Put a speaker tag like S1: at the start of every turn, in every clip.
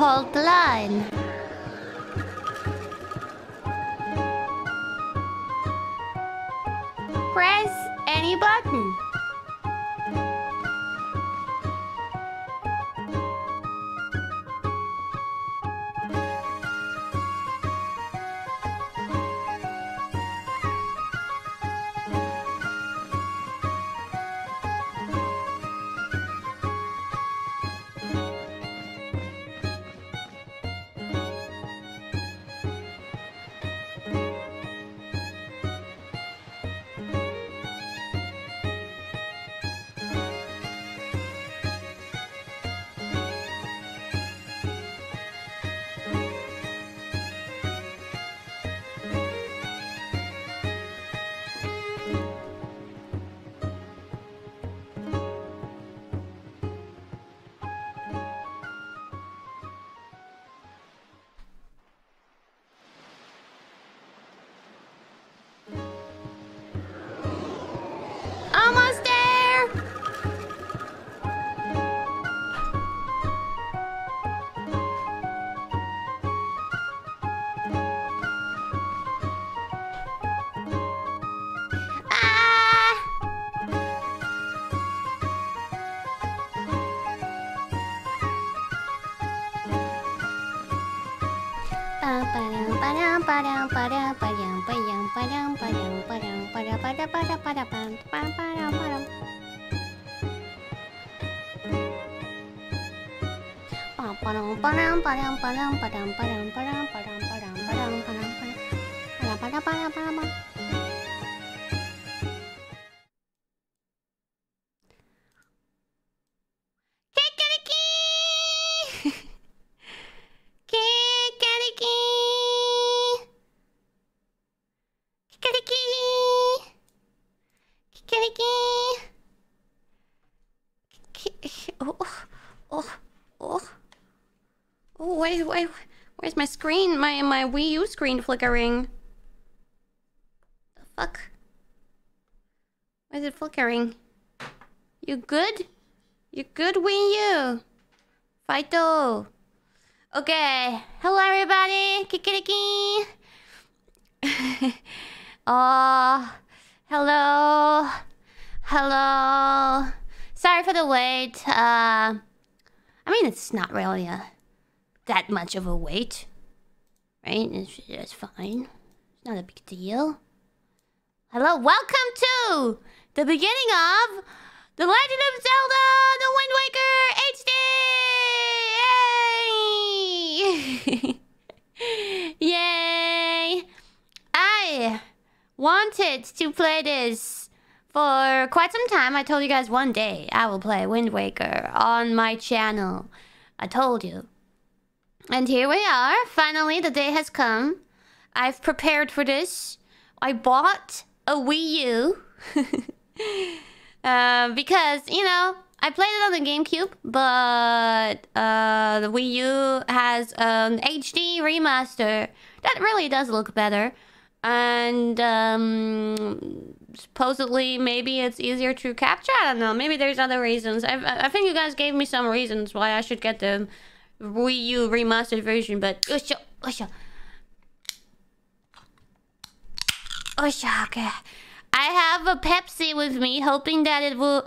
S1: Hold Kikeriki! My, Wii U screen flickering. The fuck? Why is it flickering? You good? You good, Wii U? Fighto. Okay. Hello, everybody. Kikiriki. oh, hello. Hello. Sorry for the wait. Uh, I mean, it's not really a, that much of a wait. Right? It's, fine. It's not a big deal. Hello. Welcome to the beginning of The Legend of Zelda The Wind Waker HD! Yay! Yay! I wanted to play this for quite some time. I told you guys one day I will play Wind Waker on my channel. I told you. And here we are. Finally, the day has come. I've prepared for this. I bought a Wii U. uh, because, you know, I played it on the GameCube, but uh, the Wii U has an HD remaster that really does look better. And um, supposedly, maybe it's easier to capture. I don't know. Maybe there's other reasons. I, I think you guys gave me some reasons why I should get the Wii U remastered version, but Usha, usha. Usha, okay. I have a Pepsi with me, hoping that it will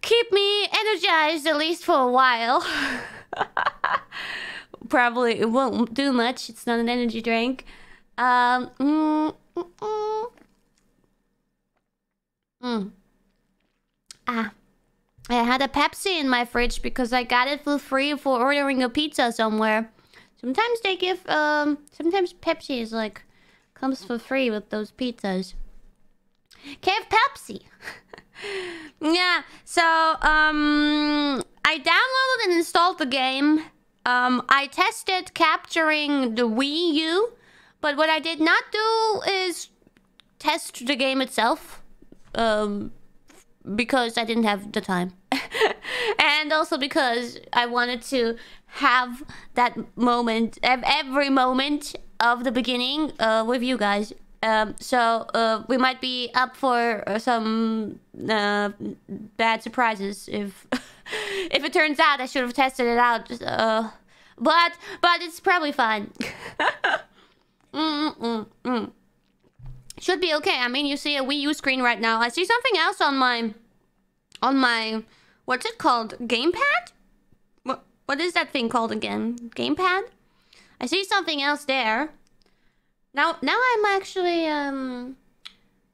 S1: keep me energized at least for a while. Probably it won't do much. It's not an energy drink. Um. Mm, mm, mm. Mm. Ah. I had a Pepsi in my fridge because I got it for free for ordering a pizza somewhere. Sometimes they give um sometimes Pepsi is like comes for free with those pizzas. Can have Pepsi. yeah, so um I downloaded and installed the game. Um I tested capturing the Wii U, but what I did not do is test the game itself. Um because I didn't have the time. and also because I wanted to have that moment, ev- every moment of the beginning uh, with you guys. Um, so uh, we might be up for uh, some uh, bad surprises if if it turns out I should have tested it out. Uh, but but it's probably fine. mm -mm -mm. Should be okay. I mean, you see a Wii U screen right now. I see something else on my on my what's it called? Gamepad? What what is that thing called again? Gamepad? I see something else there. Now now I'm actually um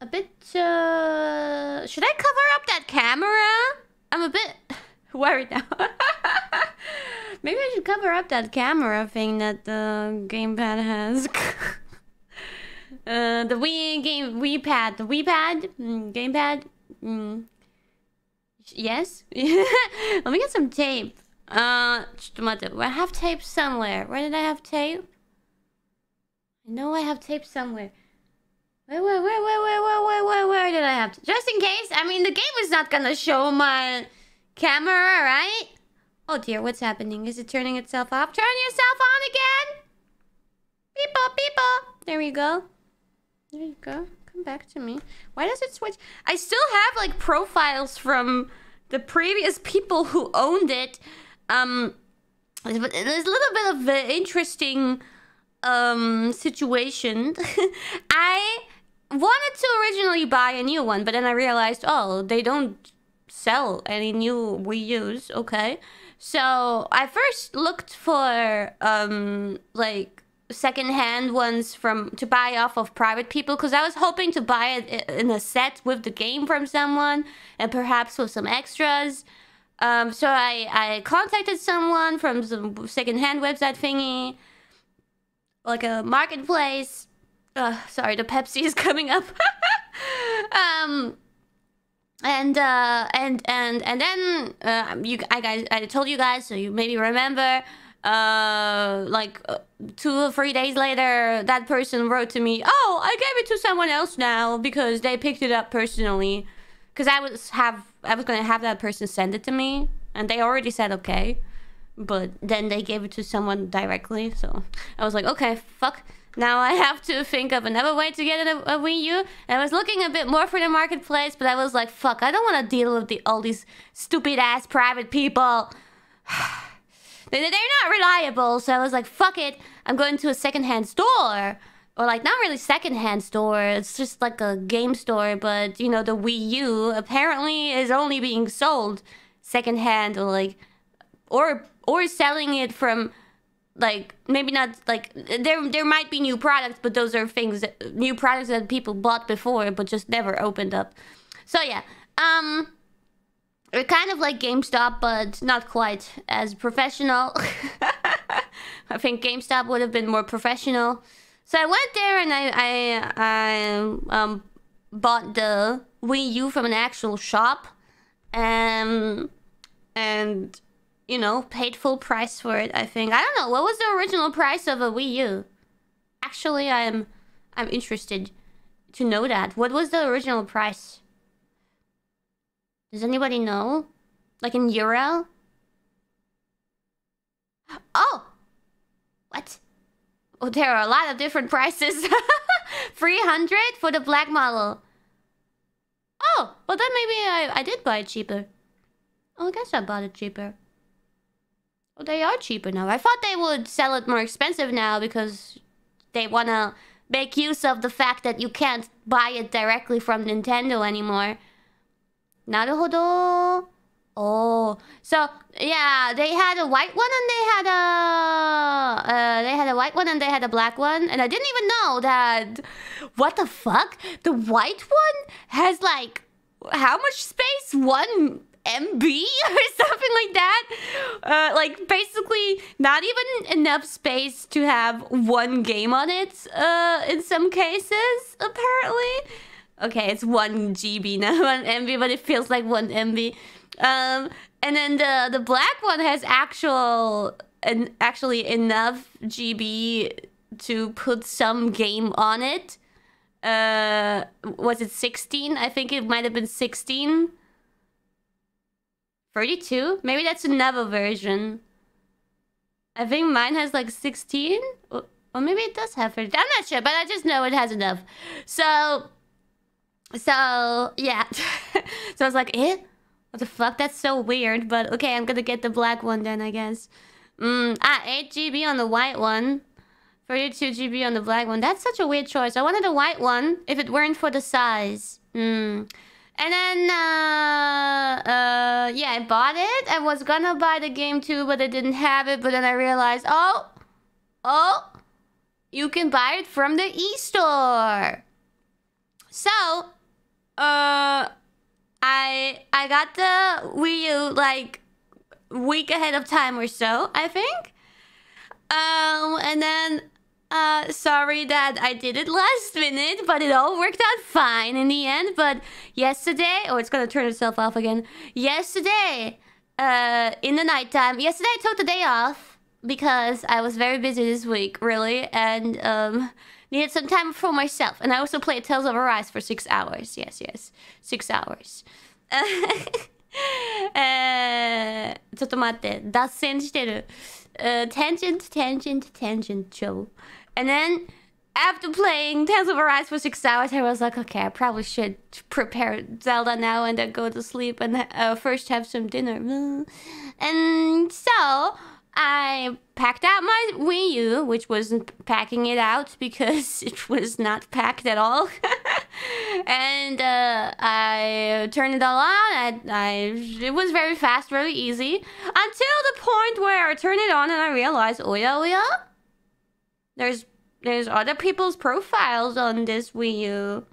S1: a bit uh should I cover up that camera? I'm a bit worried now. Maybe I should cover up that camera thing that the gamepad has. uh, the Wii game, Wii pad, the Wii pad, mm, gamepad. Mm. Yes. Let me get some tape. Uh, I have tape somewhere. Where did I have tape? I know I have tape somewhere. Where, where, where, where, where, where, where, where, where did I have to? Just in case. I mean, the game is not gonna show my camera, right? Oh dear, what's happening? Is it turning itself off? Turn yourself on again! Beep-up, beep-up. There we go. There you go. Come back to me. Why does it switch? I still have, like, profiles from the previous people who owned it. Um, there's a little bit of an interesting um situation. I wanted to originally buy a new one, but then I realized, oh, they don't sell any new U's. Okay, so I first looked for um like secondhand ones from to buy off of private people because I was hoping to buy it in a set with the game from someone and perhaps with some extras. Um, so I, I contacted someone from some secondhand website thingy, like a marketplace. Uh, sorry, the Pepsi is coming up. um, and uh, and and and then uh, you I guys I told you guys so you maybe remember uh like uh, two or three days later that person wrote to me oh I gave it to someone else now because they picked it up personally because I was have I was gonna have that person send it to me and they already said okay but then they gave it to someone directly so I was like okay fuck now I have to think of another way to get a, a Wii U. And I was looking a bit more for the marketplace, but I was like, fuck, I don't want to deal with the, all these stupid ass private people. They're not reliable, so I was like, fuck it. I'm going to a secondhand store. Or like, not really secondhand store. It's just like a game store, but you know, the Wii U apparently is only being sold secondhand or like, or or selling it from like maybe not like there there might be new products but those are things that, new products that people bought before but just never opened up so yeah um we're kind of like GameStop but not quite as professional I think GameStop would have been more professional so I went there and I I, I um bought the Wii U from an actual shop um and you know, paid full price for it, I think. I don't know, what was the original price of a Wii U? Actually, I'm I'm interested to know that. What was the original price? Does anybody know? Like in euro? Oh! What? Oh, there are a lot of different prices. 300 for the black model. Oh, well then maybe I, I did buy it cheaper. Oh, I guess I bought it cheaper. Well, they are cheaper now. I thought they would sell it more expensive now because they want to make use of the fact that you can't buy it directly from Nintendo anymore. Naruhodo. Oh, so yeah, they had a white one and they had a uh, they had a white one and they had a black one, and I didn't even know that. What the fuck? The white one has like how much space? One MB or something like that. Uh, like basically not even enough space to have one game on it. Uh, in some cases, apparently. Okay, it's one GB, not one MB, but it feels like one MB. Um, and then the the black one has actual and actually enough GB to put some game on it. Uh, was it 16? I think it might have been 16. 32? Maybe that's another version. I think mine has like 16? Or maybe it does have footage. I'm not sure, but I just know it has enough. So, so yeah. so I was like, eh? What the fuck? That's so weird. But okay, I'm gonna get the black one then, I guess. Mm, ah, 8 GB on the white one. 32 GB on the black one. That's such a weird choice. I wanted the white one if it weren't for the size. Hmm. And then, uh, uh, yeah, I bought it. I was gonna buy the game too, but I didn't have it. But then I realized, oh, oh, you can buy it from the e-store. So, uh, I I got the Wii U like week ahead of time or so, I think. Um, and then uh, sorry that I did it last minute, but it all worked out fine in the end. But yesterday, oh, it's gonna turn itself off again. Yesterday, uh, in the nighttime, yesterday I took the day off because I was very busy this week, really, and um, needed some time for myself. And I also played Tales of Arise for six hours. Yes, yes, six hours. えー、ちょっと待って、脱線してる。Uh, tangent, tangent, tangent, Joe. And then after playing Tales of Arise for six hours, I was like, okay, I probably should prepare Zelda now and then go to sleep and uh, first have some dinner. And so I packed out my Wii U, which wasn't packing it out because it was not packed at all. and uh, I turned it all on. I, I, it was very fast, very easy, until the point where I turned it on and I realized, oh yeah, oh yeah, there's there's other people's profiles on this Wii U.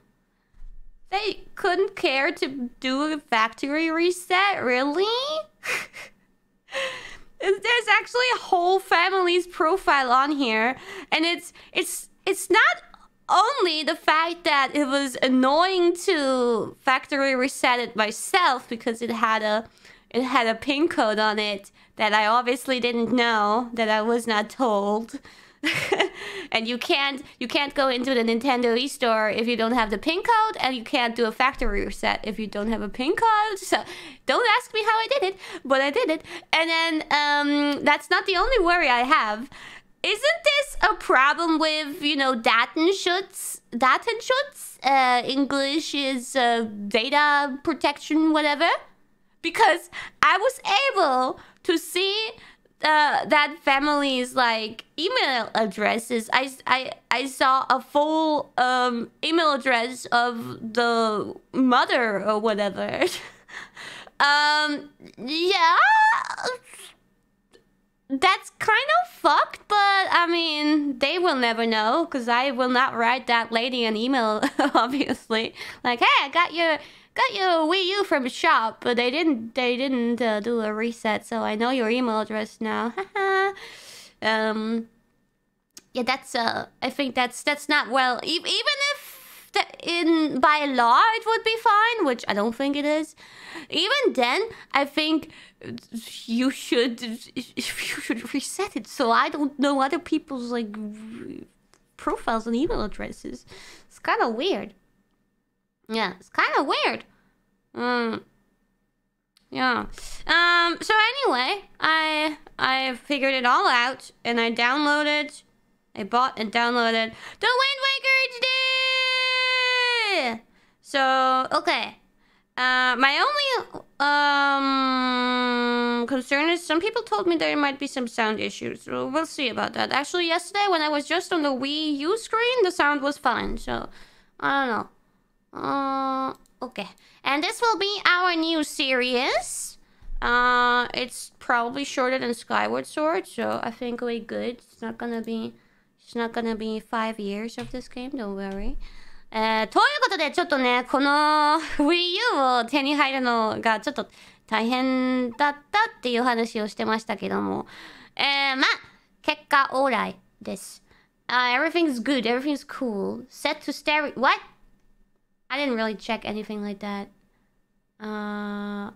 S1: They couldn't care to do a factory reset, really? There's actually a whole family's profile on here, and it's it's it's not only the fact that it was annoying to factory reset it myself because it had a it had a pin code on it that I obviously didn't know that I was not told. and you can't you can't go into the Nintendo e-store if you don't have the pin code, and you can't do a factory reset if you don't have a pin code. So don't ask me how I did it, but I did it. And then um, that's not the only worry I have. Isn't this a problem with you know Datenschutz? Datenschutz? Uh, English is uh, data protection, whatever. Because I was able to see uh, that family's like email addresses. I, I, I saw a full um, email address of the mother or whatever. um, yeah, that's kind of fucked, but I mean, they will never know because I will not write that lady an email, obviously. Like, hey, I got your got your Wii U from the shop, but they didn't they didn't uh, do a reset, so I know your email address now. um, yeah, that's uh, I think that's that's not well. E even if that in by law it would be fine, which I don't think it is. Even then, I think you should you should reset it so I don't know other people's like profiles and email addresses. It's kind of weird. Yeah, it's kind of weird. Um. Yeah. Um. So anyway, I I figured it all out, and I downloaded, I bought and downloaded the Wind Waker HD. So okay. Uh, my only um concern is some people told me there might be some sound issues. So we'll see about that. Actually, yesterday when I was just on the Wii U screen, the sound was fine. So I don't know. Uh, okay. And this will be our new series. Uh, it's probably shorter than Skyward Sword, so I think we're good. It's not gonna be, it's not gonna be five years of this game, don't worry. えー、ということで、ちょっとね、この Wii U を手に入るのがちょっと大変だったっていう話をしてましたけども、えー、まあ、結果オーライです。Uh, everything's good, everything's cool. Set to stereo... What? I didn't really check anything like that. Uh,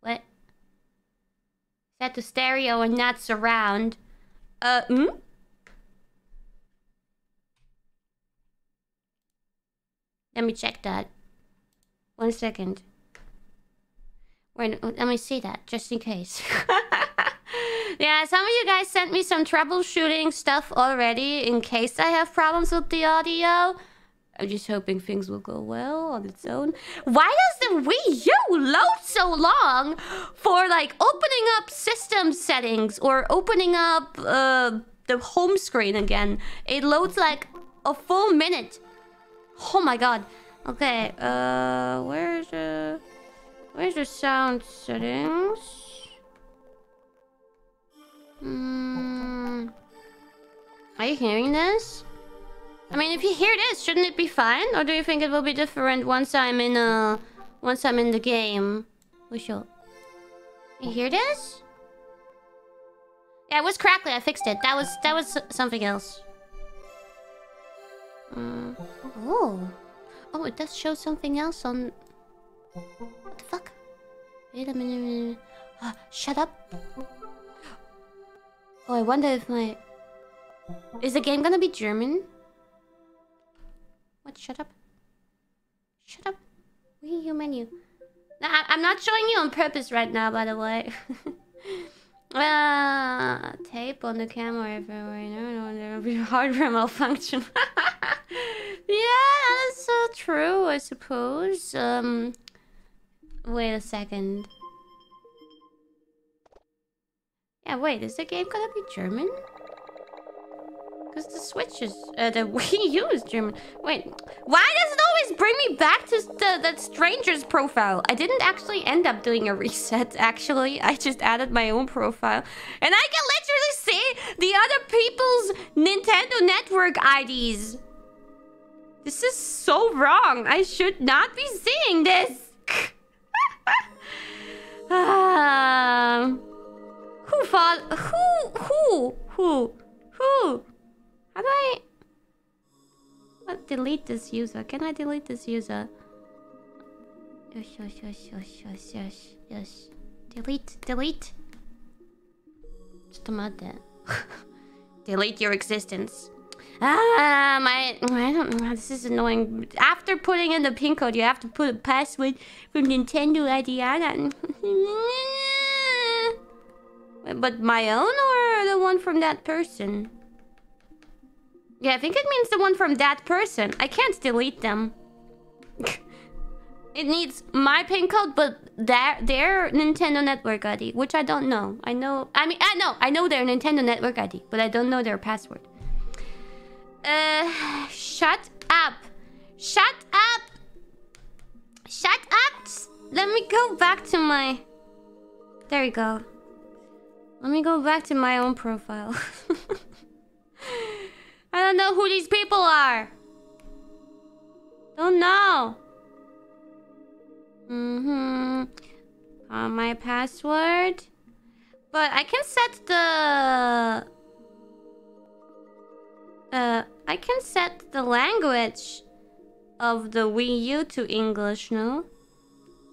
S1: what? Set to stereo and not surround. Uh, hmm? Let me check that. One second. Wait, let me see that, just in case. yeah, some of you guys sent me some troubleshooting stuff already in case I have problems with the audio. I'm just hoping things will go well on its own. Why does the Wii U load so long for like opening up system settings or opening up uh, the home screen again? It loads like a full minute. Oh my god. Okay, uh, where's the... Where's the sound settings? Hmm... Are you hearing this? I mean, if you hear this, shouldn't it be fine? Or do you think it will be different once I'm in uh once I'm in the game? We shall. You hear this? Yeah, it was crackly. I fixed it. That was that was something else. Mm. Oh, oh, it does show something else on. What the fuck? Wait a minute. Uh, shut up. Oh, I wonder if my. Is the game gonna be German? What? Shut up. Shut up. Wii U menu. I am not showing you on purpose right now, by the way. uh, tape on the camera everywhere. No, no, there will be hardware malfunction. yeah, that's so true, I suppose. Um, wait a second. Yeah, wait, is the game gonna be German? Because the Switch is... Uh, the Wii U is German. Wait, why does it always bring me back to the, stranger's profile? I didn't actually end up doing a reset, actually. I just added my own profile. And I can literally see the other people's Nintendo Network IDs. This is so wrong. I should not be seeing this. um, who fought? Who? Who? Who? Who? How do I... What? Delete this user. Can I delete this user? Yes, yes, yes, yes, yes, yes, yes. Delete, delete. delete your existence. Ah, my... I don't know. This is annoying. After putting in the pin code, you have to put a password from Nintendo ID. but my own or the one from that person? Yeah, I think it means the one from that person. I can't delete them. it needs my pin code, but their their Nintendo Network ID, which I don't know. I know. I mean, I know. I know their Nintendo Network ID, but I don't know their password. Uh, shut up. Shut up. Shut up. Let me go back to my. There you go. Let me go back to my own profile. I don't know who these people are. Don't know. Mm-hmm. Uh, my password. But I can set the... Uh, I can set the language of the Wii U to English, no?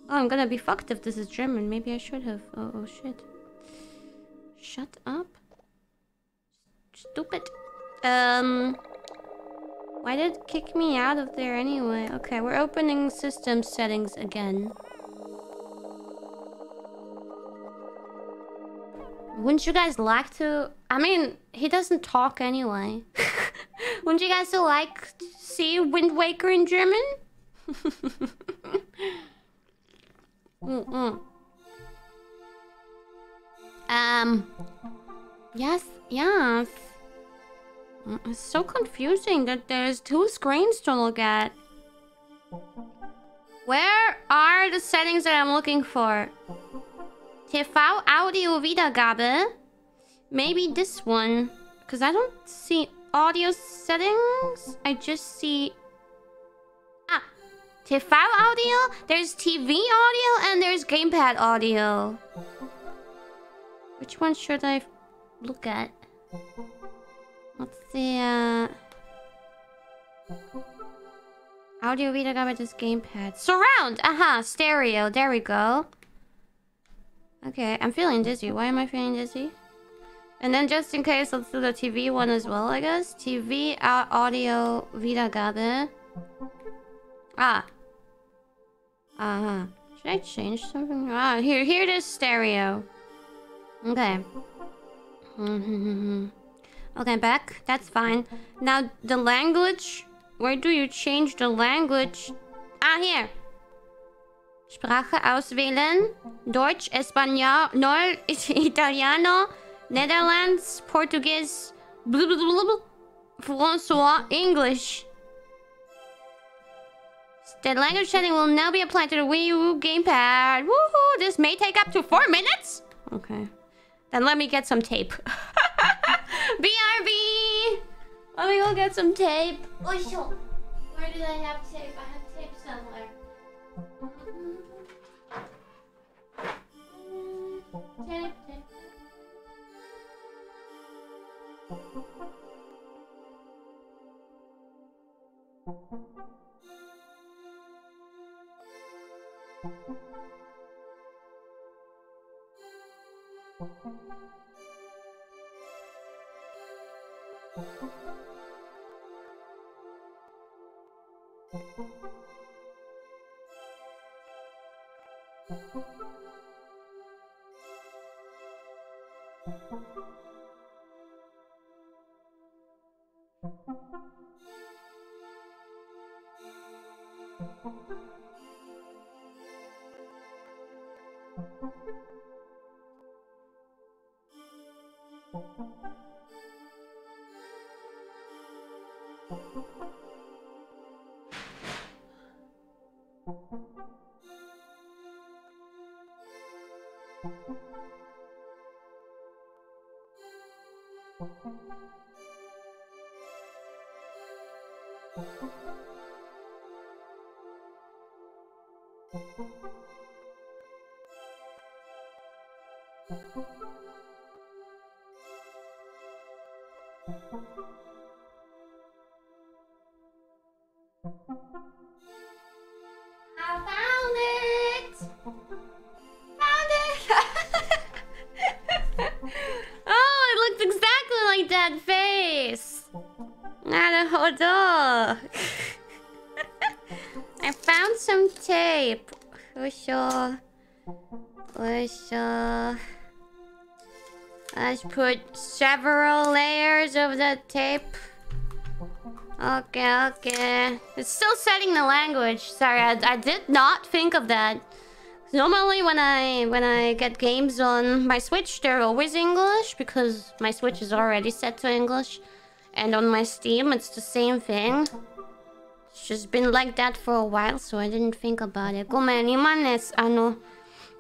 S1: Oh, I'm gonna be fucked if this is German. Maybe I should have. Oh, oh shit. Shut up. Stupid. Um... Why did it kick me out of there anyway? Okay, we're opening system settings again. Wouldn't you guys like to... I mean, he doesn't talk anyway. Wouldn't you guys like to see Wind Waker in German? mm -mm. Um... Yes, yes. It's so confusing that there's two screens to look at. Where are the settings that I'm looking for? TV Audio Wiedergabe? Maybe this one. Because I don't see audio settings. I just see... Ah! TV audio? There's TV audio and there's gamepad audio. Which one should I look at? Let's see, uh... Audio Wiedergabe this gamepad. Surround! Aha! Stereo. There we go. Okay, I'm feeling dizzy. Why am I feeling dizzy? And then just in case, let's do the TV one as well, I guess. TV, uh, audio, Wiedergabe. Ah. Uh-huh. Should I change something? Ah, here, here it is stereo. Okay. Okay, back. That's fine. Now, the language. Where do you change the language? Ah, here. Sprache auswählen. Deutsch, Español, Italiano, Netherlands, Portuguese, Français, English. The language setting will now be applied to the Wii U gamepad. Woohoo! This may take up to four minutes. Okay. Then let me get some tape. BRB! Let me go get some tape. Oh, Where did I have tape? I have tape somewhere. Tape, tape. put several layers of the tape. Okay, okay. It's still setting the language. Sorry, I, I did not think of that. Normally when I when I get games on my Switch, they're always English because my Switch is already set to English. And on my Steam, it's the same thing. It's just been like that for a while, so I didn't think about it. ごめん、今ね、あの、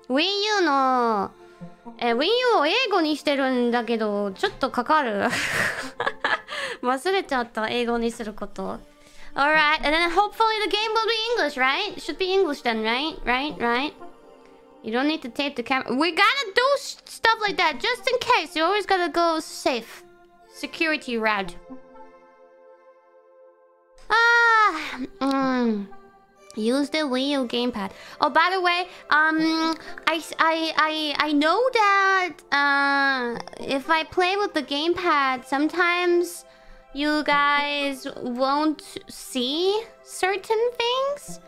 S1: Wii U の、 え、Wii U を英語にしてるんだけど、ちょっとかかる。忘れちゃった、英語にすること。Alright, and then hopefully the game will be English, right? Should be English then, right? Right, right? You don't need to tape the camera. We gotta do stuff like that just in case. You always gotta go safe. Security route. Ah, mm. Use the Wii U gamepad. Oh, by the way, um, I, I, I, I know that uh, if I play with the gamepad, sometimes you guys won't see certain things,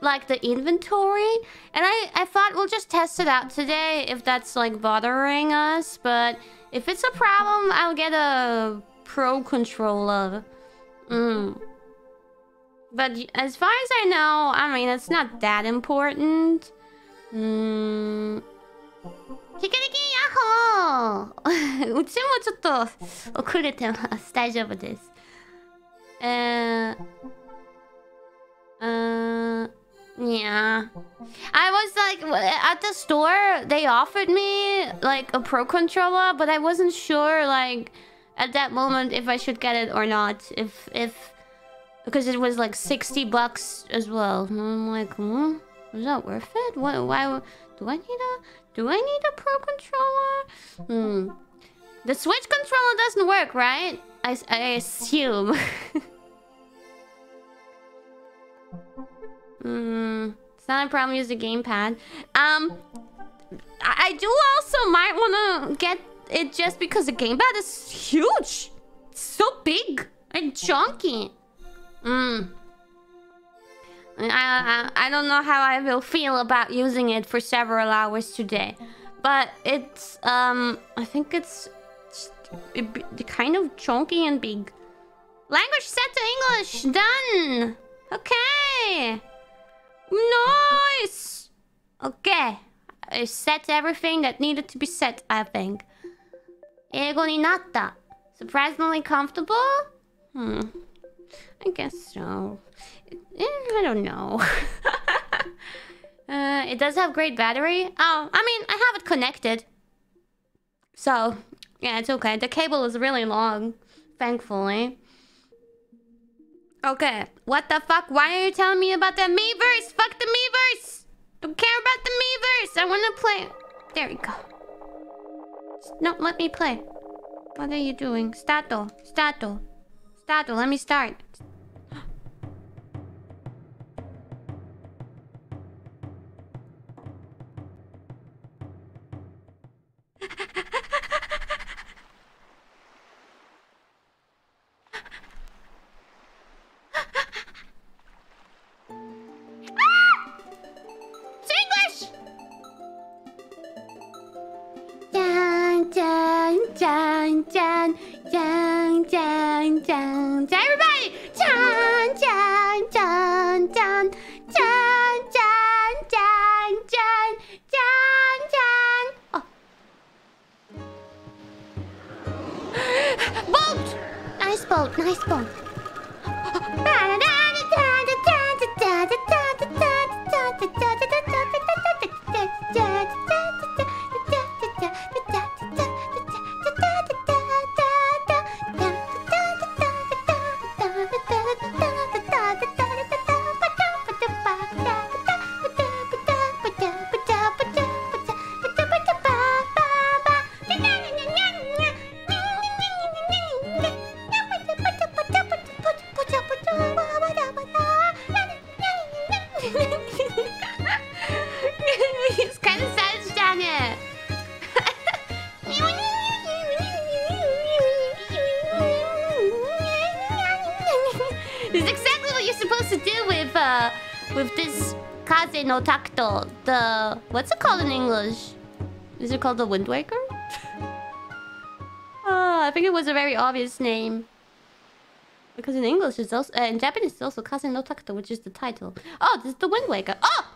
S1: like the inventory. And I, I thought we'll just test it out today if that's like bothering us. But if it's a problem, I'll get a pro controller. Mm. But as far as I know, I mean, it's not that important. Mm. ひきりきヤッホーうちもちょっと遅れてます。大丈夫です。えー、うーん、yeah. I was like, at the store, they offered me like a pro controller, but I wasn't sure, like, at that moment if I should get it or not. If, if, because it was like 60 bucks as well. And I'm like, hmm, is that worth it? What, why, do I need a, do I need a pro controller? Hmm. The Switch controller doesn't work, right? I, I assume. Hmm. It's not a problem. Use the gamepad. Um, I, I do also might want to get it just because the gamepad is huge. It's so big and chunky. Mm. I, I, I don't know how I will feel about using it for several hours today. But it's, um, I think it's, it, kind of chunky and big. Language set to English! Done! Okay! Nice! Okay. I set everything that needed to be set, I think. Ego natta. Surprisingly comfortable? Hmm. I guess so. Eh, I don't know. uh, it does have great battery. Oh, I mean, I have it connected. So, yeah, it's okay. The cable is really long, thankfully. Okay, what the fuck? Why are you telling me about the Miiverse? Fuck the Miiverse! Don't care about the Miiverse! I wanna play... There you go. No, let me play. What are you doing? Stato, stato, let me start. What's it called in English? Is it called the Wind Waker? oh, I think it was a very obvious name. Because in English it's also... Uh, in Japanese it's also Kaze no Takuto, which is the title. Oh, this is the Wind Waker. Oh!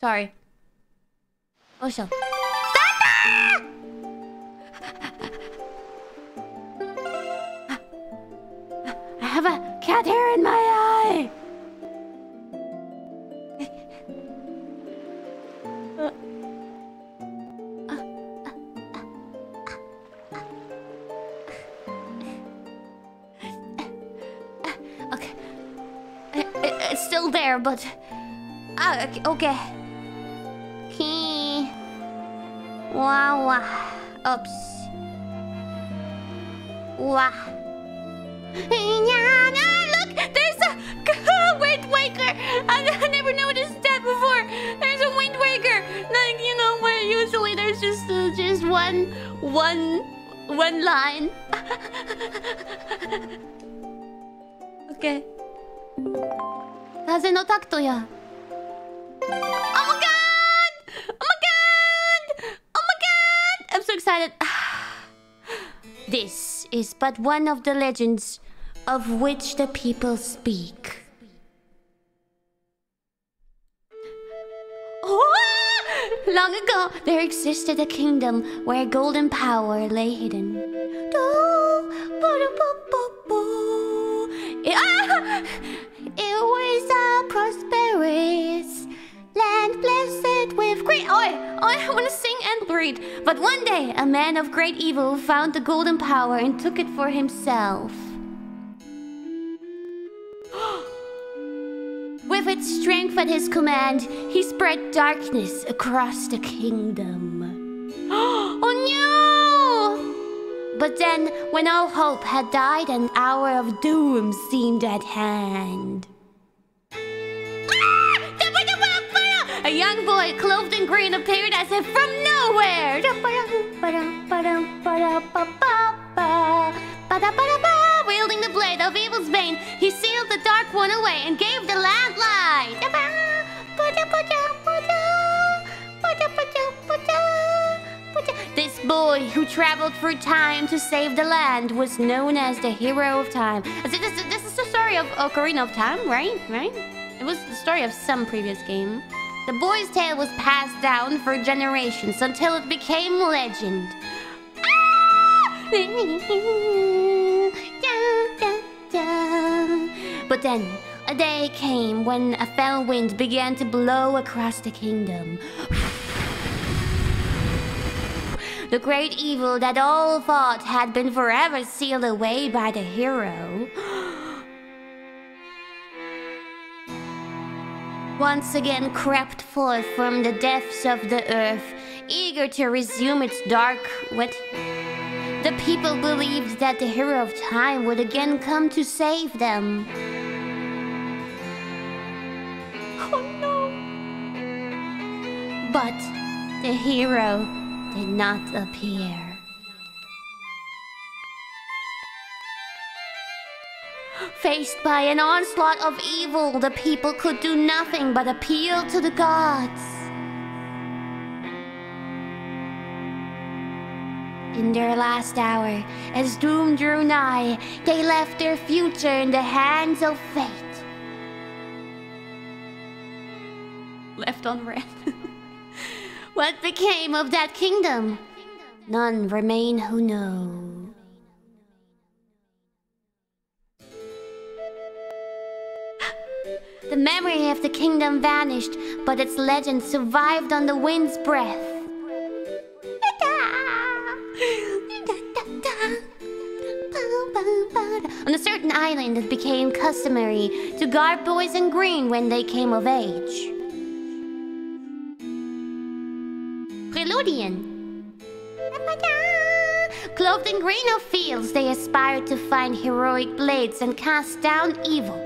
S1: Sorry. Oh, sure. とや。Oh my god! Oh my god! Oh my god! I'm so excited. this is but one of the legends of which the people speak. Oh! Long ago, there existed a kingdom where golden power lay hidden. It, ah! Was a prosperous land blessed with great. Oh, oh, I want to sing and read. But one day, a man of great evil found the golden power and took it for himself. With its strength at his command, he spread darkness across the kingdom. oh no! But then, when all hope had died, an hour of doom seemed at hand. Ah! A young boy clothed in green appeared as if from nowhere. Wielding the blade of evil's bane, he sealed the dark one away and gave the land light. Boy who traveled through time to save the land was known as the hero of time. This, this, this is the story of Ocarina of Time, right? Right? It was the story of some previous game. The boy's tale was passed down for generations until it became legend. Ah! But then, a day came when a fell wind began to blow across the kingdom. The great evil that all thought had been forever sealed away by the hero. Once again crept forth from the depths of the earth, eager to resume its dark... what? The people believed that the hero of time would again come to save them. Oh no! But the hero did not appear. Faced by an onslaught of evil, the people could do nothing but appeal to the gods. In their last hour, as doom drew nigh, they left their future in the hands of fate. Left on red. what became of that kingdom? None remain who know. The memory of the kingdom vanished, but its legend survived on the wind's breath. On a certain island, it became customary to guard boys in green when they came of age. Clothed in green of fields, they aspired to find heroic blades and cast down evil.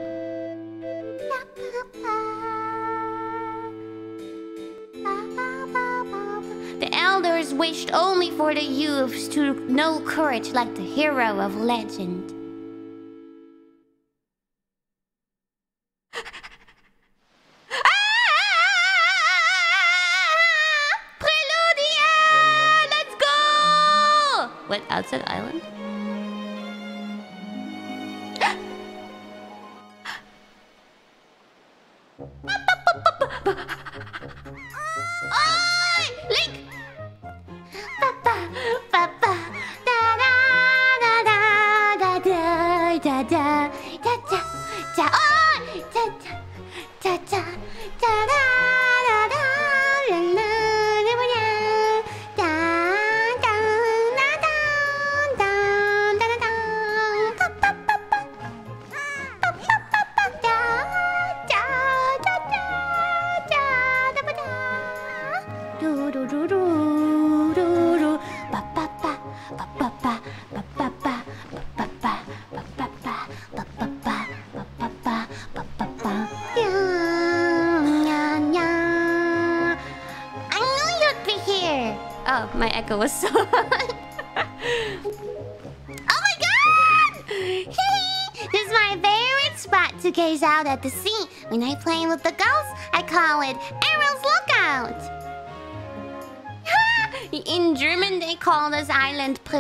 S1: The elders wished only for the youths to know courage like the hero of legend. Outside island?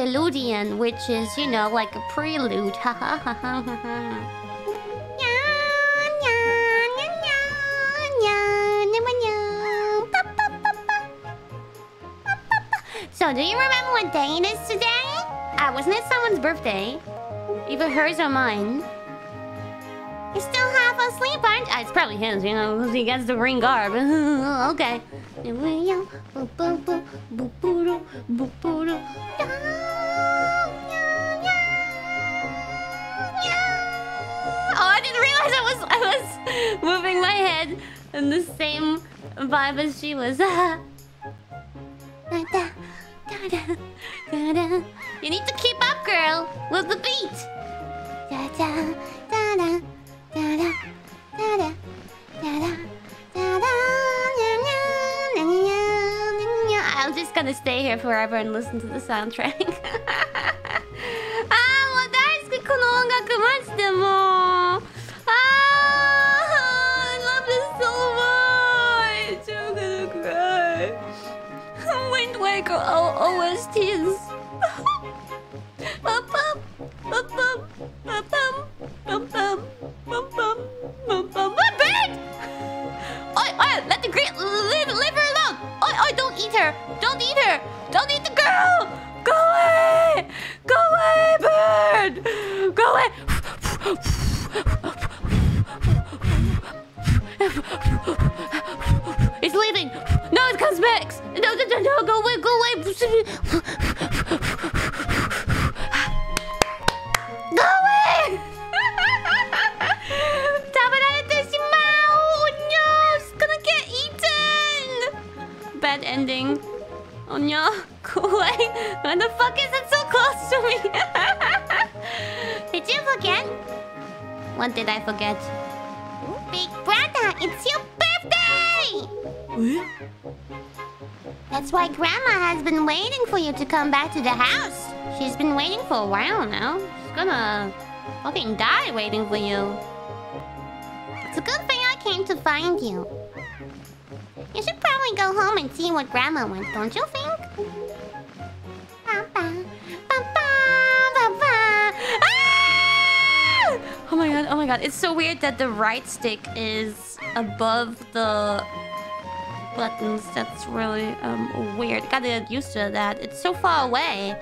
S1: Preludian, which is, you know, like a prelude. Ha ha ha ha ha ha. So, do you remember what day it is today? Ah, wasn't it someone's birthday? Either hers or mine. You're still half asleep, aren't you? It's probably his, you know, because he gets the green garb. okay. Vibe as she was. Uh You need to keep up, girl, with the beat. I'm just gonna stay here forever and listen to the soundtrack. For a while now. She's gonna fucking die waiting for you. It's a good thing I came to find you. You should probably go home and see what Grandma wants, don't you think? Ah! Oh my god, oh my god. It's so weird that the right stick is above the buttons. That's really um weird. Gotta get used to that. It's so far away.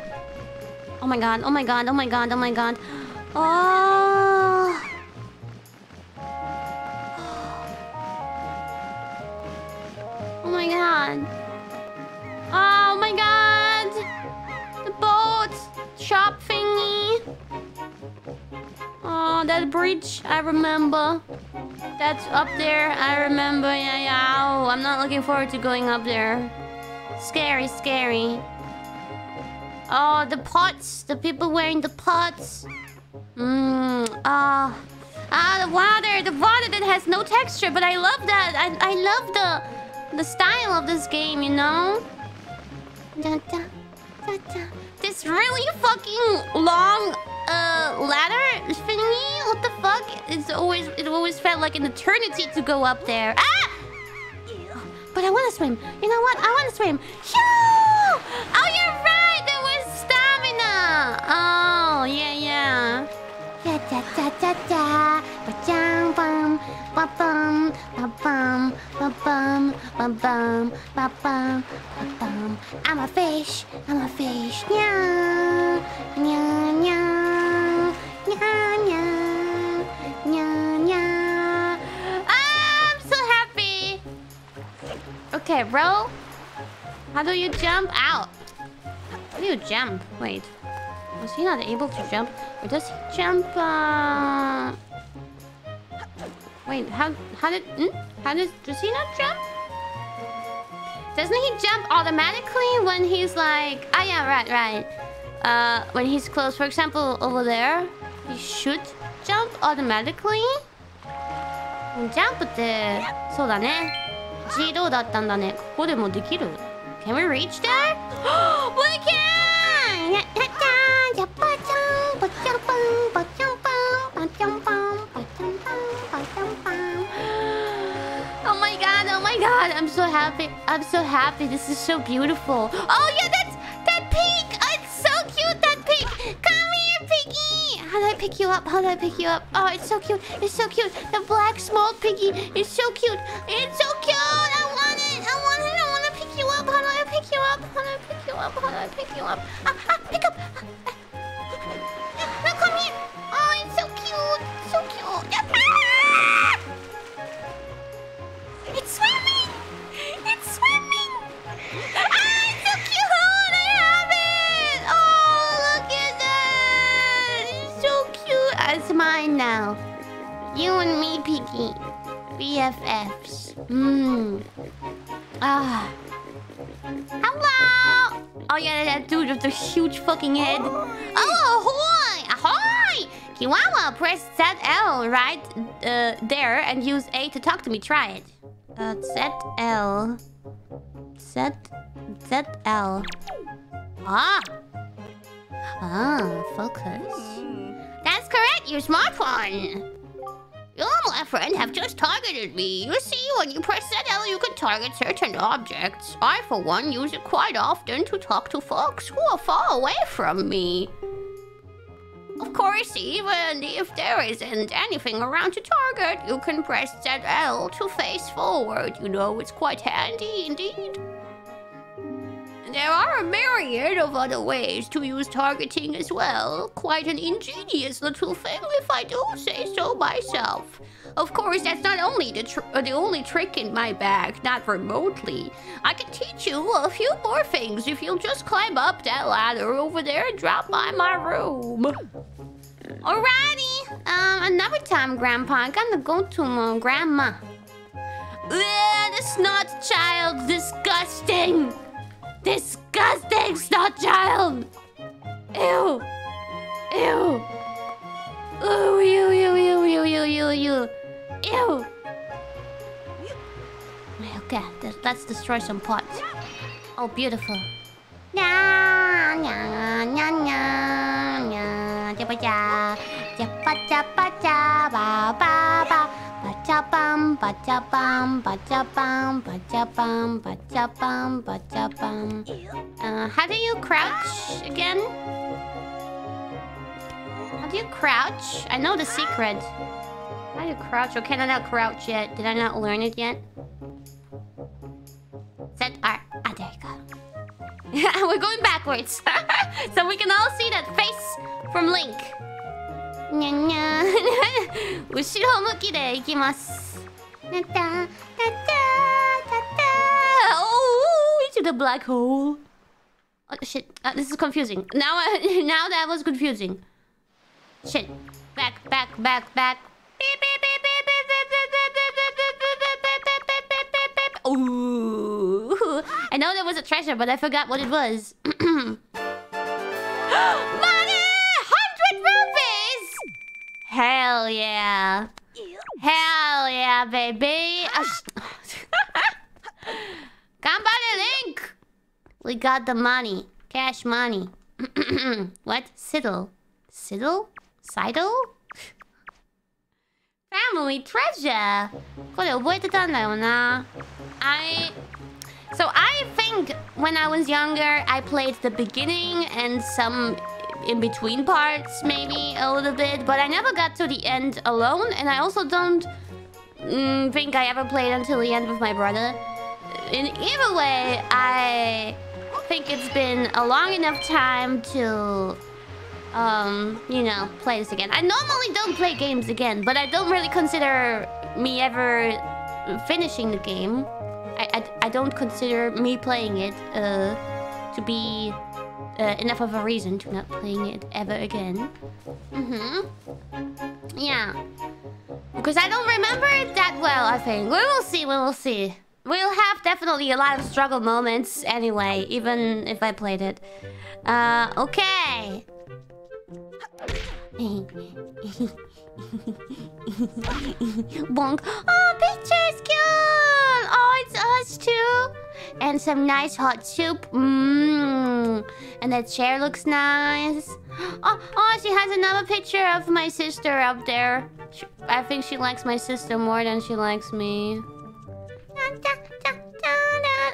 S1: Oh my god, oh my god, oh my god, oh my god. Oh. Oh my god. Oh my god. The boat. Shop thingy. Oh, that bridge. I remember. That's up there. I remember. Yeah, yeah. Oh, I'm not looking forward to going up there. Scary, scary. Oh, the pots. The people wearing the pots. Mmm. Ah. Ah, the water. The water that has no texture. But I love that. I, I love the, the style of this game, you know? Da, da, da, da. This really fucking long uh ladder thingy. What the fuck? It's always it always felt like an eternity to go up there. Ah! But I want to swim. You know what? I want to swim. Oh, you're right. Oh, yeah, yeah. Da da da da da. Ba-jam bum. Ba-bum. Ba-bum. Ba-bum. Ba-bum. Ba-bum. Ba-bum. I'm a fish. I'm a fish. Nya. Nya nya. Nya nya. Nya nya. I'm so happy. Okay, row. How do you jump out? How do you jump? Wait. Was he not able to jump? Or does he jump, uh... Wait, how... How did... Hmm? How does... Does he not jump? Doesn't he jump automatically when he's like... Ah, yeah, right, right. Uh, when he's close. For example, over there. He should jump automatically? ジャンプって、そうだね。自動だったんだね。ここでもできる Can we reach there? we can! Oh my god, oh my god, I'm so happy. I'm so happy. This is so beautiful. Oh yeah, that's that pig! Oh, it's so cute, that pig! Come here, piggy! How do I pick you up? How do I pick you up? Oh, it's so cute. It's so cute. The black small piggy is so cute. It's so cute. I want it. I want it. I want to pick you up. How do I pick you up? How do I pick you up? How do I pick you up? Ah, ah, pick up. Now come here. Oh, it's so cute. So cute. Ah! It's swimming. It's swimming. Ah, it's so cute. I have it. Oh, look at that. It's so cute. It's mine now. You and me, Piggy. BFFs. Mmm. Ah. Hello! Oh yeah, that dude with the huge fucking head. Oh, ahoy! Ahoy! Kiwawa, press ZL right uh, there and use A to talk to me. Try it. Uh, ZL. Z... ZL. Ah! Ah, focus. That's correct, your smartphone! You, my friend, have just targeted me. You see, when you press that L, you can target certain objects. I, for one, use it quite often to talk to folks who are far away from me. Of course, even if there isn't anything around to target, you can press that L to face forward. You know, it's quite handy indeed. There are a myriad of other ways to use targeting as well. Quite an ingenious little thing, if I do say so myself. Of course, that's not only the uh, the only trick in my bag, not remotely. I can teach you a few more things if you'll just climb up that ladder over there and drop by my room. Alrighty. Um, another time, Grandpa. I gotta go to my grandma. Ugh, the snot child. Disgusting. Disgusting snot child. Ew. Ew. Ew, ew, ew, ew, ew, ew, ew, ew. Ew. Okay, let's destroy some pots. Oh, beautiful. Nya, ba ja bum, ba ja bum, ba ja bum, ba ja bum, ba ja bum, ba ja bum. Uh, how do you crouch again? How do you crouch? I know the secret. How do you crouch? Or can I not crouch yet? Did I not learn it yet? Set R. Ah, there you go. We're going backwards. so we can all see that face from Link. にゃにゃ後ろ向きでいきます。たたたたたた Oh, into the black hole. Oh shit, uh, this is confusing. Now, uh, now that was confusing. Shit. Back, back, back, back. Beep, beep, beep, beep, beep, beep, beep, beep, beep, beep, beep, beep, beep, beep, beep, beep, beep, beep. Ooh. I know there was a treasure, but I forgot what it was. Money! 100 rupees! Hell yeah. Hell yeah, baby. Ganbare Link! We got the money. Cash money. what? Siddle. Siddle? Sidle? Family treasure! これ覚えてたんだよな。I... So I think when I was younger, I played the beginning and some in-between parts, maybe a little bit. But I never got to the end alone. And I also don't mm, think I ever played until the end with my brother. In either way, I think it's been a long enough time to um, you know, play this again. I normally don't play games again, but I don't really consider me ever finishing the game. I, I, I don't consider me playing it uh, to be uh, enough of a reason to not playing it ever again. Mm-hmm. Yeah. Because I don't remember it that well, I think. We will see, we will see. We'll have definitely a lot of struggle moments anyway, even if I played it. Uh, okay. Bonk. Oh, picture's cute. Oh, it's us too. And some nice hot soup. Mmm. And that chair looks nice. Oh, oh, she has another picture of my sister up there. She, I think she likes my sister more than she likes me.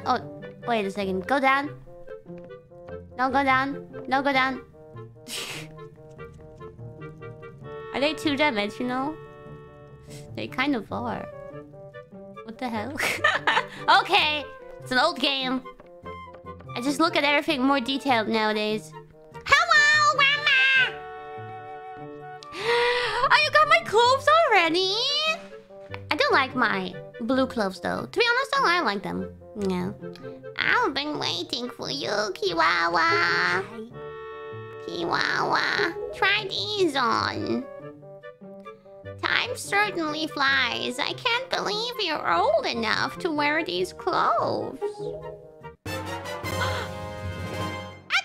S1: Oh, wait a second. Go down. No, go down. No, go down. Are they two-dimensional? They kind of are. What the hell? okay, it's an old game. I just look at everything more detailed nowadays. Hello, Grandma! Oh, you got my clothes already? I don't like my blue clothes, though. To be honest, though, I like them. Yeah. I've been waiting for you, Kiwawa. Kiwawa, try these on. Time certainly flies. I can't believe you're old enough to wear these clothes. I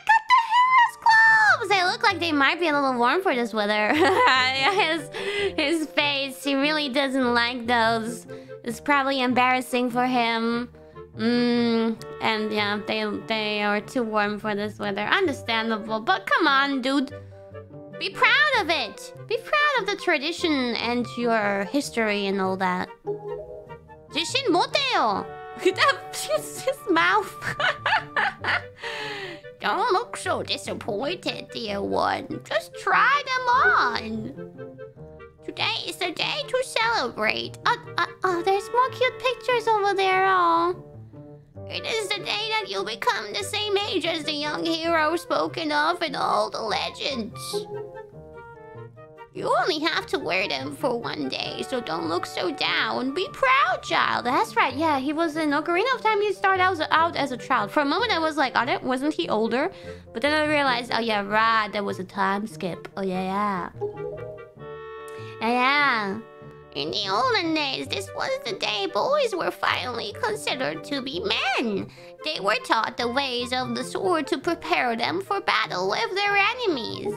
S1: got the hero's clothes! They look like they might be a little warm for this weather. his, his face, he really doesn't like those. It's probably embarrassing for him. Mmm, and yeah, they, they are too warm for this weather. Understandable, but come on, dude. Be proud of it! Be proud of the tradition and your history and all that. Jishin moteo! His mouth. Don't look so disappointed, dear one. Just try them on. Today is the day to celebrate. Oh, oh, oh there's more cute pictures over there. Oh. It is the day that you become the same age as the young hero spoken of in all the legends. You only have to wear them for one day, so don't look so down. Be proud, child. That's right. Yeah, he was in Ocarina of Time. He started out, out as a child. For a moment, I was like, oh, that wasn't he older? But then I realized, oh yeah, right, there was a time skip. Oh yeah, yeah. Yeah. In the olden days, this was the day boys were finally considered to be men. They were taught the ways of the sword to prepare them for battle with their enemies.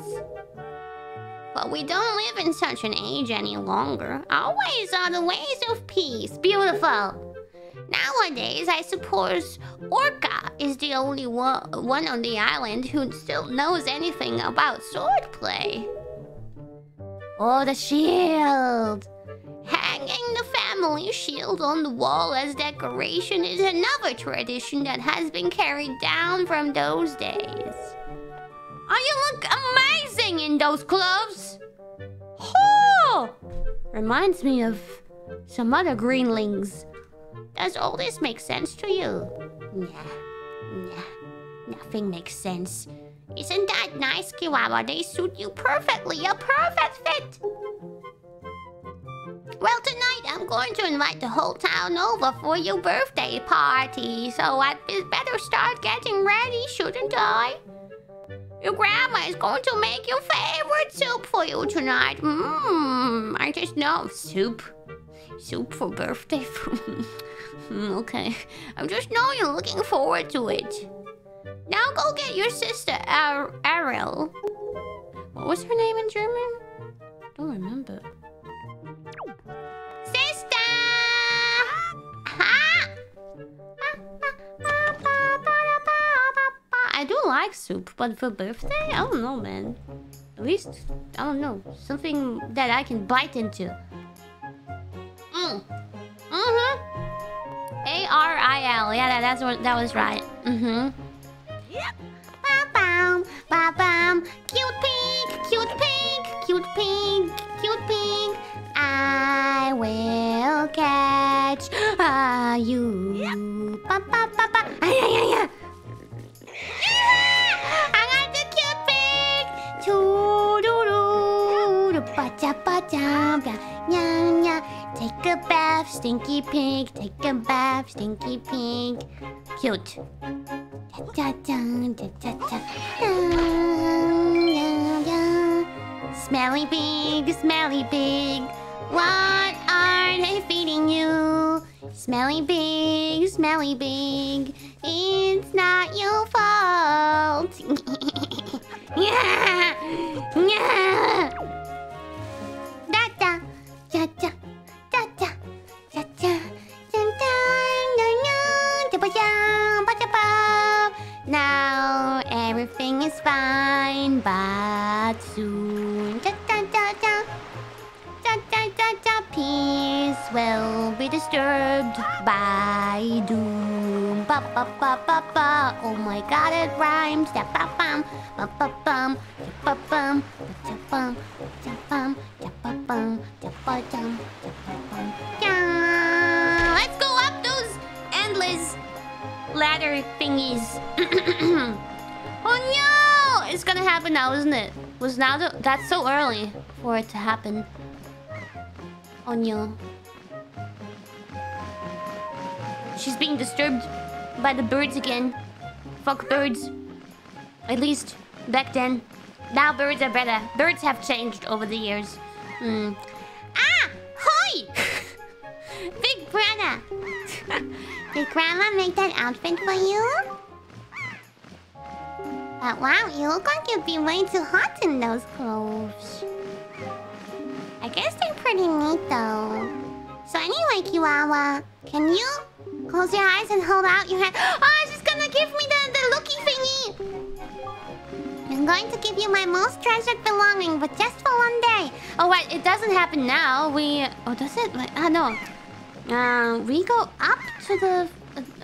S1: But we don't live in such an age any longer. Our ways are the ways of peace. Beautiful. Nowadays, I suppose Orca is the only one, one on the island who still knows anything about swordplay. Oh, the shield! Hanging the family shield on the wall as decoration is another tradition that has been carried down from those days. Oh, you look amazing in those clothes! Oh! Reminds me of some other greenlings. Does all this make sense to you? Nah, nah, nothing makes sense. Isn't that nice, Kiwawa? They suit you perfectly, a perfect fit! Well, tonight I'm going to invite the whole town over for your birthday party, so I'd better start getting ready, shouldn't I? Your grandma is going to make your favorite soup for you tonight. Mmm, I just know. Soup. Soup for birthday. Hmm, okay. I just know you're looking forward to it. Now go get your sister, Ar Ariel. What was her name in German? Don't remember. Sister! I do like soup, but for birthday? I don't know, man. At least, I don't know. Something that I can bite into. Mm. Mm-hmm. A-R-I-L. Yeah, that, that's what, that was right. Mm-hmm. Yep. Ba-bam, ba-bam. Cute pink, cute pink, cute pink, cute pink. I will catch uh, you. Yep. Ba, ba, ba, ba. Ay, ay, ay, I got the cute pig. Choo-doo-doo. Ba-cha-ba-cha. Nya-nya. Take a bath, stinky pig. Take a bath, stinky pig. Cute. Cha-cha-cha. Cha-cha-cha. Smelly pig, smelly pig. What are they feeding you? Smelly pig, smelly pig. It's not your fault. yeah, yeah. Da da, da da, da da, da da. Now everything is fine, but soon da da da peace will be disturbed by doom. Ba ba ba ba ba. Oh my God, it rhymes. Da ba bum ba ba bum da ba bum da bum da bum da ba bum da ba dum da ba bum. Yeah. Let's go up those endless ladder thingies. oh no! It's gonna happen now, isn't it? Was now the that's so early for it to happen. No. She's being disturbed by the birds again. Fuck birds. At least back then. Now birds are better. Birds have changed over the years. Hmm. Ah! Hoi! Big brother! Did Grandma make that outfit for you? But wow, you look like you'd be way too hot in those clothes. I guess they're pretty neat though. So anyway, Kiwawa, can you close your eyes and hold out your hand? Oh, she's gonna give me the, the looky thingy! I'm going to give you my most treasured belonging, but just for one day. Oh wait, it doesn't happen now. We... Oh, does it? Wait, ah, no. Uh, we go up to the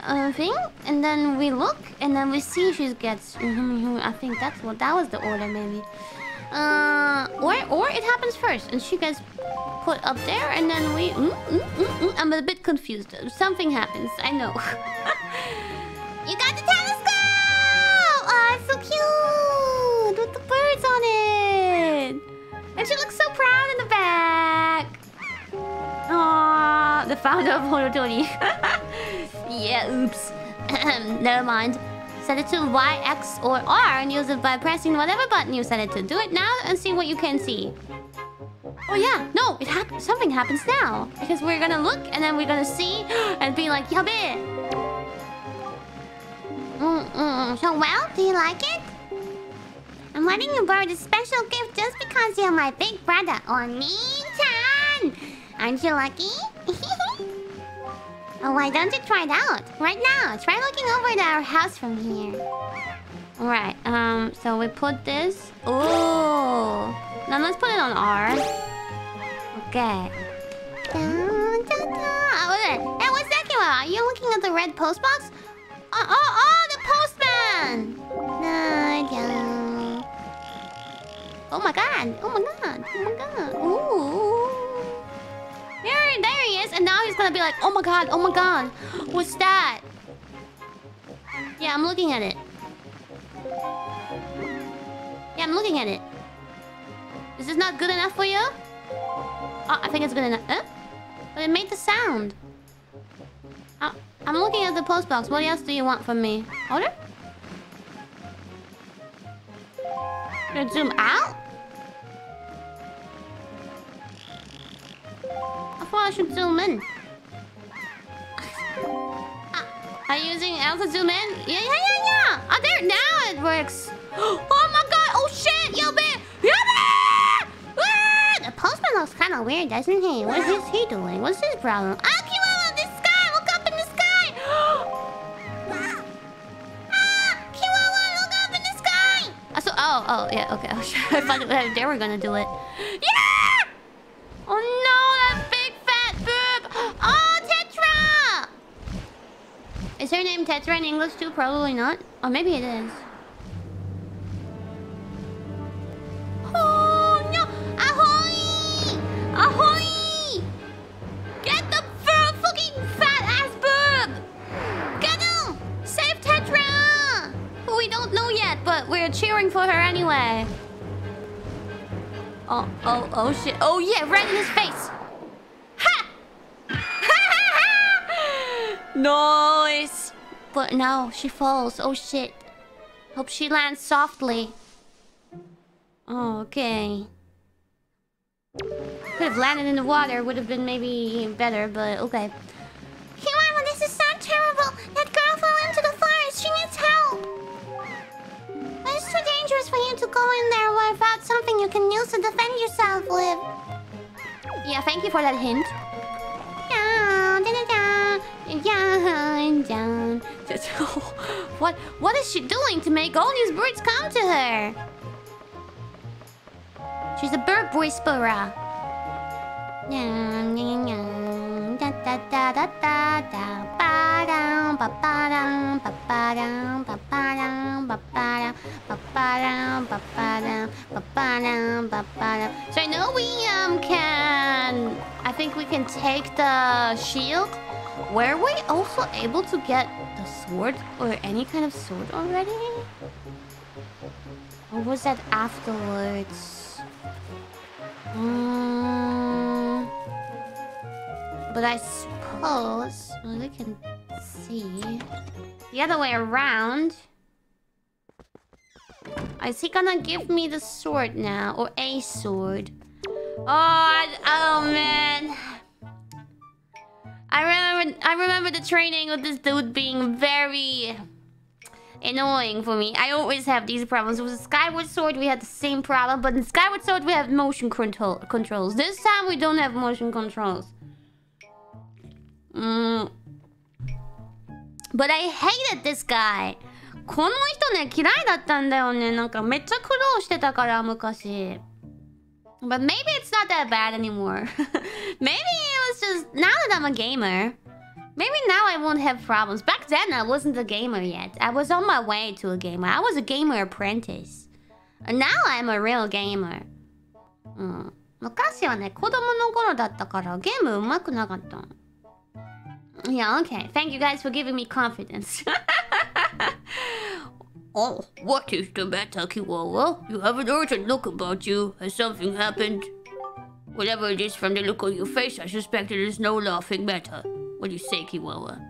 S1: uh, thing, and then we look, and then we see she gets. I think that's what that was the order, maybe. Uh, or or it happens first, and she gets put up there, and then we. Mm, mm, mm, mm. I'm a bit confused. Something happens. I know. You got the telescope! Oh, it's so cute! With the birds on it! And she looks so proud in the back! Aww, the founder of Horotori. yeah, oops. Never mind. Set it to Y, X, or R and use it by pressing whatever button you set it to. Do it now and see what you can see. Oh yeah, no, it hap something happens now. Because we're gonna look and then we're gonna see and be like, yabe! Mm -mm. So well, do you like it? I'm letting you borrow this special gift just because you're my big brother, Oni-chan! Aren't you lucky? oh, why don't you try it out? Right now, try looking over at our house from here. Alright, um, so we put this... Oh! Now let's put it on R. Okay. Dun, dun, dun. Oh, hey, what's that, Kiwa? Are you looking at the red post box? Oh, oh, oh, the postman! Oh my god! Oh my god! Oh my god! Ooh! There, there he is, and now he's gonna be like, oh my god! Oh my god! What's that? Yeah, I'm looking at it. Yeah, I'm looking at it. Is this not good enough for you? Oh, I think it's good enough. Huh? But it made the sound. I'm looking at the post box. What else do you want from me? Hold it. Gonna zoom out? I should zoom in. are you using L to zoom in? Yeah, yeah, yeah, yeah! Oh, there, now it works. Oh my god! Oh shit! Yo, man! Ah! The postman looks kind of weird, doesn't he? What is he doing? What's his problem? Ah, Kiwawa, the sky! Look up in the sky! ah! Kiwawa, look up in the sky! Ah, so, oh, oh, yeah, okay. I thought they were gonna do it. Yeah! Oh no, that big fat boob! Oh, Tetra! Is her name Tetra in English too? Probably not. Or maybe it is. Oh no! Ahoy! Ahoy! Get the fucking fat ass boob! Him! Save Tetra! We don't know yet, but we're cheering for her anyway. Oh, oh, oh shit. Oh yeah, right in his face. Nice. But no, she falls. Oh shit. Hope she lands softly. okay. Could have landed in the water, would have been maybe better, but okay. Kiwawa, this is so terrible! That girl fell into the forest! She needs help! But it's too dangerous for you to go in there without something you can use to defend yourself with. Yeah, thank you for that hint. What what is she doing to make all these birds come to her? She's a bird whisperer. So I know we um can I think we can take the shield. Were we also able to get the sword or any kind of sword already? Or was that afterwards? Um, but I suppose we can see the other way around. Is he gonna give me the sword now or a sword? Oh, oh man. I remember I remember the training with this dude being very annoying for me. I always have these problems. With the Skyward Sword, we had the same problem, but in Skyward Sword, we have motion control controls. This time, we don't have motion controls. Mm. But I hated this guy. この人ね、嫌いだったんだよね。なんかめっちゃ苦労してたから、昔。 But maybe it's not that bad anymore. maybe it was just... Now that I'm a gamer... Maybe now I won't have problems. Back then, I wasn't a gamer yet. I was on my way to a gamer. I was a gamer apprentice. And now I'm a real gamer. うん。昔はね、子供の頃だったからゲーム上手くなかった。Yeah, okay. Thank you guys for giving me confidence. oh, what is the matter, Kiwawa? You have an urgent look about you. Has something happened? Whatever it is from the look on your face, I suspect it is no laughing matter. What do you say, Kiwawa?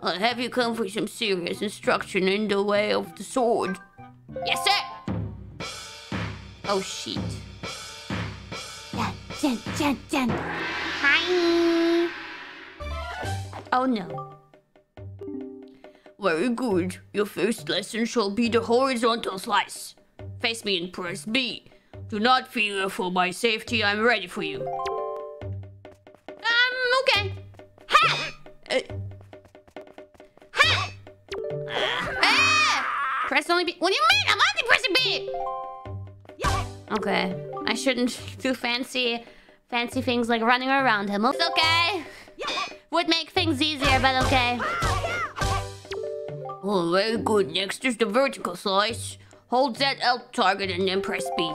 S1: I'll have you come for some serious instruction in the way of the sword. Yes, sir! Oh, shit. Jan. Hi. Oh, no. Very good. Your first lesson shall be the horizontal slice. Face me and press B. Do not fear for my safety. I'm ready for you. Um, okay. Ha! Uh, ha! Ah! Press only B. What do you mean? I'm only pressing B! Okay. I shouldn't do fancy, fancy things like running around him. It's okay. Would make things easier, but okay. Oh, very good. Next is the vertical slice. Hold that L target and then press B.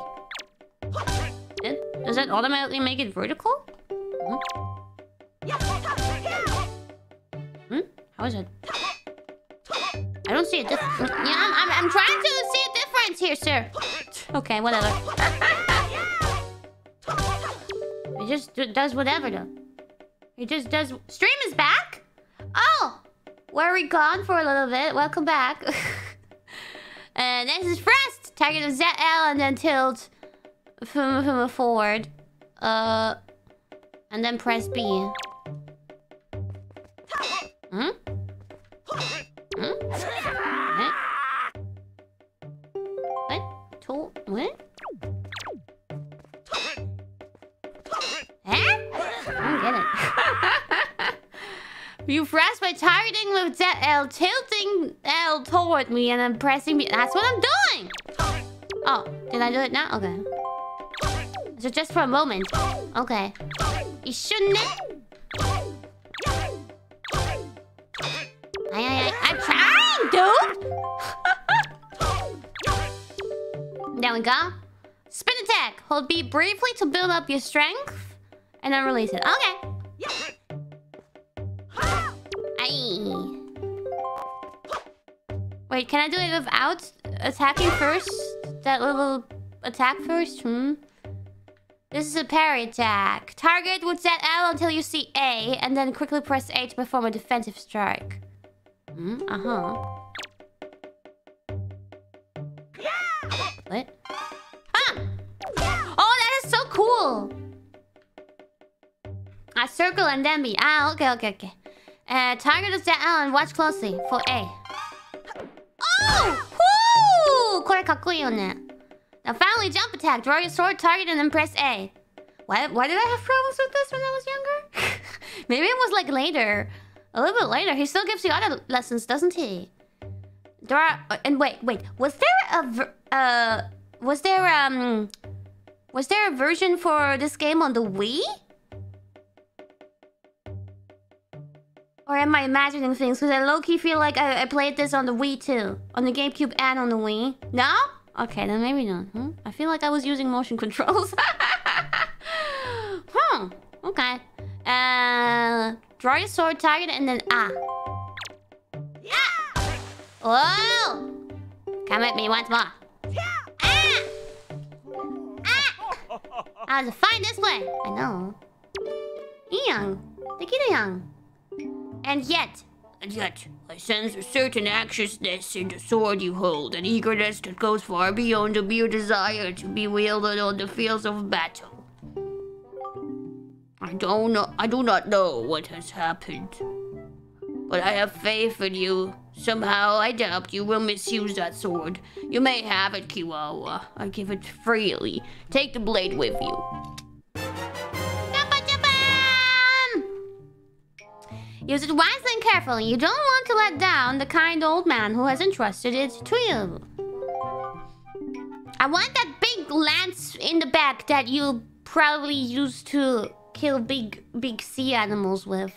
S1: Does that automatically make it vertical? Hmm? Hmm? How is it? I don't see a difference. Yeah, I'm, I'm, I'm trying to see a difference here, sir. Okay, whatever. it just does whatever, though. It just does... Stream is back? Oh! Were we gone for a little bit? Welcome back. and this is thrust. Target of ZL and then tilt forward. Uh, and then press B. Hmm? Hmm? What? What? What? You press by targeting with ZL, tilting L toward me, and then pressing B. That's what I'm doing! Oh, did I do it now? Okay. So just for a moment. Okay. You shouldn't I, I, I, I'm trying, dude! there we go. Spin attack. Hold B briefly to build up your strength. And then release it. Okay. Aye. Wait, can I do it without attacking first? That little attack first? Hmm? This is a parry attack. Target with L until you see A, and then quickly press A to perform a defensive strike. Hmm? Uh-huh. What? Ah! Oh, that is so cool! I circle and then B. Ah, okay, okay, okay. Uh, target is ZL and watch closely for A. Oh! Woo! これかっこいいよね. Now finally jump attack. Draw your sword, target, and then press A. Why, why did I have problems with this when I was younger? Maybe it was like later. A little bit later. He still gives you other lessons, doesn't he? Draw... And wait, wait. Was there a... Uh... Was there, um... Was there a version for this game on the Wii? Or am I imagining things? Because I low-key feel like I, I played this on the Wii too. On the GameCube and on the Wii. No? Okay, then maybe not. Hmm? I feel like I was using motion controls. hmm. Okay. Uh, draw your sword, target, and then ah. Ah! Whoa! Come at me once more. Ah! Ah! I was find this way. I know. Young. Takido young. And yet, and yet, I sense a certain anxiousness in the sword you hold, an eagerness that goes far beyond the mere desire to be wielded on the fields of battle. I don't know, I do not know what has happened, but I have faith in you. Somehow, I doubt you will misuse that sword. You may have it, Kiwawa. I give it freely. Take the blade with you. Use it wisely and carefully. You don't want to let down the kind old man who has entrusted it to you. I want that big lance in the back that you probably used to kill big, big sea animals with.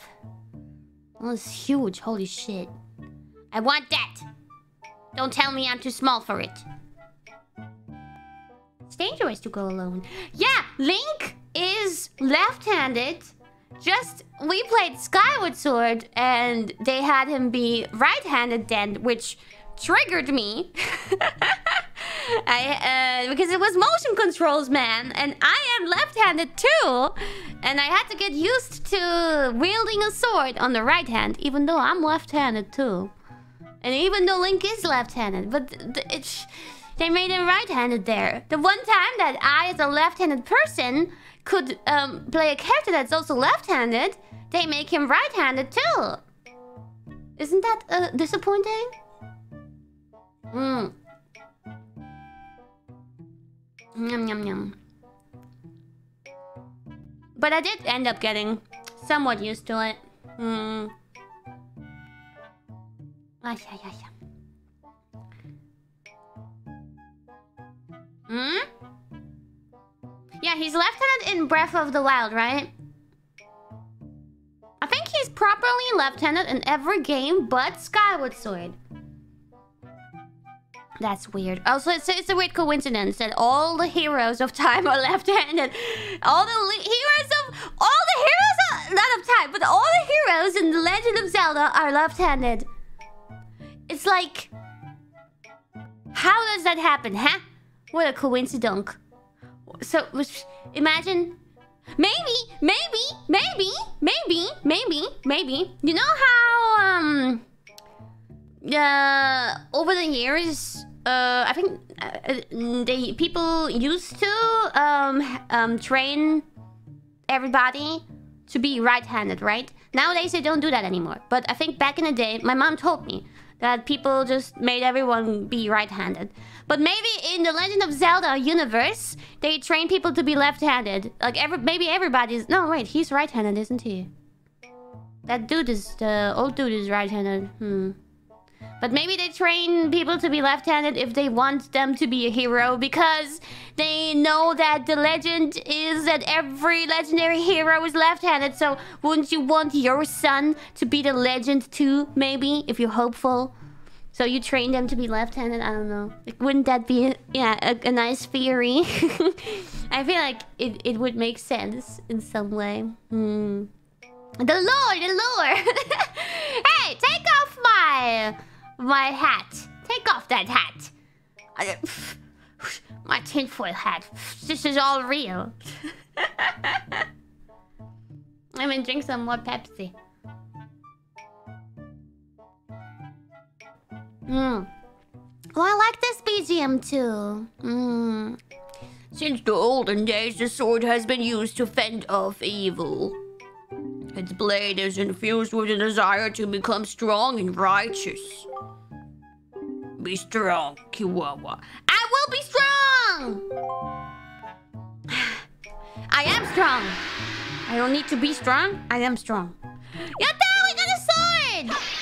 S1: Oh, it's huge. Holy shit. I want that. Don't tell me I'm too small for it. It's dangerous to go alone. Yeah, Link is left-handed just we played Skyward Sword and they had him be right-handed then, which triggered me. I uh, because it was motion controls, man, and I am left-handed too, and I had to get used to wielding a sword on the right hand, even though I'm left-handed too, and even though Link is left-handed, but it's they made him right-handed there. The one time that I, as a left-handed person, could um, play a character that's also left-handed, they make him right-handed too. Isn't that uh, disappointing? Hmm. Yum, yum, yum. But I did end up getting somewhat used to it. Hmm. Hmm? Yeah, he's left-handed in Breath of the Wild, right? I think he's properly left-handed in every game but Skyward Sword. That's weird. Also, it's, it's a weird coincidence that all the heroes of time are left-handed. All the heroes of... All the heroes... Are, not of time, but all the heroes in The Legend of Zelda are left-handed. It's like... How does that happen, huh? What a coincidence. So, imagine... Maybe, maybe, maybe, maybe, maybe, maybe. You know how, um... Uh, over the years, uh, I think uh, they people used to um, um, train everybody to be right-handed, right? Nowadays they don't do that anymore. But I think back in the day, my mom told me that people just made everyone be right-handed. But maybe in the Legend of Zelda universe, they train people to be left-handed. Like every maybe everybody's no wait, he's right-handed, isn't he? That dude is the old dude is right-handed. Hmm. But maybe they train people to be left-handed if they want them to be a hero because they know that the legend is that every legendary hero is left-handed. So wouldn't you want your son to be the legend too, maybe, if you're hopeful? So you train them to be left-handed? I don't know. Like, wouldn't that be, yeah, a, a nice theory? I feel like it, it would make sense in some way. Hmm. The lore, the lore! hey, take off my my hat. Take off that hat. my tinfoil hat. This is all real. I'm gonna drink some more Pepsi. Hmm. Oh, I like this BGM too. Hmm.
S2: Since the olden days, the sword has been used to fend off evil. Its blade is infused with a desire to become strong and righteous. Be strong, Kiwawa.
S1: I will be strong! I am strong. I don't need to be strong. I am strong. Yatta! We got a sword!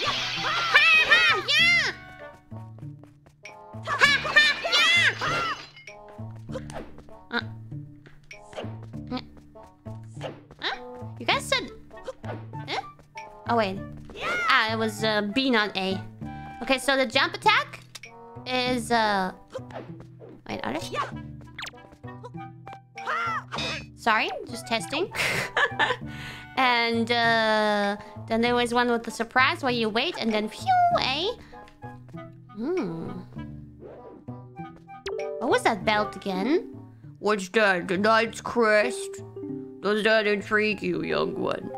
S1: Oh, wait. Ah, it was uh, B, not A. Okay, so the jump attack is uh wait are sorry just testing. And uh then there was one with the surprise where you wait and then phew eh hmm. What was that belt again?
S2: What's that? The knight's crest? Does that intrigue you young one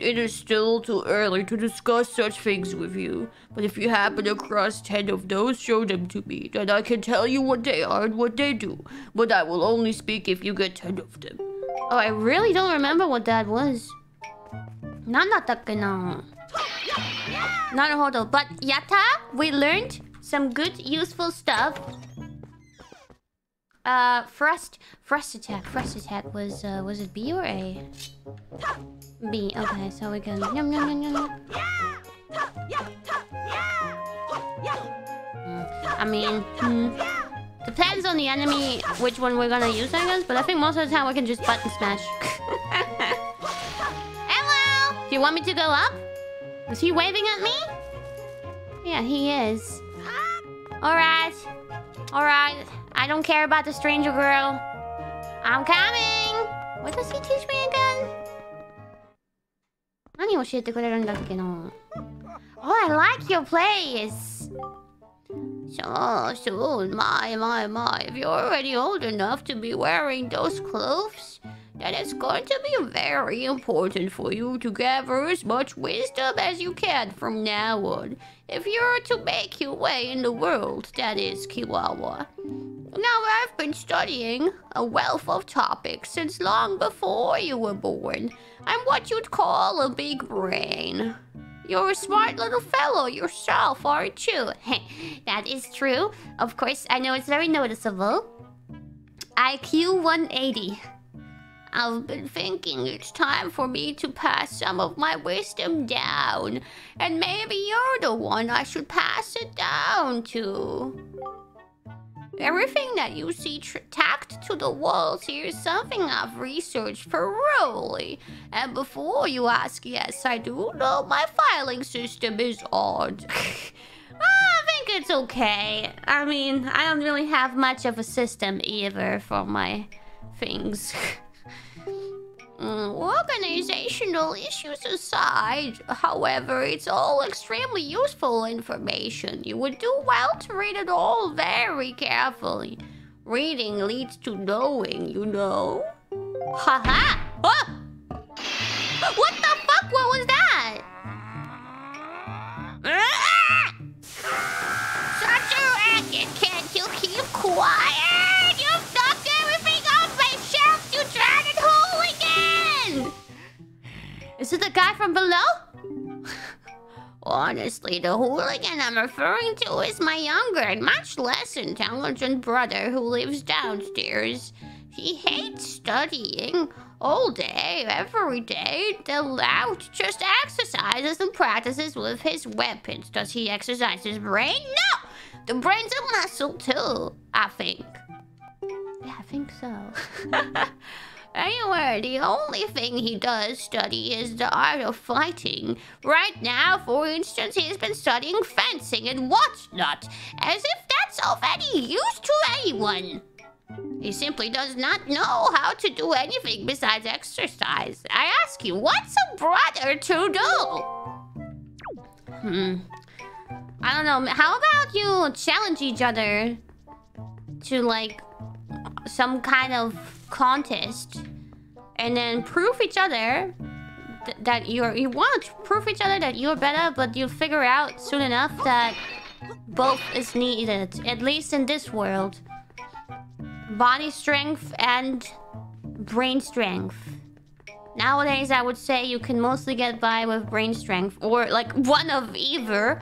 S2: it is still too early to discuss such things with you, but if you happen across ten of those, show them to me. Then I can tell you what they are and what they do. But I will only speak if you get ten of them.
S1: Oh, I really don't remember what that was. Not a hold But Yatta, we learned some good, useful stuff. Uh, thrust, thrust attack, thrust attack was, uh, was it B or A? B. Okay, so we can. Yum. Mm, I mean, hmm, depends on the enemy which one we're gonna use, I guess. But I think most of the time we can just button smash. Hello! Do you want me to go up? Is he waving at me? Yeah, he is. Alright. Alright. I don't care about the stranger girl. I'm coming! What does he teach me again? 何教えてくれるんだっけな Oh, I like your place!
S2: So soon, my, my, my. If you're already old enough to be wearing those clothes, then it's going to be very important for you to gather as much wisdom as you can from now on. If you're to make your way in the world, that is, Kiwawa. Now, I've been studying a wealth of topics since long before you were born. I'm what you'd call a big brain. You're a smart little fellow yourself, aren't you?
S1: that is true. Of course, I know it's very noticeable. IQ 180.
S2: I've been thinking it's time for me to pass some of my wisdom down. And maybe you're the one I should pass it down to. Everything that you see tacked to the walls here is something I've researched thoroughly. And before you ask, yes, I do know my filing system is odd.
S1: I think it's okay. I mean, I don't really have much of a system either for my things.
S2: Organizational issues aside, however, it's all extremely useful information. You would do well to read it all very carefully. Reading leads to knowing, you know?
S1: Haha! -ha. Oh! What the fuck? What was that?
S2: Such a racket! Can't you keep quiet?
S1: Is it the guy from below?
S2: Honestly, the hooligan I'm referring to is my younger and much less intelligent brother who lives downstairs. He hates studying all day, every day. The just exercises and practices with his weapons. Does he exercise his brain? No! The brain's a muscle too, I think.
S1: Yeah, I think so.
S2: Anyway, the only thing he does study is the art of fighting. Right now, for instance, he's been studying fencing and whatnot, as if that's of any use to anyone. He simply does not know how to do anything besides exercise. I ask you, what's a brother to do?
S1: Hmm. I don't know. How about you challenge each other to, like, some kind of contest and then prove each other th that you're you want to prove each other that you're better but you'll figure out soon enough that both is needed at least in this world. Body strength and brain strength. Nowadays i would say you can mostly get by with brain strength or like one of either.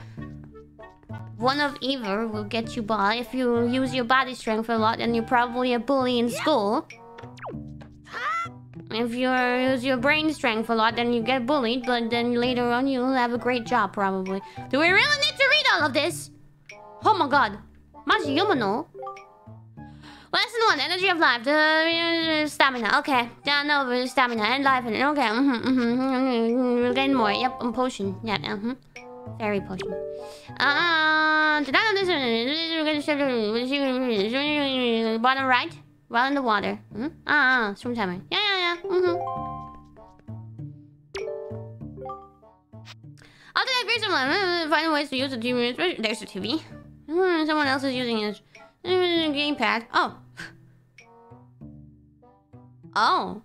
S1: One of either will get you by. If you use your body strength a lot and you're probably a bully in school if you use your brain strength a lot, then you get bullied, but then later on you'll have a great job, probably. Do we really need to read all of this? Oh my god. Maji Yomono? Lesson 1, energy of life. The stamina. Okay. Down over stamina and life. Okay. Mm -hmm, mm -hmm. Gain more. Yep. Um, potion. Yeah. Uh -huh. Fairy potion. Uh? Bottom right? Well in the water. Mm -hmm. Ah, uh, swim timer. Yeah, yeah, yeah. Mm -hmm. Do that for someone. Find ways to use the TV. There's the TV. Someone else is using it. Gamepad. Oh. Oh.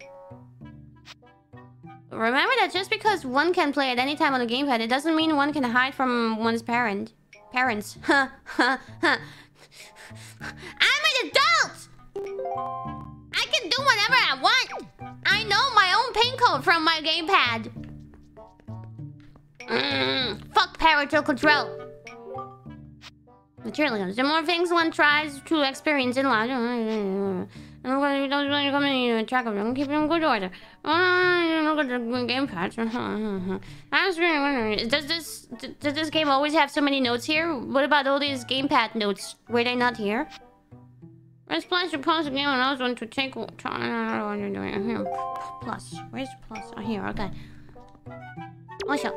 S1: Remember that just because one can play at any time on the gamepad, it doesn't mean one can hide from one's parent. Parents. I'm an adult! I can do whatever I want. I know my own pin code from my gamepad. Mm, fuck parental control. Materially, there more things one tries to experience in life. I'm going to come in track of them, keep them in good order. Look at the gamepad. I was really wondering, does this does this game always have so many notes here? What about all these gamepad notes? Were they not here? Let's plus your pause again when I was going to take time. I don't know what you're doing. Here. Plus. Where's plus? Oh, here. Okay. What's up?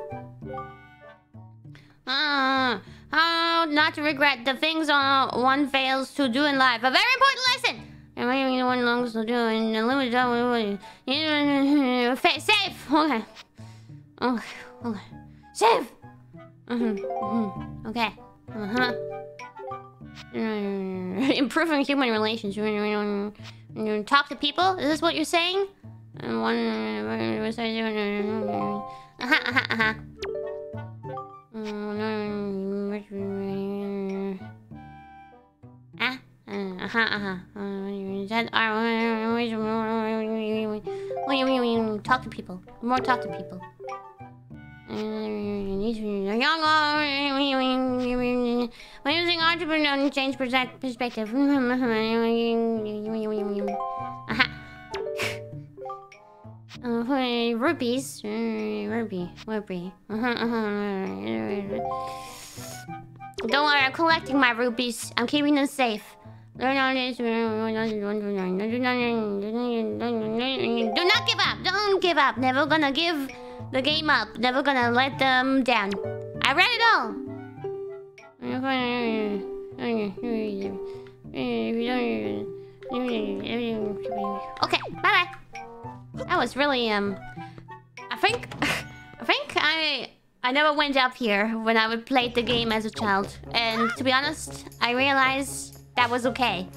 S1: Uh, how not to regret the things uh, one fails to do in life. A very important lesson! And maybe one longs to do and the limit limited Safe! Okay. Okay. Okay. Safe! Mm -hmm. Mm -hmm. Okay. Uh-huh. Improving human relations. Talk to people? Is this what you're saying? Uh-huh, uh-huh. Ah. Talk to people. More talk to people. When using entrepreneur to change perspective. Aha. Uh, rupees. Rupee. Rupee. Don't worry, I'm collecting my rupees. I'm keeping them safe. Do not give up. Don't give up. Never gonna give the game up. Never gonna let them down. I read it all. Okay, bye bye. That was really um. I think, I think I I never went up here when I would play the game as a child, and to be honest, I realized that was okay.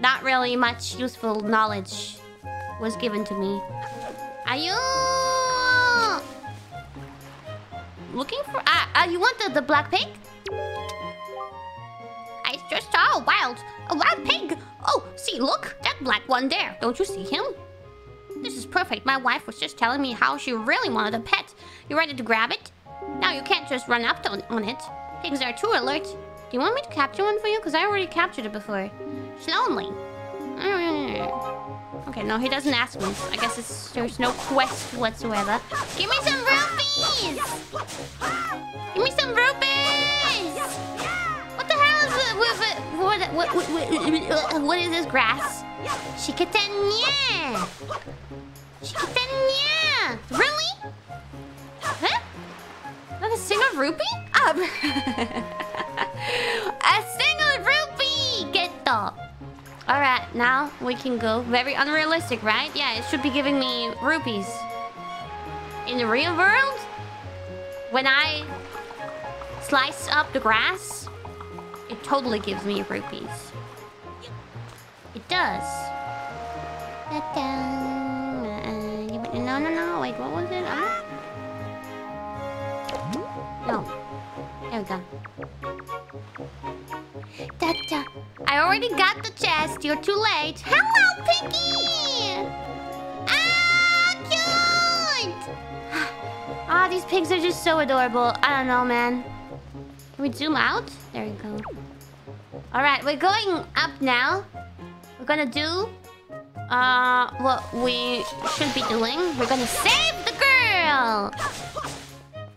S1: Not really much useful knowledge was given to me. Are you looking for? Ah, uh, you want the, the black pig? I just saw a wild, a wild pig. Oh, see, look, that black one there. Don't you see him? This is perfect. My wife was just telling me how she really wanted a pet. You ready to grab it? Now you can't just run up on, on it. Pigs are too alert. Do you want me to capture one for you? Because I already captured it before. It's lonely. Okay, no, he doesn't ask me. I guess it's, there's no quest whatsoever. Give me some rupees! Give me some rupees! What the hell is it? What, what, what, what, is this grass? Shikatanya! Shikatanya! Really? Huh? Not a single rupee? Um, a single rupee! Get the... Alright, now we can go. Very unrealistic, right? Yeah, it should be giving me rupees. In the real world, when I slice up the grass, it totally gives me rupees. It does. No, no, no. Wait, what was it? No. There we go. Da-da. I already got the chest. You're too late. Hello, Piggy! Ah, cute! Ah, these pigs are just so adorable. I don't know, man. Can we zoom out? There we go. Alright, we're going up now. We're gonna do... Uh, what we should be doing. We're gonna save the girl!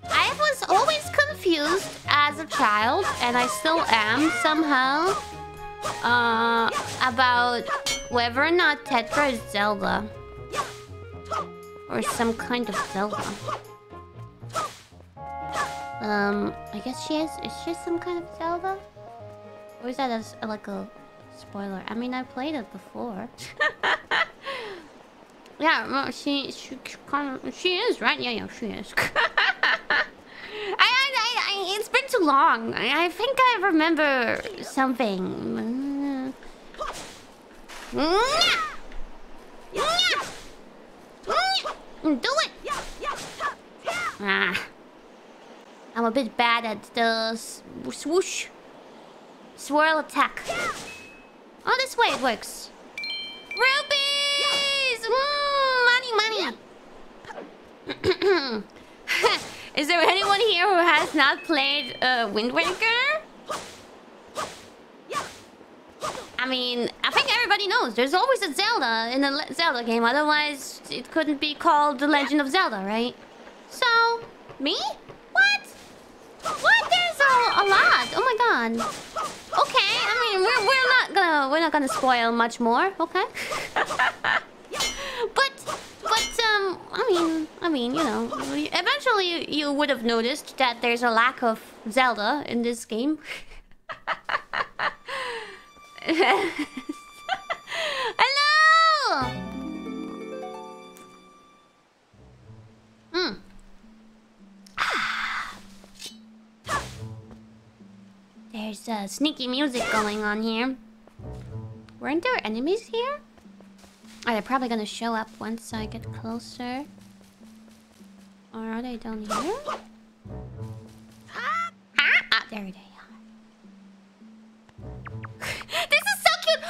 S1: I was always confused as a child, and I still am somehow, uh, about whether or not Tetra is Zelda. Or some kind of Zelda. Um, I guess she is. Is she some kind of Zelda? Or is that as like a spoiler? I mean, I played it before. yeah, well, she she kind of she is right. Yeah, yeah, she is. I, I, I, it's been too long. I, I think I remember something. Do it. Ah. I'm a bit bad at the swoosh. Swirl attack. Oh, this way it works. Rupees! Mm, money, money. Is there anyone here who has not played uh, Wind Waker? I mean, I think everybody knows. There's always a Zelda in a Zelda game. Otherwise, it couldn't be called The Legend of Zelda, right? So, me? What? What? There's a, a lot. Oh my god. Okay, I mean, we're, we're not gonna we're not gonna spoil much more. Okay. but but um, I mean, I mean, you know, eventually you would have noticed that there's a lack of Zelda in this game. Hello. Hmm. There's uh, sneaky music going on here. Weren't there enemies here? Oh, they're probably gonna show up once I get closer. Or are they down here? Ah, ah there they are. this is so cute!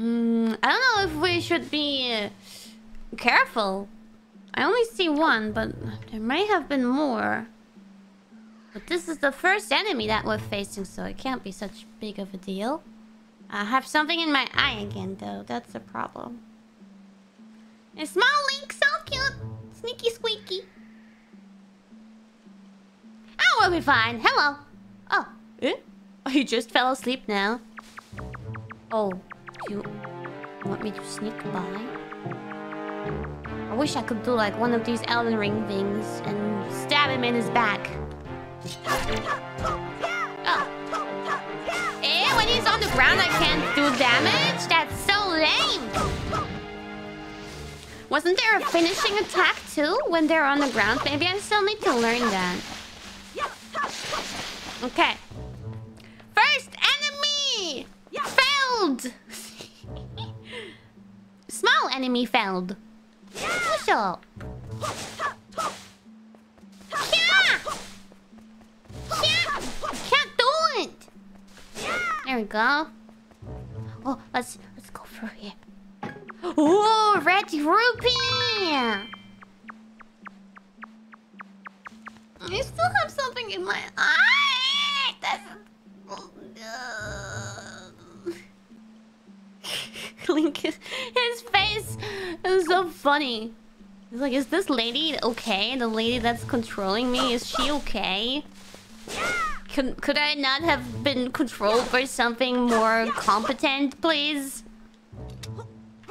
S1: Mm, I don't know if we should be careful. I only see one, but there may have been more. But this is the first enemy that we're facing, so it can't be such big of a deal. I have something in my eye again, though. That's a problem. A small Link, so cute. Sneaky squeaky. Oh, we'll be fine. Hello. Oh, eh? You just fell asleep now. Oh, you want me to sneak by? I wish I could do like one of these Elden Ring things and stab him in his back. Oh. Eh, when he's on the ground I can't do damage? That's so lame! Wasn't there a finishing attack too when they're on the ground? Maybe I still need to learn that. Okay. First enemy! Failed! Small enemy. Yeah! Yeah! Can't do it! There we go. Oh, let's let's go through here. Oh, red rupee! I still have something in my eye. That's oh, Link, is, his face is so funny. He's like, is this lady okay? The lady that's controlling me, is she okay? Could, could I not have been controlled by something more competent, please?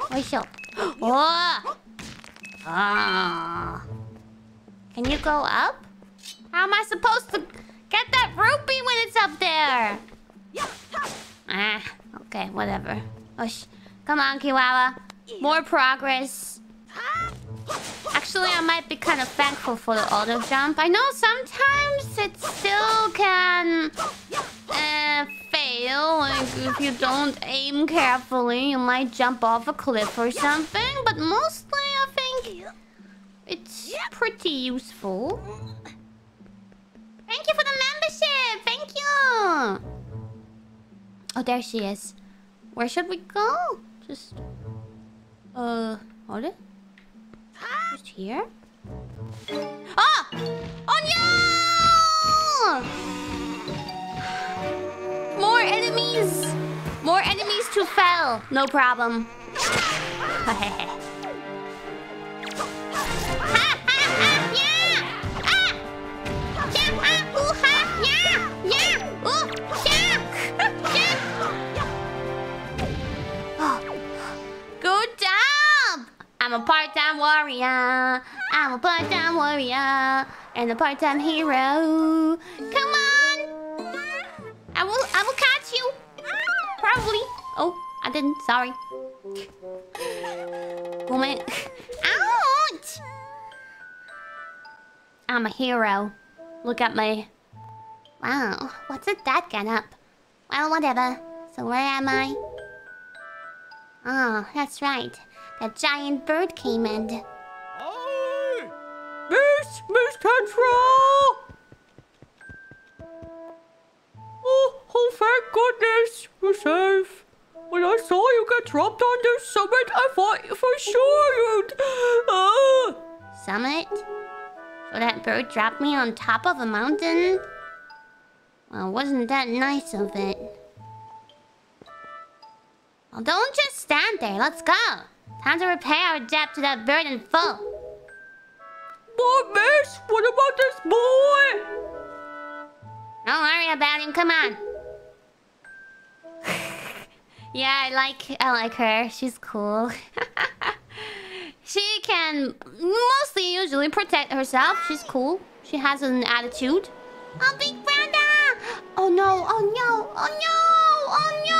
S1: What's up? Oh! Ah. Can you go up? How am I supposed to get that rupee when it's up there? Ah, okay, whatever. Osh. Come on, Kiwawa. More progress. Actually, I might be kind of thankful for the auto jump. I know sometimes it still can uh, fail. Like, if you don't aim carefully, you might jump off a cliff or something. But mostly, I think it's pretty useful. Thank you for the membership! Thank you! Oh, there she is. Where should we go? Just... Uh... Hold it? Just here? Ah! No! More enemies! More enemies to fell. No problem. Good I'm a part-time warrior. I'm a part-time warrior and a part-time hero. Come on! I will I will catch you. Probably. Oh, I didn't. Sorry. Woman. Ouch! I'm a hero. Look at me. Wow, what's it that gun up? Well, whatever. So where am I? Oh, that's right. That giant bird came in.
S2: Hey! Miss! Miss Tetra! Oh, oh, thank goodness! You're safe. When I saw you get dropped on this summit, I thought for sure you'd... Uh...
S1: Summit? So that bird dropped me on top of a mountain? Well, wasn't that nice of it? Well, don't just stand there. Let's go. Time to repay our debt to that bird in full.
S2: But miss, what about this boy?
S1: Don't worry about him. Come on. yeah, I like I like her. She's cool. she can mostly usually protect herself. She's cool. She has an attitude. Oh, Big Brother! Oh no, oh no, oh no, oh no!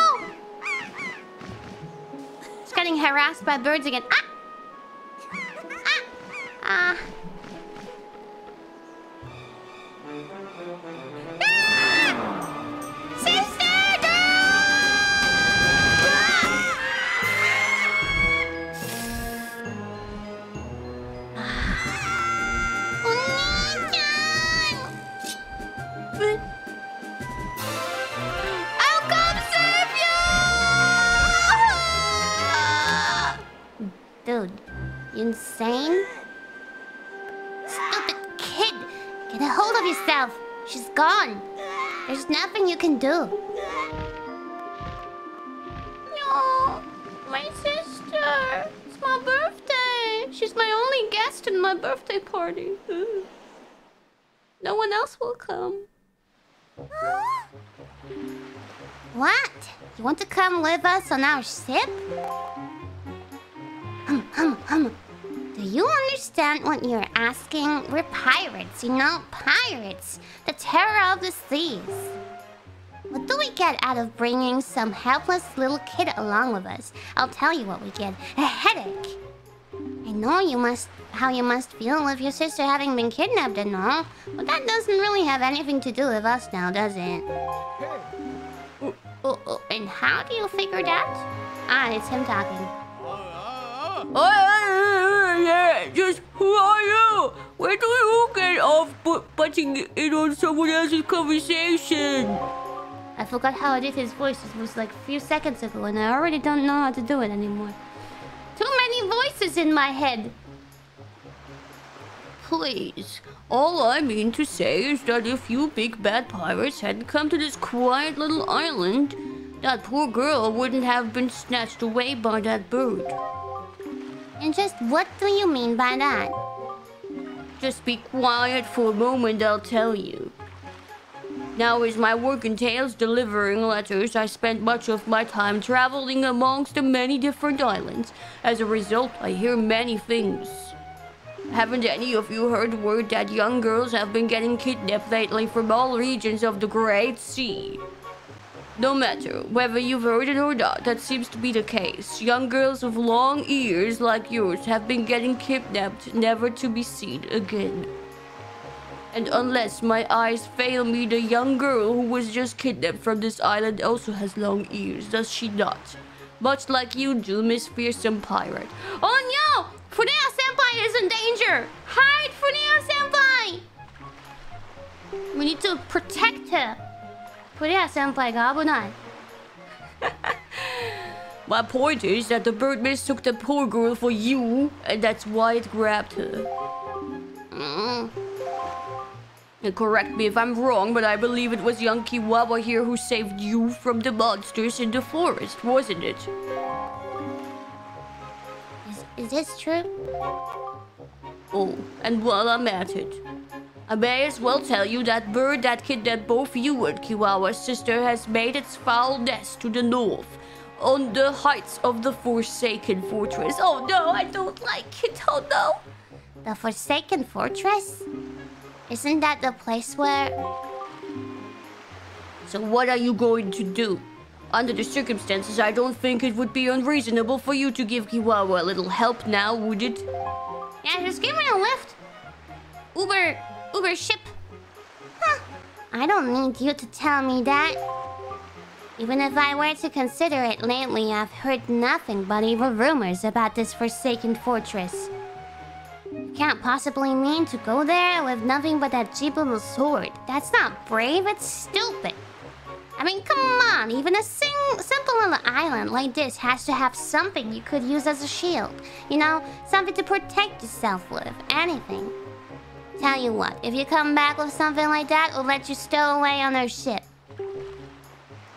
S1: She's getting harassed by birds again. Ah! Ah! Ah! Insane? Stupid kid! Get a hold of yourself! She's gone! There's nothing you can do. No, my sister. It's my birthday. She's my only guest in my birthday party. No one else will come. What? You want to come with us on our ship? Hum, hum, hum. Do you understand what you're asking? We're pirates, you know? Pirates. The terror of the seas. What do we get out of bringing some helpless little kid along with us? I'll tell you what we get. A headache. I know you must how you must feel with your sister having been kidnapped and all, but that doesn't really have anything to do with us now, does it? Oh, oh, oh, and how do you figure that? Ah, it's him talking.
S2: Yeah, just who are you? Where do you get off bu- butting in on someone else's conversation?
S1: I forgot how I did his voice. It was like a few seconds ago, and I already don't know how to do it anymore. Too many voices in my head.
S2: Please, all I mean to say is that if you big bad pirates hadn't come to this quiet little island, that poor girl wouldn't have been snatched away by that bird.
S1: And just what do you mean by that?
S2: Just be quiet for a moment, I'll tell you. Now, as my work entails delivering letters, I spent much of my time traveling amongst the many different islands. As a result, I hear many things. Haven't any of you heard word that young girls have been getting kidnapped lately from all regions of the Great Sea? No matter whether you've heard it or not, that seems to be the case. Young girls with long ears like yours have been getting kidnapped, never to be seen again. And unless my eyes fail me, the young girl who was just kidnapped from this island also has long ears, does she not? Much like you do, Miss Fearsome Pirate.
S1: Oh no! Funea Senpai is in danger! Hide Funea Senpai! We need to protect her. Funea Senpai が危ない。
S2: My point is that the bird mistook the poor girl for you, and that's why it grabbed her.
S1: Mm.
S2: And correct me if I'm wrong, but I believe it was young Kiwawa here who saved you from the monsters in the forest, wasn't it?
S1: Is, is this true?
S2: Oh, and while I'm at it, I may as well tell you that bird that kidnapped both you and Kiwawa's sister has made its foul nest to the north, on the heights of the Forsaken Fortress. Oh no, I don't like it. Oh no.
S1: The Forsaken Fortress? Isn't that the place where...
S2: So what are you going to do? Under the circumstances, I don't think it would be unreasonable for you to give Kiwawa a little help now, would it?
S1: Yeah, just give me a lift. Uber... Uber ship. Huh. I don't need you to tell me that. Even if I were to consider it lately, I've heard nothing but evil rumors about this Forsaken Fortress. Can't possibly mean to go there with nothing but that cheap little sword. That's not brave, it's stupid. I mean, come on, even a sing simple little island like this has to have something you could use as a shield. You know, something to protect yourself with. Anything. Tell you what, if you come back with something like that, we'll let you stow away on our ship.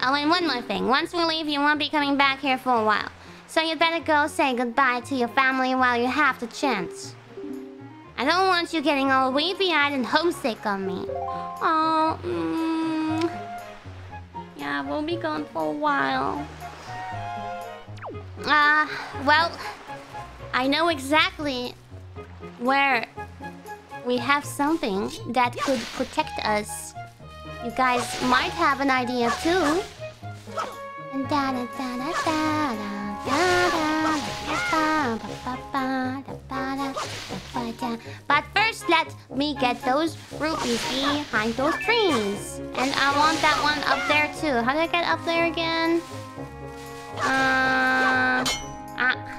S1: Oh, and one more thing. Once we leave, you won't be coming back here for a while. So you'd better go say goodbye to your family while you have the chance. I don't want you getting all weepy-eyed and homesick on me. Oh, mm. Yeah, we'll be gone for a while. Ah, uh, well, I know exactly where we have something that could protect us. You guys might have an idea too. But first, let me get those rupees behind those trees. And I want that one up there too. How do I get up there again? Uh, ah.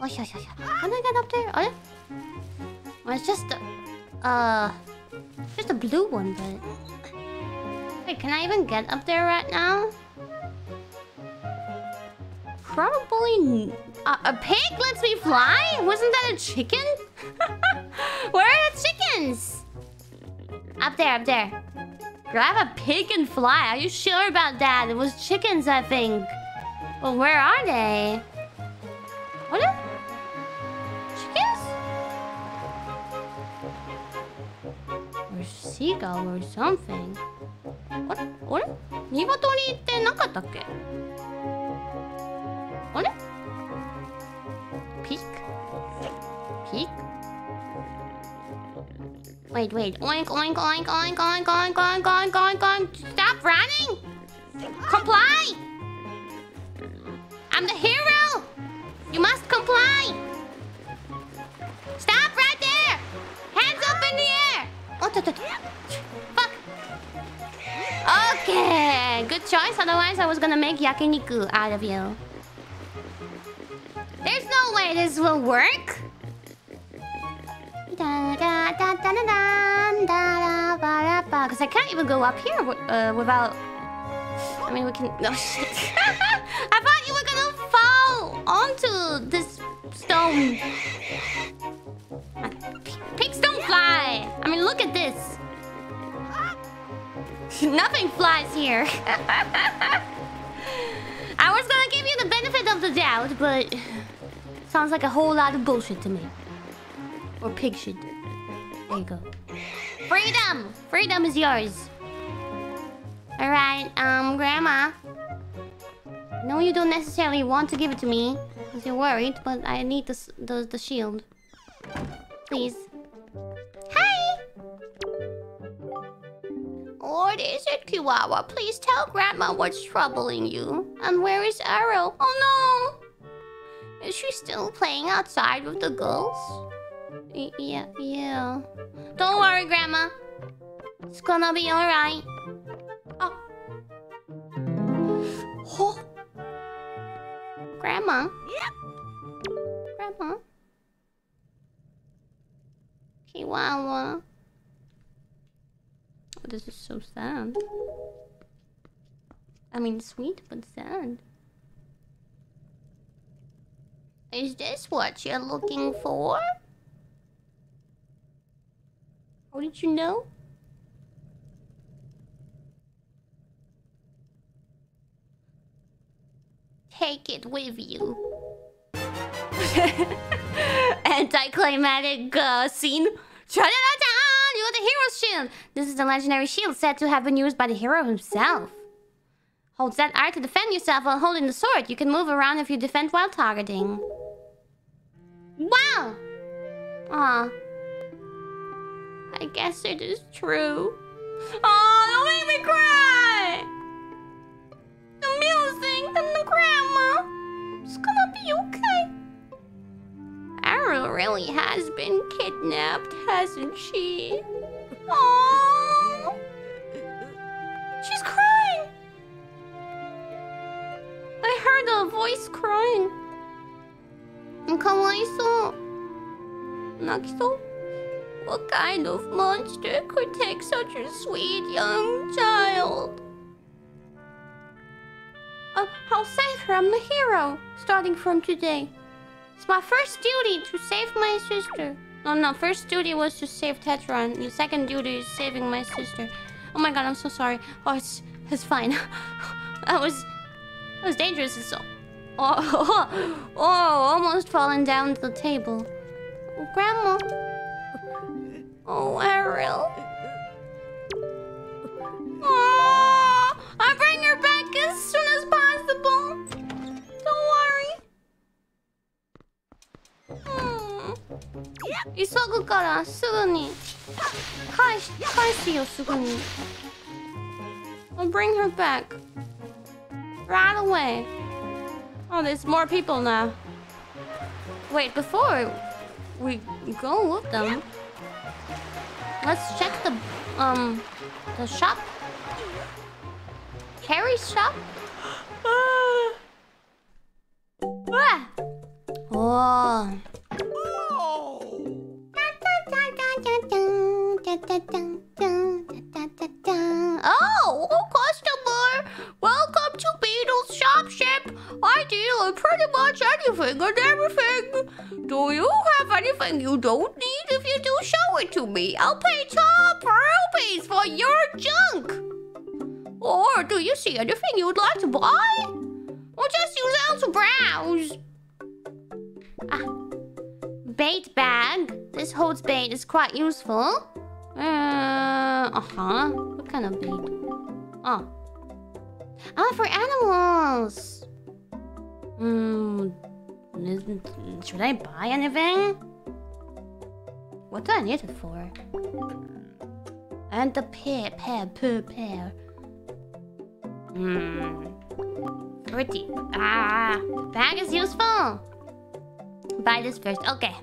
S1: How do I get up there? Oh, well, it's just a, uh, just a blue one, but wait, can I even get up there right now? Probably a pig lets me fly. Wasn't that a chicken? Where are the chickens? Up there, up there. Grab a pig and fly. Are you sure about that? It was chickens, I think. But where are they? What? Are... Chickens? Or seagull or something. What? What? 鶏ってなかったっけあれ Peak? Peak? Wait, wait. Oink, oink, oink, oink, oink, oink, oink, oink, oink, oink. Stop running! Comply! I'm the hero! You must comply! Stop right there! Hands up in the air! Oh, fuck! Okay, good choice. Otherwise, I was gonna make yakiniku out of you. There's no way this will work. Because I can't even go up here uh, without... I mean, we can... Oh, shit. I thought you were gonna fall onto this stone. Pigs don't fly. I mean, look at this. Nothing flies here. I was gonna give you the benefit of the doubt, but... Sounds like a whole lot of bullshit to me. Or pig shit. There you go. Freedom! Freedom is yours. Alright, um, Grandma. No, you don't necessarily want to give it to me. Because you're worried, but I need the, the, the shield. Please. Hi! What is it, Kiwawa? Please tell Grandma what's troubling you. And where is Aryll? Oh no! Is she still playing outside with the girls? Y yeah, yeah. Don't worry, Grandma. It's gonna be alright. Grandma? Grandma? Kiwawa. Oh, this is so sad. I mean, sweet, but sad. Is this what you're looking for? How did you know? Take it with you. Anticlimactic uh, scene. You got the hero shield! This is the legendary shield said to have been used by the hero himself. Hold that R to defend yourself while holding the sword. You can move around if you defend while targeting. Wow! Aw. I guess it is true. Oh, don't make me cry! amusing than the grandma. It's gonna be okay. Aryll really has been kidnapped, hasn't she? Aww. She's crying. I heard a voice crying. Kawaiso. Nakiso? What kind of monster could take such a sweet young child? Uh, I'll save her. I'm the hero. Starting from today. It's my first duty to save my sister. No, no. First duty was to save Tetra, and the second duty is saving my sister. Oh my god, I'm so sorry. Oh, it's it's fine. that was that was dangerous. So oh, oh, oh almost falling down the table. Oh, Grandma. Oh, Aryll. Oh, I'll bring her back as soon as possible. Don't worry. 急ぐからすぐに返し返すよすぐに I'll bring her back right away Oh there's more people now Wait before we go with them Let's check the um the shop Carrie's shop Ah. Oh. Oh, customer! Welcome to Beedle's Shop Ship! I deal in pretty much anything and everything. Do you have anything you don't need? If you do, show it to me. I'll pay top rupees for your junk. Or do you see anything you'd like to buy? Or just use L to browse. Ah. Bait bag. This holds bait is quite useful. Uh, uh-huh. What kind of bait? Oh. Ah, for animals. Hmm. Should I buy anything? What do I need it for? And the pear, pear, pear, pear. Hmm. Pretty. Ah, bag is useful. Buy this first. Okay.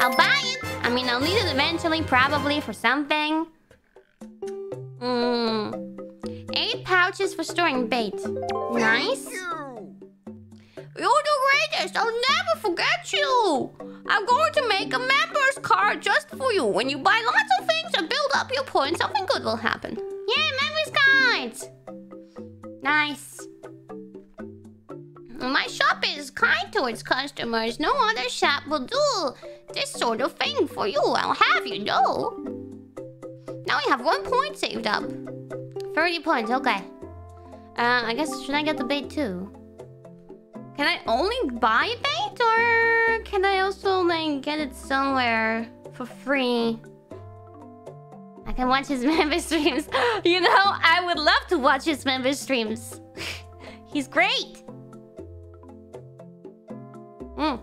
S1: I'll buy it. I mean, I'll need it eventually, probably for something. Hmm. Eight pouches for storing bait. Nice. You're the greatest. I'll never forget you. I'm going to make a member's card just for you. When you buy lots of things and build up your points, something good will happen. Yay, members cards. Nice. My shop is kind to its customers. No other shop will do this sort of thing for you. I'll have you know. Now we have one point saved up. 30 points, okay. Uh, I guess, should I get the bait too? Can I only buy bait or can I also like get it somewhere for free? I can watch his member streams. you know, I would love to watch his member streams. He's great. Mm.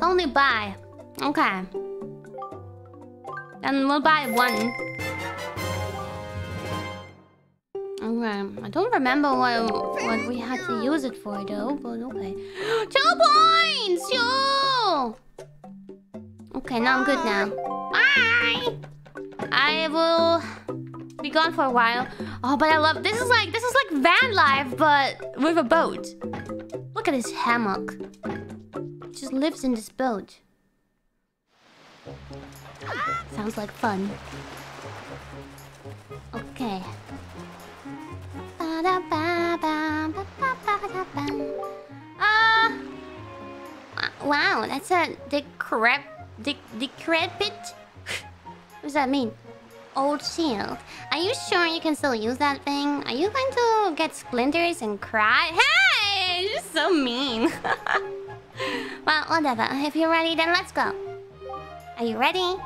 S1: Only buy. Okay. Then we'll buy one. Okay. I don't remember what, what we had to use it for though, but okay. Two points! Yo! Okay, now I'm good now. Bye! I will be gone for a while. Oh, but I love this is like this is like van life, but with a boat. Look at this hammock. Just lives in this boat. Sounds like fun. Okay. Uh, wow, that's a decrep de decrepit. what does that mean? Old shield. Are you sure you can still use that thing? Are you going to get splinters and cry? Hey! You're so mean. well, whatever. If you're ready, then let's go. Are you ready?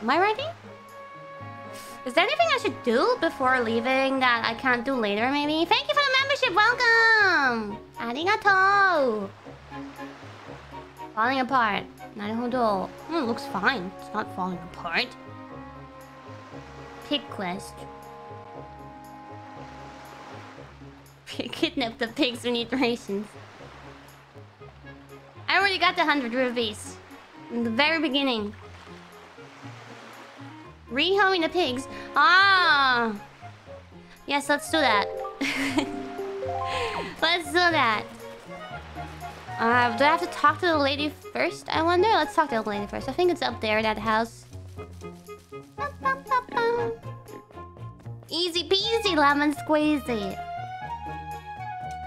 S1: Am I ready? Is there anything I should do before leaving that I can't do later, maybe? Thank you for the membership! Welcome! Arigato! Falling apart. Naruhodo. Hmm, looks fine. It's not falling apart. Pig quest. Kidnap the pigs, we need rations. I already got the 100 rupees. In the very beginning. Rehoming the pigs. Ah! Yes, let's do that. let's do that. Uh, do I have to talk to the lady first? I wonder. Let's talk to the lady first. I think it's up there, that house. Easy peasy, lemon squeezy.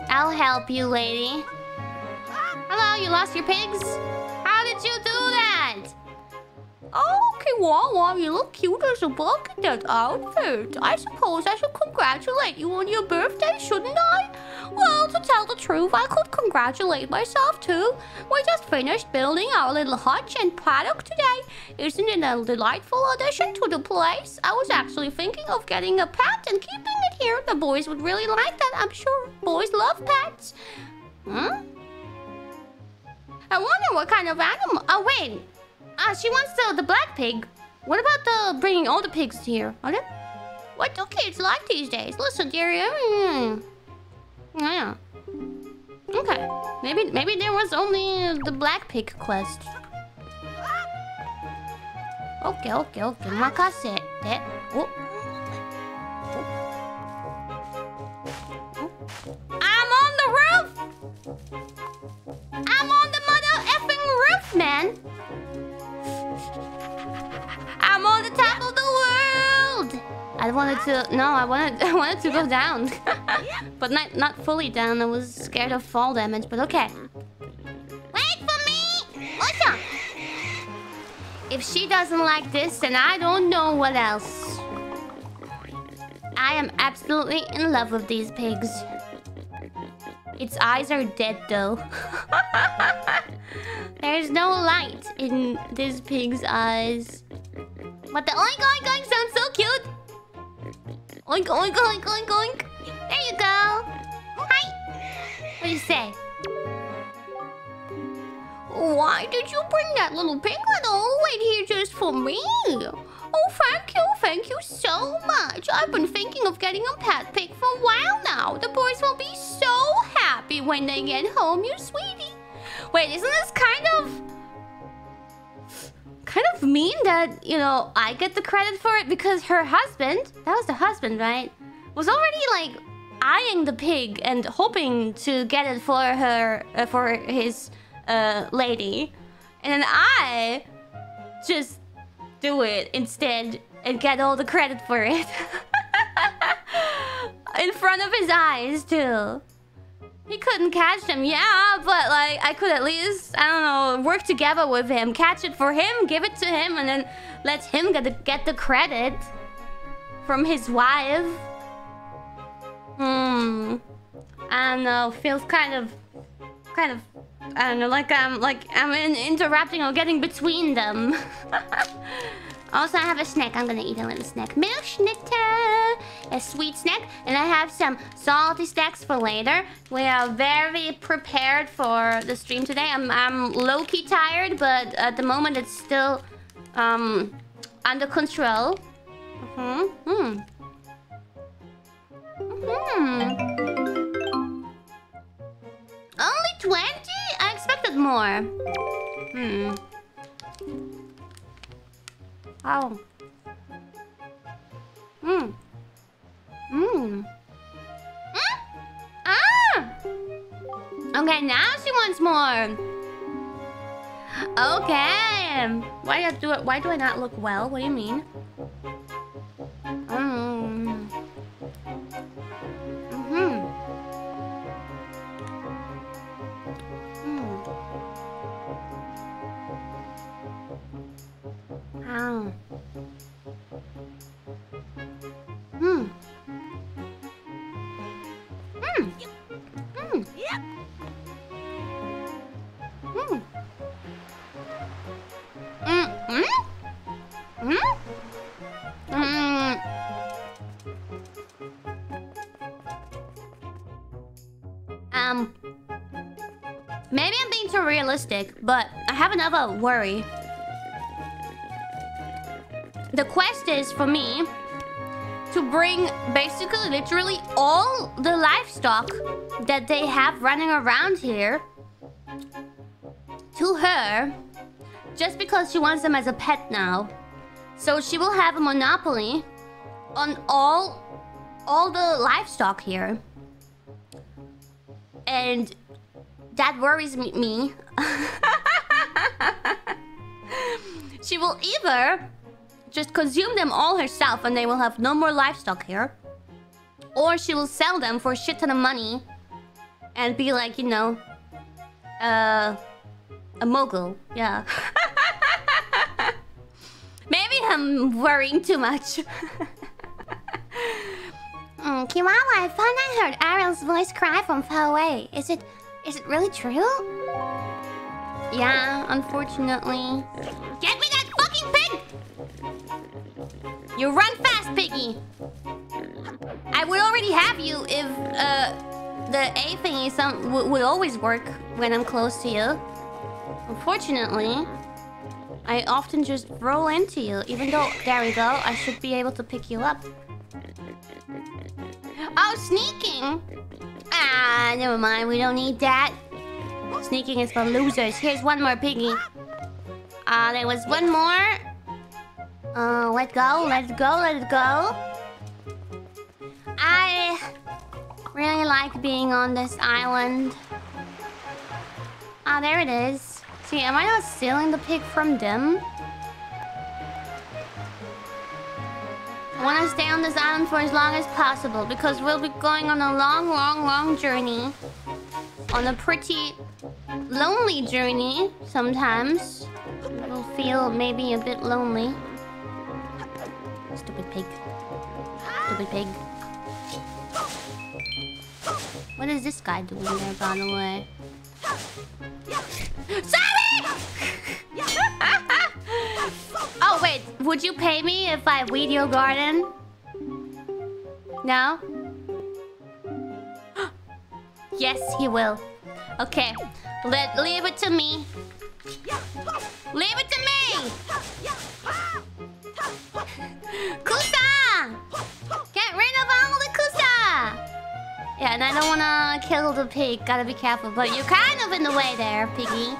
S1: I'll help you, lady. Hello, you lost your pigs? How did you do that? Okay, Wawa, you look cute as a bug in that outfit. I suppose I should congratulate you on your birthday, shouldn't I? Well, to tell the truth, I could congratulate myself too. We just finished building our little hutch and paddock today. Isn't it a delightful addition to the place? I was actually thinking of getting a pet and keeping it here. The boys would really like that, I'm sure. Boys love pets. Hmm? I wonder what kind of animal. Oh wait, ah, she wants the the black pig. What about the bringing all the pigs here? They? What do kids like these days? Listen, dearie. Mm, yeah. Okay. Maybe maybe there was only the black pig quest. Okay, okay, okay. Makase. Oh. I'm on the roof! I'm on the mother effing roof, man! I'm on the top of the world! I wanted to no, I wanted I wanted to go down. but not not fully down. I was scared of fall damage, but okay. Wait for me! What's up? If she doesn't like this, then I don't know what else. I am absolutely in love with these pigs. Its eyes are dead though. There's no light in this pig's eyes. But the oink oink oink sounds so cute. Oink oink oink oink oink. There you go. Hi. What do you say? Why did you bring that little piglet all the way here just for me? Oh, thank you, thank you so much. I've been thinking of getting a pet pig for a while now. The boys will be so happy when they get home, you sweetie. Wait, isn't this kind of... Kind of mean that, you know, I get the credit for it because her husband, that was the husband, right? Was already like eyeing the pig and hoping to get it for her, uh, for his uh, lady. And then I just do it instead and get all the credit for it. In front of his eyes, too. He couldn't catch them, yeah, but like I could at least, I don't know, work together with him, catch it for him, give it to him, and then let him get the, get the credit from his wife. Hmm. I don't know, feels kind of, kind of, I don't know, like I'm, like I'm in, interrupting or getting between them. Also, I have a snack. I'm gonna eat a little snack. Milchschnitte! A sweet snack. And I have some salty snacks for later. We are very prepared for the stream today. I'm, I'm low-key tired, but at the moment it's still um, under control. Hmm. Only 20? More. Hmm. Oh. Hmm. Hmm. Mm? Ah! Okay, now she wants more. Okay. Why do I do it? Why do I not look well? What do you mean? Mm. Ow. Hmm. Hmm. Hmm. Yep. Hmm. Hmm. Hmm. Hmm. Um. Maybe I'm being too realistic, but I have another worry. The quest is for me to bring basically literally all the livestock that they have running around here to her just because she wants them as a pet now. So she will have a monopoly on all all the livestock here. And that worries me. she will either just consume them all herself and they will have no more livestock here. Or she will sell them for a shit ton of money and be like, you know, uh, a mogul. Yeah. Maybe I'm worrying too much. mm, Kiwawa, I thought I heard Aryll's voice cry from far away. Is it, is it really true? Yeah, unfortunately. Get me that fucking pig! You run fast, Piggy! I would already have you if uh, the A thingy some would always work when I'm close to you. Unfortunately, I often just roll into you, even though, there we go, I should be able to pick you up. Oh, sneaking! Ah, never mind, we don't need that. Sneaking is for losers. Here's one more piggy. Ah, uh, there was one more. Uh, let's go, let's go, let's go. I really like being on this island. Ah, there it is. See, am I not stealing the pig from them? I want to stay on this island for as long as possible because we'll be going on a long, long, long journey. On a pretty lonely journey sometimes. It'll feel maybe a bit lonely. Stupid pig. Stupid pig. What is this guy doing there, by the way? Sorry! oh, wait. Would you pay me if I weed your garden? No? yes, he will. Okay. Let leave it to me. Leave it to me! Kusa! Get rid of all the Kusa! Yeah, and I don't wanna kill the pig. Gotta be careful. But you're kind of in the way there, piggy.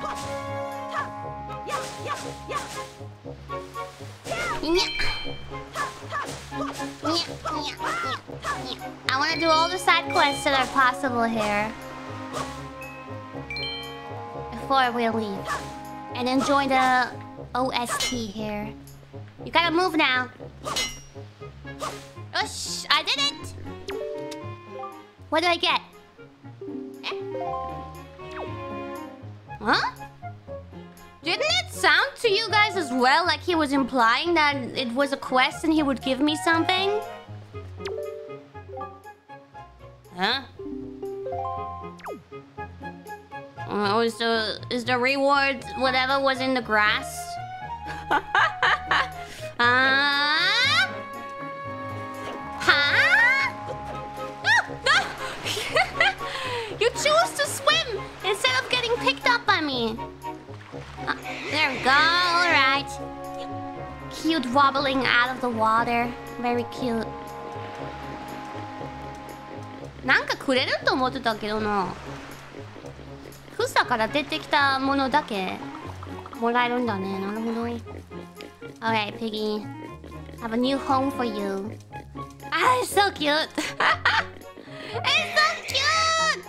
S1: I wanna do all the side quests that are possible here. Before we leave. And enjoy the OST here. You gotta move now. Oosh, I did it! What did I get? Eh? Huh? Didn't it sound to you guys as well like he was implying that it was a quest and he would give me something? Huh? Oh, is the is the reward whatever was in the grass? Uh, huh? No, no! you choose to swim instead of getting picked up by me. Uh, there we go. All right. Cute wobbling out of the water. Very cute. なんかくれると思ってたけどな。フサから出てきたものだけもらえるんだね。なるほど。Alright, Piggy. Have a new home for you. Ah, it's so cute. it's so cute!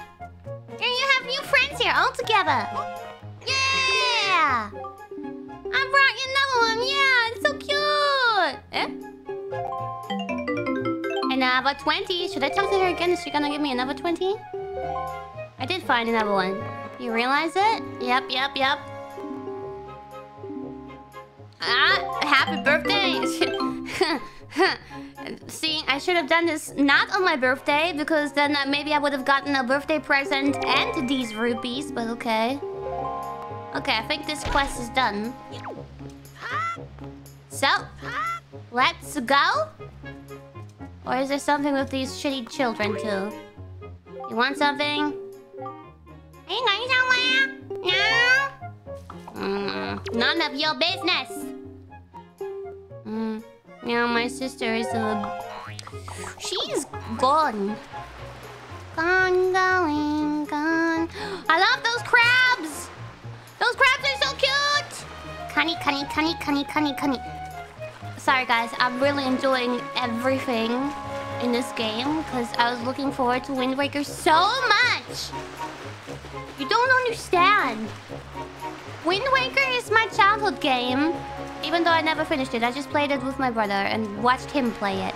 S1: And you have new friends here all together. Yeah! I brought you another one. Yeah, it's so cute. Eh? Another 20. Should I talk to her again? Is she gonna give me another 20? I did find another one. You realize it? Yep, yep, yep. Ah, happy birthday! See, I should have done this not on my birthday because then maybe I would have gotten a birthday present and these rupees, but okay. Okay, I think this quest is done. So, let's go? Or is there something with these shitty children too? You want something? Are you going somewhere? No? Mm, none of your business. Mm, yeah, my sister is a... She's gone. Gone, going, gone. I love those crabs! Those crabs are so cute! Cunny, cunny, cunny, cunny, cunny, cunny. Sorry guys, I'm really enjoying everything in this game because I was looking forward to Wind Waker so much! You don't understand. Wind Waker is my childhood game. Even though I never finished it, I just played it with my brother and watched him play it.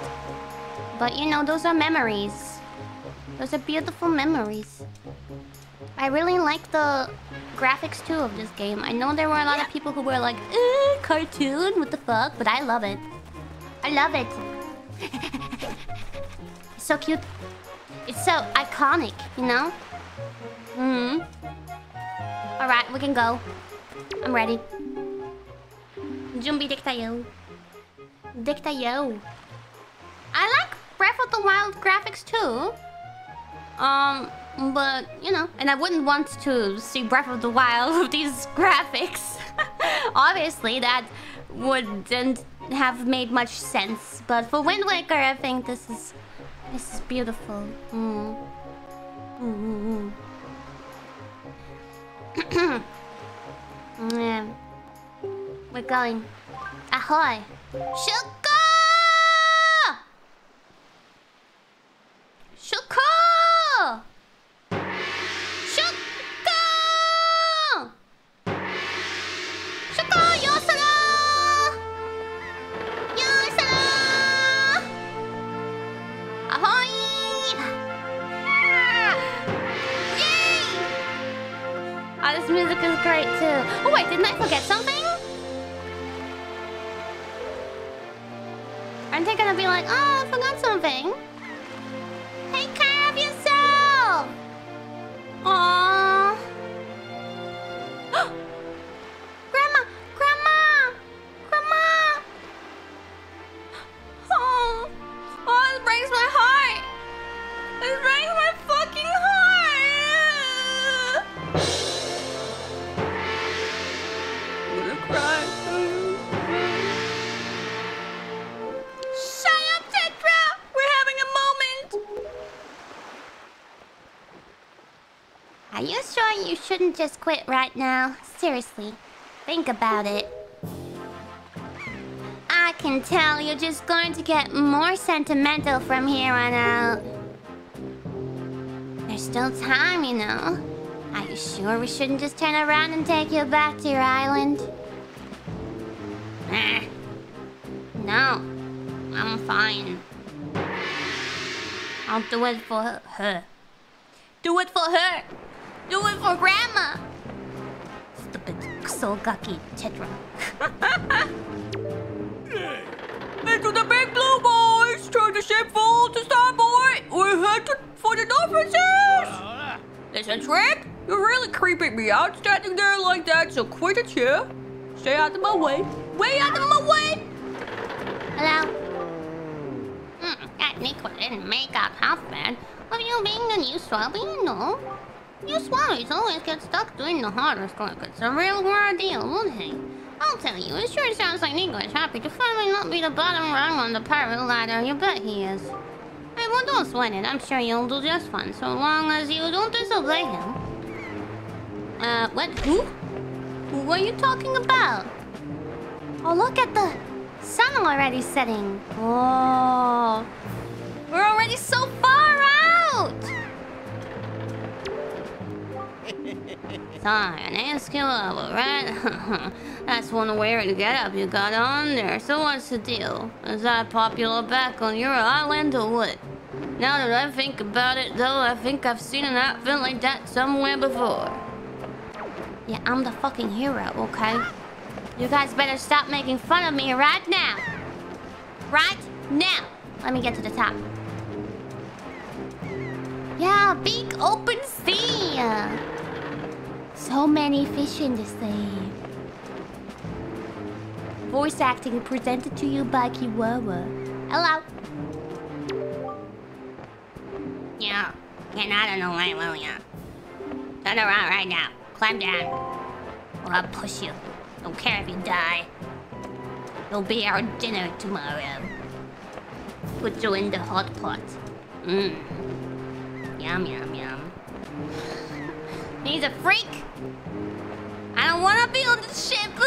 S1: But you know, those are memories. Those are beautiful memories. I really like the graphics too of this game. I know there were a lot of people who were like, eh, cartoon, what the fuck? But I love it. I love it. it's so cute. It's so iconic, you know? Mm hmm Alright, we can go. I'm ready. Jumbi diktayo. Diktayo. I like Breath of the Wild graphics too. Um, But, you know, and I wouldn't want to see Breath of the Wild with these graphics. Obviously, that wouldn't have made much sense. But for Wind Waker, I think this is this is beautiful. Mm. Mm -hmm. yeah. We're going. Ahoy! Shuko! Shuko! Is too. Oh wait, didn't I forget something? Aren't they gonna be like, oh, I forgot something? Take care of yourself! Aww. Grandma! Grandma! Grandma! Oh, oh, this breaks my heart! This breaks my fucking heart!
S2: Cry.
S1: Shut up, Tetra! We're having a moment! Are you sure you shouldn't just quit right now? Seriously, think about it. I can tell you're just going to get more sentimental from here on out. There's still time, you know. Are you sure we shouldn't just turn around and take you back to your island? No. I'm fine. I'll do it for her. Do it for her. Do it for Grandma. Stupid Kusogaki Tetra.
S2: Into the big blue boys! Turn the ship full to starboard! We're headed for the dolphin seas! Listen, Trick, you're really creeping me out standing there like that, so quit it here. Stay out of my way. Way out of my way!
S1: Hello? Mm, that Niko didn't make out half bad. Of you being the new swabby, you know. New swabbies always get stuck doing the hardest work. It's a real ordeal, won't he? I'll tell you, it sure sounds like Niko is happy to finally not be the bottom rung on the pirate ladder. You bet he is. Hey, well, don't sweat it. I'm sure you'll do just fine, so long as you don't disobey him. Uh, what? Who? Who are you talking about? Oh, look at the sun already setting. Oh, we're already so far out. Sorry, an ASQ level, right? That's one weird get up you got on there. So what's the deal? Is that popular back on your island or what? Now that I think about it, though, I think I've seen an outfit like that somewhere before. Yeah, I'm the fucking hero, okay? You guys better stop making fun of me right now. Right now. Let me get to the top. Yeah, big open sea. So many fish in the sea. Voice acting presented to you by Kiwawa. Hello. Yeah, get out of the way, will ya? Turn around right now. Climb down. Or I'll push you. Don't care if you die. You'll be our dinner tomorrow. Put you in the hot pot. Mmm. Yum, yum, yum. He's a freak. I don't want to be on the ship.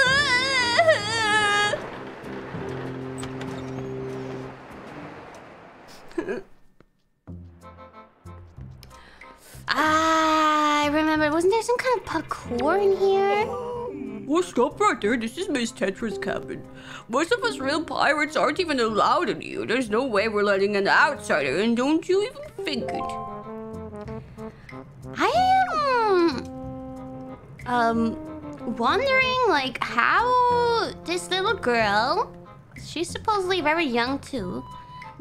S1: Ah, I remember, wasn't there some kind of parkour in here?
S2: Well, stop right there. This is Miss Tetra's cabin. Most of us real pirates aren't even allowed in here. There's no way we're letting an outsider in. Don't you even think it?
S1: I am um wondering like how this little girl, she's supposedly very young too,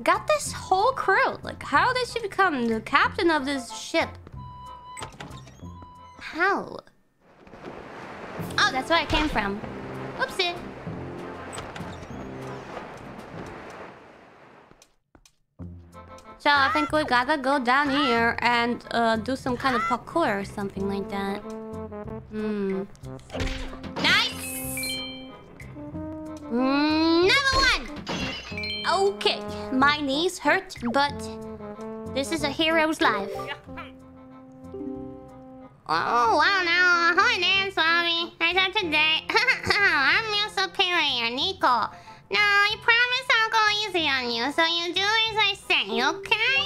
S1: got this whole crew. Like how did she become the captain of this ship? How? Oh, that's where I came from. Oopsie. So I think we gotta go down here and uh, do some kind of parkour or something like that. Hmm. Nice! Number one! Okay, my knees hurt, but this is a hero's life. Oh, wow, now. Hi there, Swabby. I thought today. I'm your superior, Niko. No, I promise I'll go easy on you, so you do as I say, okay?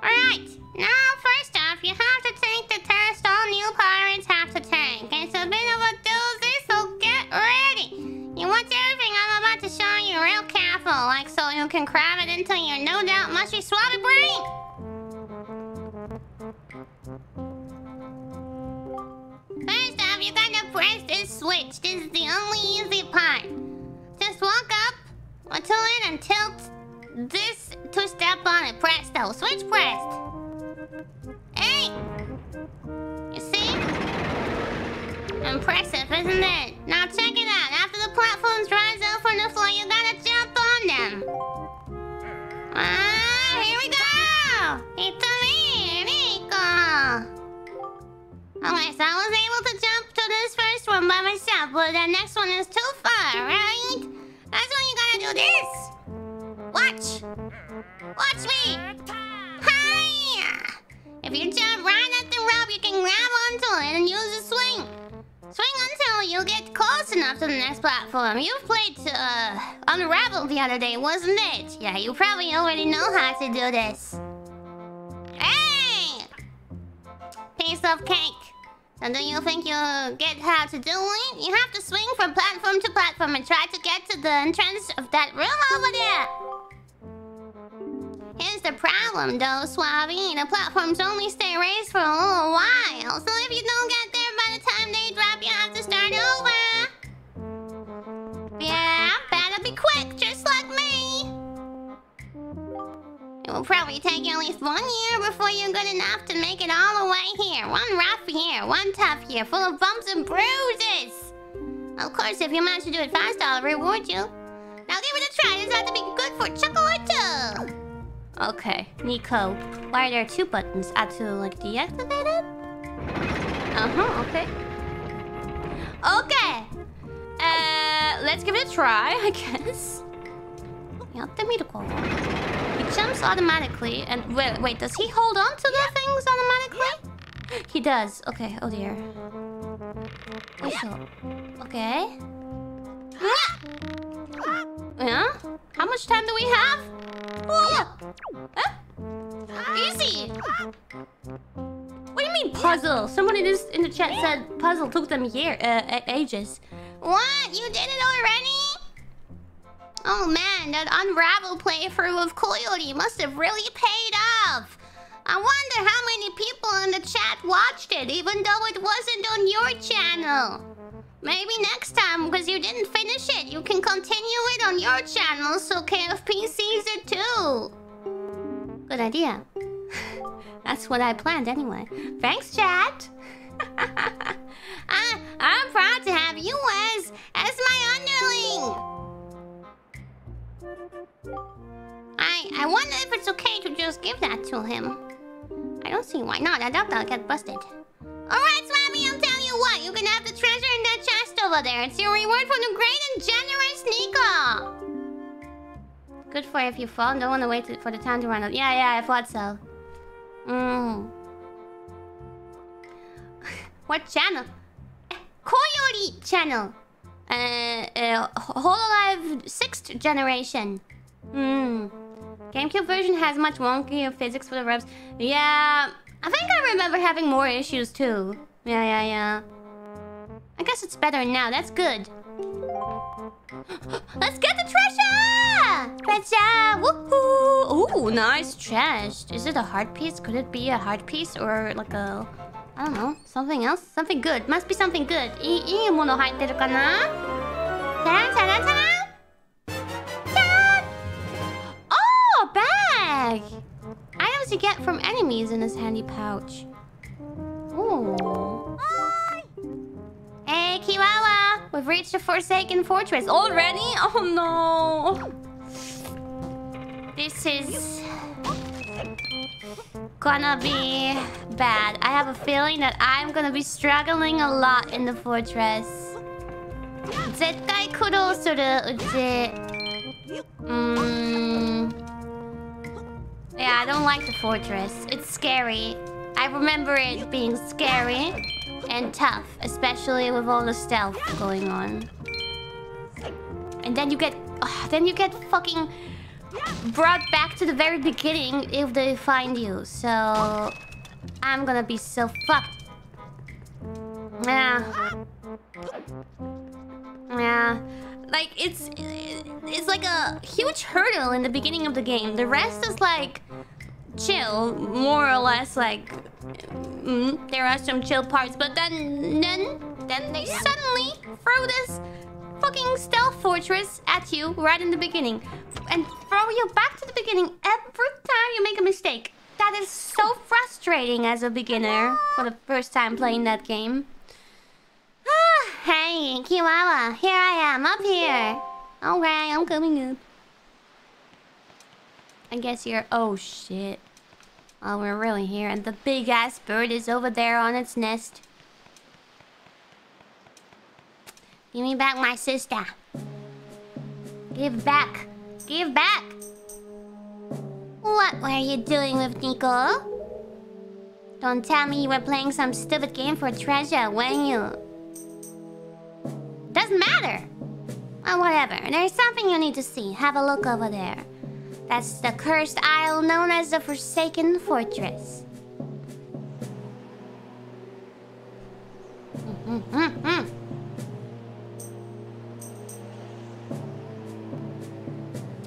S1: Alright, now first off, you have to take the test all new pirates have to take. It's a bit of a doozy, so get ready. You want everything I'm about to show you real careful, like so you can cram it into your no doubt mushy swabby brain. You gotta press this switch. This is the only easy part. Just walk up to it and tilt this to step on it. press Presto. Switch pressed. Hey! You see? Impressive, isn't it? Now check it out. After the platforms rise up from the floor, you gotta jump on them. Ah, here we go! It's me, Niko! Okay, so I was able to jump to this first one by myself, but the next one is too far, right? That's when you gotta do this. Watch. Watch me. Hiya! If you jump right at the rope, you can grab onto it and use a swing. Swing until you get close enough to the next platform. You played uh, Unravel the other day, wasn't it? Yeah, you probably already know how to do this. Hey! Piece of cake. So do you think you get how to do it? You have to swing from platform to platform and try to get to the entrance of that room over there. Here's the problem though, Swabby. The platforms only stay raised for a little while. So if you don't get there by the time they drop, you have to start over. Yeah, Will probably take you at least one year before you're good enough to make it all the way here. One rough year, one tough year, full of bumps and bruises. Of course, if you manage to do it fast, I'll reward you. Now give it a try. This has to be good for Chocolate. Okay, Niko. Why are there two buttons? I have to like deactivate it. Uh huh. Okay. Okay. Uh, let's give it a try, I guess. やってみるか。Jumps automatically and wait, wait, does he hold on to the things automatically? He does. Okay, oh dear. Okay. Yeah? How much time do we have? Yeah. Huh? Easy. What do you mean puzzle? Someone in this in the chat said puzzle took them year uh, ages. What? You did it already? Oh man, that Unravel playthrough of Koyori must have really paid off. I wonder how many people in the chat watched it, even though it wasn't on your channel. Maybe next time, because you didn't finish it, you can continue it on your channel so KFP sees it too. Good idea. That's what I planned anyway. Thanks, chat. I, I'm proud to have you as as my underling. I I wonder if it's okay to just give that to him. I don't see why not. I doubt I'll get busted. Alright, Swabby, I'm telling you what. You can have the treasure in that chest over there. It's your reward from the great and generous Niko. Good for you if you fall. Don't want to wait for the time to run out. Yeah, yeah, I thought so. Mm. what channel? Koyori channel. Uh, uh, Hololive 6th generation. Hmm. GameCube version has much wonkier physics for the revs. Yeah, I think I remember having more issues too. Yeah, yeah, yeah. I guess it's better now. That's good. Let's get the treasure! Treasure! Woohoo! Ooh, nice chest. Is it a heart piece? Could it be a heart piece or like a... I don't know. Something else? Something good. Must be something good. いい、いいもの入ってるかなチャランチャランチャラン Oh, bag! Items you get from enemies in this handy pouch. Ooh. Hey, Kiwawa! We've reached the Forsaken Fortress already? Oh no! This is... gonna be bad. I have a feeling that I'm gonna be struggling a lot in the fortress. 絶対苦労するうち。Mm. Yeah, I don't like the fortress. It's scary. I remember it being scary and tough, especially with all the stealth going on. And then you get... Uh, then you get fucking brought back to the very beginning if they find you. So... I'm gonna be so fucked. Yeah. Yeah. Like, it's... It's like a huge hurdle in the beginning of the game. The rest is like... Chill. More or less like... Mm, there are some chill parts, but then... Then... Then they suddenly throw this fucking stealth fortress at you right in the beginning. And throw you back to the beginning every time you make a mistake. That is so frustrating as a beginner for the first time playing that game. Ah, hey, Kiwawa, here I am, up here. Okay, I'm coming up. I guess you're... Oh, shit. Oh, we're really here. And the big-ass bird is over there on its nest. Give me back my sister. Give back. Give back. What were you doing with Niko? Don't tell me you were playing some stupid game for treasure, were you? Doesn't matter. Well, whatever. There's something you need to see. Have a look over there. That's the cursed isle known as the Forsaken Fortress. Mm -hmm.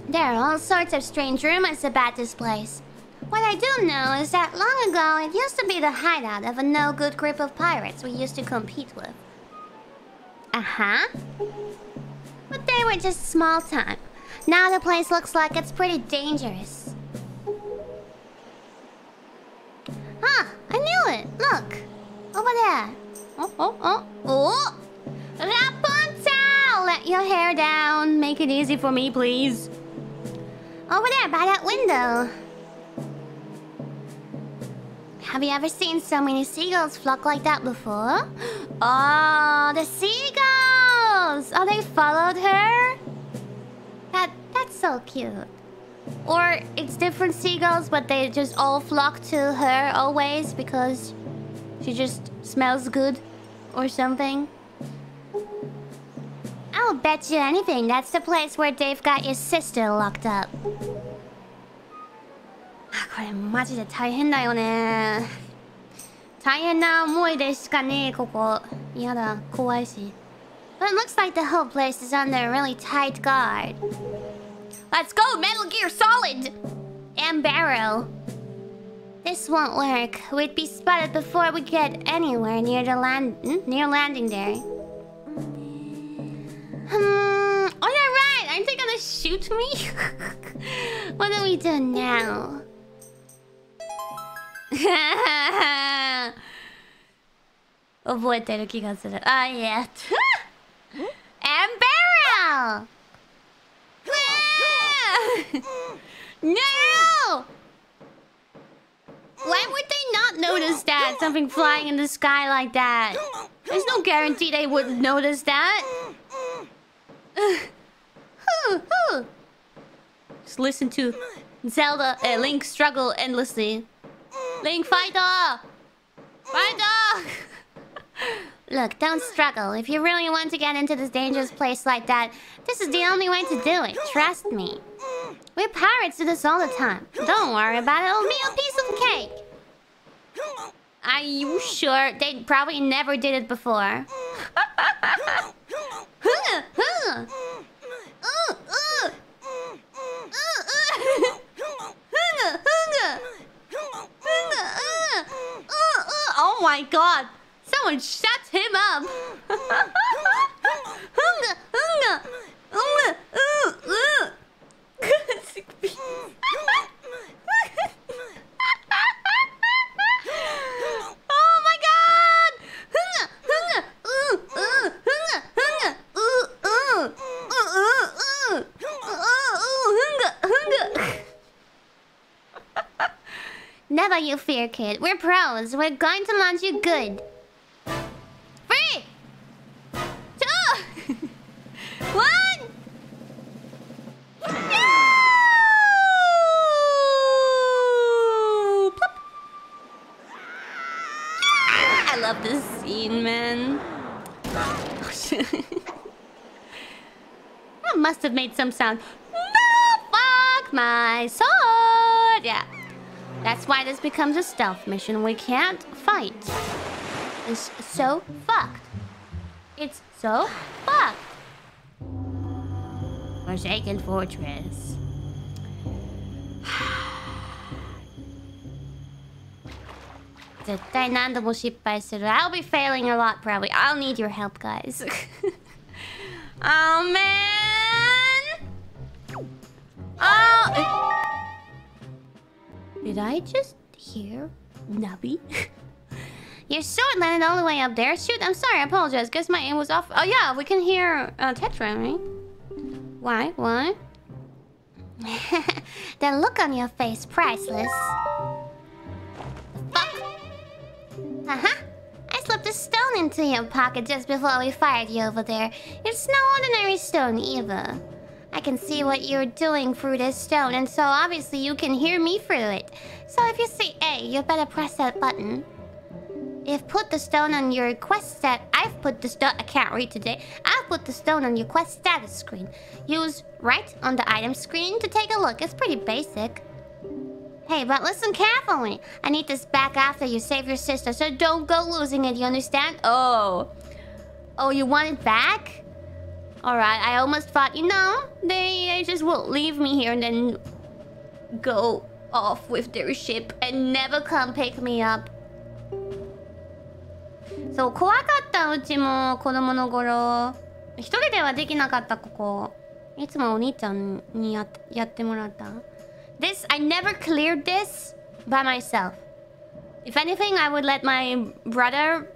S1: There are all sorts of strange rumors about this place. What I do know is that long ago, it used to be the hideout of a no-good group of pirates we used to compete with. Uh-huh. But they were just small time. Now the place looks like it's pretty dangerous. Ah, I knew it. Look. Over there. Oh, oh, oh, oh. Rapunzel! Let your hair down. Make it easy for me, please. Over there, by that window. Have you ever seen so many seagulls flock like that before? Oh, the seagulls! Oh, they followed her? That That's so cute. Or it's different seagulls, but they just all flock to her always because she just smells good or something. I'll bet you anything that's the place where Dave got your sister locked up. これマジで大変だよね。大変な思いでしかねえ、ここ。やだ、怖いし。But it looks like the whole place is under a really tight guard. Let's go, Metal Gear Solid! And Barrel. This won't work. We'd be spotted before we get anywhere near the land near landing there. Hmm. Oh, yeah, right. Aren't they gonna shoot me? what do we do now? Ah, yeah. and barrel! no! Why would they not notice that? Something flying in the sky like that. There's no guarantee they would notice that. Just listen to Zelda uh, Link struggle endlessly. Link, fighter! Fighter! Look, don't struggle. If you really want to get into this dangerous place like that, this is the only way to do it. Trust me. We pirates do this all the time. Don't worry about it. It'll be a piece of cake. Are you sure? They probably never did it before. oh my god! Someone shut him up! oh Never you fear, kid. We're pros. We're going to launch you good. Three! Two! One! No! Plop. I love this scene, man. That must have made some sound. No, fuck my sword. Yeah. That's why this becomes a stealth mission. We can't fight. It's so fucked. It's so fucked. Forsaken Fortress. I'll be failing a lot probably. I'll need your help, guys. oh man! Oh! Did I just hear Nubby? Your sword landed all the way up there. Shoot, I'm sorry, I apologize. Guess my aim was off. Oh yeah, we can hear uh, Tetra, right? Why? Why? the look on your face, priceless. Fuck? Uh-huh. I slipped a stone into your pocket just before we fired you over there. It's no ordinary stone either. I can see what you're doing through this stone, and so obviously you can hear me through it. So if you see A, you better press that button. If put the stone on your quest stat, I've put the stone. I can't read today. I've put the stone on your quest status screen. Use right on the item screen to take a look. It's pretty basic. Hey, but listen carefully. I need this back after you save your sister, so don't go losing it. You understand? Oh, oh, you want it back? All right. I almost thought, you know, they, they just will leave me here and then go off with their ship and never come pick me up. そう怖かったうちも子供の頃一人ではできなかったここいつもお兄ちゃんにややってもらった This I never cleared this by myself If anything I would let my brother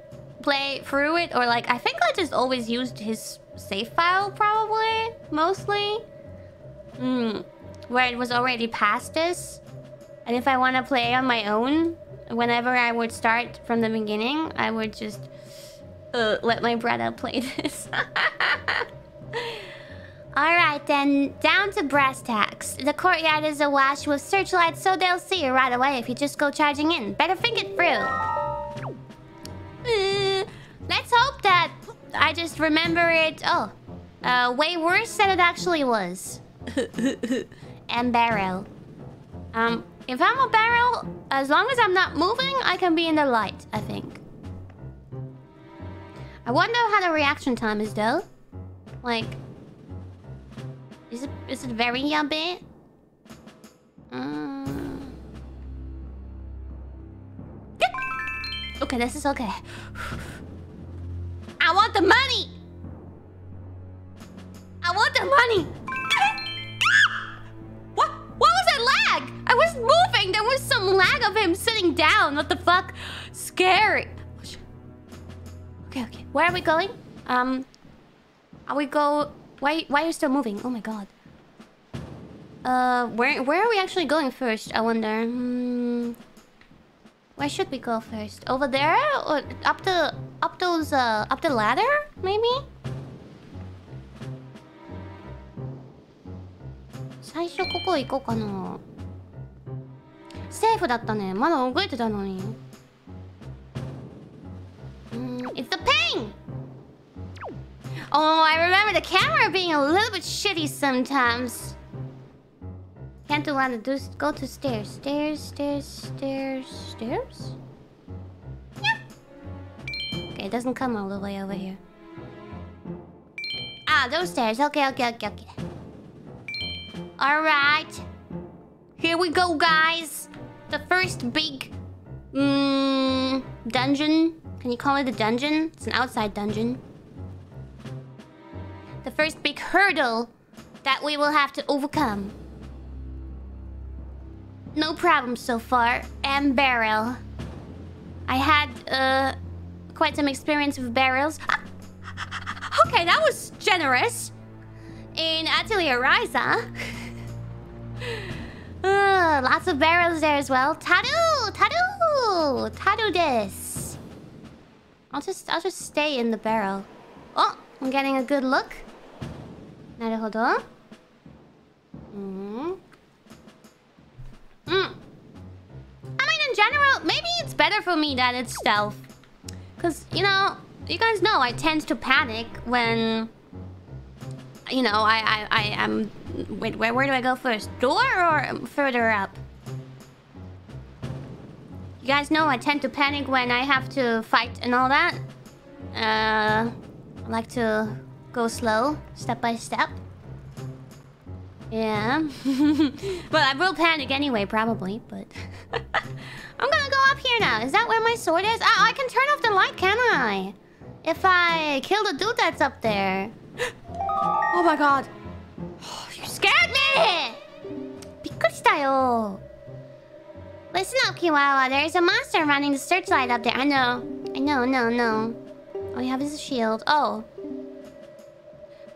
S1: play through it or like I think I just always used his save file probably mostly Hmm where it was already past this and if I want to play on my own whenever I would start from the beginning, I would just uh, let my brother play this. Alright then, down to brass tacks. The courtyard is awash with searchlights, so they'll see you right away if you just go charging in. Better think it through. Uh, let's hope that I just remember it... Oh, uh, way worse than it actually was. and barrel. Um, if I'm a barrel, as long as I'm not moving, I can be in the light, I think. I wonder how the reaction time is, though. Like... Is it, is it very yummy? Um... Okay, this is okay. I want the money! I want the money! What? What was that lag? I was moving. There was some lag of him sitting down. What the fuck? Scary. Okay, okay. Where are we going? Um, are we go? Why? Why are you still moving? Oh my god. Uh, where where are we actually going first? I wonder. Hmm, where should we go first? Over there or up the up those uh up the ladder? Maybe. 最初ここ行こうかな。セーフだったねまだ動いてたのにうん It's the pain! Oh, I remember the camera being a little bit shitty sometimes. can't do one do go to stairs. Stairs, stairs, stairs, stairs? Yeah. Okay, it doesn't come all the way over here. Ah, those stairs. Okay, okay, okay, okay. Alright. Here we go, guys the first big mm, dungeon. Can you call it a dungeon? It's an outside dungeon. The first big hurdle that we will have to overcome. No problem so far. And barrel. I had uh, quite some experience with barrels. okay, that was generous. In Atelier Ryza. Uh, lots of barrels there as well. Tadu! Tadu! Taru this. I'll just I'll just stay in the barrel. Oh, I'm getting a good look. Naruhodo. Hmm. Hmm. I mean, in general, maybe it's better for me that it's stealth. Because, you know, you guys know I tend to panic when... You know, I, I, I am... Wait, where, where do I go first? Door or further up? You guys know I tend to panic when I have to fight and all that. Uh, I like to go slow, step by step. Yeah. but I will panic anyway, probably, but... I'm gonna go up here now. Is that where my sword is? Oh, I can turn off the light, can I? If I kill the dude that's up there. oh my god. Oh, you scared me! Listen up, Kiwawa. There's a monster running the searchlight up there. I know. I know, no, no. All you have is a shield. Oh.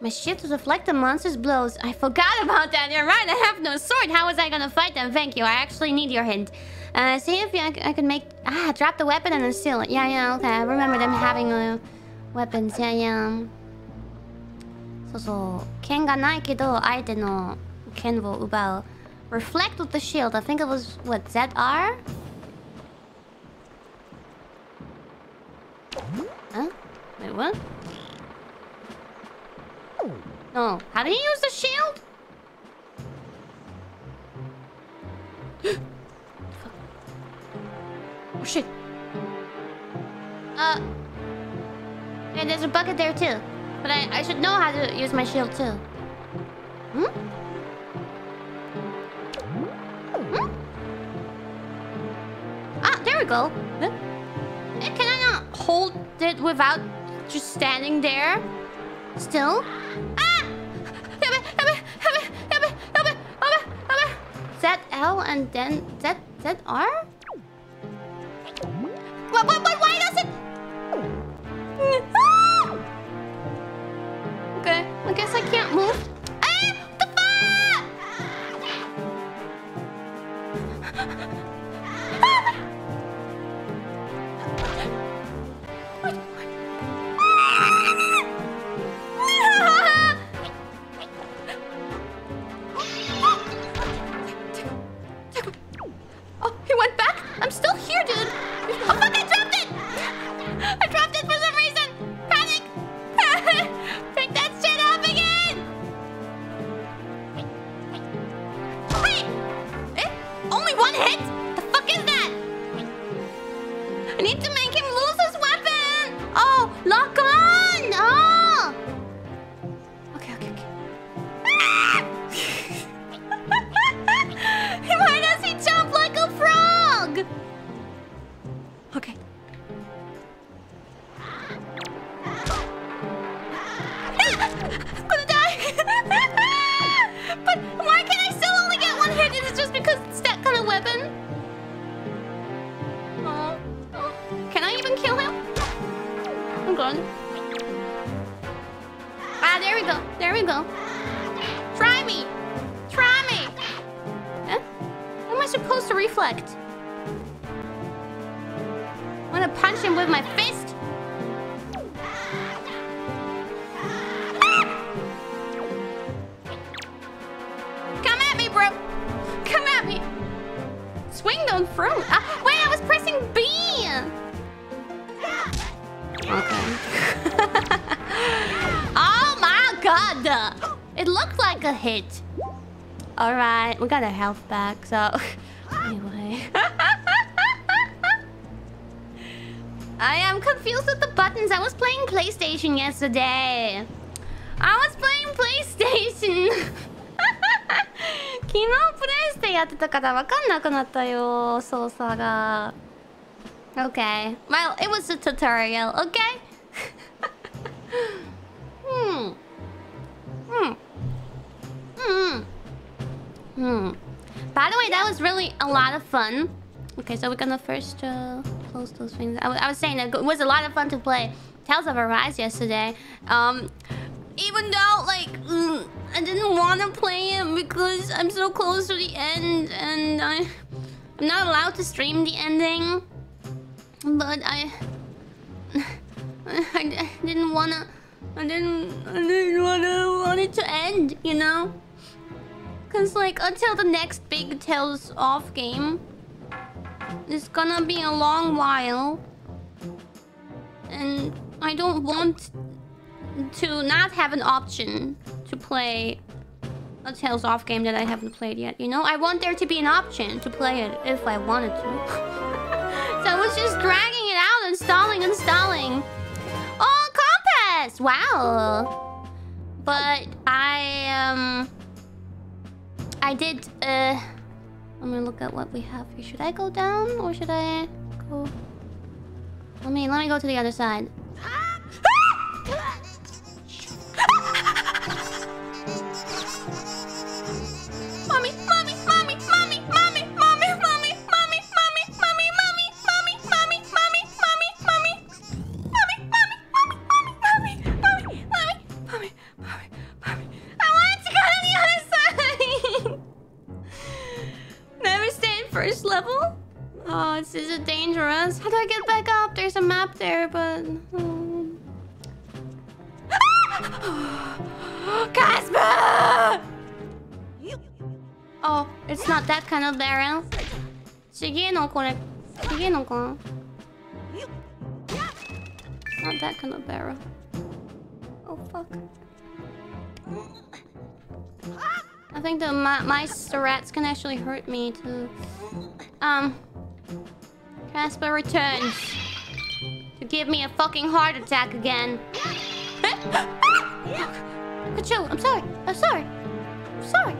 S1: My shield to deflect the monster's blows. I forgot about that. You're right. I have no sword. How was I gonna fight them? Thank you. I actually need your hint. Uh, see if I, I could make... Ah, drop the weapon and then steal it. Yeah, yeah, okay. I remember them having uh, weapons. Yeah, yeah. そうそう。剣がないけど、相手の剣を奪う。Reflect with the shield. I think it was, what, ZR? Huh? Wait, what? No. How do you use the shield? oh, shit. Uh... And there's a bucket there, too. But I, I should know how to use my shield, too. Hmm? Hmm? Ah, there we go. Huh? Can I not hold it without just standing there? Still? Ah! ZL and then Z ZR? What, what, what, why does it... okay, I guess I can't move. Ah! The Oh, we got our health back, so... anyway. I am confused with the buttons. I was playing PlayStation yesterday. I was playing PlayStation. 昨日プレイステやってたから分かんなくなったよ操作が Okay well it was a tutorial okay Fun okay so we're gonna first uh, close those things I, I was saying it was a lot of fun to play Tales of Arise yesterday um even though like mm, I didn't want to play it because I'm so close to the end and I, I'm not allowed to stream the ending. but I, I, didn't wanna, I didn't, I didn't wanna want it to end, you know. Cause like until the next big Tales of game, it's gonna be a long while, and I don't want to not have an option to play a Tales of game that I haven't played yet. You know, I want there to be an option to play it if I wanted to. So I was just dragging it out, installing, installing. Oh, compass! Wow. But I um I did uh let me look at what we have here. Should I go down or should I go Let me let me go to the other side. Is it dangerous? How do I get back up? There's a map there, but... Um. Casper! Oh, it's not that kind of barrel. Not that kind of barrel. Oh fuck. I think the my my rats can actually hurt me too. Um Casper returns to give me a fucking heart attack again. Achoo, I'm sorry. I'm sorry. I'm sorry.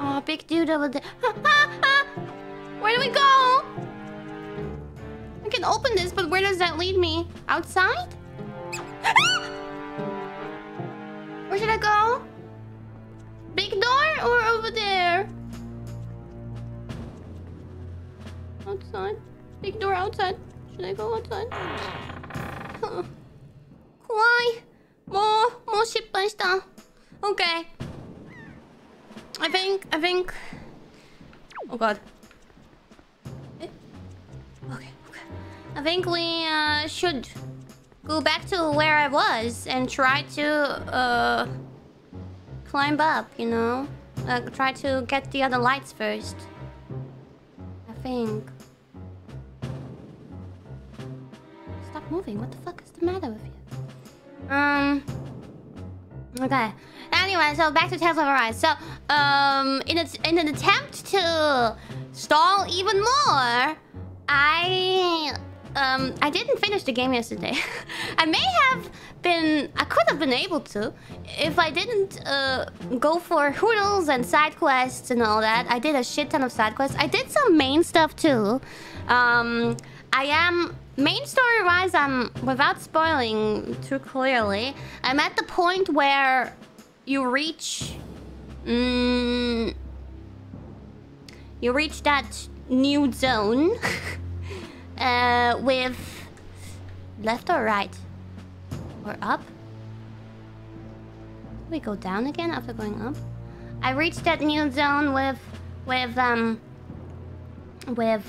S1: Oh, big dude over there. Where do we go? I can open this, but where does that lead me? Outside? Where should I go? Big door or over there? Outside. Big door outside. Should I go outside? Why? More, more ship star. Okay. I think, I think. Oh god. Eh. I think we uh, should go back to where I was and try to uh, climb up, you know? Uh, try to get the other lights first. Stop moving. What the fuck is the matter with you? Um. Okay. Anyway, so back to Tales of Arise. So, um, in, a, in an attempt to stall even more, I um I didn't finish the game yesterday. I may have been I could have been able to if I didn't uh go for hurdles and side quests and all that. I did a shit ton of side quests. I did some main stuff too. Um I am main story wise I'm without spoiling too clearly. I'm at the point where you reach mm, you reach that new zone uh, with left or right or up. We go down again after going up. I reached that new zone with with um with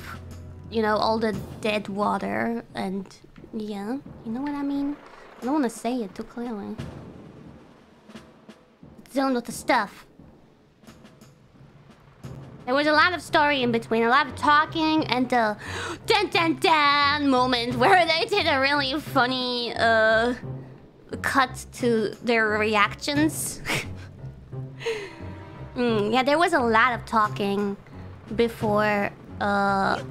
S1: you know all the dead water and yeah, you know what I mean. I don't want to say it too clearly. Zone with the stuff. There was a lot of story in between, a lot of talking, and the dun dun dun moment where they did a really funny uh, cut to their reactions. mm, yeah, there was a lot of talking before. Uh,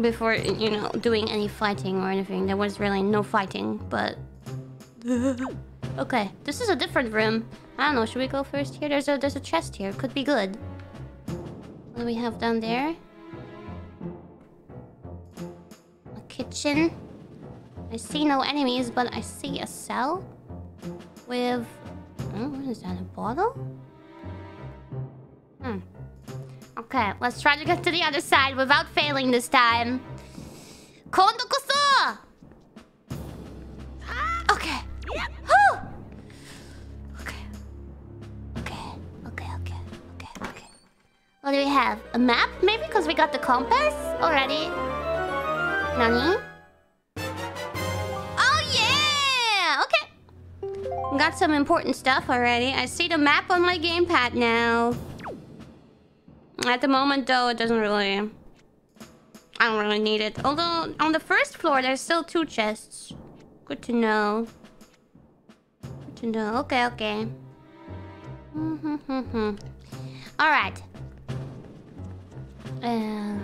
S1: before you know doing any fighting or anything. There was really no fighting, but okay, this is a different room. I don't know, should we go first here? There's a there's a chest here. Could be good. What do we have down there? A kitchen. I see no enemies, but I see a cell. With... Oh, what is that? A bottle? Hmm. Okay, let's try to get to the other side without failing this time. Kondo! Ah! Okay. Yep. Do we have? A map? Maybe because we got the compass already. Nani? Oh yeah! Okay. Got some important stuff already. I see the map on my gamepad now. At the moment though, it doesn't really... I don't really need it. Although, on the first floor, there's still two chests. Good to know. Good to know. Okay, okay. Alright. Uh...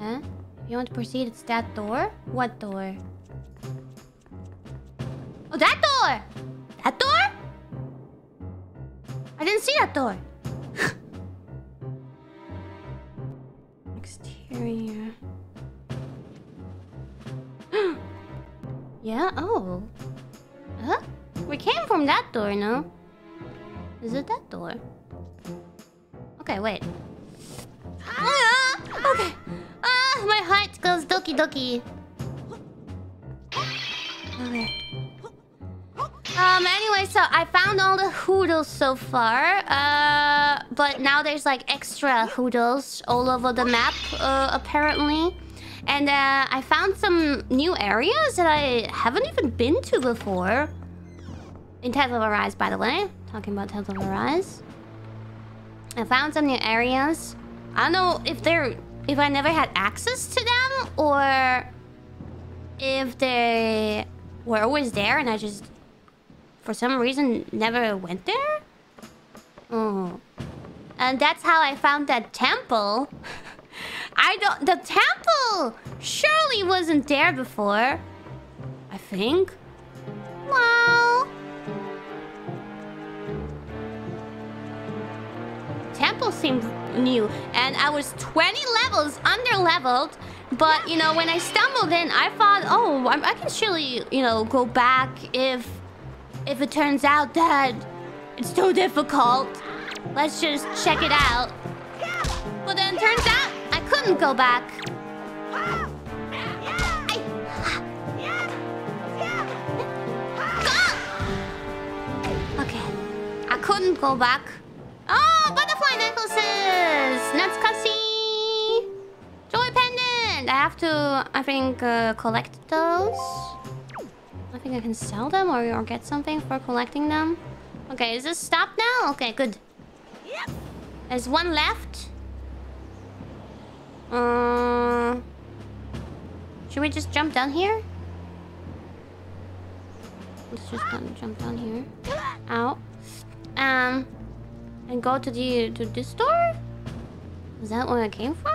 S1: Huh? You want to proceed, it's that door? What door? Oh, that door! That door? I didn't see that door. Exterior. yeah, oh. Huh? We came from that door, no? Is it that door? Okay, wait. Ah, okay. Ah, my heart goes doki doki. Okay. Um, anyway, so I found all the hoodles so far. Uh, but now there's like extra hoodles all over the map, uh, apparently. And uh, I found some new areas that I haven't even been to before. In Tales of Arise, by the way. Talking about Tales of Arise. I found some new areas. I don't know if they're... If I never had access to them, or... If they were always there and I just... For some reason, never went there? Oh. And that's how I found that temple. I don't... The temple surely wasn't there before. I think. Well... Temple seemed new. And I was 20 levels under-leveled. But, you know, when I stumbled in, I thought, oh, I, I can surely, you know, go back if... If it turns out that it's too difficult. Let's just check it out. But then turns out I couldn't go back. Okay. I couldn't go back. Oh, butterfly necklaces! Natsukashi! Joy pendant! I have to, I think, uh, collect those. I think I can sell them or, or get something for collecting them. Okay, is this stopped now? Okay, good. There's one left. Uh, should we just jump down here? Let's just jump down here. Out. Um, and go to the to this door. Is that where I came from?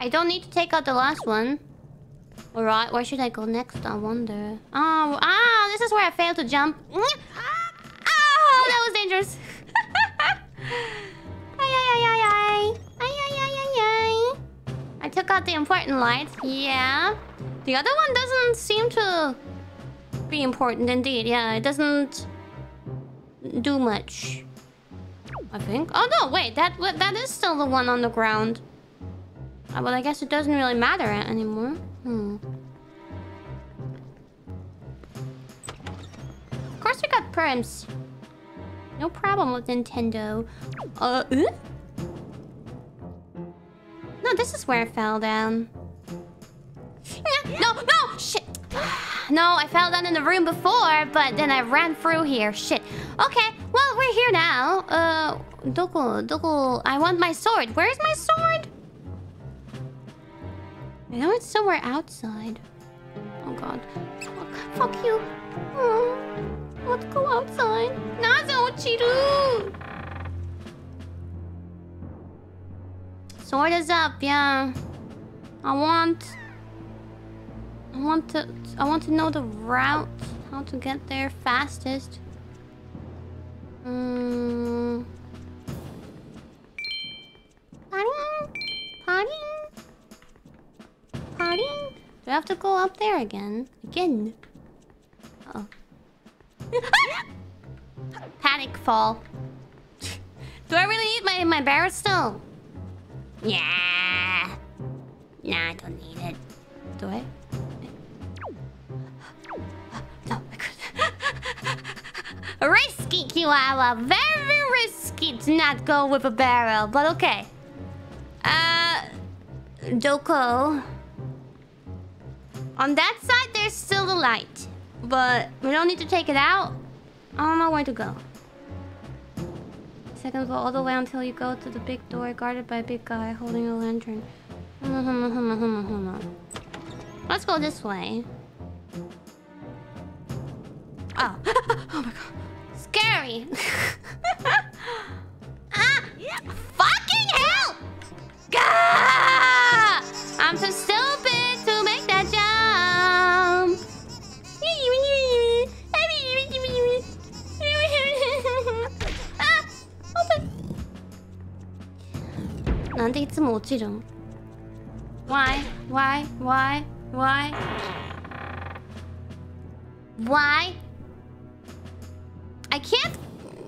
S1: I don't need to take out the last one. Alright, where should I go next? I wonder. Oh, ah, this is where I failed to jump. Ah, that was dangerous. I took out the important lights. Yeah. The other one doesn't seem to be important indeed. Yeah, it doesn't do much. I think. Oh no, wait, that that is still the one on the ground. Uh, well, I guess it doesn't really matter anymore. Hmm. Of course we got perms. No problem with Nintendo. Uh, uh? No, this is where I fell down. No, no, shit. No, I fell down in the room before, but then I ran through here. Shit. Okay, well, we're here now. Uh, Doko, Doko, I want my sword. Where's my sword? I know it's somewhere outside. Oh god. Fuck, fuck you. Oh, let's go outside. Nazo Chiru! Sword is up, yeah. I want... I want to... I want to know the route. How to get there fastest. Hmm... Potting? Potting? Potting? Do I have to go up there again? Again? Oh. Panic fall. Do I really need my, my barrel still? Yeah. Nah, I don't need it. Do I? Risky, Kiwawa. Very risky to not go with a barrel, but okay. Uh, Doko. On that side, there's still the light. But we don't need to take it out. I don't know where to go. Second go all the way until you go to the big door guarded by a big guy holding a lantern. Let's go this way. Oh. oh my god. Scary. ah! Fucking hell! Gah! I'm too stupid to make that jump. ah! Open. なんでいつも落ちるん Why? Why? Why? Why? Why? I can't...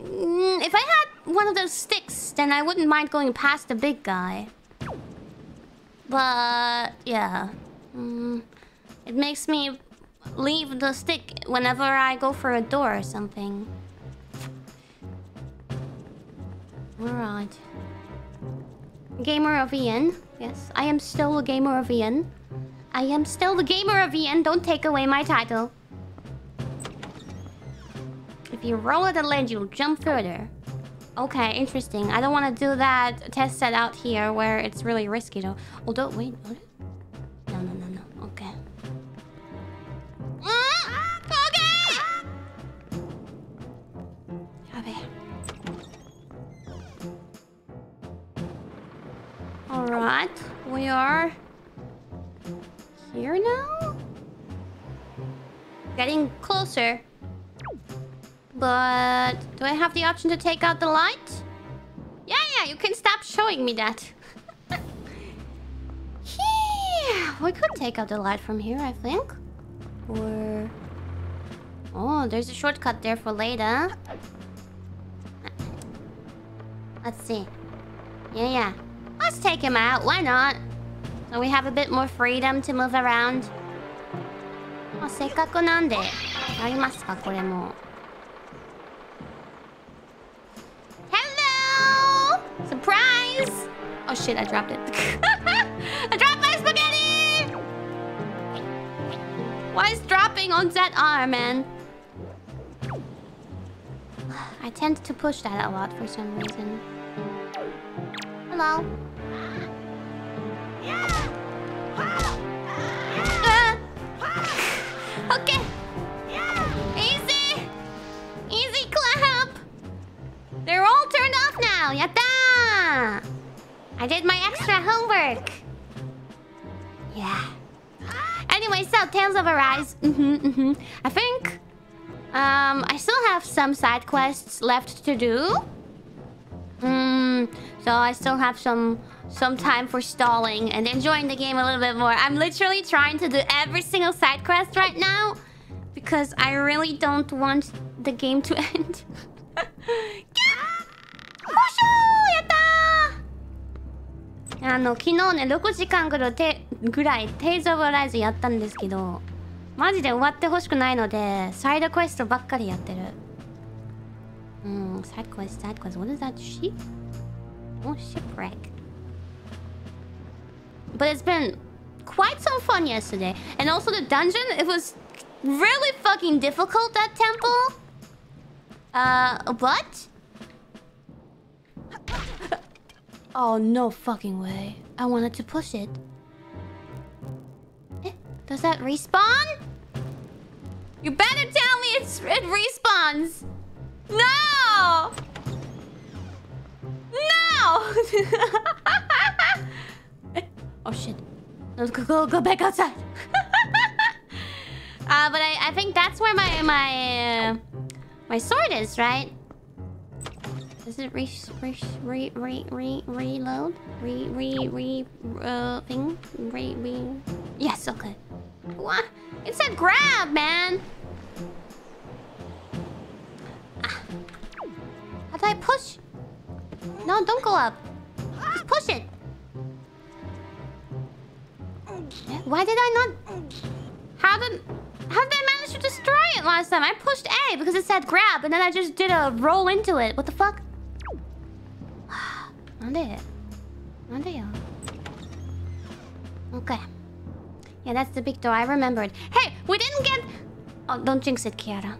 S1: Mm, If I had one of those sticks, then I wouldn't mind going past the big guy. But, yeah. Mm, it makes me leave the stick whenever I go for a door or something. Alright. Gamer of Ian. Yes, I am still a gamer of Ian. I am still the gamer of Ian. Don't take away my title. If you roll at the ledge, you'll jump further. Okay, interesting. I don't want to do that test set out here where it's really risky though. Although, wait, what? No, no, no, no. Okay. Ah! Okay! Alright, we are here now? Getting closer. But do I have the option to take out the light? Yeah, yeah, you can stop showing me that. yeah, we could take out the light from here, I think. Or... Oh, there's a shortcut there for later. Let's see. Yeah, yeah. Let's take him out. Why not? So we have a bit more freedom to move around. まあ、せっかくなんで、やりますか、これも。 Surprise! Oh shit, I dropped it. I dropped my spaghetti! Why is dropping on that arm, man? I tend to push that a lot for some reason. Hello. Ah. Okay. They're all turned off now. Yatta! I did my extra homework. Yeah. Anyway, so Tales of Arise. Mm-hmm, mm-hmm. I think um I still have some side quests left to do. Mm, so I still have some some time for stalling and enjoying the game a little bit more. I'm literally trying to do every single side quest right now because I really don't want the game to end. あの昨日ね6時間ぐらいてぐらいテイズ・オブ・ライズやったんですけどマジで終わってほしくないのでサイドクエストばっかりやってるうんサイドクエストサイドクエスト What is that? Sheep? Oh shipwreck But it's been quite some fun yesterday and also the dungeon it was really fucking difficult that temple uh what? Oh, no fucking way. I wanted to push it. Eh, does that respawn? You better tell me it's, it respawns! No! No! Oh shit. Let's go, go, go back outside. uh, but I, I think that's where my, my, uh, my sword is, right? Does it re re re re re reload? Re re re uh thing? Re re Yes, okay. What? It said grab, man. Ah. How do I push? No, don't go up. Just push it. Why did I not? How did... How did I manage to destroy it last time? I pushed A because it said grab, and then I just did a roll into it. What the fuck? Okay. Yeah, that's the big door. I remembered. Hey, we didn't get... Oh, don't jinx it, Kiara.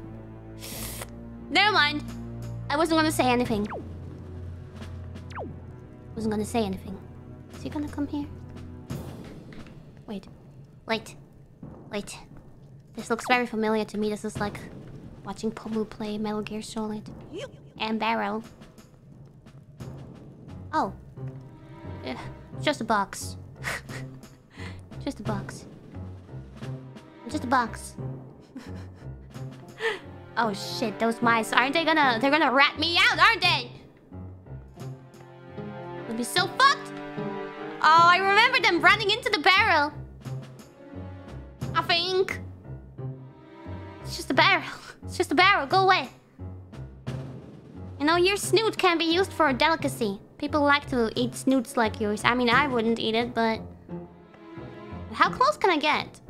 S1: Never mind. I wasn't gonna say anything. Wasn't gonna say anything. Is he gonna come here? Wait. Wait. Wait. This looks very familiar to me. This is like watching Pomu play Metal Gear Solid. And Barrel. Oh. Just a box. just a box. Just a box. oh shit, those mice. Aren't they gonna... They're gonna rat me out, aren't they? It'll be so fucked. Oh, I remember them running into the barrel. I think. It's just a barrel. It's just a barrel. Go away. You know, your snoot can be used for a delicacy. People like to eat snoots like yours. I mean, I wouldn't eat it, but... How close can I get?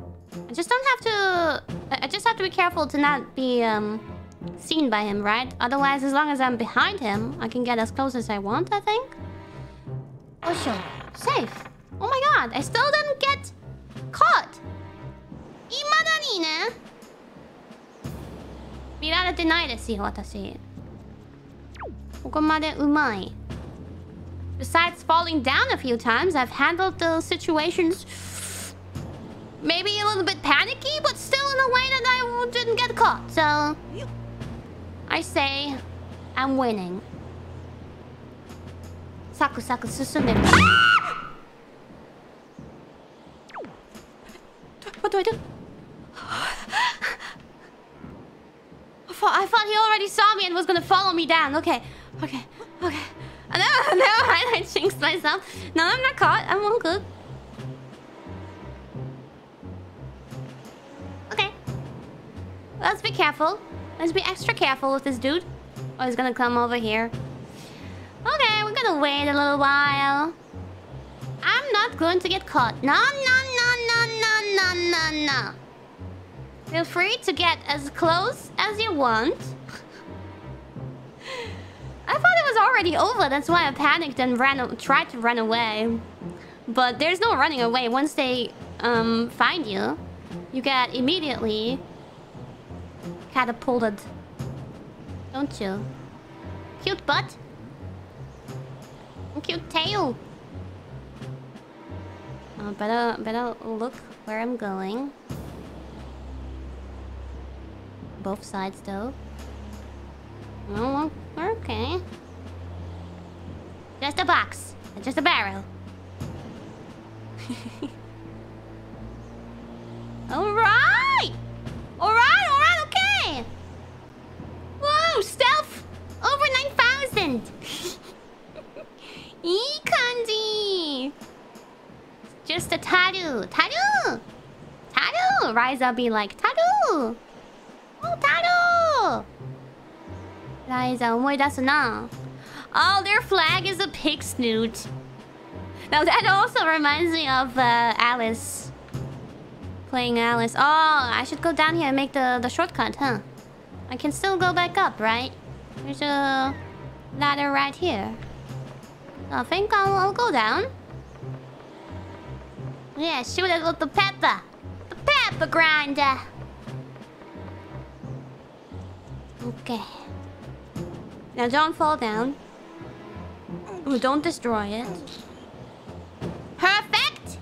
S1: I just don't have to... I just have to be careful to not be, um... Seen by him, right? Otherwise, as long as I'm behind him, I can get as close as I want, I think. Oh, sure. Safe. Oh my god, I still didn't get caught. 未だにね。見られてないですよ、私。ここまでうまい。Besides falling down a few times, I've handled the situations maybe a little bit panicky, but still in a way that I didn't get caught. So I say I'm winning. Saku saku susunde. What do I do? I thought, he already saw me and was gonna follow me down. Okay, okay, okay. No, never mind. I jinxed myself. No, I'm not caught. I'm all good. Okay. Let's be careful. Let's be extra careful with this dude. Oh, he's gonna come over here. Okay, we're gonna wait a little while. I'm not going to get caught. No, no, no, no, no, no, no, no. Feel free to get as close as you want. I thought it was already over. That's why I panicked and ran, tried to run away. But there's no running away. Once they um, find you, you get immediately catapulted. Don't you? Cute butt. Cute tail. Uh, better, better look where I'm going. Both sides, though. Oh, okay. Just a box. Just a barrel. alright! Alright, alright, okay! Whoa, stealth! Over 9,000! Ekanji! Just a tattoo. Tattoo! Tattoo! Rise up be like, tattoo! Liza, 思い出すな。Oh, their flag is a pig snoot. Now that also reminds me of uh, Alice. Playing Alice. Oh, I should go down here and make the, the shortcut, huh? I can still go back up, right? There's a ladder right here. I think I'll, I'll go down. Yeah, shoot it with the pepper. The pepper grinder. Okay. Now don't fall down. Ooh, don't destroy it. Perfect!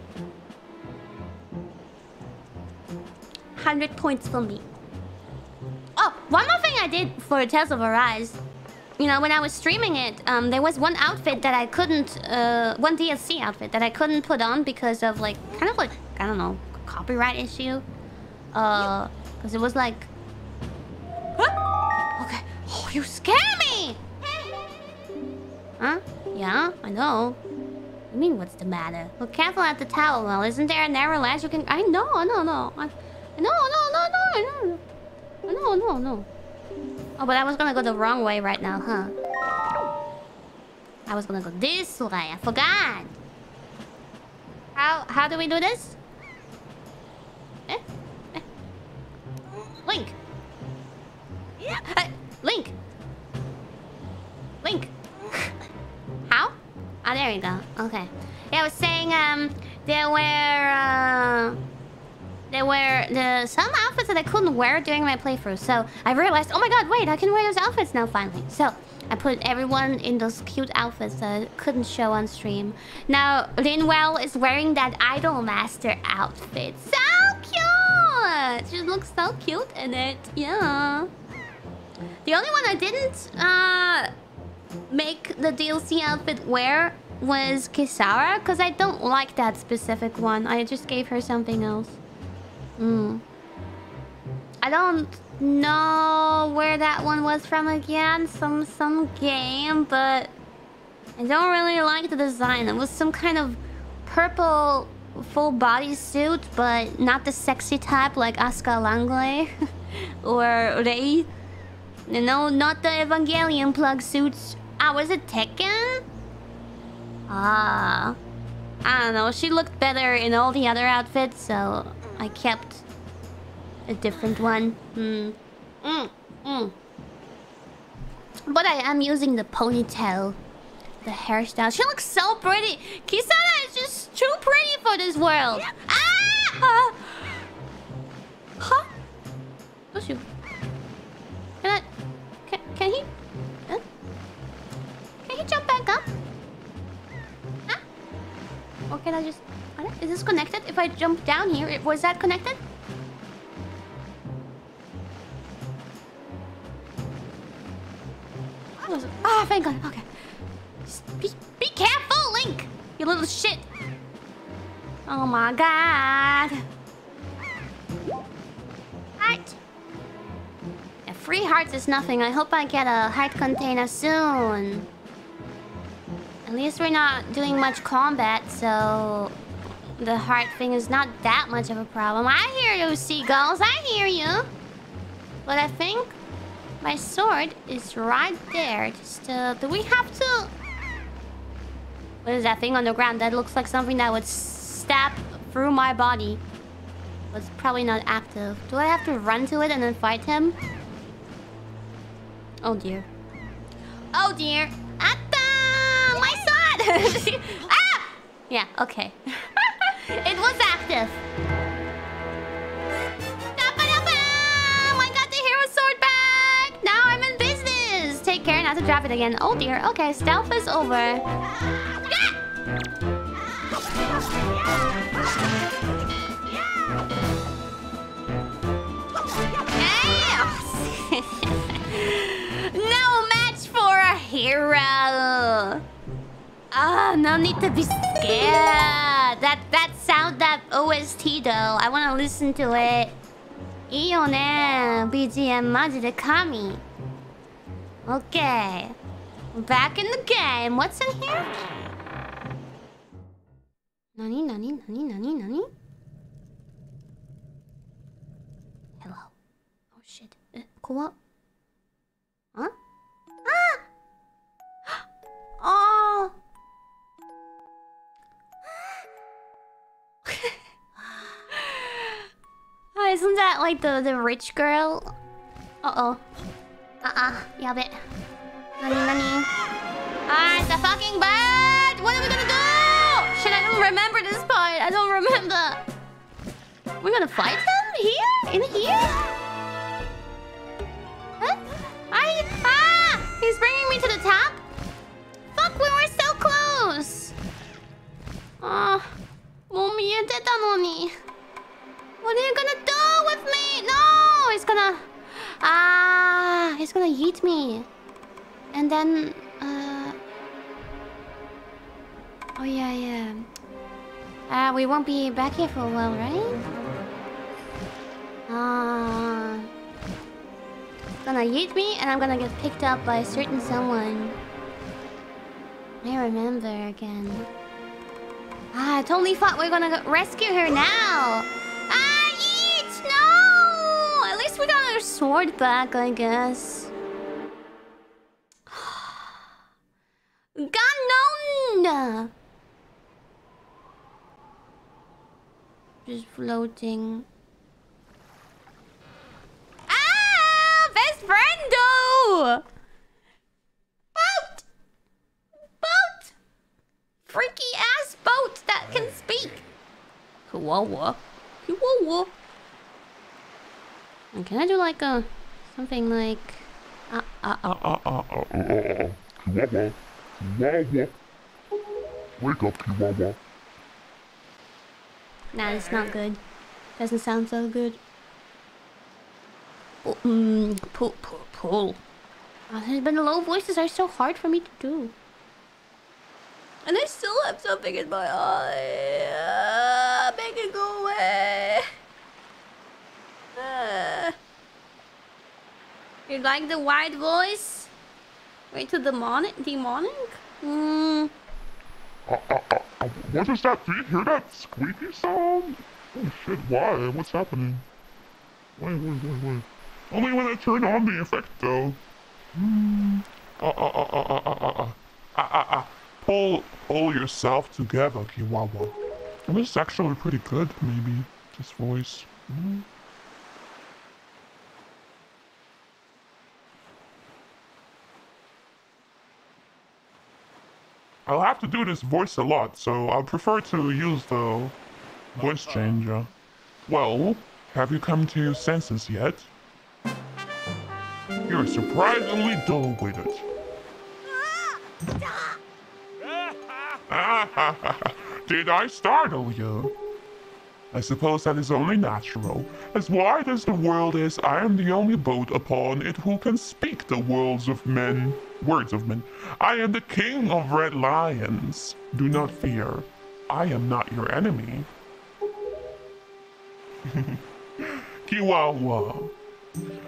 S1: 100 points for me. Oh, one more thing I did for Tales of Arise. You know, when I was streaming it, um, there was one outfit that I couldn't... Uh, one DLC outfit that I couldn't put on because of, like, kind of like, I don't know, copyright issue. Uh, because it was like... Huh? Okay. Oh, you scare me! Huh? Yeah, I know. I mean, what's the matter? Well, careful at the towel. Well, isn't there a narrow ledge you can... I know, no, no. I... No, no, no, no, no. No, no, no. Oh, but I was gonna go the wrong way right now, huh? I was gonna go this way. I forgot. How how do we do this? Eh, eh. Link. Yeah. Uh, Link. Link. there you go. Okay. Yeah, I was saying um there were uh there were the some outfits that I couldn't wear during my playthrough. So I realized, oh my god, wait, I can wear those outfits now finally. So I put everyone in those cute outfits that I couldn't show on stream. Now Rinwell is wearing that Idol Master outfit. So cute! She looks so cute in it. Yeah. The only one I didn't uh make the DLC outfit wear was Kisara, because I don't like that specific one. I just gave her something else. Hmm. I don't know where that one was from again. Some some game, but I don't really like the design. It was some kind of purple full body suit, but not the sexy type like Asuka Langley or Rei. No, not the Evangelion plug suits. Ah, was it Tekken? Ah. I don't know. She looked better in all the other outfits, so I kept a different one. Hmm. Mm, mm. But I am using the ponytail. The hairstyle. She looks so pretty. Kisara is just too pretty for this world. Ah! Huh? Can I... Can, can he... He jump back up? Huh? Or can I just... Is this connected? If I jump down here, was that connected? Oh, thank God. Okay. Be, be careful, Link! You little shit. Oh my God. Heart. Yeah, free heart is nothing. I hope I get a heart container soon. At least we're not doing much combat, so... The heart thing is not that much of a problem. I hear you, seagulls. I hear you. But I think my sword is right there. Just, uh, do we have to... What is that thing on the ground? That looks like something that would stab through my body. It's probably not active. Do I have to run to it and then fight him? Oh dear. Oh dear. Atta! Ah! Yeah, okay. it was active. I got the hero sword back! Now I'm in business! Take care not to drop it again. Oh dear. Okay, stealth is over. no match for a hero. Ah, oh, no need to be scared. That that sound, that OST though. I want to listen to it. いいよね BGM マジで神 Okay. Back in the game. What's in here? Nani, nani, nani, nani, nani? Hello. Oh shit. Uh, cool. Huh? Ah! Oh! oh, isn't that like the, the rich girl? Uh-oh. Uh-uh. Yabe. Nani, nani? Ah, it's a fucking bird! What are we gonna do? Shit, I don't remember this part. I don't remember. We're gonna fight him? Here? In here? Huh? I... Ah! He's bringing me to the top? Fuck, we were so close! Ah... What are you gonna do with me? No! He's gonna... Ah, he's gonna eat me. And then, uh... Oh, yeah, yeah. Uh, we won't be back here for a while, right? Ah... Gonna eat me, and I'm gonna get picked up by a certain someone. I remember again. Ah, I totally thought we were gonna rescue her now! Ah, eat! No! At least we got our sword back, I guess. Ganon! Just floating. Ah! Best friendo! freaky ass boats that can speak. Chihuahua. Chihuahua. And can I do like a something like uh uh uh
S3: uh uh uh uh Chihuahua. Chihuahua. Wake up, Chihuahua.
S1: Nah, it's not good. Doesn't sound so good. Oh, mm, pull, pull, pull. Oh, but the low voices are so hard for me to do. And I still have something in my eye. Uh, make it go away. Uh. You like the wide voice? Wait to demonic? Demonic? Hmm.
S3: Uh, uh, uh, what is that? Do you hear that squeaky sound? Oh shit, why? What's happening? Wait, wait, wait, wait. Only when I turn on the effect, though. Uh, uh, uh, uh, uh, uh, uh, uh, uh, uh, uh. Pull, pull yourself together, Chihuahua. This is actually pretty good, maybe. This voice. Hmm. I'll have to do this voice a lot, so I'll prefer to use the voice changer. Well, have you come to your senses yet? You're surprisingly dull with it. Did I startle you? I suppose that is only natural. As wide as the world is, I am the only boat upon it who can speak the words of men. Words of men. I am the king of red lions. Do not fear. I am not your enemy. Chihuahua.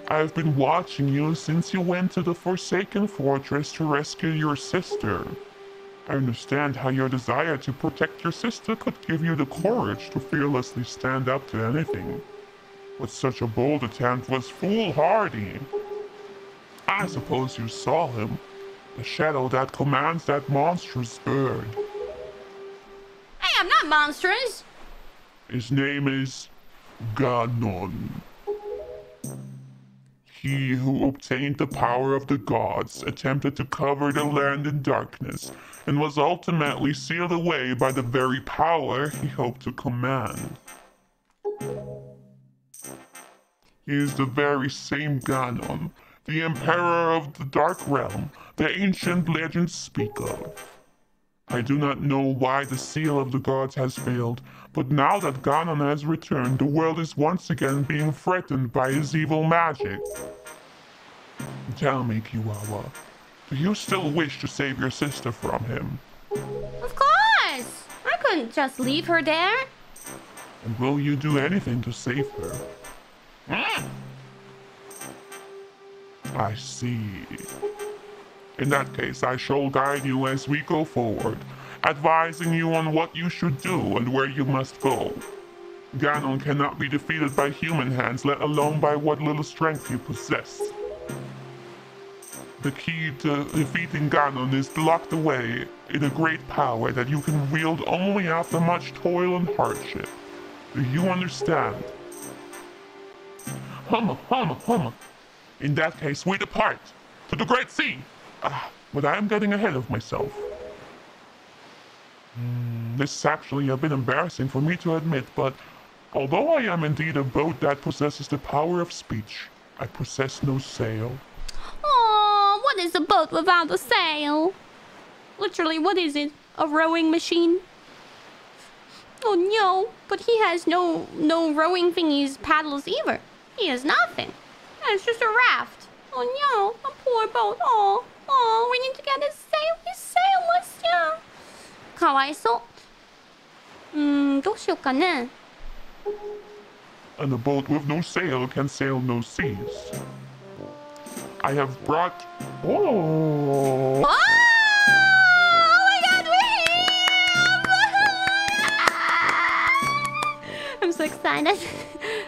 S3: I've been watching you since you went to the Forsaken Fortress to rescue your sister. I understand how your desire to protect your sister could give you the courage to fearlessly stand up to anything. But such a bold attempt was foolhardy. I suppose you saw him, the shadow that commands that monstrous bird.
S1: Hey, I'm not monstrous.
S3: His name is Ganon. He who obtained the power of the gods attempted to cover the land in darkness and was ultimately sealed away by the very power he hoped to command. He is the very same Ganon, the Emperor of the Dark Realm the ancient legends speak of. I do not know why the seal of the gods has failed, but now that Ganon has returned, the world is once again being threatened by his evil magic. Tell me, Chihuahua, do you still wish to save your sister from him?
S1: Of course! I couldn't just leave her there.
S3: And will you do anything to save her? Hmm? I see. In that case, I shall guide you as we go forward, advising you on what you should do and where you must go. Ganon cannot be defeated by human hands, let alone by what little strength you possess. The key to defeating Ganon is locked away in a great power that you can wield only after much toil and hardship. Do you understand? Hum, hum, hum. In that case, we depart to the Great Sea. Ah, but I am getting ahead of myself. Hmm, this is actually a bit embarrassing for me to admit, but although I am indeed a boat that possesses the power of speech, I possess no sail.
S1: Oh, what is a boat without a sail? Literally, what is it? A rowing machine? Oh no, but he has no no rowing thingies, paddles either. He has nothing. It's just a raft. Oh no, a poor boat. Oh, oh, we need to get his sail. He's sailless, yeah. かわいそう。うーん、どうしようかね。
S3: And a boat with no sail can sail no seas. I have brought. Oh!
S1: Oh! My god, we I'm so excited.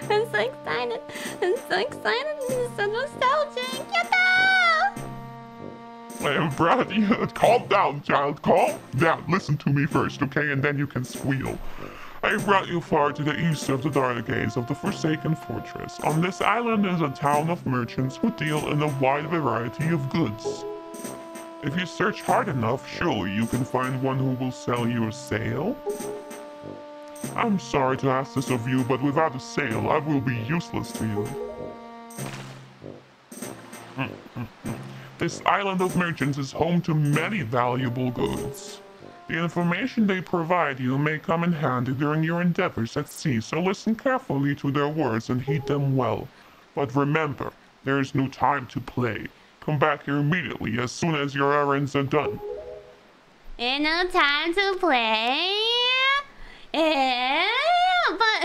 S1: I'm so excited. I'm so excited. It's so nostalgic. Yatta!
S3: I have brought you. Calm down, child. Calm down. Listen to me first, okay? And then you can squeal. I brought you far to the east of the dark of the Forsaken Fortress. On this island is a town of merchants who deal in a wide variety of goods. If you search hard enough, surely you can find one who will sell you a sail. I'm sorry to ask this of you, but without a sail, I will be useless to you. This island of merchants is home to many valuable goods. The information they provide you may come in handy during your endeavors at sea, so listen carefully to their words and heed them well. But remember, there is no time to play. Come back here immediately as soon as your errands are done.
S1: Ain't no time to play. Yeah, but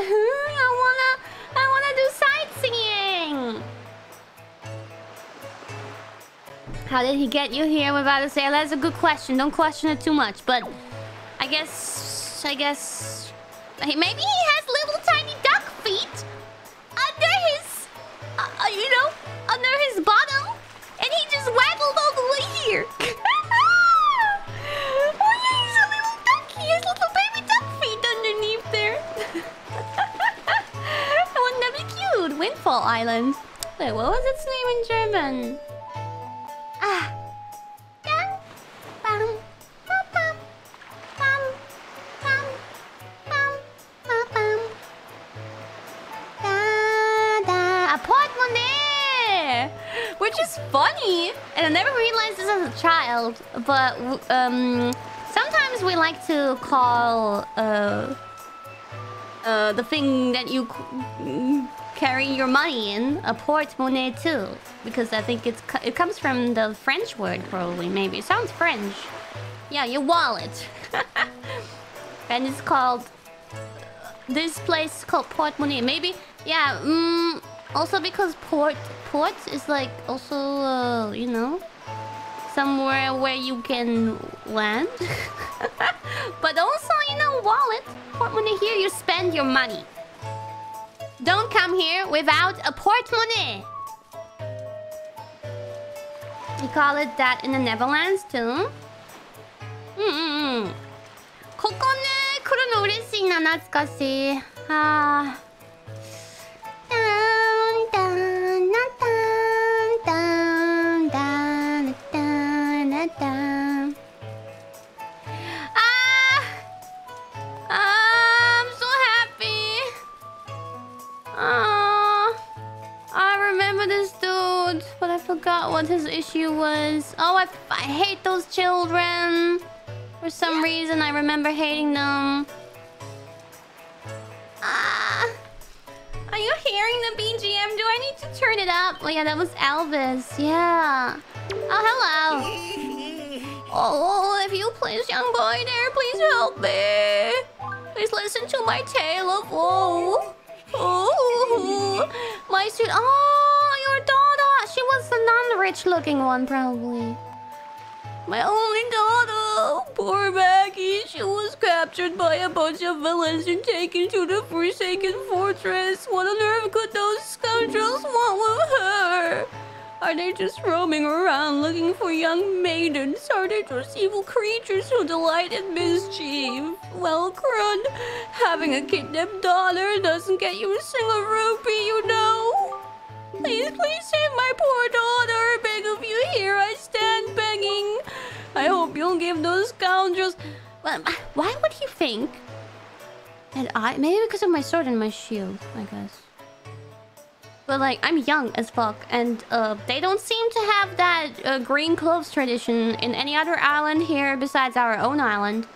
S1: How did he get you here without a sail? That's a good question. Don't question it too much. But I guess, I guess, maybe he has little tiny duck feet under his, uh, you know, under his bottom, and he just waggled all the way here. oh yeah, he's a little duck. He has little baby duck feet underneath there. Wouldn't that be cute? Windfall Island. Wait, what was its name in German? Ah. Dun, bum! Which is funny. And I never realized this as a child. But, um... Sometimes we like to call, uh... Uh, the thing that you carry your money in a portemonnaie too, because I think it's it comes from the French word probably maybe. It sounds French. Yeah, your wallet. and it's called this place is called portemonnaie. Maybe yeah. Mm, also because port port is like also uh, you know somewhere where you can land. but also, you know, wallet, portemonnaie here, you spend your money. Don't come here without a portemonnaie. You call it that in the Netherlands too? Mm-mm. ここね、来るの嬉しいな、懐かしい。あー。ダン Forgot what his issue was. Oh, I, I hate those children. For some reason, I remember hating them. Ah. Are you hearing the BGM? Do I need to turn it up? Oh yeah, that was Elvis. Yeah. Oh, hello. Oh, if you please, young boy there, please help me. Please listen to my tale of woe. Oh, my sweet. Oh, your daughter. She was the non-rich looking one, probably. My only daughter. Poor Maggie. She was captured by a bunch of villains and taken to the Forsaken Fortress. What on earth could those scoundrels want with her? Are they just roaming around looking for young maidens? Are they just evil creatures who delight in mischief? Well, Crud, having a kidnapped daughter doesn't get you a single rupee, you know. Please, please save my poor daughter. I beg of you, here I stand begging. I hope you'll give those scoundrels. Why would he think that I? Maybe because of my sword and my shield, I guess. But like, I'm young as fuck, and uh, they don't seem to have that uh, green clothes tradition in any other island here besides our own island.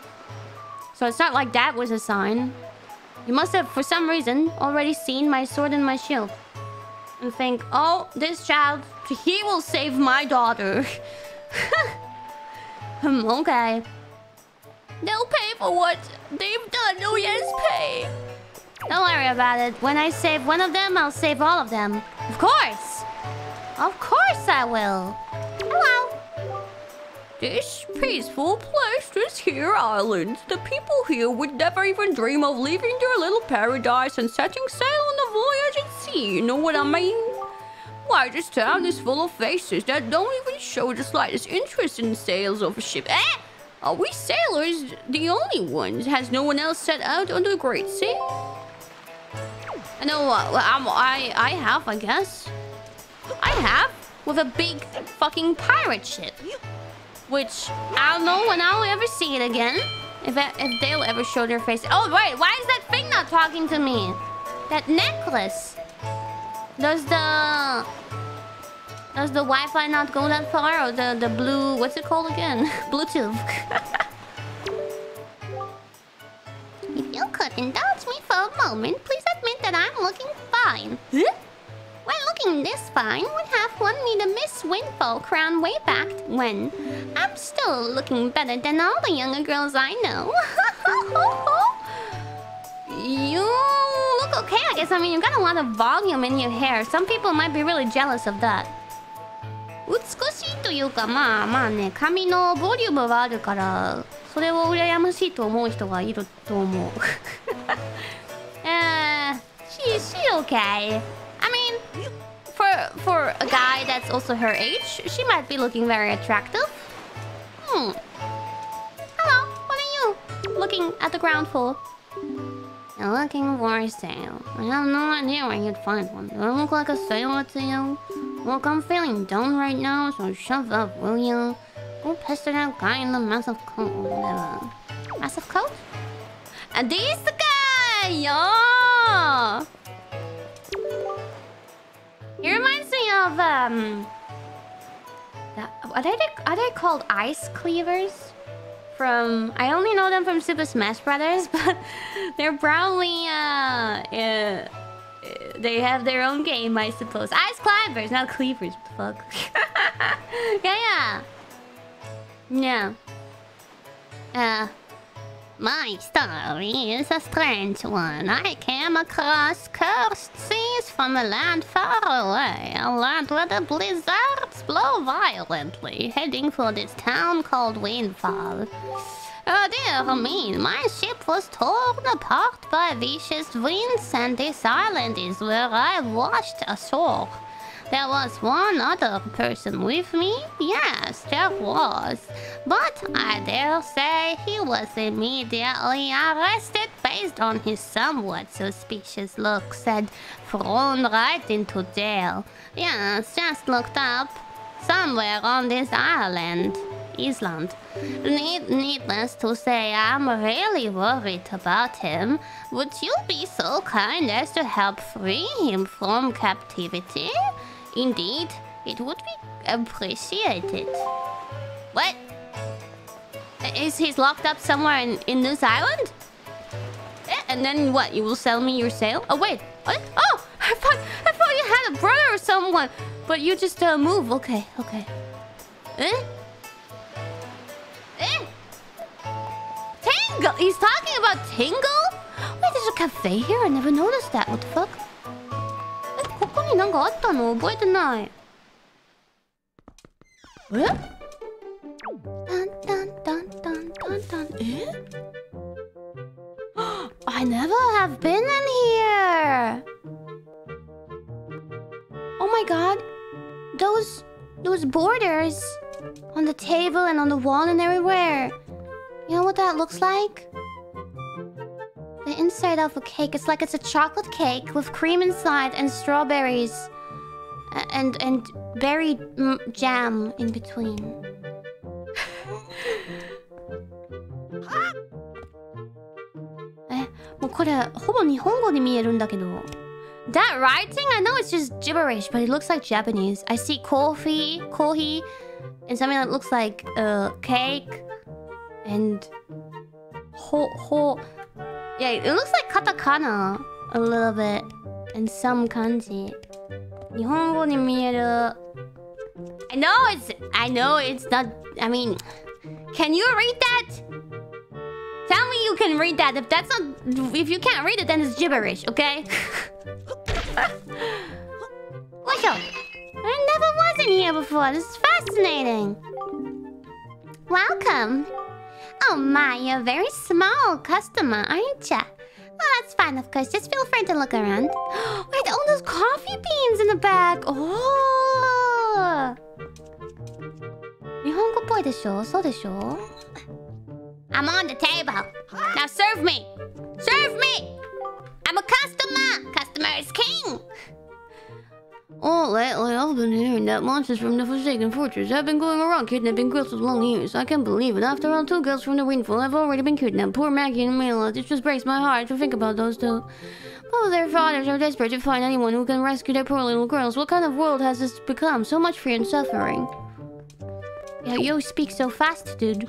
S1: So it's not like that was a sign. You must have, for some reason, already seen my sword and my shield. And think, oh, this child, he will save my daughter. hmm, okay. They'll pay for what they've done. Oh yes, pay. Don't worry about it. When I save one of them, I'll save all of them. Of course. Of course I will. Hello.
S2: This peaceful place, this here island. The people here would never even dream of leaving their little paradise and setting sail on a voyage at sea. You know what I mean? Why, this town is full of faces that don't even show the slightest interest in sails of a ship. Eh? Are we sailors the only ones? Has no one else set out on the Great Sea?
S1: I know what I'm, I I have, I guess. I have with a big fucking pirate ship, which I don't know when I'll ever see it again. If I, if they'll ever show their face. Oh wait, why is that thing not talking to me? That necklace. Does the does the Wi-Fi not go that far, or the the blue? What's it called again? Bluetooth. if you could indulge me for a moment, please admit that I'm looking fine. Huh? When looking this fine, would have won me the Miss Windfall crown way back when. I'm still looking better than all the younger girls I know. you look okay, I guess. I mean, you've got a lot of volume in your hair. Some people might be really jealous of that. 美しいというかまあまあね髪のボリュームはあるからそれを羨ましいと思う人がいると思う uh, she, she okay I mean for for a guy that's also her age she might be looking very attractive hmm hello what are you looking at the ground for You're looking for a sale. I have no idea where you'd find one. Do I look like a sailor to you? Look, I'm feeling down right now, so shove up, will you? Go pester that guy in the massive coat or whatever. Massive coat? And this the guy! Yeah! He reminds me of, um... Are, they, are they called ice cleavers? from I only know them from Super Smash Brothers, but they're probably uh, uh they have their own game, I suppose. Ice climbers, not cleavers. Fuck? yeah, yeah, yeah. Uh, my story is a strange one. I came across cursed seas from a land far away, a land where the blizzards blow violently, heading for this town called Windfall. Oh dear me, my ship was torn apart by vicious winds, and this island is where I washed ashore. There was one other person with me? Yes, there was. But I dare say he was immediately arrested based on his somewhat suspicious looks and thrown right into jail. Yes, just looked up. Somewhere on this island. Island. Need, needless to say, I'm really worried about him. Would you be so kind as to help free him from captivity? Indeed, it would be appreciated. What? Is he locked up somewhere in, in this island? Eh, and then what? You will sell me your sail? Oh wait, what? Oh, I thought I thought you had a brother or someone, but you just uh, move. Okay, okay. Eh? Eh? Tingle. He's talking about Tingle. Wait, there's a cafe here. I never noticed that. What the fuck? ここになんかあったの覚えてないえタンタンタンタンタンタンえ I never have been in here Oh my god Those Those borders On the table and on the wall and everywhere You know what that looks like? The inside of a cake. It's like it's a chocolate cake with cream inside and strawberries. And and berry jam in between. eh, That writing, I know it's just gibberish, but it looks like Japanese. I see coffee, kohi, and something that looks like uh, cake, and ho ho. Yeah, it looks like katakana a little bit. And some kanji. Nihongo ni mieru. I know it's... I know it's not... I mean... Can you read that? Tell me you can read that. If that's not... If you can't read it, then it's gibberish, okay? What's? I never was in here before. This is fascinating. Welcome. Oh my, you're a very small customer, aren't ya? Oh, that's fine, of course. Just feel free to look around. Wait, all those coffee beans in the back. Oh. 日本語っぽいでしょそうでしょ I'm on the table. Now serve me. Serve me. I'm a customer. Customer is king. Oh, lately I've been hearing that monsters from the Forsaken Fortress have been going around kidnapping girls with long ears. I can't believe it. After all, two girls from the Windfall have already been kidnapped. Poor Maggie and Mila. It just breaks my heart to think about those two. Oh, their fathers are desperate to find anyone who can rescue their poor little girls. What kind of world has this become? So much fear and suffering. Yeah, you speak so fast, dude.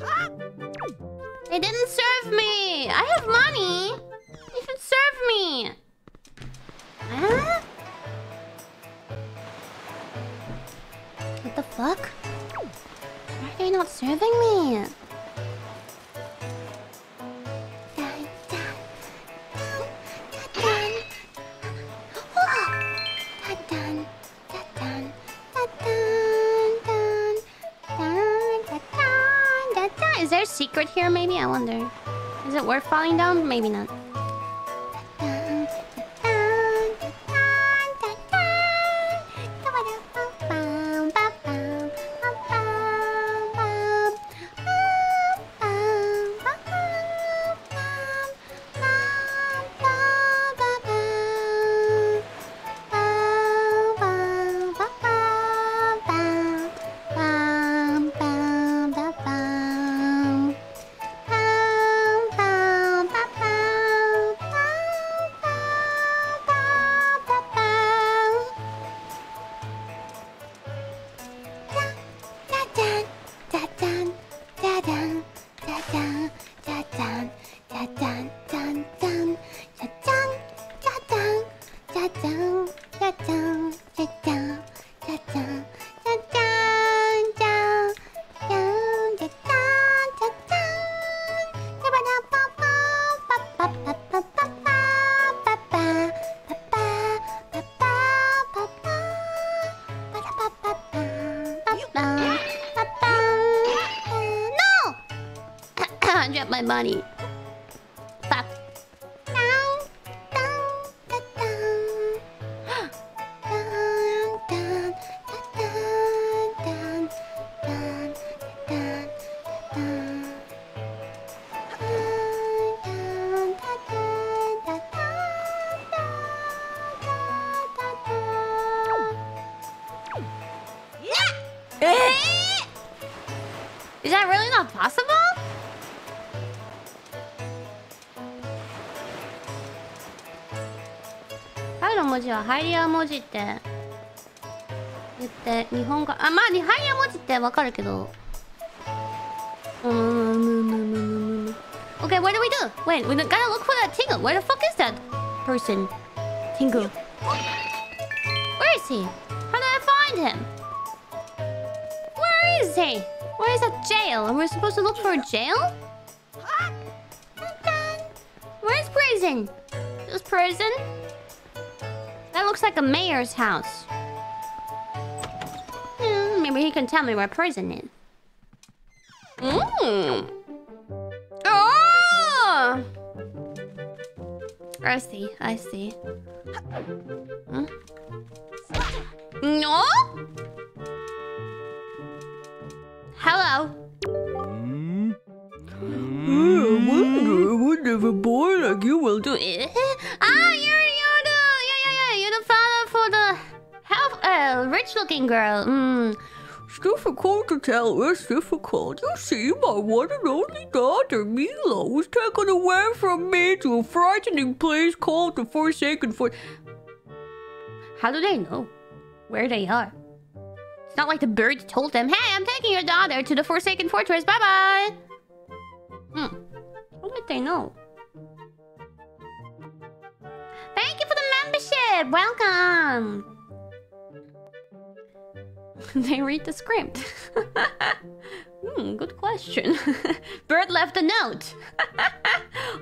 S1: They didn't serve me! I have money! You should serve me! Huh? What the fuck? Why are they not serving me? Is there a secret here, maybe? I wonder. Is it worth falling down? Maybe not. Money. 文字って言って日本語あまあにハイリア文字ってわかるけどうーん Okay, what do we do? Wait, we gotta look for that Tingle. Where the fuck is that person? Tingle. Where is he? How do I find him? Where is he? Where is that jail? Are we supposed to look for a jail? Where's prison? This prison? Looks like a mayor's house. Hmm, maybe he can tell me where prison is. Mmm. Oh! I see, I see. Hmm? No? Hello. Looking girl. Mm.
S2: It's difficult to tell. It's difficult. You see, my one and only daughter, Mila, was taken away from me to a frightening place called the Forsaken Fort.
S1: How do they know where they are? It's not like the birds told them, "Hey, I'm taking your daughter to the Forsaken Fortress. Bye bye." Hmm. How did they know? Thank you for the membership. Welcome. they read the script. hmm, good question. Bird left a note.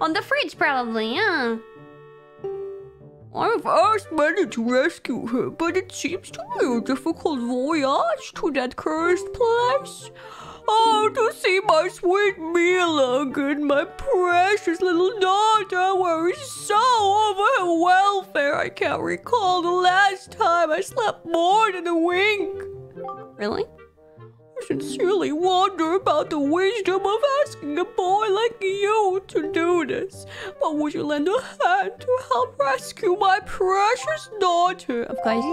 S1: On the fridge, probably, yeah.
S2: I've asked many to rescue her, but it seems to be a difficult voyage to that cursed place. Oh, to see my sweet Mila again, my precious little daughter, worry so over her welfare. I can't recall the last time I slept more than a wink.
S1: Really?
S2: I sincerely wonder about the wisdom of asking a boy like you to do this. But would you lend a hand to help rescue my precious daughter?
S1: Of course.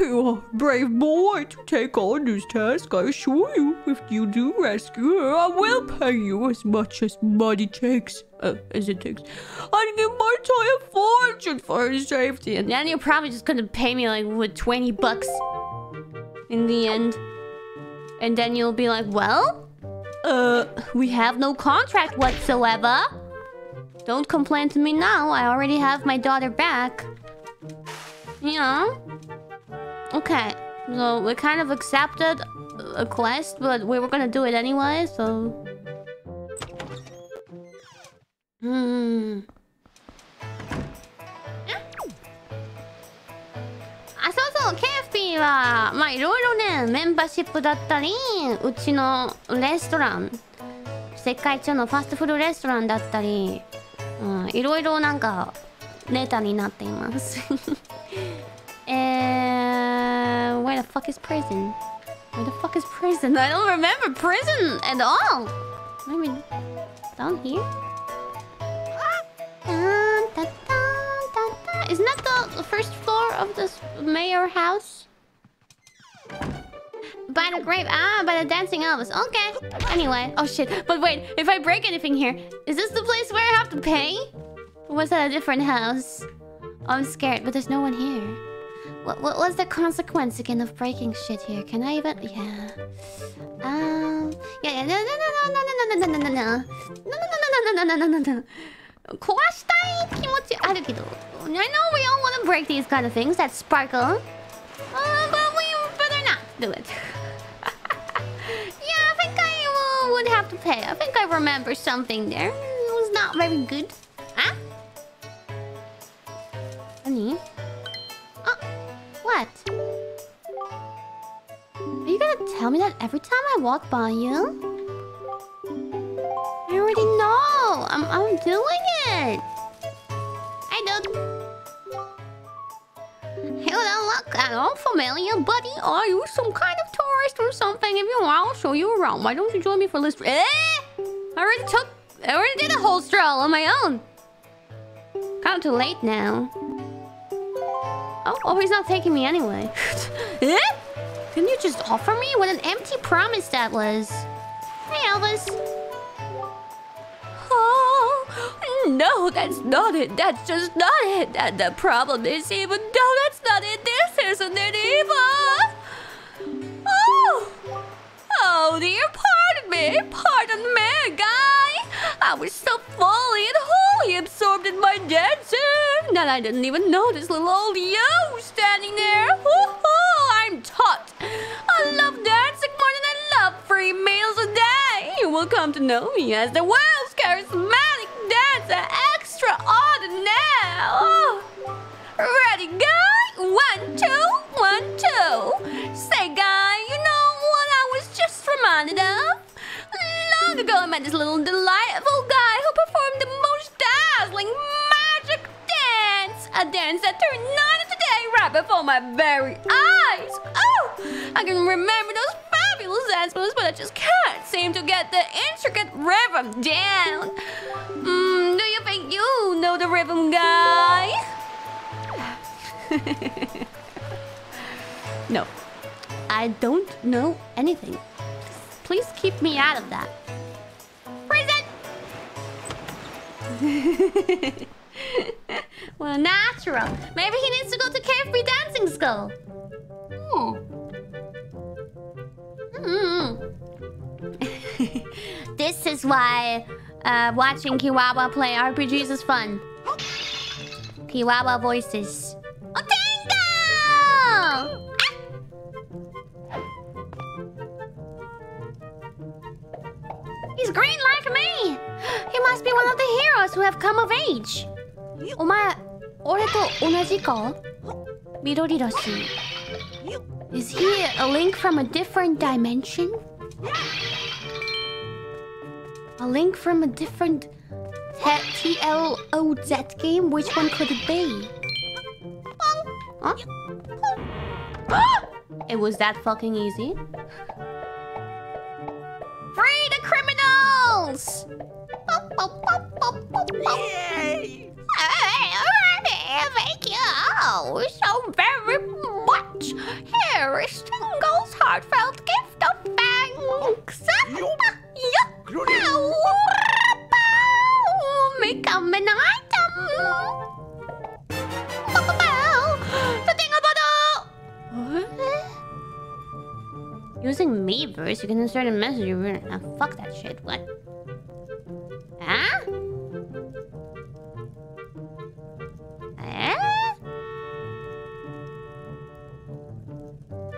S2: You are a brave boy to take on this task, I assure you. If you do rescue her, I will pay you as much as money takes. Uh, as it takes. I'd give my entire fortune for her safety.
S1: And then you're probably just gonna pay me like with 20 bucks in the end. And then you'll be like, well, uh, we have no contract whatsoever. Don't complain to me now. I already have my daughter back. Yeah. Okay. So we kind of accepted a quest, but we were gonna do it anyway, so... Hmm... I saw it's okay. ピーは、まあいろいろね、メンバーシップだったり、うちのレストラン、世界一のファストフードレストランだったり、うん、いろいろなんか、ネタになっています。えー、where the fuck is prison? Where the fuck is prison? I don't remember prison at all! Maybe down here? Isn't that the first floor of this mayor house? By the grave. Ah, by the dancing elves. Okay. Anyway. Oh shit. But wait, if I break anything here, is this the place where I have to pay? Or was that a different house? Oh, I'm scared, but there's no one here. What, what was the consequence again of breaking shit here? Can I even... Yeah. Um... Yeah, yeah, no, no, no, no, no, no, no, no, no, no, no. No, no, no, no, no, no, no, no, no. 壊したい気持ちあるけど I know we all want to break these kind of things that sparkle uh, but we better not do it Yeah, I think I uh, would have to pay I think I remember something there It was not very good Huh? Honey? Oh, what? Are you gonna tell me that every time I walk by you? I already know. I'm I'm doing it. I don't. You don't look at all familiar, buddy. Are you some kind of tourist or something? If you are, I'll show you around. Why don't you join me for this? Eh? I already took. I already did a whole stroll on my own. Kind of too late now. Oh, oh, he's not taking me anyway. eh? Didn't you just offer me? What an empty promise that was. Hey, Elvis.
S2: Oh, no, that's not it. That's just not it. And the problem is, even though that's not it, this isn't it either. Oh, oh dear, pardon me. Pardon me, guy. I was so fully and wholly absorbed in my dancing that I didn't even notice little old you standing there. Oh, I'm taught. I love dancing more than I love free meals a day. You will come to know me as the world's charismatic dancer extraordinaire. Oh. Ready, guy? One, two, one, two. Say, guy, you know what I was just reminded of? Long ago, I met this little delightful guy who performed the most dazzling magic dance. A dance that turned night into day right before my very eyes. Oh, I can remember those fabulous moves, but I just can't seem to get the intricate rhythm down. Mm, do you think you know the rhythm, guy?
S1: No. I don't know anything. Please keep me out of that. Prison! well, natural. Maybe he needs to go to Carefree Dancing School. Hmm. Hmm. this is why uh, watching Kiwawa play RPGs is fun. Kiwawa voices. Oh, Tango! He's green like me! He must be one of the heroes who have come of age. お前、俺と同じか緑だし。 Is he a link from a different dimension? A link from a different T- TLOZ game? Which one could it be? Huh? It was that fucking easy. Free the criminals! Yay! Thank you all so very much. Here is Tingle's heartfelt gift of thanks. Yuck. Ow. Become an item. The Tingle Bottle. Using Miiverse, you can insert a message. Ah, fuck that shit. What? Huh?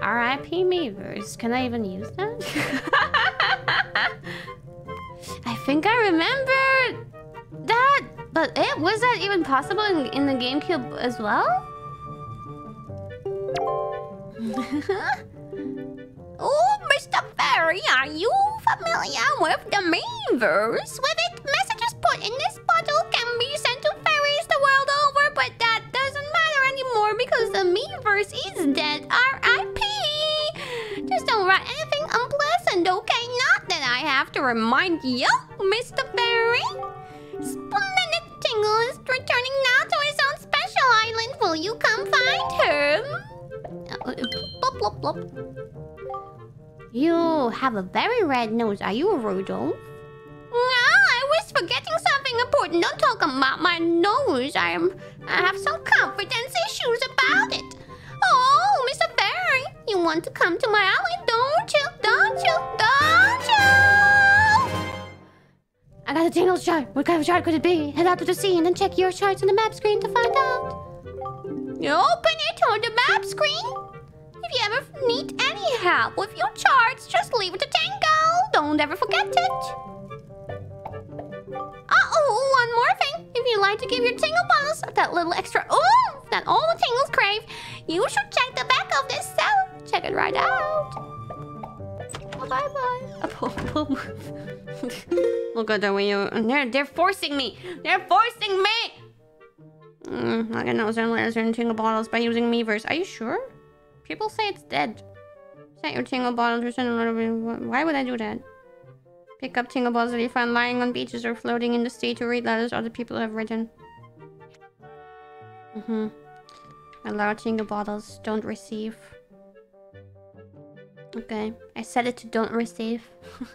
S1: R.I.P. Miiverse. Can I even use that? I think I remember that, but it was that even possible in, in the GameCube as well? oh, Mr. Fairy, are you familiar with the Miiverse? With it, messages put in this bottle can be sent to fairies the world over, but that doesn't matter anymore because the Miiverse is dead. R.I.P. Just don't write anything unpleasant, okay? Not that I have to remind you, Mr. Fairy. Splendid Tingle is returning now to his own special island. Will you come find him? Uh, blop, blop, blop. You have a very red nose. Are you a Rudolph? Ah, I was forgetting something important. Don't talk about my nose. I am. I have some confidence issues about it. Oh, Mr. Fairy, you want to come to my island, don't you? Don't you? Don't you? I got a tingle chart. What kind of chart could it be? Head out to the sea and then check your charts on the map screen to find out. You open it on the map screen. If you ever need any help with your charts, just leave it to Tango. Don't ever forget it. Uh-oh, one more thing. If you like to give your tingle bottles that little extra oomph that all the tingles crave, you should check the back of this cell. Check it right out. Bye-bye. Look at the way you... They're, they're forcing me. They're forcing me. Mm, I can know some letters in tingle bottles by using Miiverse. Are you sure? People say it's dead. Set your tingle bottles to send a little bit. Why would I do that? Pick up tingle bottles that you find lying on beaches or floating in the sea to read letters other people have written. Mm-hmm. Allow tingle bottles. Don't receive. Okay. I set it to don't receive.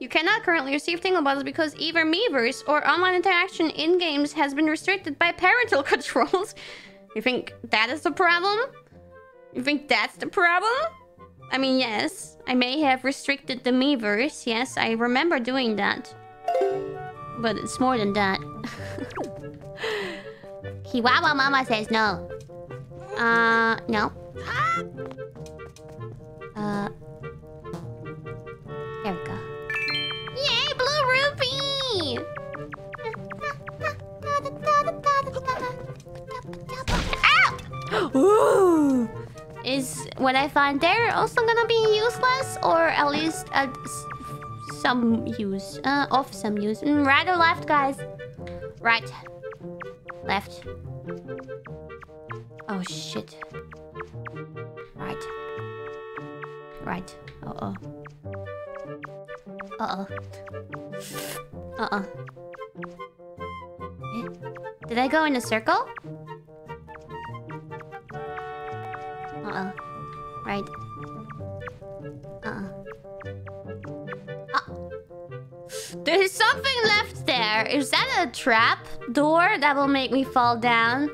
S1: you cannot currently receive tingle bottles because either Miiverse or online interaction in games has been restricted by parental controls. You think that is the problem? You think that's the problem? I mean, yes. I may have restricted the Miiverse. Yes, I remember doing that. But it's more than that. Kiwawa Mama says no. Uh, no. Uh... There we go. Yay, Blue Ruby! Ow! Ooh! Is what I find there also gonna be useless? Or at least uh, some use? Uh, of some use. Mm, right or left, guys? Right. Left. Oh, shit. Right. Right. Uh-oh. Uh-oh. Uh-oh. Eh? Did I go in a circle? Uh-oh. Right. Uh-oh. Uh There's something left there. Is that a trap door that will make me fall down?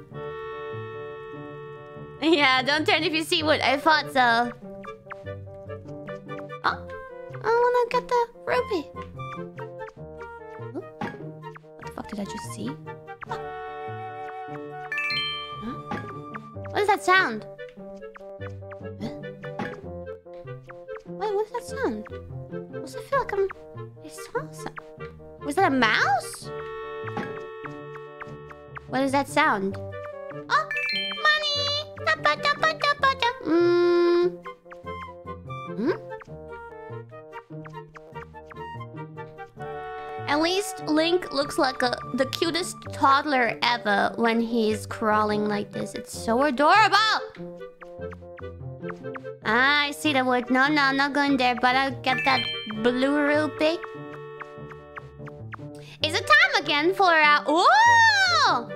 S1: Yeah, don't turn if you see what I thought so. Oh, I wanna get the ruby. What the fuck did I just see? Huh? What is that sound? What's that sound? What's I feel like I'm... I saw something. Was that a mouse? What is that sound? Oh, money! Dabba, dabba, dabba, da. Mm. Hmm? At least Link looks like a, the cutest toddler ever when he's crawling like this. It's so adorable! Ah, I see the wood. No, no, I'm not going there, but I'll get that blue rupee. Is it time again for our... Oh!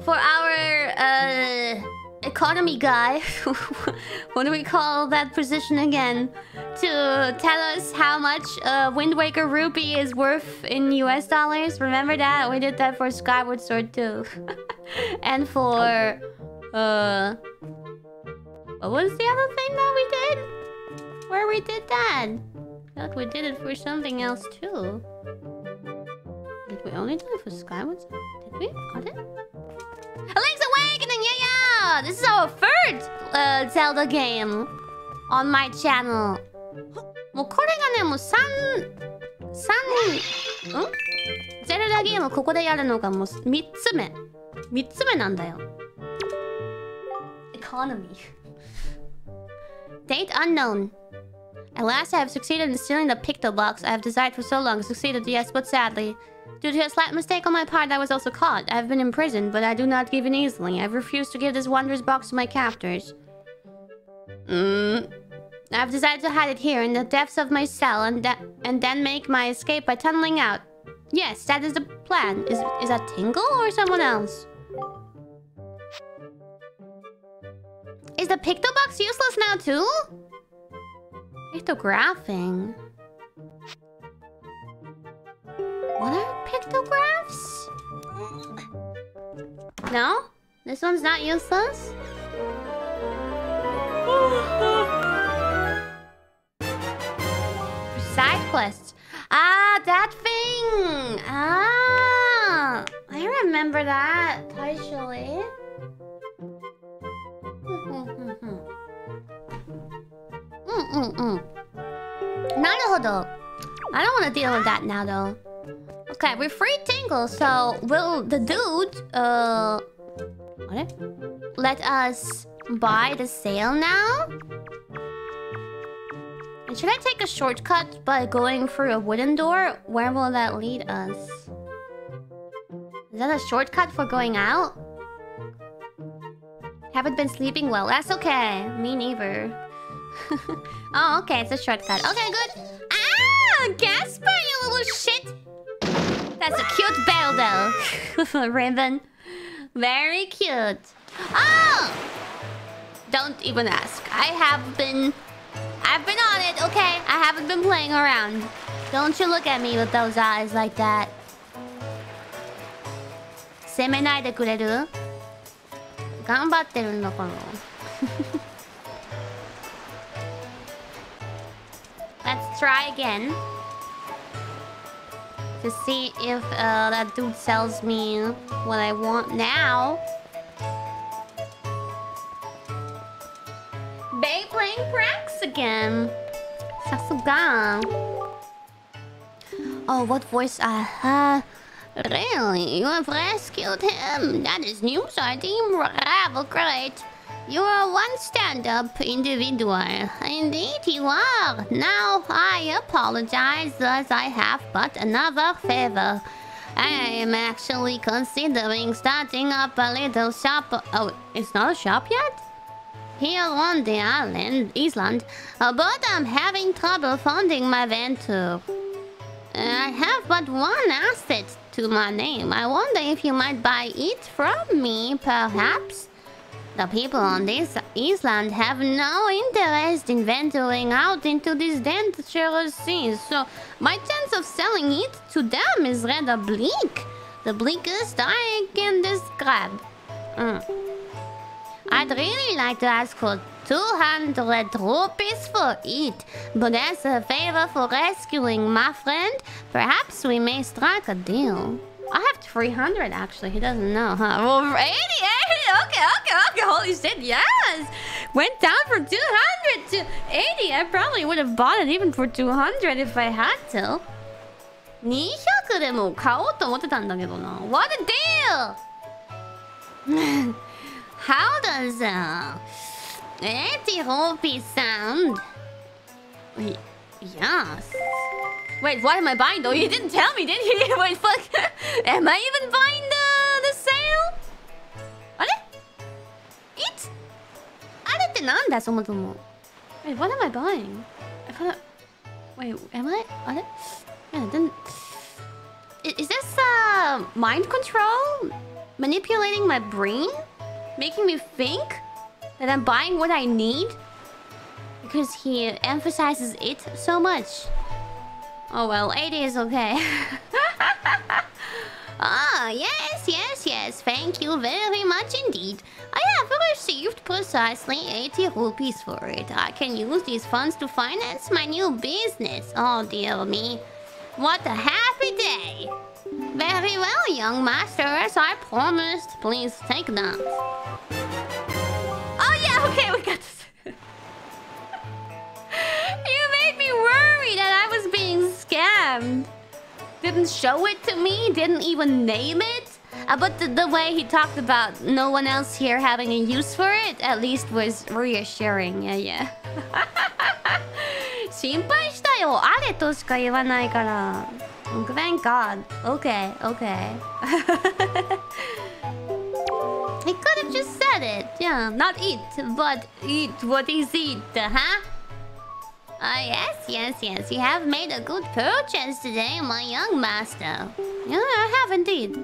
S1: For our, uh... economy guy. what do we call that position again? To tell us how much uh, Wind Waker rupee is worth in US dollars. Remember that? We did that for Skyward Sword too. and for... Uh... What was the other thing that we did? Where we did that? Thought we did it for something else too. Did we only do it for Skyward Sword? Did we? Got it? Link's Awakening! Yeah, yeah! This is our third uh, Zelda game on my channel. もうこれがね、もう3、3、んゼルダゲームここでやるのがもう3つ目。3つ目なんだよ。Economy. Date unknown. At last I have succeeded in stealing the Picto box I have desired for so long. Succeeded, yes, but sadly. Due to a slight mistake on my part, I was also caught. I have been imprisoned, but I do not give in easily. I have refused to give this wondrous box to my captors. Mm. I have decided to hide it here in the depths of my cell and, and then make my escape by tunneling out. Yes, that is the plan. Is, is that Tingle or someone else? Is the Picto box useless now too? Pictographing. What are pictographs? No? This one's not useless? Side quests. Ah, that thing! Ah! I remember that, partially. Mm-mm-mm. Naruhodo. I don't want to deal with that now, though. Okay, we're free Tingle, so will the dude, uh... What? Let us buy the sail now? And should I take a shortcut by going through a wooden door? Where will that lead us? Is that a shortcut for going out? Haven't been sleeping well. That's okay. Me neither. oh, okay. It's a shortcut. Okay, good. Ah! Gasper, you little shit! That's a cute bell, though. With a ribbon. Very cute. Oh! Don't even ask. I have been... I've been on it, okay? I haven't been playing around. Don't you look at me with those eyes like that. 責めないでくれる頑張ってるんだから。 Let's try again. To see if uh, that dude sells me what I want now. Bay playing pranks again. Sasuga. Oh, what voice? Uh, really? You have rescued him? That is news I deem rather great. You are one stand-up individual. Indeed you are. Now I apologize as I have but another favor. I am actually considering starting up a little shop. Oh, it's not a shop yet? Here on the island, Island, uh, but I'm having trouble funding my venture. I have but one asset to my name. I wonder if you might buy it from me, perhaps? The people on this island have no interest in venturing out into these dangerous seas, so my chance of selling it to them is rather bleak. The bleakest I can describe. Mm. I'd really like to ask for 200 rupees for it, but as a favor for rescuing my friend, perhaps we may strike a deal. I have 300 actually. He doesn't know, huh? Well, 80, 80. Okay, okay, okay. Holy shit, yes. Went down from 200 to 80. I probably would have bought it even for 200 if I had to. 200でも買おうと思ってたんだけどな。What a deal! How does uh, 80 rupees sound? Yes. Wait, what am I buying though? You didn't tell me, did you? Wait, fuck. am I even buying the, the sail? あれ It? あれってなんだそもそも Wait, what am I buying? I kinda... Wait, am I? あれ Yeah, then... Is this, uh, mind control? Manipulating my brain? Making me think? That I'm buying what I need? Because he emphasizes it so much. Oh well, 80 is okay. ah, yes, yes, yes. Thank you very much indeed. I have received precisely 80 rupees for it. I can use these funds to finance my new business. Oh, dear me. What a happy day. Very well, young master, as I promised. Please take that. Oh, yeah, okay, we got this you made me worry that I was being scammed. Didn't show it to me, didn't even name it. Uh, but the, the way he talked about no one else here having a use for it, at least was reassuring. Yeah, yeah. 心配したよ。あれとしか言わないから。Thank God. Okay, okay. he could have just said it. Yeah, not eat, but eat what is eat, huh? Ah, yes, yes, yes. You have made a good purchase today, my young master. Yeah, I have indeed.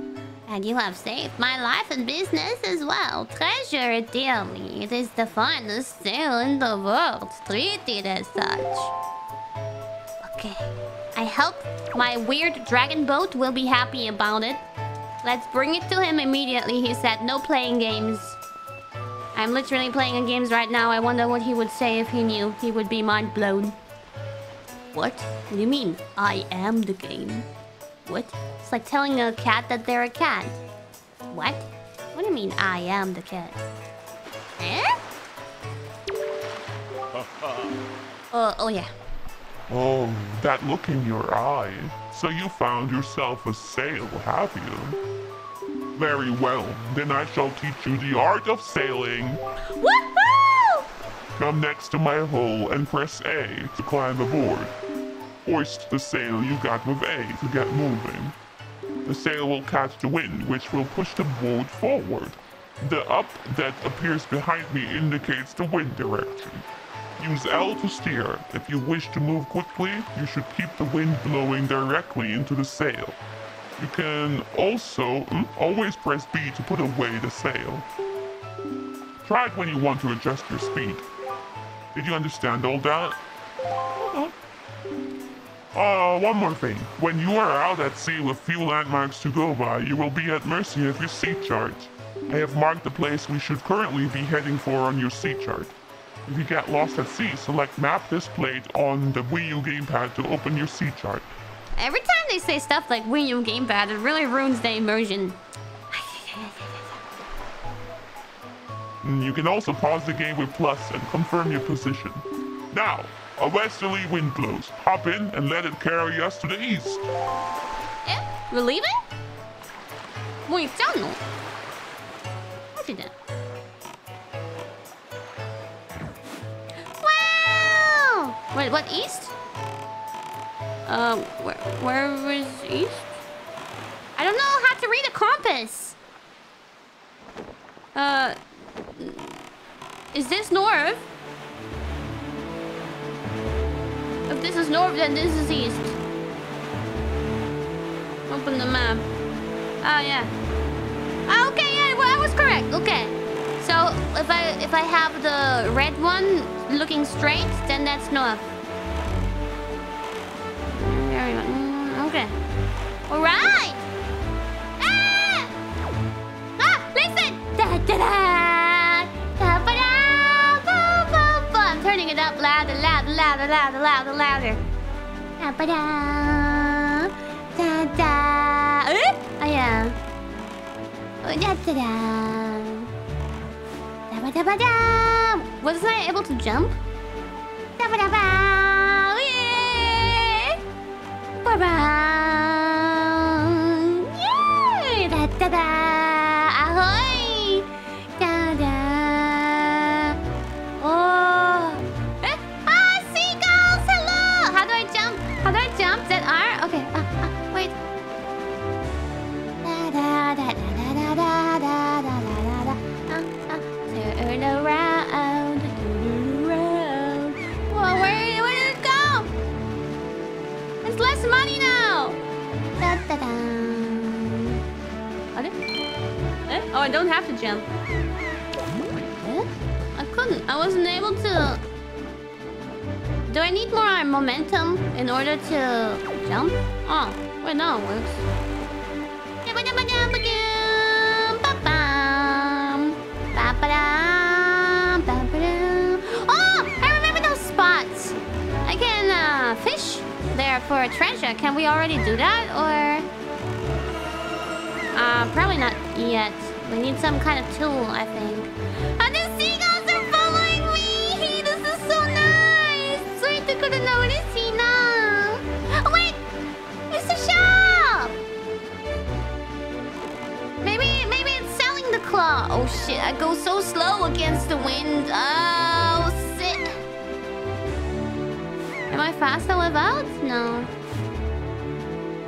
S1: And you have saved my life and business as well. Treasure it dearly. It is the finest sail in the world. Treat it as such. Okay. I hope my weird dragon boat will be happy about it. Let's bring it to him immediately, he said. No playing games. I'm literally playing games right now. I wonder what he would say if he knew. He would be mind blown. What? What do you mean? I am the game. What? It's like telling a cat that they're a cat. What? What do you mean I am the cat? Eh? Uh, oh yeah.
S3: Oh, that look in your eye. So you found yourself a sail, have you? Very well, then I shall teach you the art of sailing.
S1: Woohoo!
S3: Come next to my hole and press A to climb aboard. Hoist the sail you got with A to get moving. The sail will catch the wind, which will push the boat forward. The up that appears behind me indicates the wind direction. Use L to steer. If you wish to move quickly, you should keep the wind blowing directly into the sail. You can also mm, always press B to put away the sail. Try it when you want to adjust your speed. Did you understand all that? Uh, one more thing. When you are out at sea with few landmarks to go by, you will be at mercy of your sea chart. I have marked the place we should currently be heading for on your sea chart. If you get lost at sea, select map displayed on the Wii U gamepad to open your sea chart.
S1: Every time they say stuff like Wii U gamepad, it really ruins the immersion.
S3: Mm, you can also pause the game with plus and confirm your position. Now, a westerly wind blows. Hop in and let it carry us to the east.
S1: Eh? We're leaving? Wait, down. What did that? Wow! Wait, what east? Uh, where, where was east? I don't know how to read a compass. Uh, is this north? If this is north, then this is east. Open the map. Oh yeah. Ah, okay, yeah, well, I was correct. Okay. So if I if I have the red one looking straight, then that's north. We go. Mm, Okay. All right. Ah! Ah! Listen. Da da da. Da ba da. Ba ba ba. I'm turning it up louder, louder, louder, louder, louder, louder. Da ba da. Da da. Eh? Oh yeah. Oh, da da da. Da ba da ba da. Wasn't I able to jump? Da ba da ba. Yeah. パラン。イエーイ。だっただー。Oh, I don't have to jump. I couldn't. I wasn't able to... Do I need more momentum in order to jump? Oh, wait, no, it works. Oh, I remember those spots. I can uh, fish there for a treasure. Can we already do that, or? Uh, probably not yet. We need some kind of tool, I think. And the seagulls are following me! This is so nice! Sweet to could Oh wait! It's a shop! Maybe maybe it's selling the claw. Oh shit, I go so slow against the wind. Oh shit. Am I fast to live? No.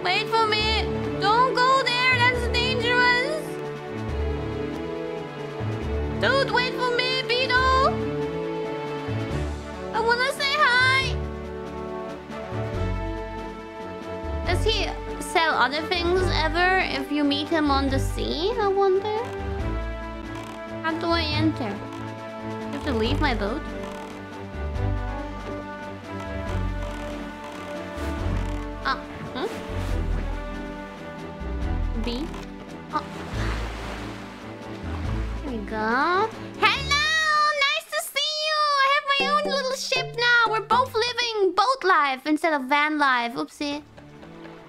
S1: Wait for me! Don't go there, Dude, wait for me, Beedle! I wanna say hi! Does he sell other things ever if you meet him on the sea, I wonder? How do I enter? I have to leave my boat? Ah? B? Oh. Here we go. Hello! Nice to see you! I have my own little ship now. We're both living boat life instead of van life. Oopsie.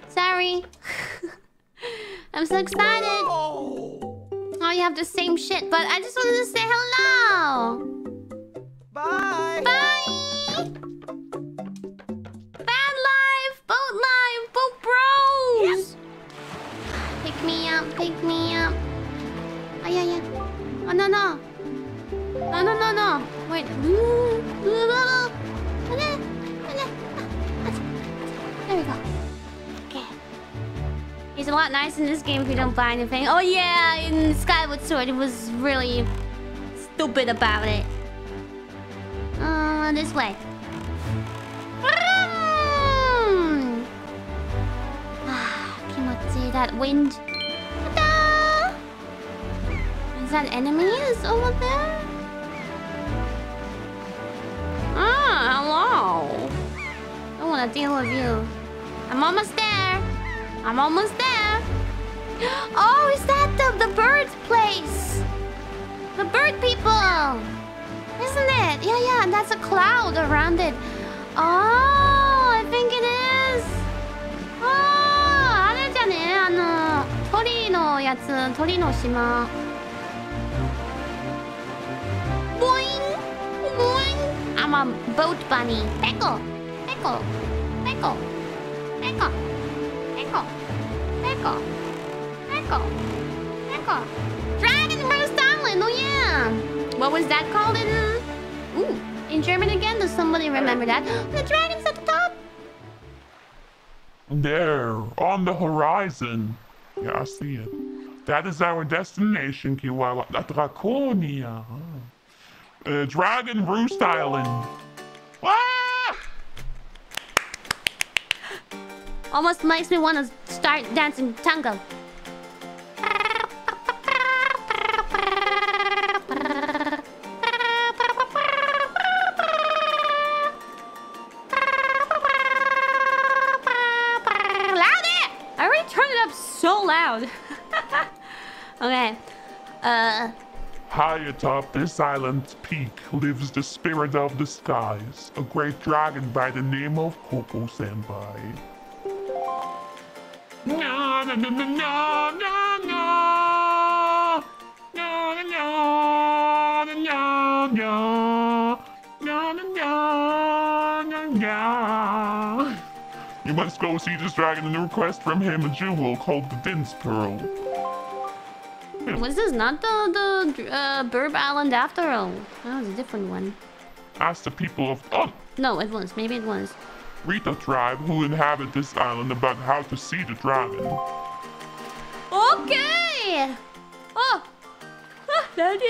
S1: Sorry. I'm so excited. Oh, you have the same shit, but I just wanted to say hello.
S4: Bye.
S1: Bye. Van life, boat life, boat bros. Pick me up, pick me up. Oh yeah, yeah. Oh no no. No no no no. Wait. There we go. Okay. He's a lot nicer in this game if you don't buy anything. Oh yeah, in Skyward Sword it was really stupid about it. Uh, this way. Ah, that wind. Ta-da! Is that enemies over there? Ah, hello. I don't want to deal with you. I'm almost there. I'm almost there. Oh, is that the, the bird place? The bird people. Isn't it? Yeah, yeah, and that's a cloud around it. Oh, I think it is. Oh, あれじゃねあの、鳥のやつ、鳥の島。 Boing! Boing! I'm a boat bunny. Peckle! Peckle! Peckle! Peckle! Peckle! Peckle! Peckle! Peckle! Dragon Roost Island! Oh yeah! What was that called in... Ooh, in German again? Does somebody remember that? The dragon's at the top!
S3: There, on the horizon. Yeah, I see it. That is our destination, Kiwawa. Draconia. Uh, Dragon Roost Island. Ah!
S1: Almost makes me want to start dancing tango. Louder! I already turned it up so loud. okay. Uh,
S3: High atop this island's peak lives the spirit of the skies, a great dragon by the name of Coco Senpai. Na, na, na, na, na, na, na. Na, na, na, na, na, na. Na, na, na, na, na. You must go see this dragon and request from him a jewel called the Din's Pearl.
S1: Was this not the the uh, Burb Island after all? That was a different one.
S3: Ask the people of oh,
S1: No, it was. Maybe it was.
S3: Rito tribe who inhabit this island about how to see the dragon.
S1: Okay. Oh. Ah, Daddy.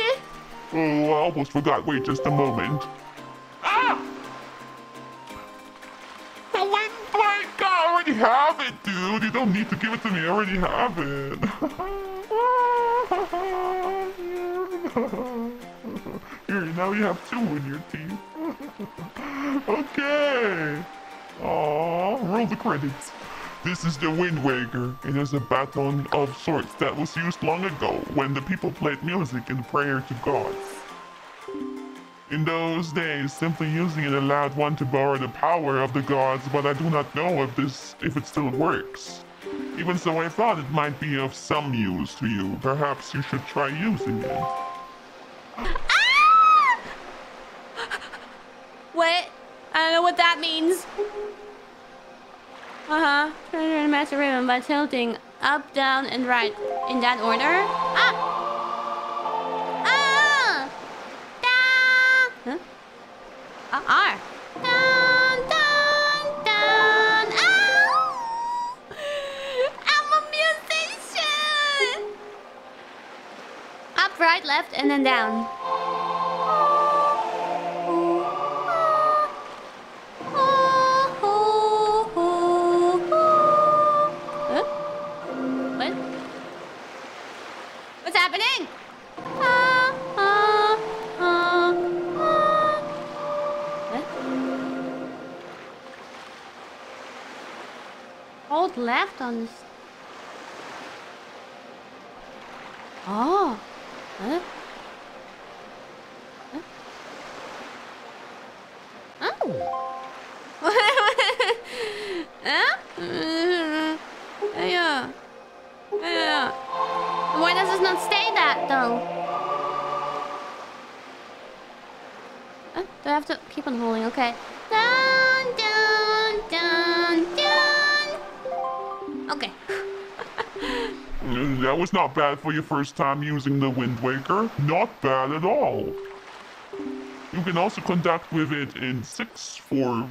S3: Oh, I almost forgot. Wait just a moment. Ah! The wind blank! I already have it, dude. You don't need to give it to me. I already have it. Here, now you have two in your teeth. okay. Aww, roll the credits. This is the Wind Waker. It is a baton of sorts that was used long ago when the people played music in prayer to gods. In those days, simply using it allowed one to borrow the power of the gods, but I do not know if this if it still works. Even so, I thought it might be of some use to you. Perhaps you should try using it.
S1: Ah! What? I don't know what that means. Uh-huh. Turn the master ribbon by tilting up, down, and right. In that order. Ah! Ah! Da! Huh? Ah, R. Right, left, and then down. What? What's happening? Hold left on this. Oh. Huh? Huh? Oh. huh? Uh, yeah. Yeah. Why does this not stay that though? Uh, do I have to keep on holding? Okay. Dun,
S3: That was not bad for your first time using the Wind Waker. Not bad at all. You can also conduct with it in six four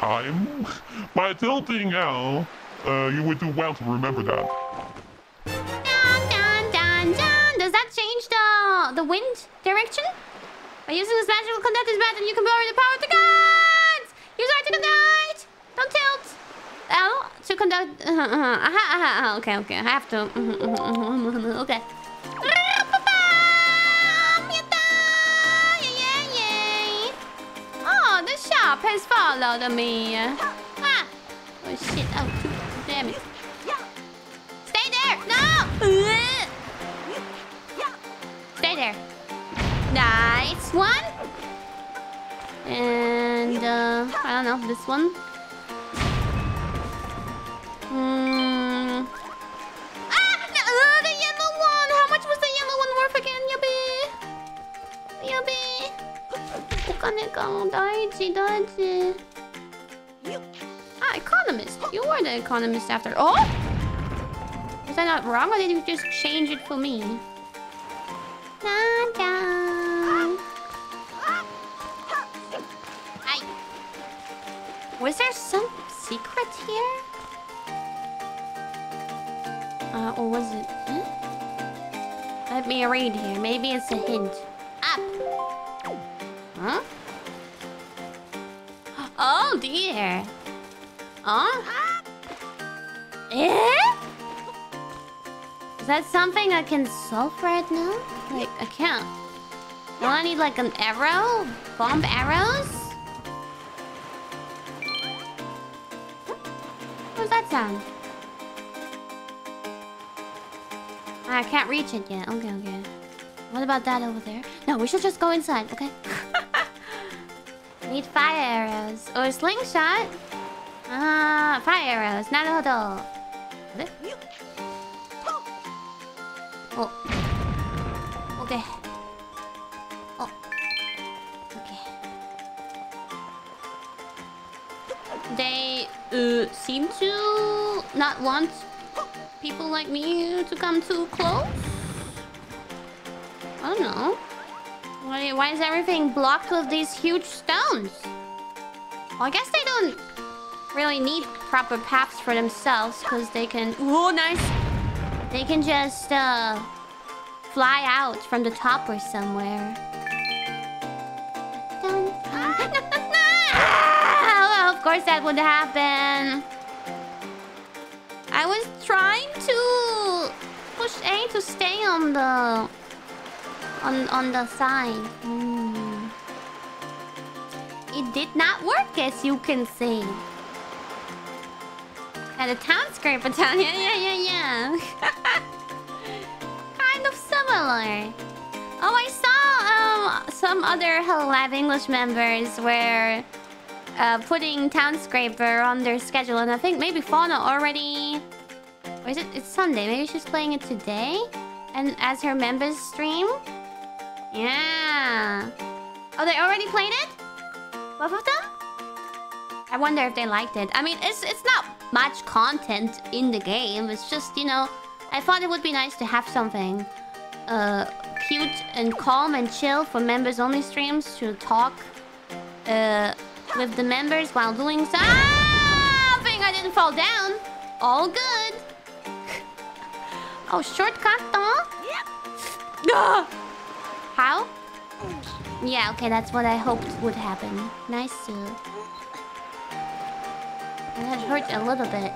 S3: time. By tilting L, uh, you would do well to remember that.
S1: Dun, dun, dun, dun. Does that change the the wind direction? By using this magical conductor's button, you can borrow the power of the gods! Use R to conduct! Don't tilt! L to conduct... Uh, uh, uh, uh, okay, okay, I have to... okay. Oh, the shop has followed me. Ah! Oh shit, oh, damn it. Stay there! No! Stay there. Nice one. And uh, I don't know this one. Mm. Ah, no, uh, the yellow one. How much was the yellow one worth again? Yabe. Yabe. Okane ga daiji daiji. Ah, economist. You were the economist after. Oh. Is that not wrong, or did you just change it for me? Nada. Was there some secret here? Uh, or was it? Let me read here. Maybe it's a hint. Up. Huh? Oh dear. Huh? Eh? Is that something I can solve right now? Like, I can't. Don't I need like an arrow? Bomb arrows? What was that sound? I can't reach it yet. Okay, okay. What about that over there? No, we should just go inside, okay? Need fire arrows. Or slingshot. Ah, fire arrows. Naruhodo. Oh. Okay. Oh. Okay. They uh, seem to not want people like me to come too close. I don't know. Why, why is everything blocked with these huge stones? Well, I guess they don't really need proper paths for themselves because they can... Oh, nice! They can just uh, fly out from the top or somewhere. Ah, well, of course that would happen. I was trying to push A to stay on the on on the side. Hmm. It did not work, as you can see. At a Townscaper town, yeah, yeah, yeah, yeah. kind of similar. Oh, I saw um some other hololive English members were uh, putting Townscaper on their schedule, and I think maybe Fauna already. Or is it? It's Sunday. Maybe she's playing it today, and as her members stream. Yeah. Oh, they already played it. Both of them. I wonder if they liked it. I mean, it's it's not much content in the game. It's just you know, I thought it would be nice to have something, uh, cute and calm and chill for members only streams to talk, uh, with the members while doing so. Ah, I didn't fall down. All good. oh, shortcut though. Yep. How? Yeah, okay, that's what I hoped would happen. Nice to... That hurt a little bit.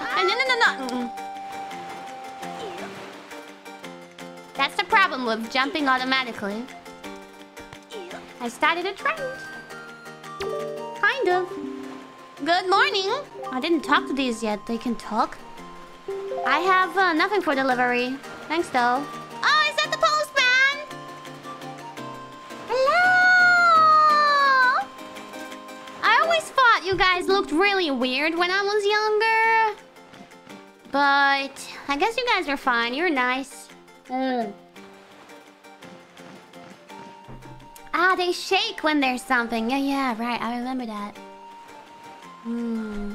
S1: Ah, no, no, no, no. That's the problem with jumping automatically. I started a trend. Kind of. Good morning. I didn't talk to these yet. They can talk. I have uh, nothing for delivery. Thanks, though. Oh, is that the postman? Hello! I always thought you guys looked really weird when I was younger. But I guess you guys are fine. You're nice. Mm. Ah, they shake when there's something. Yeah, yeah, right. I remember that. Hmm.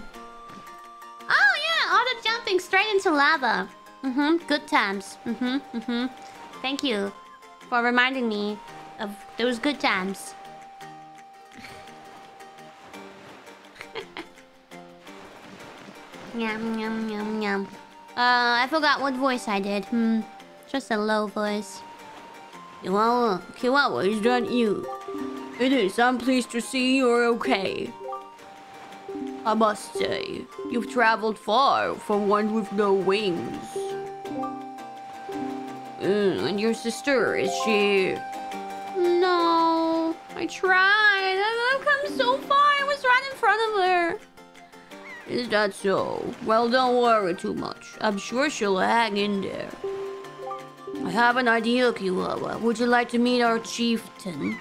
S1: Oh, yeah. All the jumping straight into lava. Mm-hmm. Good times. Mm-hmm. Mm-hmm. Thank you for reminding me of those good times. Yum, yum, yum, yum. Uh, I forgot what voice I did. Hmm. Just a low voice.
S2: Kiwawa, Kiwawa, is that you? It is. I'm pleased to see you're okay. I must say, you've traveled far for one with no wings. Mm, and your sister, is she...
S1: No, I tried. I've come so far. I was right in front of her.
S2: Is that so? Well, don't worry too much. I'm sure she'll hang in there. I have an idea, Kiwawa. Would you like to meet our chieftain?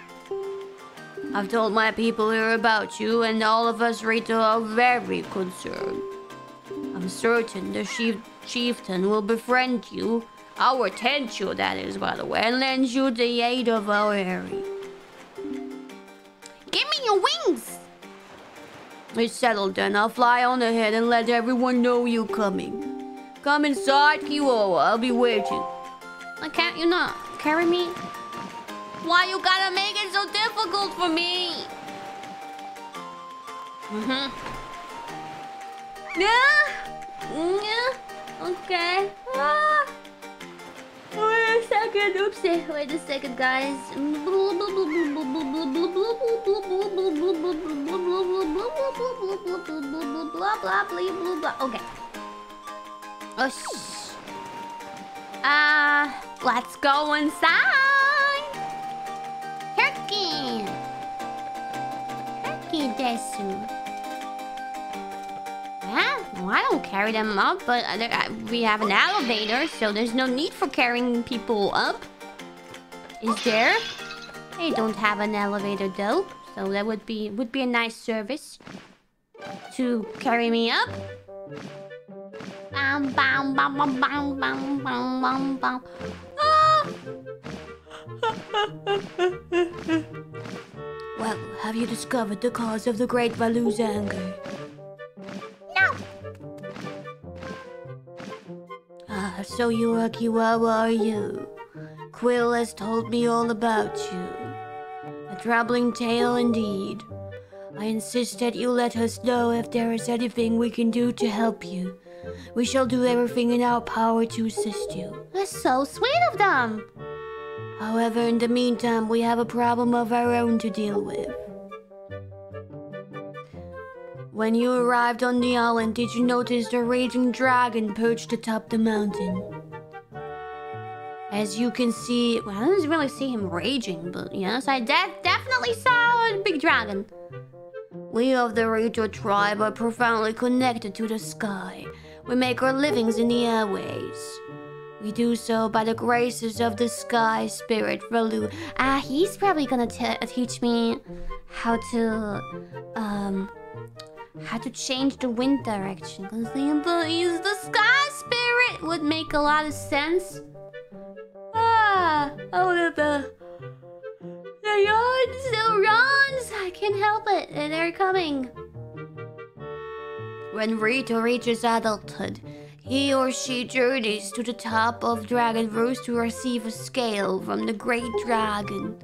S2: I've told my people here about you, and all of us Rito are very concerned. I'm certain the chief chieftain will befriend you, our Tenchu, that is, by the way, and lend you the aid of our Harry.
S1: Give me your wings!
S2: It's settled then. I'll fly on ahead and let everyone know you're coming. Come inside, Kiwawa. I'll be waiting.
S1: Why can't you not carry me? Why you gotta make it so difficult for me? Mm-hmm. Yeah. Yeah. Okay. Ah. Wait a second. Oopsie. Wait a second, guys. Okay. Oh, uh, let's go inside. Turkey. Turkey desu. Yeah, well, I don't carry them up, but we have an elevator, so there's no need for carrying people up. Is there? They don't have an elevator though, so that would be would be a nice service to carry me up. Bam, bam, bam, bam, bam, bam, bam, bam, bam. Ah!
S2: well, have you discovered the cause of the Great Valoo's anger?
S1: No.
S2: Ah, so you are Kiwawa, are you? Quill has told me all about you. A troubling tale indeed. I insist that you let us know if there is anything we can do to help you. We shall do everything in our power to assist you.
S1: That's so sweet of them.
S2: However, in the meantime, we have a problem of our own to deal with. When you arrived on the island, did you notice the raging dragon perched atop the mountain?
S1: As you can see, well, I didn't really see him raging, but yes, I de definitely saw a big dragon. We of the Rito tribe are profoundly connected to the sky. We make our livings in the airways. We do so by the graces of the sky spirit Valoo. Ah, he's probably gonna teach me how to, um, how to change the wind direction. Because the, he's the sky spirit would make a lot of sense. Ah, oh, the, the yarn still runs. I can't help it. They're coming. When Rito reaches adulthood, he or she journeys to the top of Dragon Roost to receive a scale from the Great Dragon.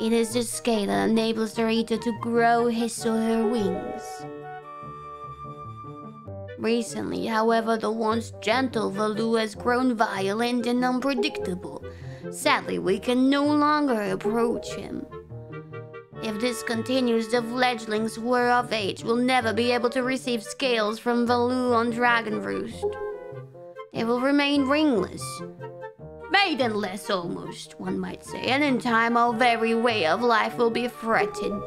S1: It is this scale that enables Rito to grow his or her wings. Recently, however, the once gentle Valoo has grown violent and unpredictable. Sadly, we can no longer approach him. If this continues, the fledglings who are of age will never be able to receive scales from Valoo on Dragon Roost. They will remain ringless. Maidenless almost, one might say, and in time our very way of life will be threatened.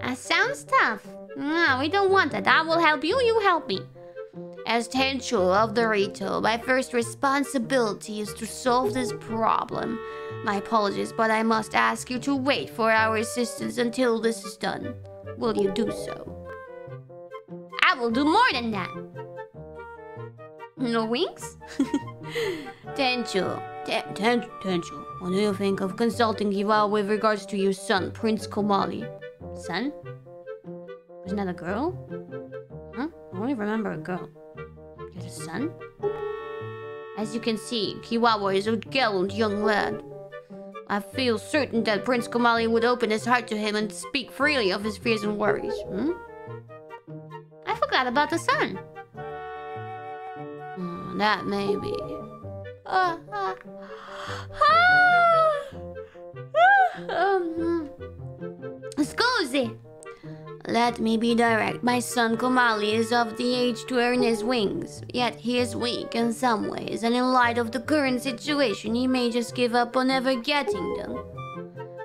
S1: That sounds tough. No, we don't want that. I will help you, you help me. As Tencho of the Rito, my first responsibility is to solve this problem. My apologies, but I must ask you to wait for our assistance until this is done. Will you do so? I will do more than that. No wings? Tencho, ten, ten, Tencho, what do you think of consulting Kiwa with regards to your son, Prince Komali? Son? Isn't that a girl? Huh? I only remember a girl. You're the son? As you can see, Kiwawa is a gallant young lad. I feel certain that Prince Komali would open his heart to him and speak freely of his fears and worries. Hmm? I forgot about the sun. Hmm, that may be. Uh, uh, uh, um, scusi. Let me be direct. My son Komali is of the age to earn his wings, yet he is weak in some ways, and in light of the current situation, he may just give up on ever getting them.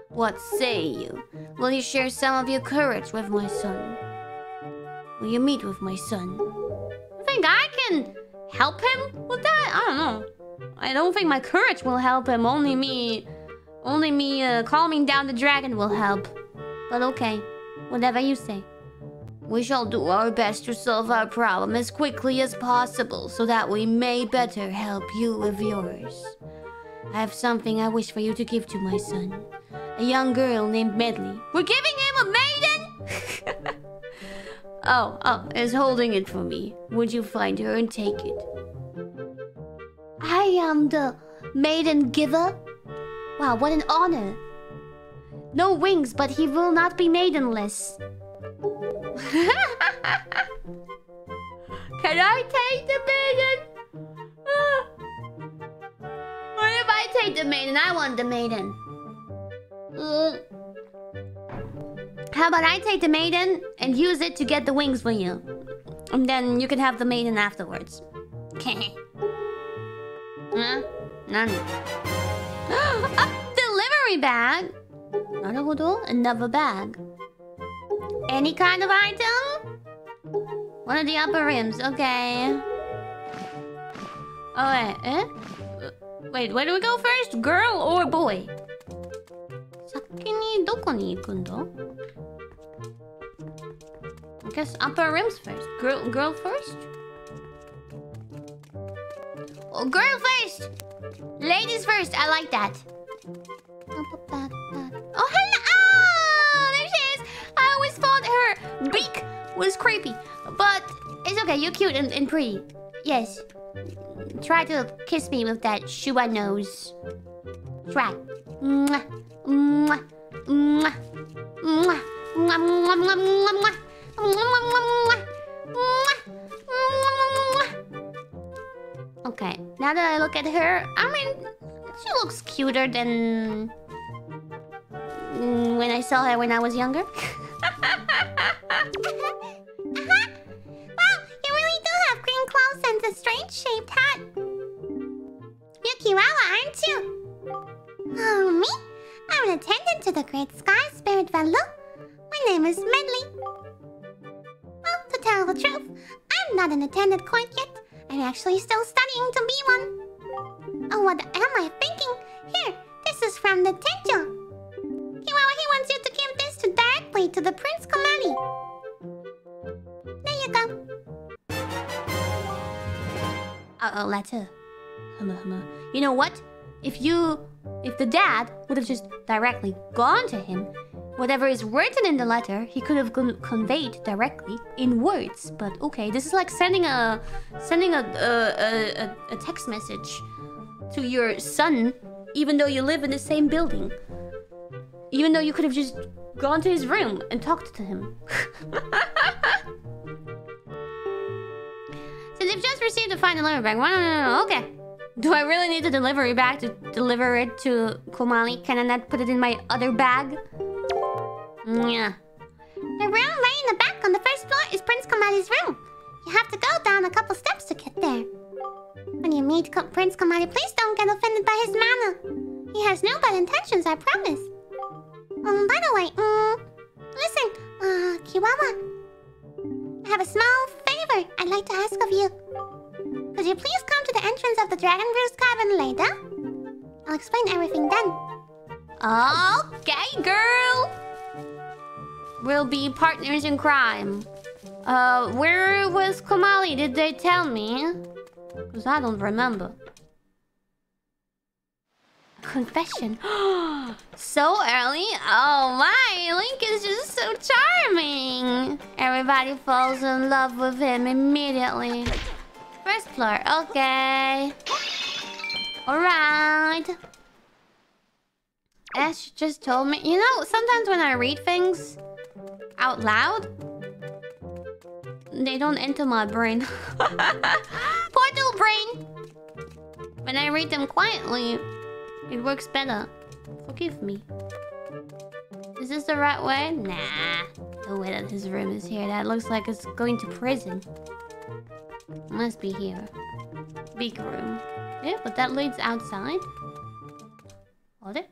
S1: What say you? Will you share some of your courage with my son? Will you meet with my son? I think I can help him with that? I don't know. I don't think my courage will help him. Only me... Only me uh, calming down the dragon will help. But okay. Whatever you say. We shall do our best to solve our problem as quickly as possible so that we may better help you with yours. I have something I wish for you to give to my son. A young girl named Medley. We're giving him a maiden? oh, oh, is holding it for me. Would you find her and take it? I am the maiden giver? Wow, what an honor. No wings, but he will not be maidenless. Can I take the maiden? what if I take the maiden? I want the maiden. Mm. How about I take the maiden and use it to get the wings for you? And then you can have the maiden afterwards. Okay. huh? None. A delivery bag? なるほど. Another bag. Any kind of item? One of the upper rims. Okay. Oh, wait. Eh? Wait, where do we go first? Girl or boy? 先にどこに行くんだ I guess upper rims first. Girl, girl first? Oh, girl first! Ladies first. I like that. Oh, hello! Oh, there she is! I always thought her beak was creepy. But it's okay, you're cute and, and pretty. Yes. Try to kiss me with that Shua nose. Try. Mwah. Mwah. Mwah. Mwah. Mwah. Mwah. Mwah. Mwah. Mwah. Okay, now that I look at her, I mean, she looks cuter than Mm, when I saw her when I was younger. Uh-huh. Uh-huh. wow, you really do have green clothes and a strange shaped hat. Yukiwawa, aren't you? Oh, me?
S5: I'm an attendant to the Great Sky Spirit Valoo. My name is Medley. Well, to tell the truth, I'm not an attendant quite yet. I'm actually still studying to be one. Oh, what am I thinking? Here, this is from the Tenjo. Kiwawa, he wants you to give this to directly to the Prince Komali. There you go.
S1: A letter. Humma, humma. You know what? If you... If the dad would have just directly gone to him, whatever is written in the letter, he could have con conveyed directly in words. But okay, this is like sending a... Sending a, a, a, a text message to your son, even though you live in the same building. Even though you could have just gone to his room and talked to him. Since you've just received a fine delivery bag, why no, no, no, okay. Do I really need the delivery bag to deliver it to Komali? Can I not put it in my other bag? Yeah.
S5: The room right in the back on the first floor is Prince Komali's room. You have to go down a couple steps to get there. When you meet Prince Komali, please don't get offended by his manner. He has no bad intentions, I promise. Um, by the way, um, listen, uh. I have a small favor I'd like to ask of you. Could you please come to the entrance of the Dragon Roost cabin later? I'll explain everything then.
S1: Okay, girl. We'll be partners in crime. Uh, where was Komali? Did they tell me? Because I don't remember. Confession. so early? Oh my, Link is just so charming. Everybody falls in love with him immediately. First floor, okay. Alright. Ash just told me. You know, sometimes when I read things out loud, they don't enter my brain. Portal brain! When I read them quietly, it works better. Forgive me. Is this the right way? Nah. No way that his room is here. That looks like it's going to prison. Must be here. Big room. Yeah, but that leads outside. Hold it.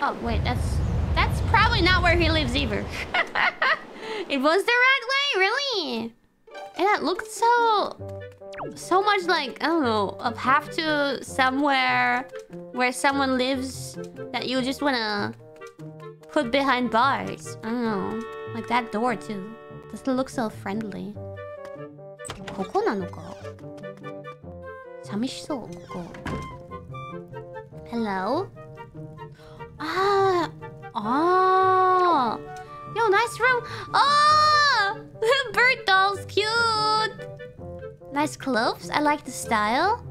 S1: Oh, wait, that's... That's probably not where he lives either. it was the right way, really? And it looked so... So much like, I don't know, a path to somewhere where someone lives that you just wanna put behind bars. I don't know. Like that door, too. Doesn't look so friendly. ここなのか寂しそう、ここ。Hello? Ah! Ah! Yo, nice room! Oh! Bird dolls, cute! Nice clothes. I like the style.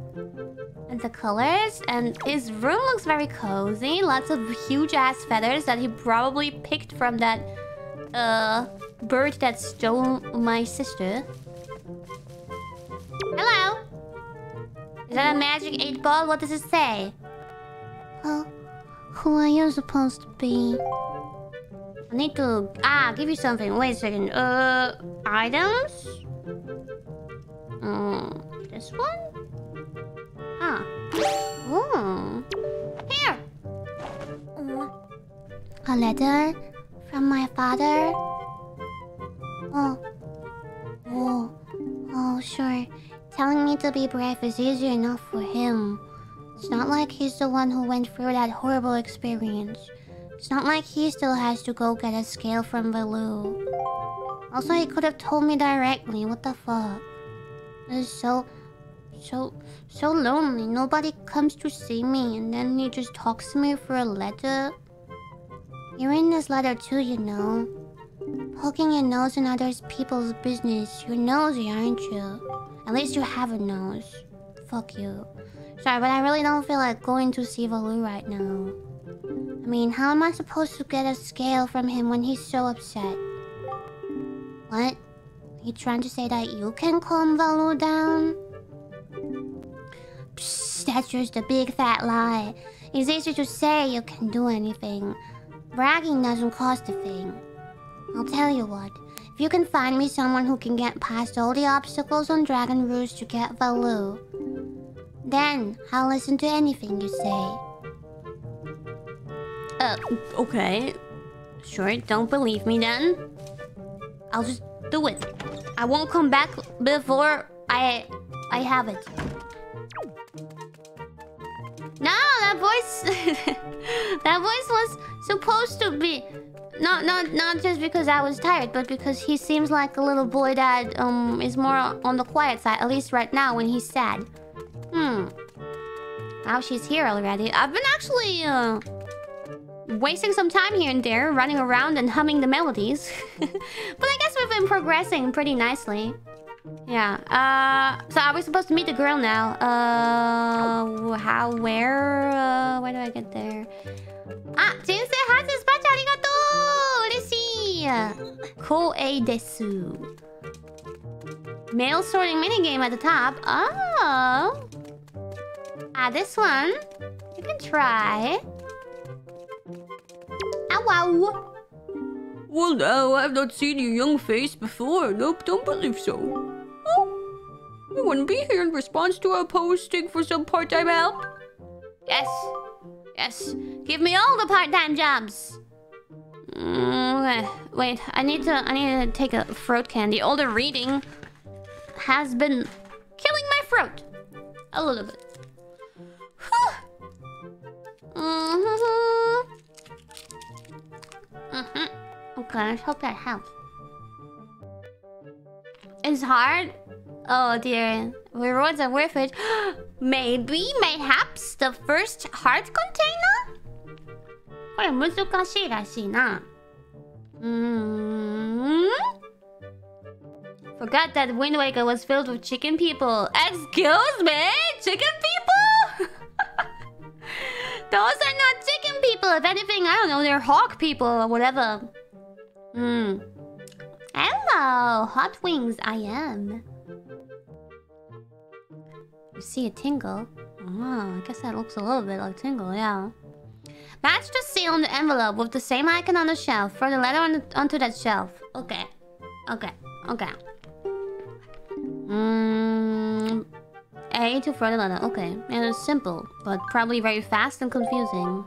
S1: And the colors. And his room looks very cozy. Lots of huge-ass feathers that he probably picked from that... Uh... Bird that stole my sister. Hello? Is that a magic 8 ball? What does it say?
S5: Well, who are you supposed to be?
S1: I need to... Ah, give you something. Wait a second. Uh, items? Um, this one? Ah. Oh. Here!
S5: A letter from my father? Oh. Oh. Oh, sure. Telling me to be brave is easy enough for him. It's not like he's the one who went through that horrible experience. It's not like he still has to go get a scale from Valoo. Also, he could have told me directly. What the fuck? It's so... So... So lonely. Nobody comes to see me. And then he just talks to me for a letter. You're in this letter too, you know. Poking your nose in other people's business. You're nosy, aren't you? At least you have a nose. Fuck you. Sorry, but I really don't feel like going to see Valoo right now. I mean, how am I supposed to get a scale from him when he's so upset? What? Are you trying to say that you can calm Valoo down? Psst, that's just a big fat lie. It's easy to say you can do anything. Bragging doesn't cost a thing. I'll tell you what. If you can find me someone who can get past all the obstacles on Dragon Roost to get Valoo, then I'll listen to anything you say.
S1: Uh, okay. Sure, don't believe me then. I'll just do it. I won't come back before I I have it. No, that voice that voice was supposed to be not not not just because I was tired, but because he seems like a little boy that um is more on the quiet side, at least right now when he's sad. Hmm. Now she's here already. I've been actually uh wasting some time here and there, running around and humming the melodies. but I guess we've been progressing pretty nicely. Yeah, uh, so are we supposed to meet the girl now? Uh, how, where, uh, where do I get there? Ah, Jinsei has his patch, arigato! Ureshii! Koei desu. Mail sorting minigame at the top. Oh! Ah, this one. You can try. Ow, wow.
S2: Well, now, I've not seen your young face before. Nope, don't believe so. Oh, you wouldn't be here in response to our posting for some part-time help?
S1: Yes. Yes. Give me all the part-time jobs. Mm, okay. Wait, I need to I need to take a throat candy. All the reading has been killing my throat. A little bit. mm-hmm. Mm-hmm. Okay, I hope that helps. It's hard. Oh dear. Rewards are worth it. Maybe, mayhaps, the first heart container? これ難しいらしいな。Mm Forgot that Wind Waker was filled with chicken people. Excuse me? Chicken people? Those are not chicken people. If anything, I don't know, they're hawk people or whatever. Hmm. Hello, hot wings, I am. You see a tingle? Oh, I guess that looks a little bit like tingle, yeah. Match the seal on the envelope with the same icon on the shelf. Throw the letter on the, onto that shelf. Okay. Okay. Okay. Mm, A to the letter. Okay. It's simple, but probably very fast and confusing.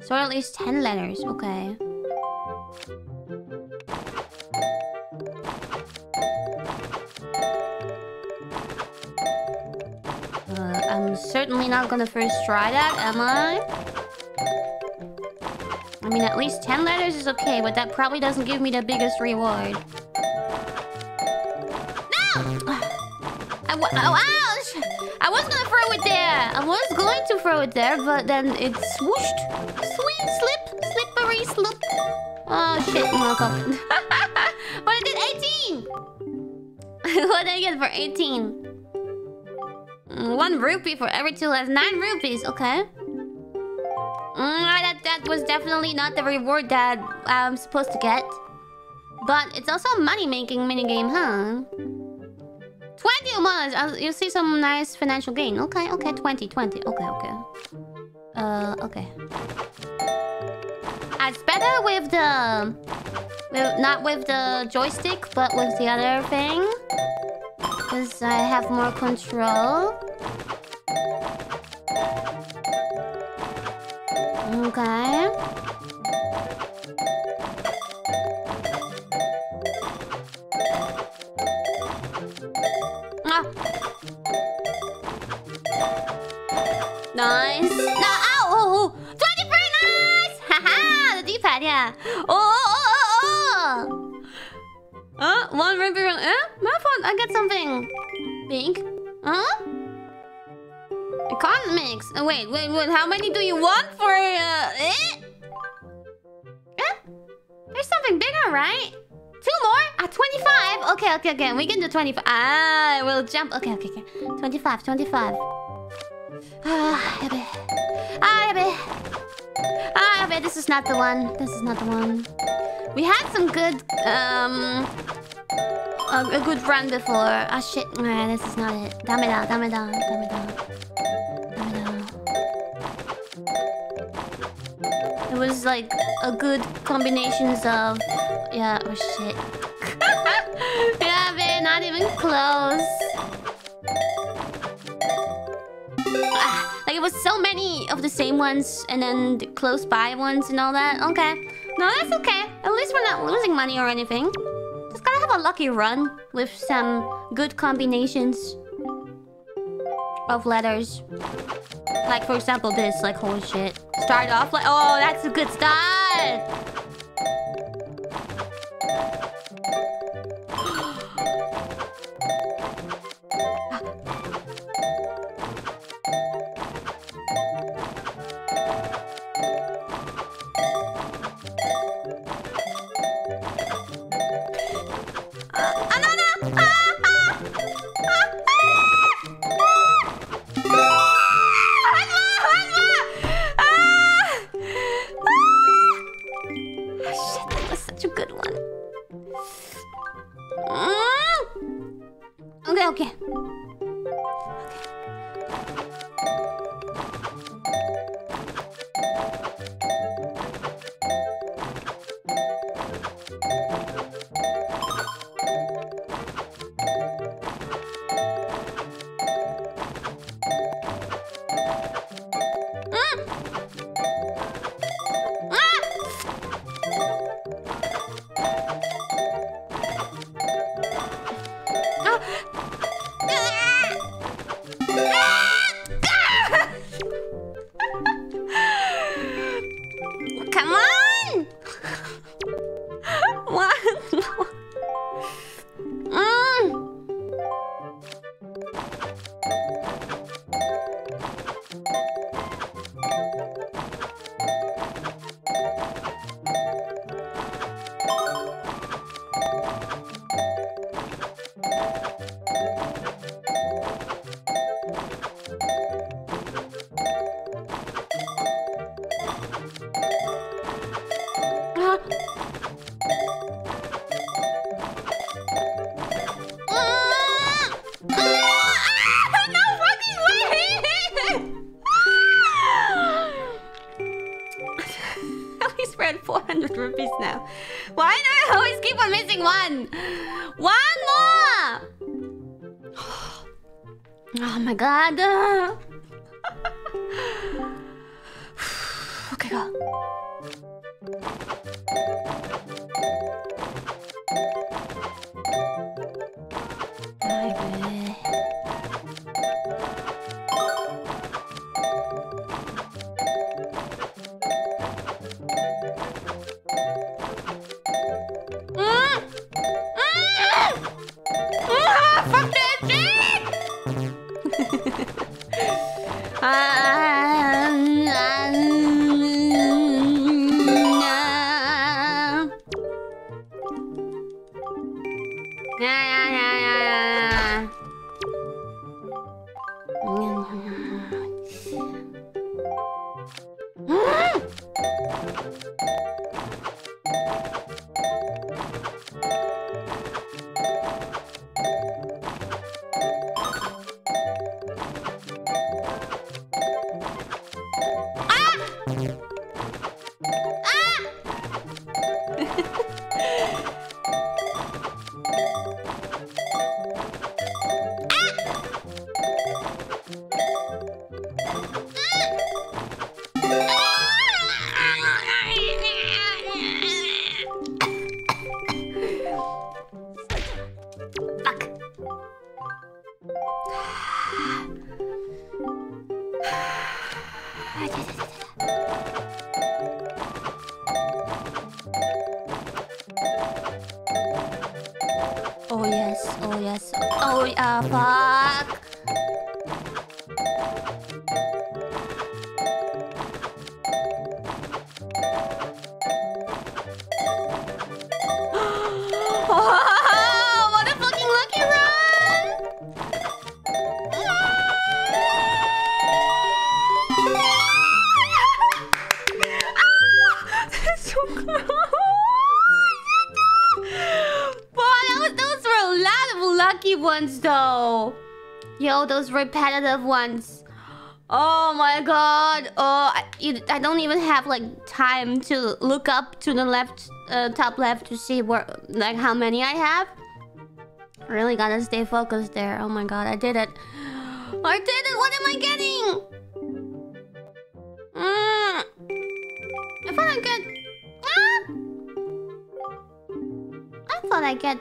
S1: So at least 10 letters. Okay. Uh, I'm certainly not gonna first try that, am I? I mean, at least 10 letters is okay, but that probably doesn't give me the biggest reward. I w oh, ouch! I was gonna throw it there! I was going to throw it there, but then it swooshed. Slip, slippery slip. Oh shit, off. but I did 18! what did I get for 18? Mm, One rupee for every two less. Nine rupees, okay. Mm, that, that was definitely not the reward that I'm supposed to get. But it's also a money-making minigame, huh? 20 dollars. Uh, you see some nice financial gain. Okay, okay, 20, 20. Okay, okay. Uh, okay. It's better with the... With, not with the joystick, but with the other thing. Because I have more control. Okay. Ah. Nice. No, ow! Oh, oh. 23! Nice! Haha! The D-pad, yeah. Oh, oh, oh, oh, oh! Uh, one rupee. Eh? My fault. I get something. Pink. Huh? Economics. Oh, wait, wait, wait. How many do you want for, uh... Eh? Eh? There's something bigger, right? Two more? Ah, 25. Okay, okay, okay. We can do 25. Ah, we'll jump. Okay, okay, okay. 25, 25. Ah, yabe. Ah, yabe. Ah, yabe. This is not the one. This is not the one. We had some good, um... A, a good run before. Ah, shit. Nah, this is not it. Dame da, dame da, dame da. Dame da. It was like a good combinations of... Yeah, oh shit. yeah, man, not even close. Ah, Like it was so many of the same ones and then the close by ones and all that. Okay. No, that's okay. At least we're not losing money or anything. Just gotta have a lucky run with some good combinations of letters. Like for example this, like holy shit. Start off like oh that's a good start! Oh my god. Oh, I, I don't even have like time to look up to the left, uh, top left to see where, like how many I have. Really gotta stay focused there. Oh my god, I did it. I did it! What am I getting? Mm. I thought I get... Ah! I thought I get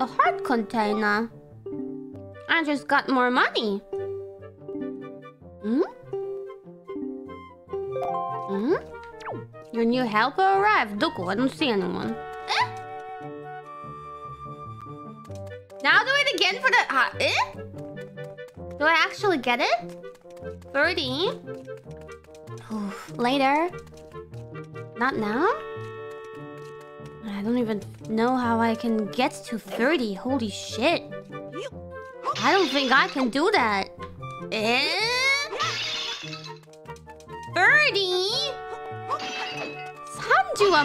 S1: a heart container. I just got more money. Hmm? Hmm? Your new helper arrived. Duku, I don't see anyone. Eh? Now do it again for the... Uh, eh? Do I actually get it? 30? Oof, later. Not now? I don't even know how I can get to 30. Holy shit. I don't think I can do that. Eh? Birdie! Sanju wa!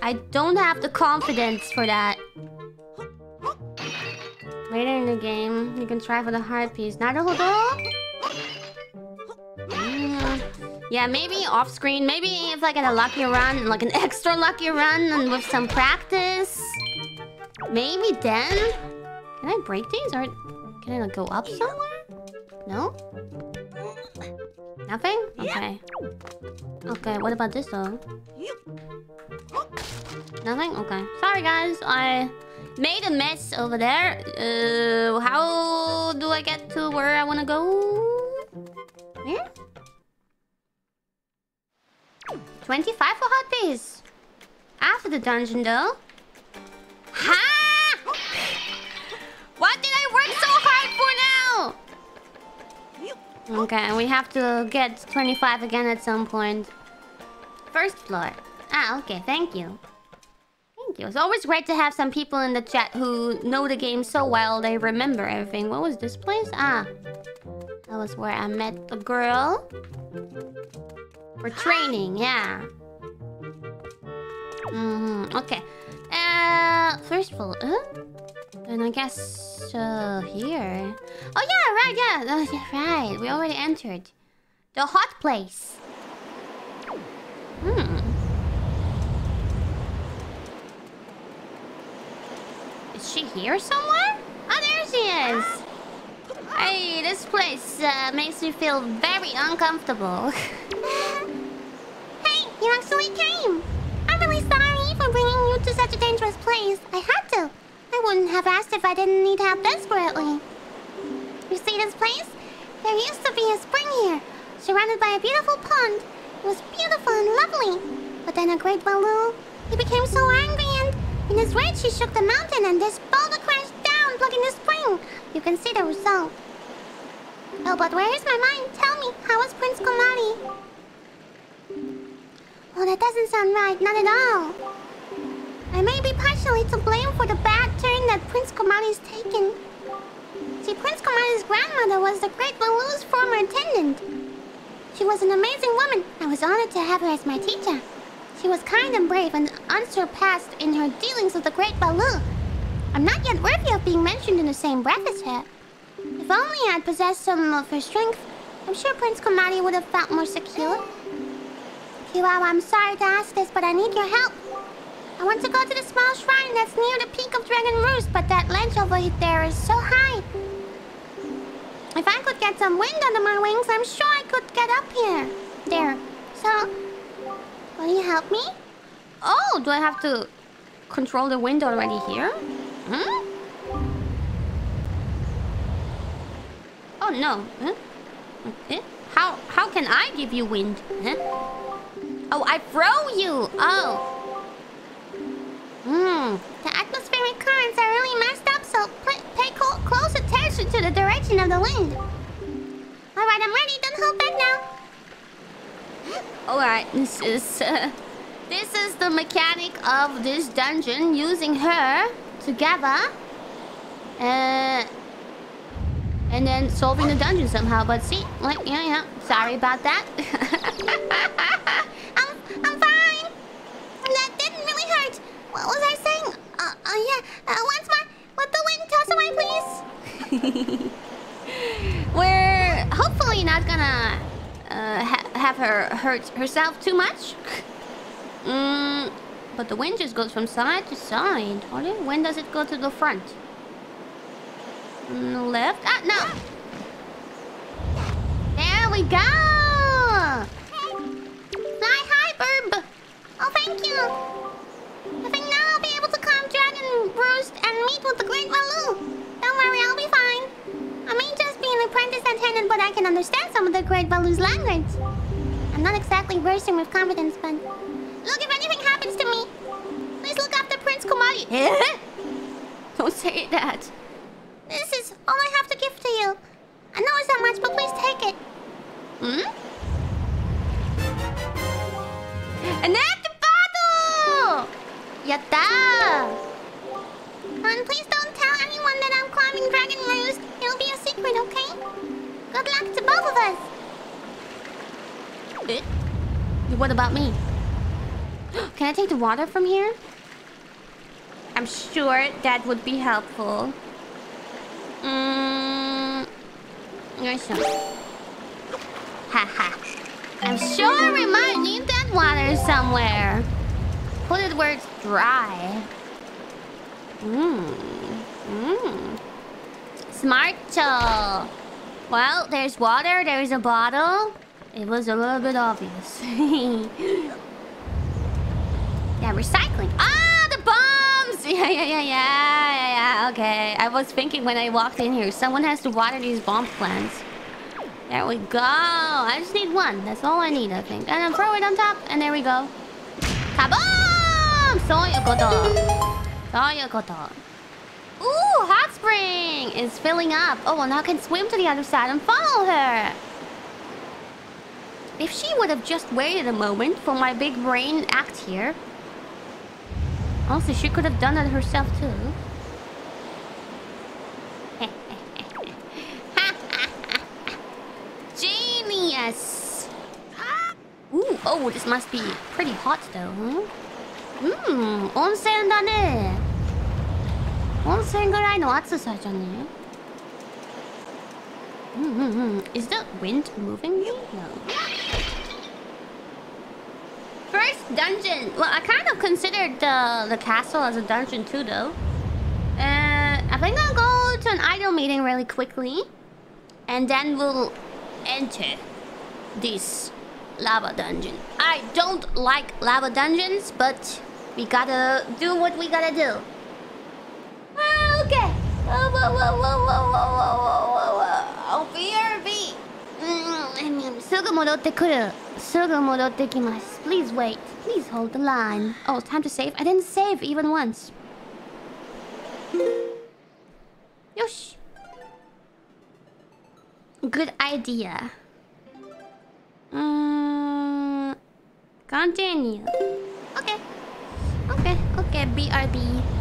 S1: I don't have the confidence for that. Later in the game, you can try for the hard piece. Naruhodo? Yeah, yeah maybe off screen. Maybe if I get a lucky run, like an extra lucky run, and with some practice. Maybe then. Can I break these or can I go up somewhere? No? Nothing? Okay. Okay, what about this though? Nothing? Okay. Sorry guys, I made a mess over there. Uh, how do I get to where I want to go? Here? 25 for hot piece. After the dungeon though. Ha! What did I work so hard for now? Okay, we have to get 25 again at some point. First floor. Ah, okay, thank you. Thank you. It's always great to have some people in the chat who know the game so well they remember everything. What was this place? Ah. That was where I met the girl. For training, yeah. Mm hmm Okay. Uh, first floor. Huh? And I guess uh, here. Oh yeah, right, yeah, uh, yeah, right. We already entered the hot place. Hmm. Is she here somewhere? Oh, there she is. Hey, this place uh, makes me feel very uncomfortable.
S5: Hey, you actually came. I'm really sorry for bringing to such a dangerous place. I had to. I wouldn't have asked if I didn't need help desperately. You see this place? There used to be a spring here, surrounded by a beautiful pond. It was beautiful and lovely. But then a great Valoo, he became so angry and, in his rage, he shook the mountain and this boulder crashed down, plugging the spring. You can see the result. Oh, but where is my mind? Tell me, how was Prince Komali? Oh, that doesn't sound right, not at all. I may be partially to blame for the bad turn that Prince Komali's taken. See, Prince Komali's grandmother was the great Valoo's former attendant. She was an amazing woman. I was honored to have her as my teacher. She was kind and brave and unsurpassed in her dealings with the great Valoo. I'm not yet worthy of being mentioned in the same breath as her. If only I'd possessed some of her strength, I'm sure Prince Komali would have felt more secure. Kiwawa, I'm sorry to ask this, but I need your help. I want to go to the small shrine that's near the peak of Dragon Roost, but that ledge over there is so high. If I could get some wind under my wings, I'm sure I could get up here. There. So, will you help me?
S1: Oh, do I have to control the wind already here? Hmm? Oh no. Huh? How how can I give you wind? Huh? Oh, I throw you. Oh. Hmm.
S5: The atmospheric currents are really messed up, so pay close attention to the direction of the wind. Alright, I'm ready. Don't hold back now.
S1: All right. This is uh, this is the mechanic of this dungeon using her together. Uh. And then solving the dungeon somehow, but see, like, yeah, yeah. Sorry about that.
S5: I'm, I'm fine. That didn't really hurt. What was I saying? Uh, uh yeah. Uh, once more. Let the wind toss away, please.
S1: We're hopefully not gonna uh, ha have her hurt herself too much. mm, but the wind just goes from side to side. When does it go to the front? Mm, left? Ah, no.
S5: There we go! Fly high, Burb! Oh, thank you! I think now I'll be able to climb Dragon Roost and meet with the Great Valoo. Don't worry, I'll be fine. I may just be an apprentice attendant, but I can understand some of the Great Valoo's language. I'm not exactly bursting with confidence, but... Look, if anything happens to me, please look after Prince Komali.
S1: Don't say that.
S5: This is all I have to give to you. I know it's not much, but please take it.
S1: Hmm? An empty bottle! Yatta!
S5: And please don't tell anyone that I'm climbing Dragon Roost. It'll be a secret, okay? Good luck to both of us.
S1: Eh? What about me? Can I take the water from here? I'm sure that would be helpful. Mmm. Yes, Haha. I'm sure we might need that water somewhere. Put it where it's dry. Mmm. Mmm. Smart. Well, there's water, there's a bottle. It was a little bit obvious. yeah, recycling. Ah, the bombs! Yeah, yeah, yeah, yeah, yeah, yeah. Okay. I was thinking when I walked in here, someone has to water these bomb plants. There we go. I just need one. That's all I need, I think. And then throw it on top, and there we go. Kaboom! そういうこと。そういうこと。Ooh, hot spring is filling up. Oh, well, now I can swim to the other side and follow her. If she would have just waited a moment for my big brain act here. Also, she could have done it herself too. Genius! Ooh, oh, this must be pretty hot though, huh? Hmm, 温泉だね。温泉ぐらいの暑さじゃね。Mm -hmm. Is the wind moving me? No. First dungeon. Well, I kind of considered the the castle as a dungeon too, though. Uh, I think I'll go to an idol meeting really quickly, and then we'll enter this lava dungeon. I don't like lava dungeons, but we gotta do what we gotta do. Okay. Whoa, whoa, whoa, whoa, whoa, whoa, whoa, whoa, whoa. BRB. Mm, すぐ戻ってくる。すぐ戻ってきます。Please wait. Please hold the line. Oh, time to save. I didn't save even once. よし。Good idea. Mm, continue. Okay. Okay, okay, BRB.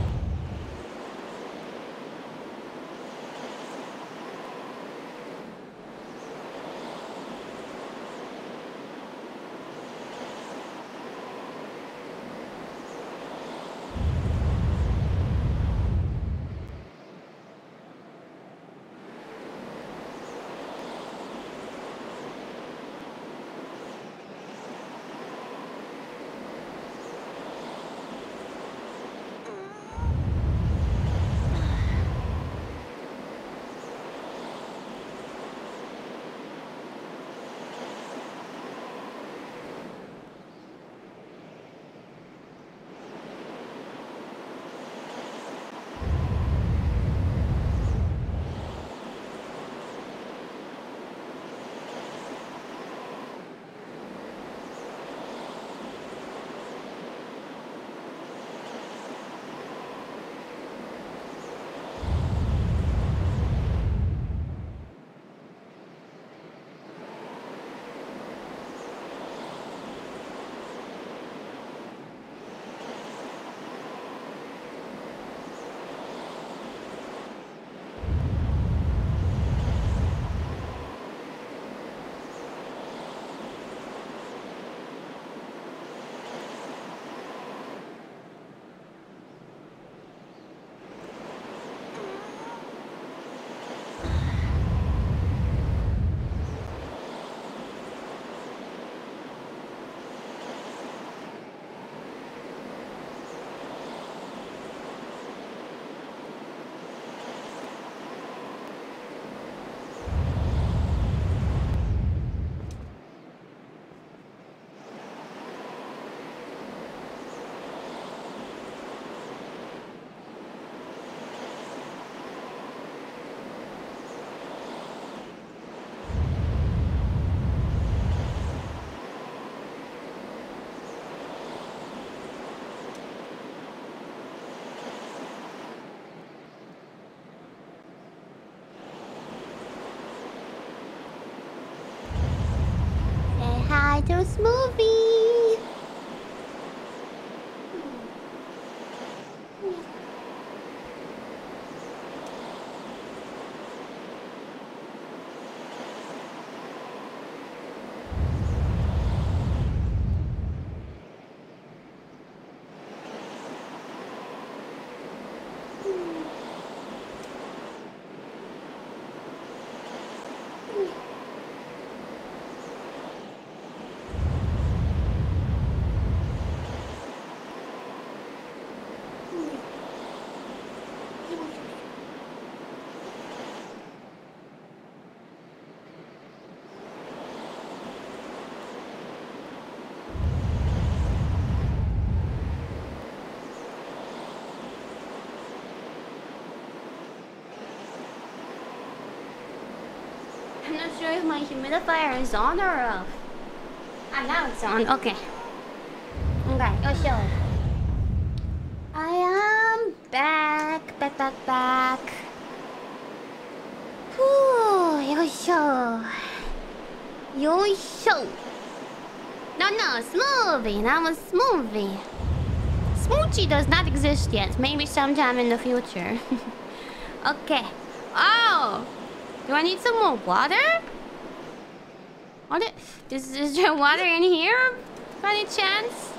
S5: Bye to Smoothie.
S1: I'm not sure if my humidifier is on or off. Ah, now it's on. Okay. Okay, go show. I am back, back, back, back. Whew, yoisho. Yoisho. No, no, smoothie. That was smoothie. Smoochie does not exist yet. Maybe sometime in the future. okay. Oh! Do I need some more water? Is, is there water in here? By any chance?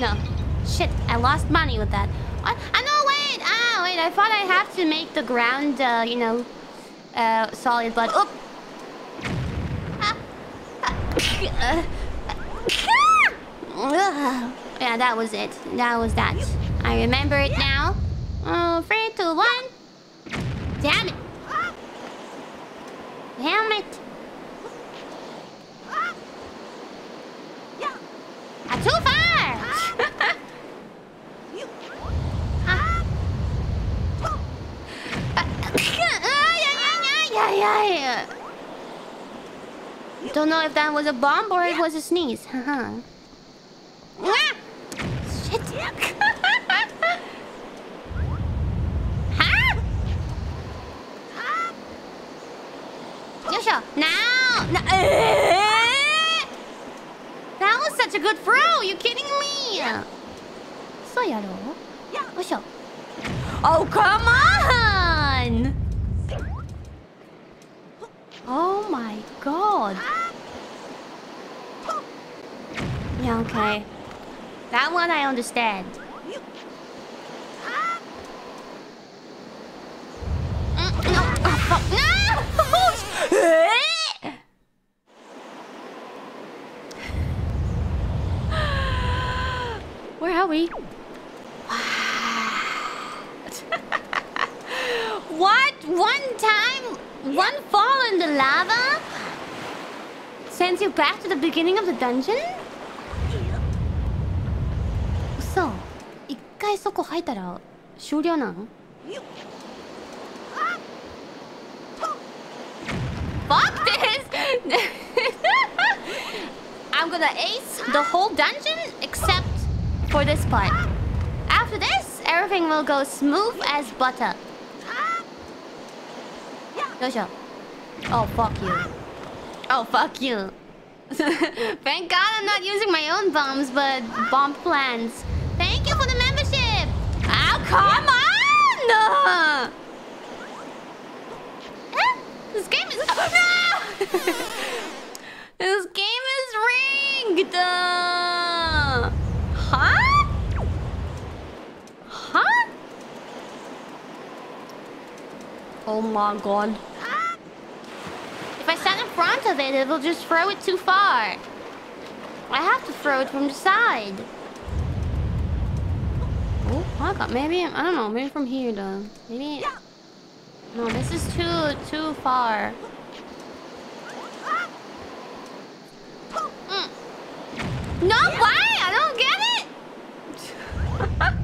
S1: No. Shit, I lost money with that. What? Ah, no, wait! Ah, wait, I thought I have to make the ground, uh, you know, uh, solid, but... Oop! Uh, yeah, that was it. That was that. I remember it now. Oh, three, two, one. Damn it! Damn it! I'm too far! Don't know if that was a bomb or it was a sneeze. Haha. Ah! Shit. huh? Yosho, now! No. That was such a good throw! You kidding me? So yaro? Yosho. Oh, come on! Oh my god. Yeah, okay. That one understand. No, oh. No! Where are we? what? One time? One fall in the lava? Sends you back to the beginning of the dungeon? 嘘一回そこ入ったら終了なの Fuck this! I'm gonna ace the whole dungeon except for this part. After this, everything will go smooth as butter. Yosho. Oh, fuck you. Oh, fuck you. Thank God I'm not using my own bombs, but bomb plans. come on! Eh? This game is... No! this game is rigged! Uh, Huh? Huh? Oh my god. If I stand in front of it, it will just throw it too far. I have to throw it from the side. Got maybe I don't know, maybe from here though. Maybe No, this is too too far. Mm. No, why? I don't get it.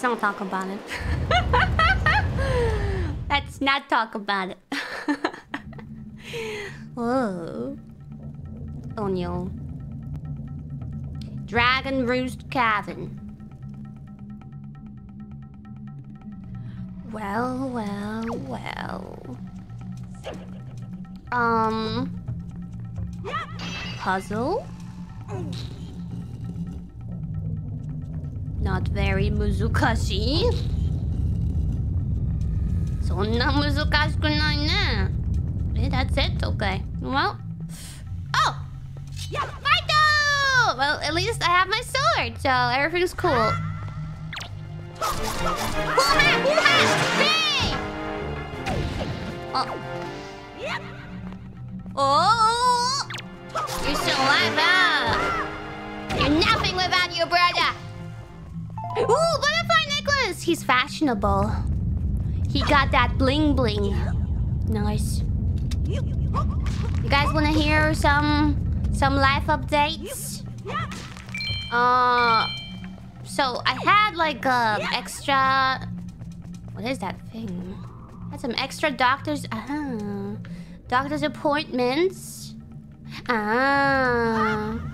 S1: Let's not talk about it. Let's not talk about it. Whoa. Oh no. Dragon Roost Cavern. Well, well, well. Um. Puzzle? Not very muzukashi. Sonna muzukashiku nai ne. Eh, that's it? Okay. Well. Oh! Yeah. Fido! Well, at least I have my sword, so everything's cool. Oh! oh. You're so alive, huh? You're nothing without your brother! Ooh, butterfly necklace! He's fashionable. He got that bling bling. Nice. You guys wanna hear some some life updates? Uh so I had like a extra what is that thing? had some extra doctors uh -huh. doctor's appointments. Ah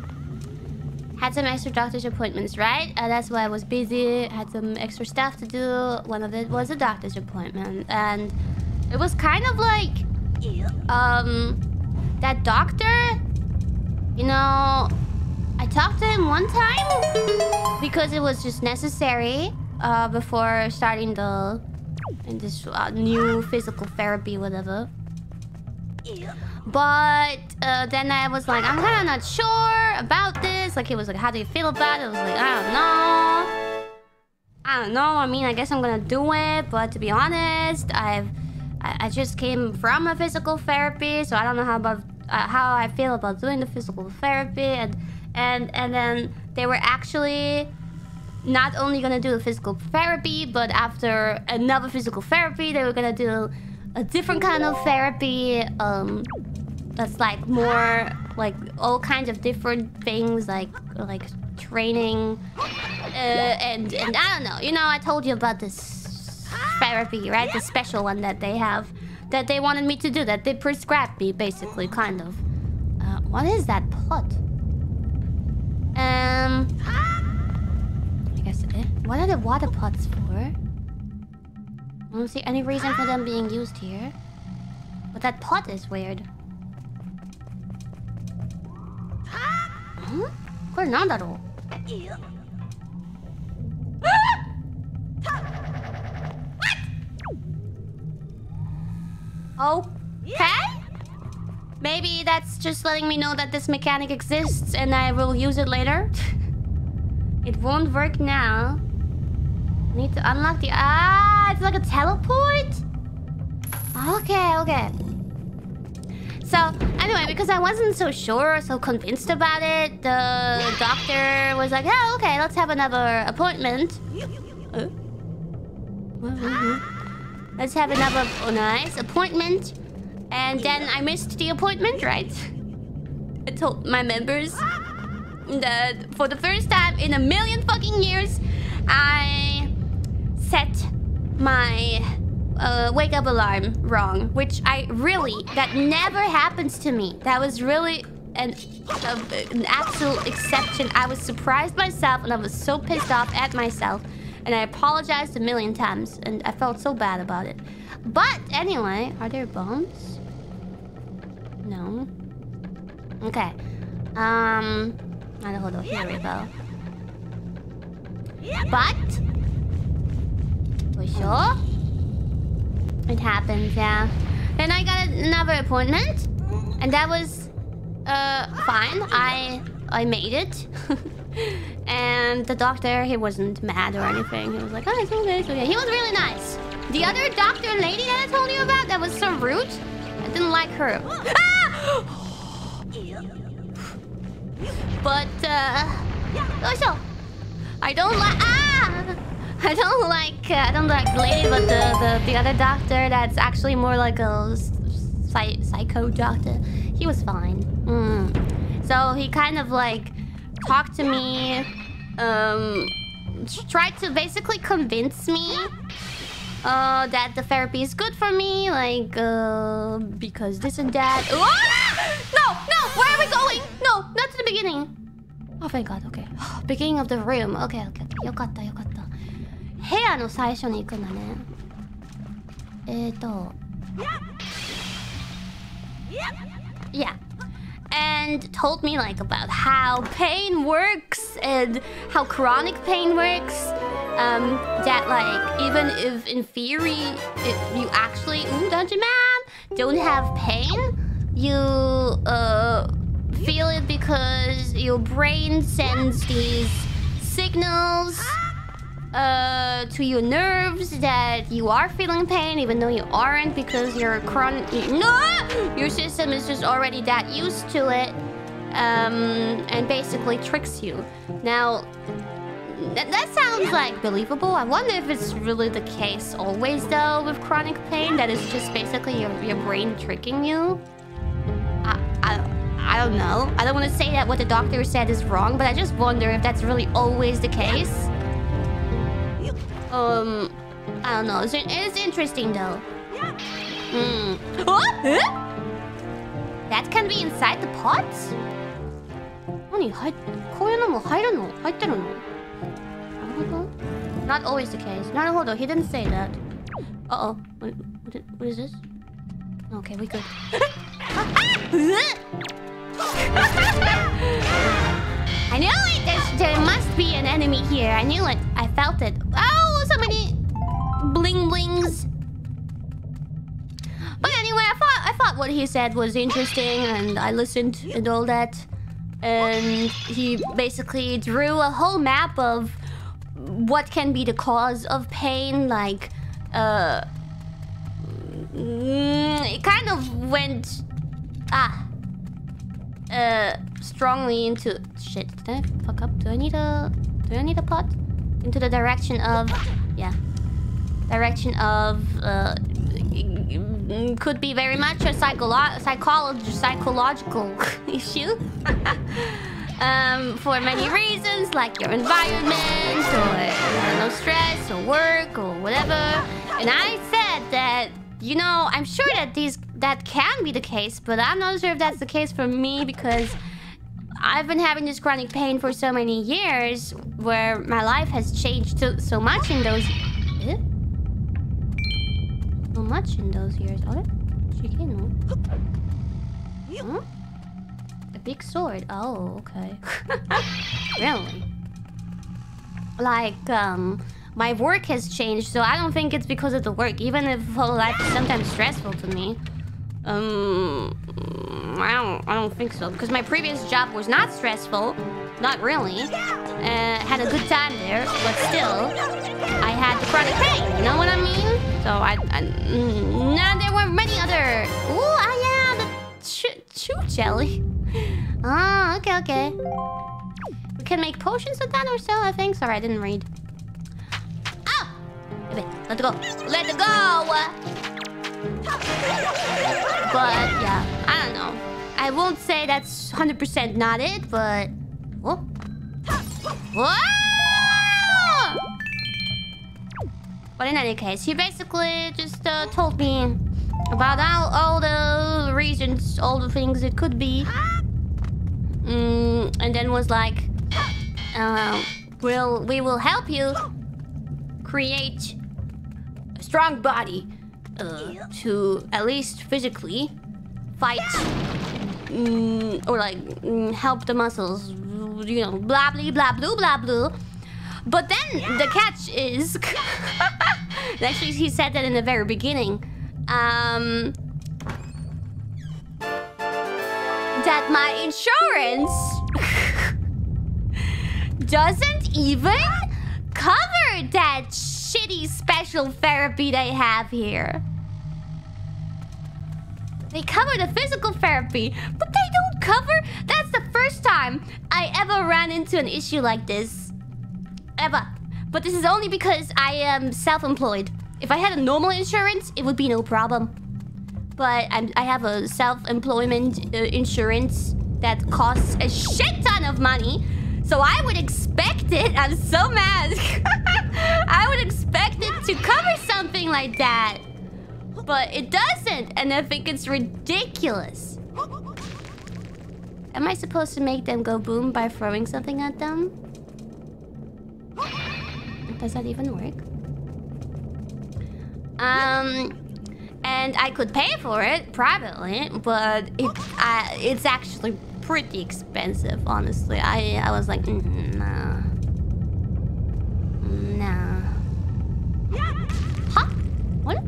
S1: had some extra doctor's appointments, right? Uh, that's why I was busy. Had some extra stuff to do. One of it was a doctor's appointment, and it was kind of like, um, that doctor. You know, I talked to him one time because it was just necessary uh, before starting the this uh, new physical therapy, whatever. But uh, then I was like, I'm kind of not sure about this. Like, he was like, how do you feel about it? I was like, I don't know. I don't know. I mean, I guess I'm gonna do it. But to be honest, I've I, I just came from a physical therapy, so I don't know how about uh, how I feel about doing the physical therapy. And and and then they were actually not only gonna do the physical therapy, but after another physical therapy, they were gonna do a different kind of therapy. Um, that's like more like all kinds of different things, like like training, uh, and and I don't know. You know, I told you about this therapy, right? The special one that they have, that they wanted me to do, that they prescribed me, basically, kind of. Uh, what is that plot? Um, I guess it. What are the water pots for? I don't see any reason for them being used here. But that pot is weird. Huh? これなんだろう Okay? Maybe that's just letting me know that this mechanic exists and I will use it later. it won't work now. Need to unlock the... Ah, it's like a teleport? Okay, okay. So, anyway, because I wasn't so sure, so convinced about it, the doctor was like, oh, okay, let's have another appointment. Uh, let's have another, oh, nice, appointment. And then I missed the appointment, right? I told my members that for the first time in a million fucking years, I set my uh, wake up alarm wrong, which I really that never happens to me. That was really an uh, an absolute exception. I was surprised myself, and I was so pissed off at myself, and I apologized a million times, and I felt so bad about it. But anyway, are there bones? No. Okay. Um. なるほど. Here we go. But. for sure. It happens, yeah. Then I got another appointment, and that was uh fine. I I made it. and the doctor, he wasn't mad or anything. He was like, oh, it's okay, so yeah. He was really nice. The other doctor lady that I told you about that was so rude, I didn't like her. But uh, also, I don't like. I don't like uh, I don't like Lady, but the, the the other doctor that's actually more like a psych psycho doctor. He was fine. Mm. So he kind of like talked to me, um, tried to basically convince me uh, that the therapy is good for me, like uh, because this and that. Oh! No, no, where are we going? No, not to the beginning. Oh, thank God. Okay, beginning of the room. Okay, okay, okay. Yokata, yokata. 部屋の最初に行くんだね。えーと。Yeah. And told me like about how pain works and how chronic pain works. Um, that like even if in theory if you actually ooh, Dungeon Man don't have pain, you uh feel it because your brain sends these signals uh, to your nerves that you are feeling pain even though you aren't because your chron no! your system is just already that used to it um, and basically tricks you. Now, that, that sounds like believable. I wonder if it's really the case always though with chronic pain that it's just basically your, your brain tricking you. I, I, I don't know. I don't want to say that what the doctor said is wrong, but I just wonder if that's really always the case. Um, I don't know. It's, it's interesting though. Hmm. Oh? Huh? That can be inside the pot? 何入っこういうのも入るの入ってるのなるほど Not always the case. なるほど He didn't say that. Uh-oh. What, what, what is this? Okay, we good. I knew it! There's, there must be an enemy here. I knew it. I felt it. Oh, so many bling blings. But anyway, I thought I thought what he said was interesting, and I listened and all that. And he basically drew a whole map of what can be the cause of pain, like uh. mm, It kind of went ah uh strongly into shit. Did I fuck up? Do I need a do I need a pot? Into the direction of yeah. Direction of uh could be very much a psycholo- psychological issue. um, for many reasons, like your environment or no stress or work or whatever. And I said that you know, I'm sure that these that can be the case, but I'm not sure if that's the case for me because I've been having this chronic pain for so many years, where my life has changed so, much in those. Eh? So much in those years. Oh, chicken. Huh? A big sword. Oh, okay. really? Like, um, my work has changed, so I don't think it's because of the work, even if whole life is sometimes stressful to me. Um, I don't, I don't think so because my previous job was not stressful, not really. Uh, had a good time there, but still, I had the chronic pain. You know what I mean? So I, I mm, no, there were many other. Ooh, ah, yeah, the Chu jelly. Ah, okay, okay. We can make potions with that or so. I think. Sorry, I didn't read. Oh, let go. Let go. But yeah, I don't know. I won't say that's 100% not it, but... Oh. Whoa! But in any case, he basically just uh, told me about all, all the reasons, all the things it could be. Mm, and then was like, uh, we'll, we will help you create strong body uh, to at least physically fight mm, or like mm, help the muscles, you know, blah blah blah blah blah blah. But then the catch is, actually he said that in the very beginning, um, that my insurance doesn't even cover that shitty special therapy they have here. They cover the physical therapy, but they don't cover. That's the first time I ever ran into an issue like this. Ever. But this is only because I am self employed. If I had a normal insurance, it would be no problem. But I'm, I have a self employment uh, insurance that costs a shit ton of money. So I would expect it. I'm so mad. I would expect it to cover something like that. But it doesn't. And I think it's ridiculous. Am I supposed to make them go boom by throwing something at them? Does that even work? Um, and I could pay for it privately, but it it's actually pretty expensive, honestly. I I was like, mm, nah, nah. Huh? What?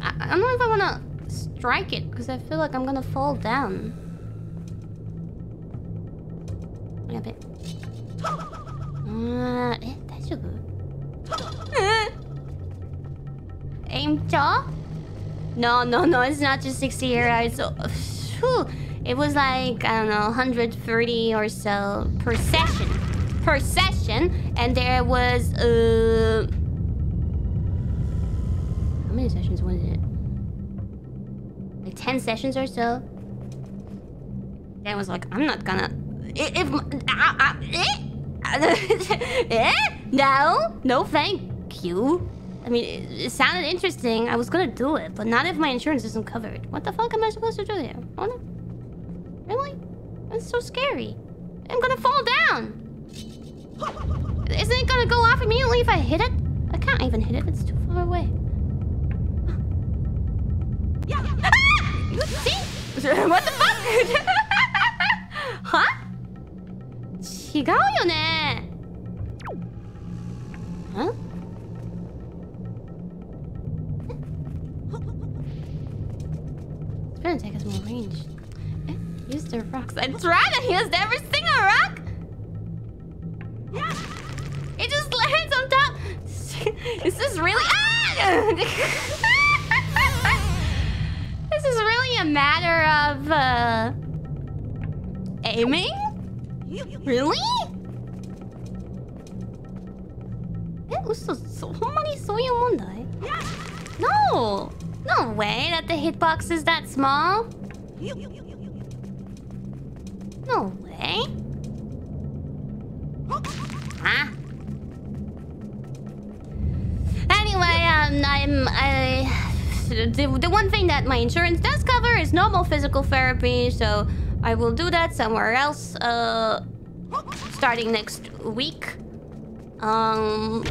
S1: I, I don't know if I wanna strike it because I feel like I'm gonna fall down. A bit. Uh, eh, that's good. Aim tall. No, no, no, it's not just 60 here. It's... Uh, it was like, I don't know, 130 or so per session. Per session. And there was, uh... How many sessions was it? Like 10 sessions or so? Then I was like, I'm not gonna... If... Uh, uh, eh? No? No, thank you. I mean, it, it sounded interesting. I was gonna do it, but not if my insurance isn't covered. What the fuck am I supposed to do here? What? Really? That's so scary. I'm gonna fall down. Isn't it gonna go off immediately if I hit it? I can't even hit it. It's too far away. Ah! See? What the fuck? huh? 違うよね Huh? It's gonna take us more range. Eh, Use the rocks. I tried and used every single rock! It just lands on top! Is this really- Ah! this is really a matter of, uh... Aiming? Really? え、嘘、そ、ほんまにそういう問題 No! No way that the hitbox is that small! No way! Huh? Anyway, um, I'm, I... The, the one thing that my insurance does cover is normal physical therapy, so I will do that somewhere else, uh... Starting next week. Um...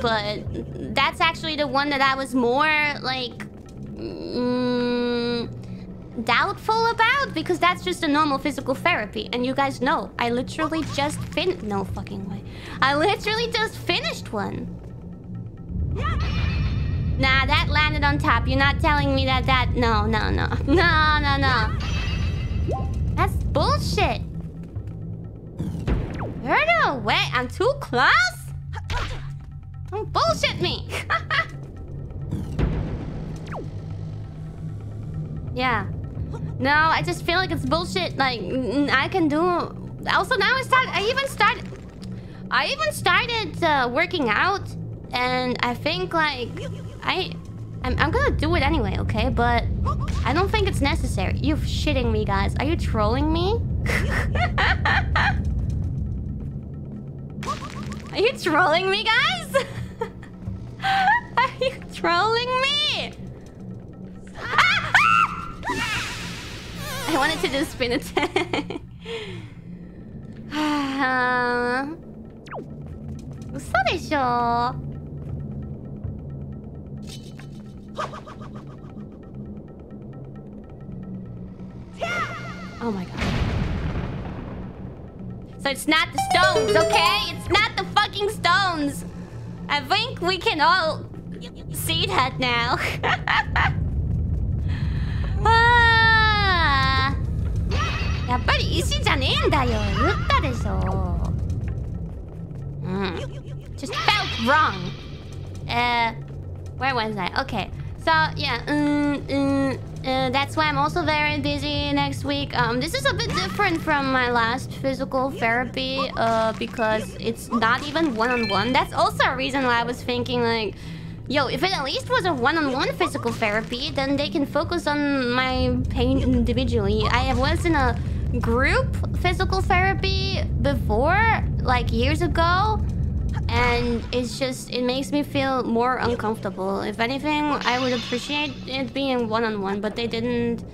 S1: But that's actually the one that I was more, like... Mm, doubtful about because that's just a normal physical therapy. And you guys know I literally just fin no fucking way. I literally just finished one. Nah that landed on top. You're not telling me that that no no no. No no no. That's bullshit. Turn way. I'm too close? Don't bullshit me. Yeah no, I just feel like it's bullshit. Like I can do. Also, now I start. I even started. I even started uh, working out, and I think like I, I'm, I'm gonna do it anyway. Okay, but I don't think it's necessary. You're shitting me, guys? Are you trolling me? Are you trolling me, guys? Are you trolling me? Ah! I wanted to just spin it. uh, 嘘でしょ Oh my god. So it's not the stones, okay? It's not the fucking stones. I think we can all see that now. ah. やっぱり石じゃねえんだよ。言ったでしょ。うん。Just felt wrong. Uh, where was I? Okay. So yeah, um, um, uh, that's why I'm also very busy next week. Um, this is a bit different from my last physical therapy, uh, because it's not even one-on-one. That's also a reason why I was thinking like, yo, if it at least was a one-on-one physical therapy, then they can focus on my pain individually. I was in a group physical therapy before, like years ago. And it's just, it makes me feel more uncomfortable. If anything, I would appreciate it being one-on-one, but they didn't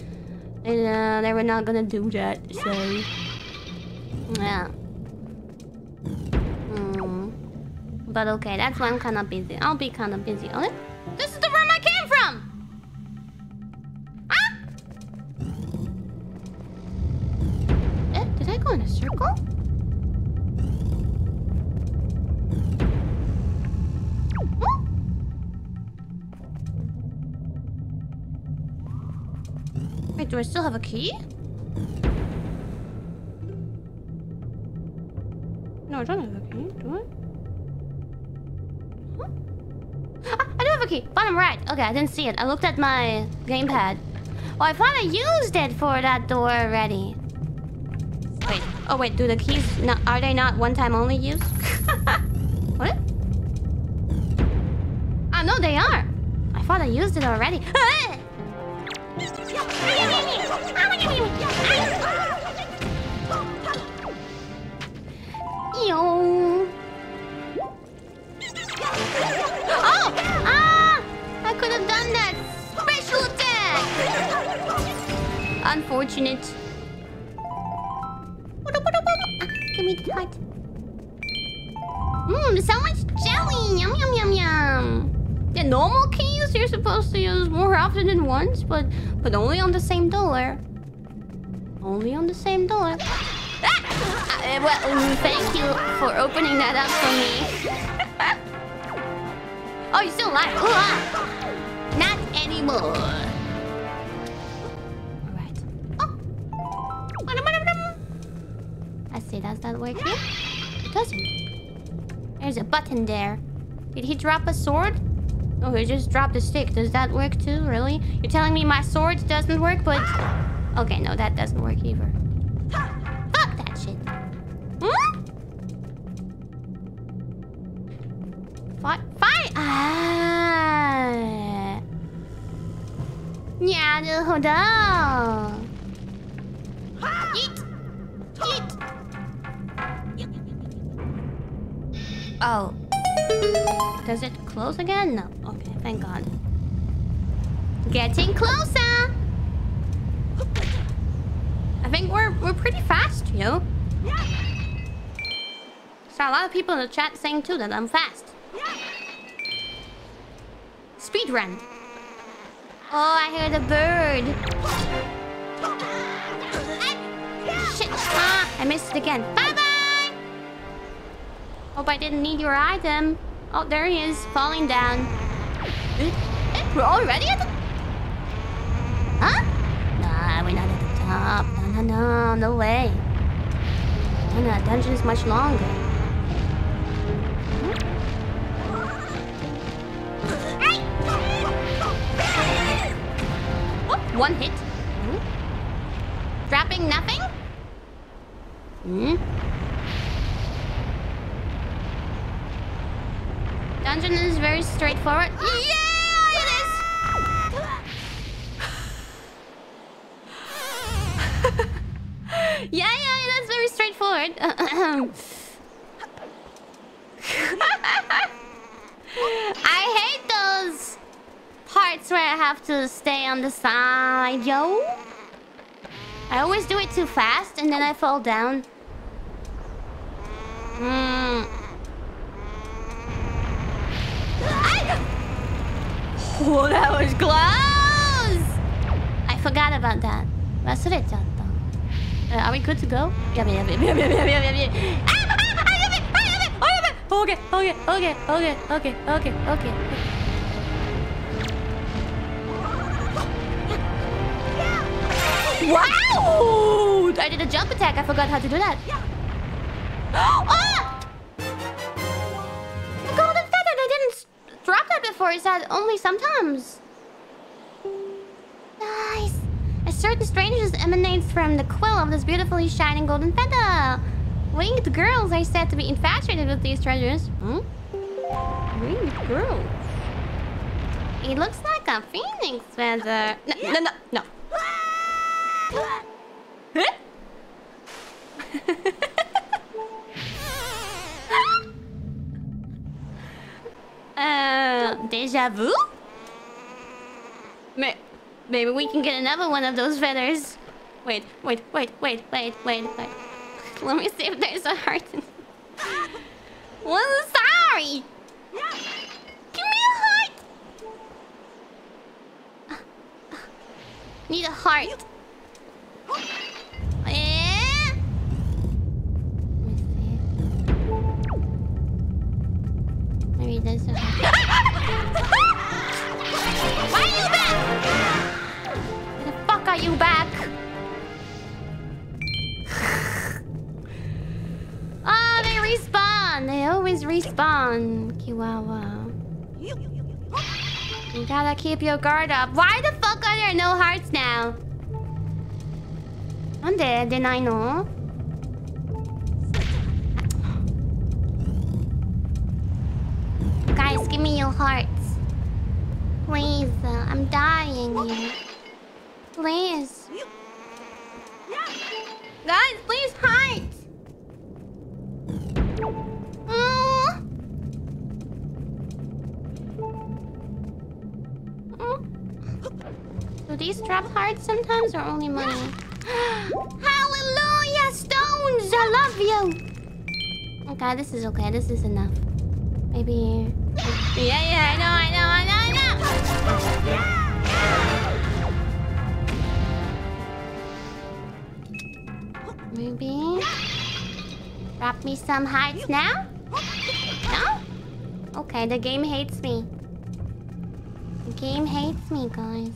S1: And uh, they were not gonna do that, so... Yeah. Hmm. But okay, that's why I'm kinda busy. I'll be kinda busy. Oh, this is the room I came in a circle? Wait, do I still have a key? No, I don't have a key, do I? Huh? Ah, I do have a key! Bottom right! Okay, I didn't see it. I looked at my gamepad. Oh, I I used it for that door already. Wait. Oh, wait, do the keys... Not, are they not one-time only use? what? Ah, no, they are! I thought I used it already. Ew. Oh! Ah! I could have done that! Special attack! Unfortunate. Give me the heart. Mmm, so much jelly! Yum yum yum yum! The normal keys you're supposed to use more often than once, but but only on the same door. Only on the same door. Ah! Uh, well, mm, thank you for opening that up for me. oh, you're still alive. Ooh, ah. Not anymore. Alright. Oh. I see, does that work here? It doesn't. There's a button there. Did he drop a sword? Oh, he just dropped a stick. Does that work too? Really? You're telling me my sword doesn't work, but... Okay, no, that doesn't work either. Fuck that shit. Hmm? Fight, fight! Ah. なるほど。Eat! Eat! Oh. Does it close again? No. Okay, thank God. Getting closer! I think we're we're pretty fast, you. Yeah. Saw a lot of people in the chat saying too that I'm fast. Yeah. Speed run. Oh, I heard a bird. Shit! Ah, I missed it again. Bye. Hope I didn't need your item. Oh, there he is, falling down. Eh, we're already at the... Huh? Nah, we're not at the top. No, no, no, no way. No, no, dungeon is much longer. Oh, one hit. Hmm? Dropping nothing? Hmm? Dungeon is very straightforward. Yeah, it is. yeah, yeah, that's very straightforward. I hate those parts where I have to stay on the side, yo. I always do it too fast and then I fall down. Hmm. Oh, that was close! I forgot about that. 忘れちゃった。Uh, are we good to go? やべやべやべやべやべやべやべやべ。あああやべあやべあやべ Okay, okay, okay, okay, okay, okay, okay. Wow! I did a jump attack. I forgot how to do that. Oh! That before. Is that only sometimes? Nice. A certain strangeness emanates from the quill of this beautifully shining golden feather. Winged girls are said to be infatuated with these treasures. Hmm? Winged girls. It looks like a phoenix feather. No, no, no, no. Huh? euh, déjà vu? Mais Maybe we can get another one of those feathers. Wait, wait, wait, wait, wait, wait, wait. Let me see if there's a heart. In... well, sorry. Give me a heart. Uh, uh, need a heart. Eh? Maybe that's a... Why are you back? Why the fuck are you back? oh, they respawn. They always respawn, Kiwawa. You gotta keep your guard up. Why the fuck are there no hearts now? And then I know. Guys, give me your hearts. Please, uh, I'm dying here. Please. Guys, please hearts. Mm. Mm. Do these drop hearts sometimes or only money? Hallelujah, stones! I love you! Okay, this is okay. This is enough. Maybe... Yeah, yeah, I know, I know, I know, I know! Maybe... Drop me some hearts now? No? Okay, the game hates me. The game hates me, guys.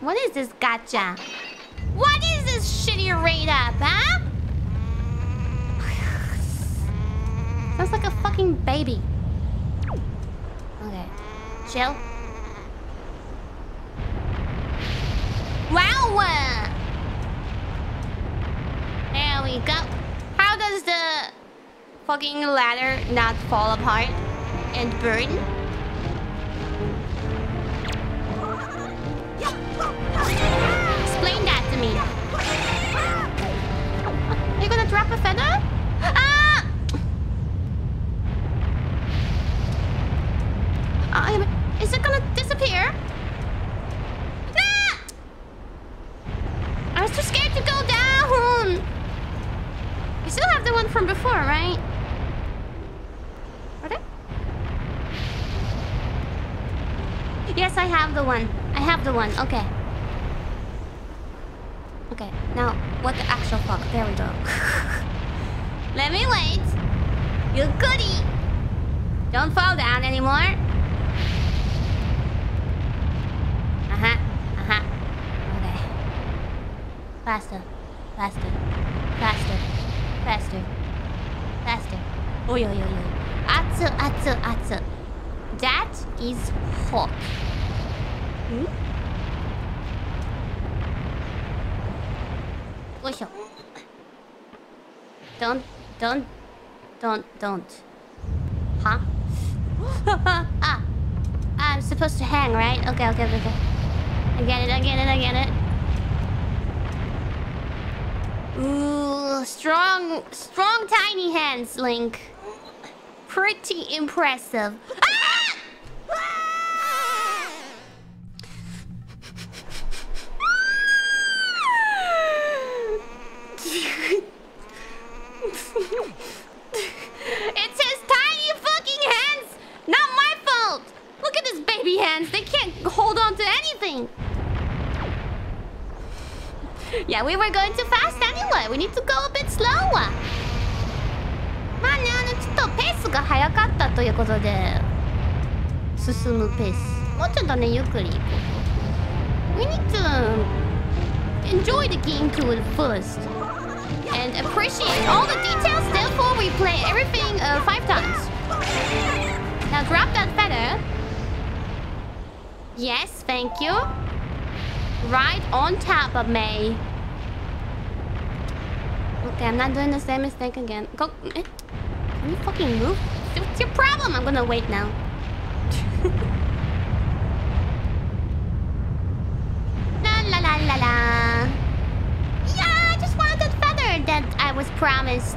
S1: What is this gotcha? What is this shitty rate up, huh? Sounds like a fucking baby. Okay. Chill. Wow! Uh, there we go. How does the fucking ladder not fall apart and burn? Explain that to me. Are you gonna drop a feather? Ah! Uh, is it gonna disappear? Ah! I was too scared to go down. You still have the one from before, right? Are they? Yes, I have the one. I have the one. Okay. Okay, now, what the actual fuck? There we go. Let me wait. You goody. Don't fall down anymore. Uh-huh. Uh-huh. Okay. Faster. Faster. Faster. Faster. Faster. Oh, yo, yo, yo. Atsu, atsu, atsu. That is hot. Hmm? よいしょ Don't, don't, don't, don't. Huh? ah. I'm supposed to hang, right? Okay, okay, okay. I get it, I get it, I get it. Ooh, strong, strong tiny hands, Link. pretty impressive. it's his tiny fucking hands! Not my fault! Look at his baby hands. They can't hold on to anything. Yeah, we were going too fast anyway. We need to go a bit slower. Manu. とペースが速かったということで、進むペース。もうちょっとね、ゆっくり行こう。We need to enjoy the game to the fullest. And appreciate all the details, therefore we play everything uh, five times. Now drop that feather. Yes, thank you. Right on top of me. Okay, I'm not doing the same mistake again. Go. Eh? Can you fucking move? What's your problem? I'm gonna wait now. la la la la la. Yeah, I just wanted that feather that I was promised.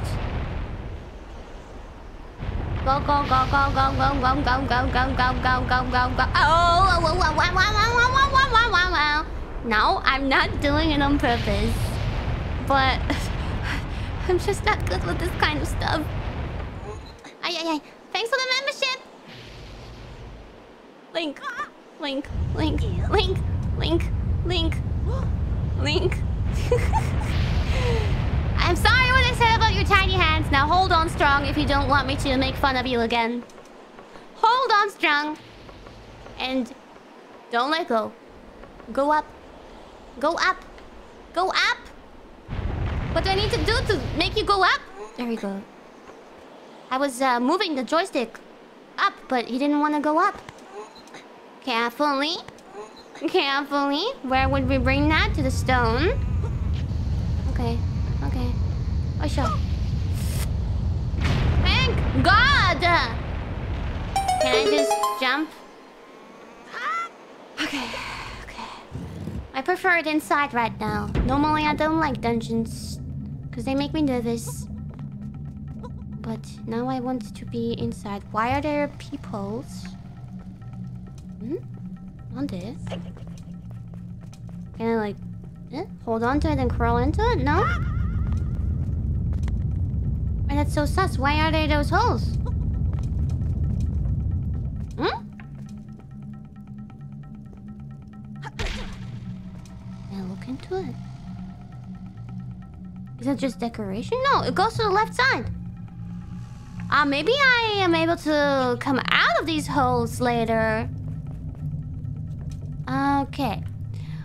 S1: Go, go, go, go, go, go, go, go, go, go, go, go, go, go, go. Oh, wow, wow, wow, wow, wow, wow, wow, wow, wow, wow. No, I'm not doing it on purpose. But I'm just not good with this kind of stuff. Ay, ay, ay. Thanks for the membership. Link, link, link, link, link, link, link. I'm sorry what I said about your tiny hands. Now hold on strong if you don't want me to make fun of you again. Hold on strong. And don't let go. Go up. Go up. Go up. What do I need to do to make you go up? There we go. I was uh, moving the joystick up, but he didn't want to go up. Carefully. Carefully. Where would we bring that? To the stone. Okay. Okay. Oh, sure. Thank God! Can I just jump? Okay. Okay. I prefer it inside right now. Normally, I don't like dungeons. Because they make me nervous. But now I want to be inside. Why are there peepholes? Hmm? On this? Can I like... Eh? Hold on to it and crawl into it? No? Why that's so sus? Why are there those holes? Hmm? Yeah, look into it. Is that just decoration? No, it goes to the left side. Uh, maybe I am able to come out of these holes later. Okay.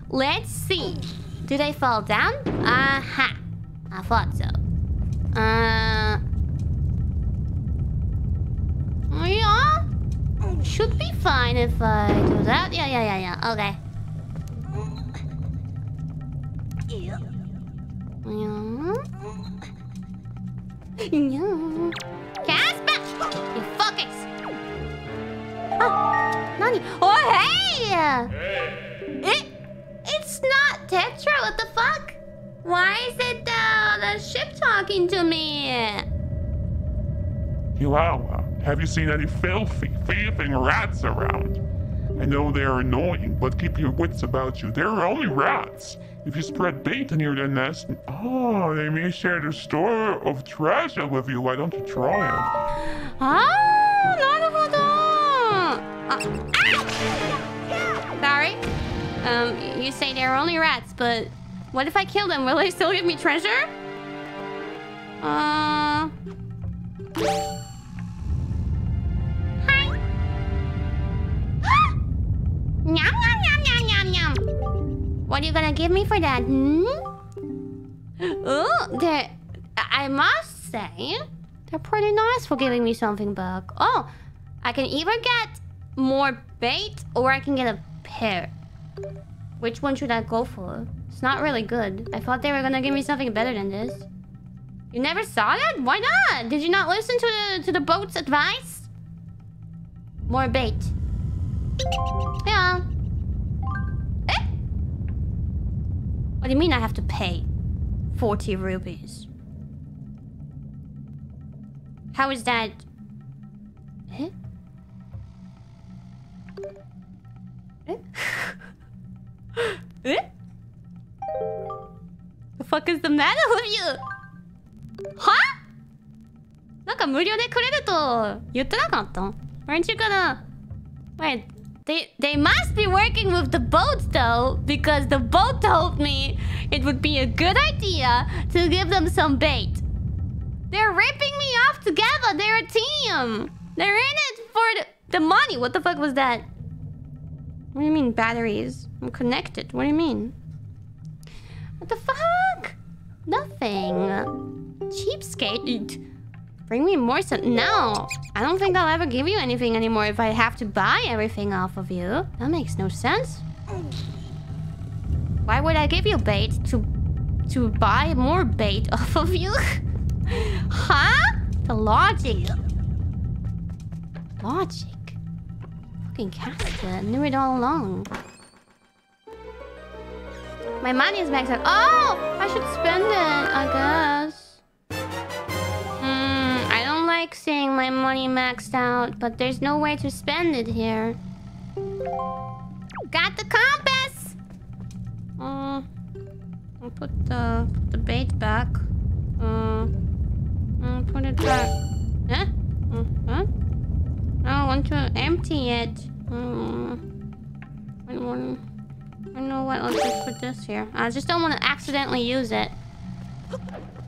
S1: Let's see. Do they fall down? Aha. Uh -huh. I thought so. Uh... Yeah? Should be fine if I do that. Yeah, yeah, yeah, yeah. Okay. Yeah. Yeah. Casper! You fuckers! Oh, Nani? Oh, hey! Hey! It, it's not Tetra, what the fuck? Why is it uh, the ship talking to me?
S3: Kiwawa, have you seen any filthy, thieving rats around? I know they're annoying, but keep your wits about you. They're only rats. If you spread bait near their nest, oh, they may share the store of treasure with you. Why don't you try it?
S1: Ah, なるほど。あ、ah! Sorry. Um, you say they're only rats, but what if I kill them? Will they still give me treasure? Uh. Hi. Yum, yum, yum, yum, yum, yum. What are you gonna give me for that? Hmm? Oh, they I must say, they're pretty nice for giving me something back. Oh, I can either get more bait or I can get a pair. Which one should I go for? It's not really good. I thought they were gonna give me something better than this. You never saw that? Why not? Did you not listen to the to the boat's advice? More bait. Yeah. Eh? What do you mean I have to pay 40 rupees? How is that? Eh? Eh? eh? The fuck is the matter with you? はなんか無料でくれると言ってなかった Aren't you gonna... Wait, they, they must be working with the boat though, because the boat told me it would be a good idea to give them some bait. They're ripping me off together. They're a team. They're in it for the, the money. What the fuck was that? What do you mean batteries? I'm connected. What do you mean? What the fuck? Nothing. Cheapskate. Bring me more stuff. No. I don't think I'll ever give you anything anymore if I have to buy everything off of you. That makes no sense. Why would I give you bait to to buy more bait off of you? huh? The logic. Logic. Fucking cast I knew it all along. My money is back. Oh! I should spend it, I guess. Like seeing my money maxed out, but there's no way to spend it here. Got the compass! Uh, I'll put the, put the bait back. Uh, I'll put it back. Huh? Uh, huh? I want to empty it. Uh, I don't want... I know what. I'll just put this here. I just don't want to accidentally use it.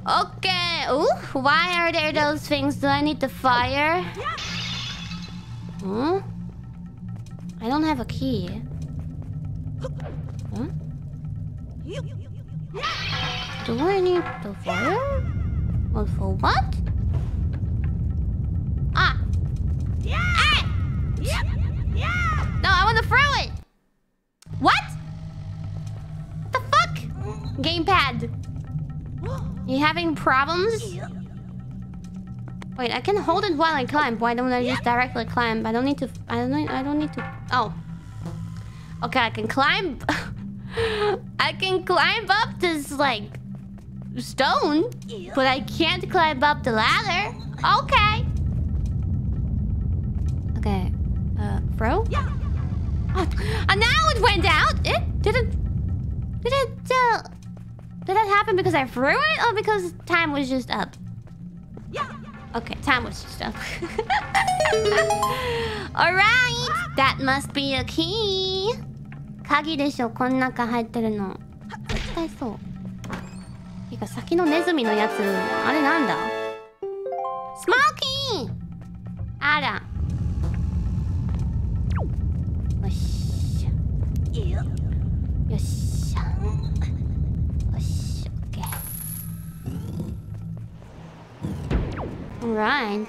S1: Okay. Ooh, why are there those things? Do I need the fire? Hmm? I don't have a key. Huh? Do I need the fire? Well, for what? Ah! Yeah. Ah! No, I want to throw it! What? What the fuck? Gamepad. You having problems? Wait, I can hold it while I climb. Why don't I just directly climb? I don't need to. I don't. Need, I don't need to. Oh. Okay, I can climb. I can climb up this like stone, but I can't climb up the ladder. Okay. Okay. Uh, bro. Yeah. Oh, and now it went out. It didn't. Did it? Uh, did that happen because I threw it, or because time was just up? Yeah. Okay, time was just up. All right, that must be a key. 鍵でしょこん中入ってるの絶対そうてか先のネズミのやつあれなんだスモーキーあらよしよっし OK Alright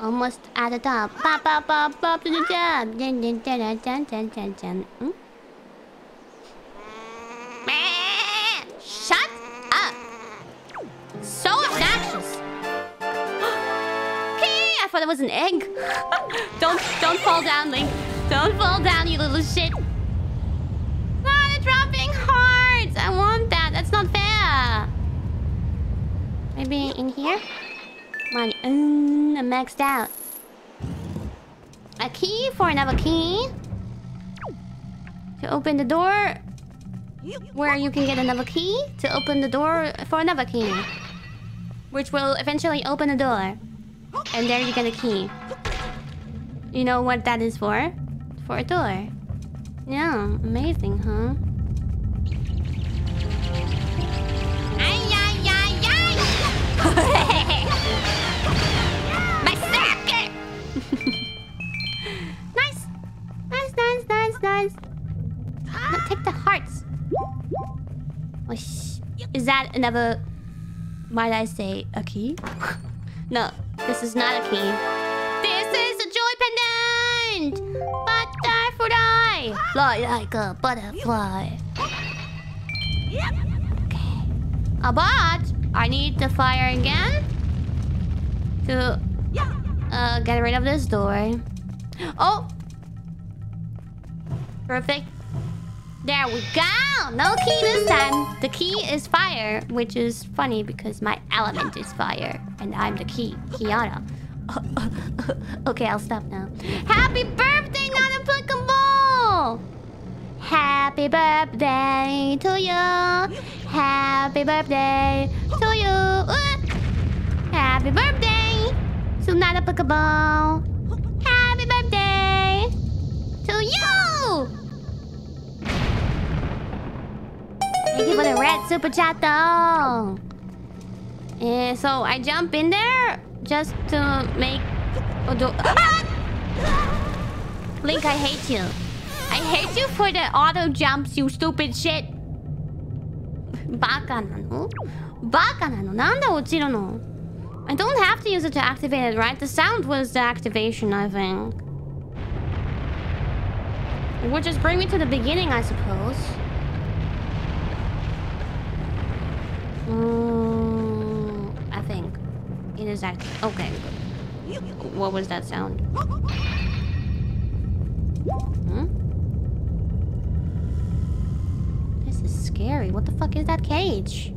S1: Almost at the top. Pop, pop, pop, pop to the top. Dun, dun, dun, dun, dun, dun, dun, dun. Hmm? Shut up! So obnoxious. okay, I thought it was an egg. don't, don't fall down, Link. Don't fall down, you little shit. Not dropping hearts. I want that. That's not fair. Maybe in here. On. Mm, I'm maxed out. A key for another key. To open the door. Where you can get another key to open the door for another key. Which will eventually open the door. And there you get a key. You know what that is for? For a door. Yeah, amazing, huh? Nice. No, take the hearts. Is that another... Might I say, a key? no, this is not a key. This is a joy pendant! Butterfly! Fly like a butterfly. Okay. Uh, but I need the fire again to uh, get rid of this door. Oh! Perfect. There we go! No key this time. The key is fire, which is funny because my element is fire. And I'm the key, Kiara. okay, I'll stop now. Happy birthday, not applicable! Happy birthday to you. Happy birthday to you. Uh, Happy birthday to not applicable. Happy to you. Thank you for the red super chat though. Yeah, so I jump in there just to make. Oh, do... Ah! Link, I hate you. I hate you for the auto jumps, you stupid shit. バカなのバカなのなんで落ちるの I don't have to use it to activate it, right? The sound was the activation, I think. Which would just bring me to the beginning, I suppose. Mm, I think. It is actually... Okay. What was that sound? Hmm? This is scary. What the fuck is that cage?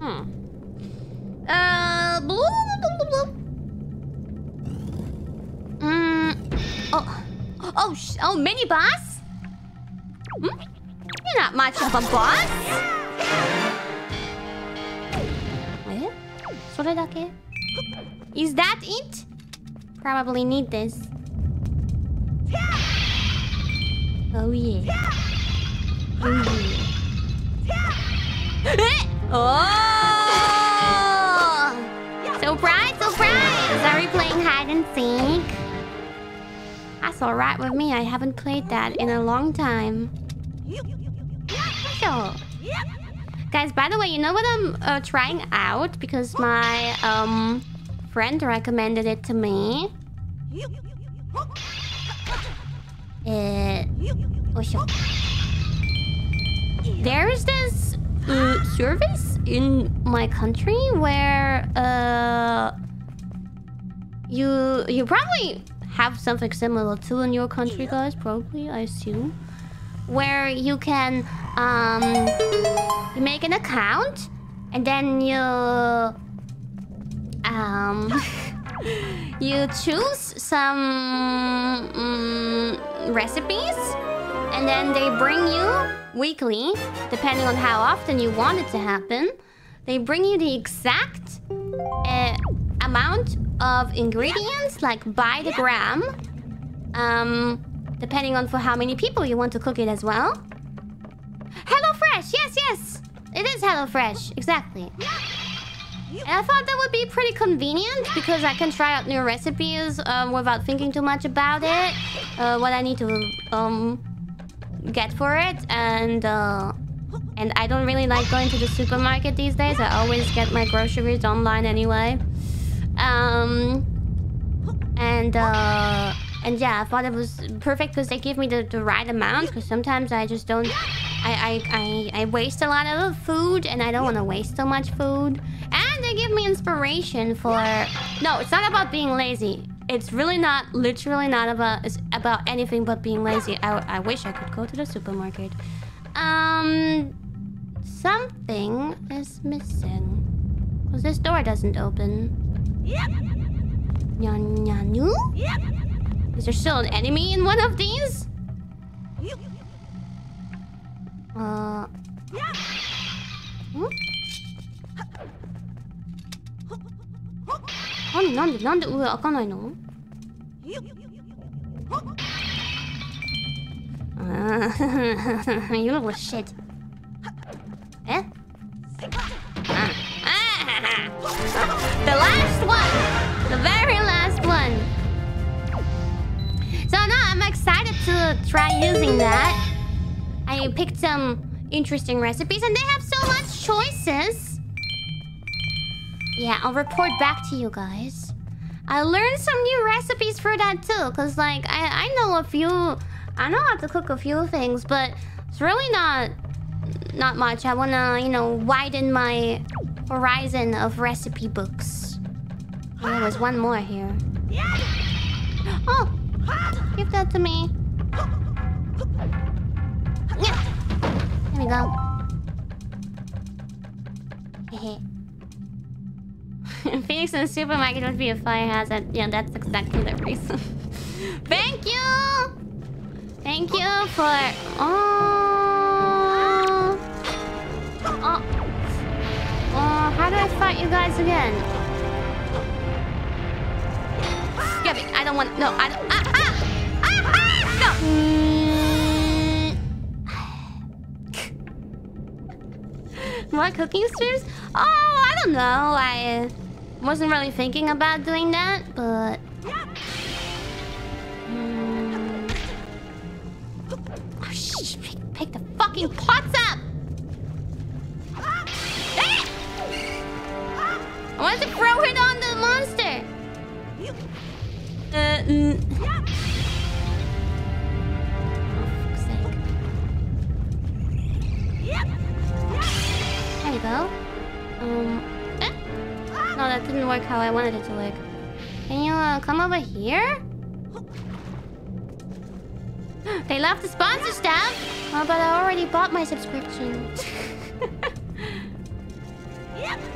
S1: Hmm. Uh... Bloop, hmm. Oh sh oh, mini boss? Hmm? You're not much of a boss. Eh? それだけ Is that it? Probably need this. Oh yeah. Oh yeah. Eh! Oh! Surprise, surprise! Are we playing hide and seek? That's alright with me. I haven't played that in a long time. Guys, by the way, you know what I'm uh, trying out because my um friend recommended it to me. Uh, oh. There's this uh, service in my country where uh you you probably have something similar to in your country, guys. Probably, I assume, where you can um you make an account and then you um you choose some mm, recipes and then they bring you weekly depending on how often you want it to happen they bring you the exact uh, amount of ingredients like by the gram um depending on for how many people you want to cook it as well HelloFresh yes yes it is HelloFresh exactly and I thought that would be pretty convenient because I can try out new recipes um, without thinking too much about it. Uh, what I need to um, get for it, and uh, and I don't really like going to the supermarket these days. I always get my groceries online anyway. Um, and uh, and yeah, I thought it was perfect because they give me the, the right amount. Because sometimes I just don't. I, I, I, I waste a lot of food and I don't want to waste so much food. And they give me inspiration for... No, it's not about being lazy. It's really not, literally not about it's about anything but being lazy. I, I wish I could go to the supermarket. Um, something is missing. Because this door doesn't open. Nya nya nu? Is there still an enemy in one of these? Uh. Hmm? 何なんでなんで上開かないのあー You little shit え Ah. Ah. the last one The very last one So now I'm excited to try using that I picked some interesting recipes and they have so much choices yeah, I'll report back to you guys. I learned some new recipes for that too, cause like I I know a few, I know how to cook a few things, but it's really not not much. I wanna you know widen my horizon of recipe books. Oh, there was one more here. Oh, give that to me. There we go. Phoenix in the supermarket would be a fire hazard. Yeah, that's exactly the reason. Thank you! Thank you for... Oh... Oh... Oh, how do I fight you guys again? It. I don't want... No, I don't... Ah! Ah! Ah! ah no! Mm. More cooking streams? Oh, I don't know. I... Wasn't really thinking about doing that, but... Mm. Oh, shh, pick, pick the fucking pots up! I want to throw it on the monster! Uh, mm. There go. Um... Eh? No, that didn't work how I wanted it to work. Can you uh, come over here? they left the sponsor stuff! Oh, but I already bought my subscription. ah!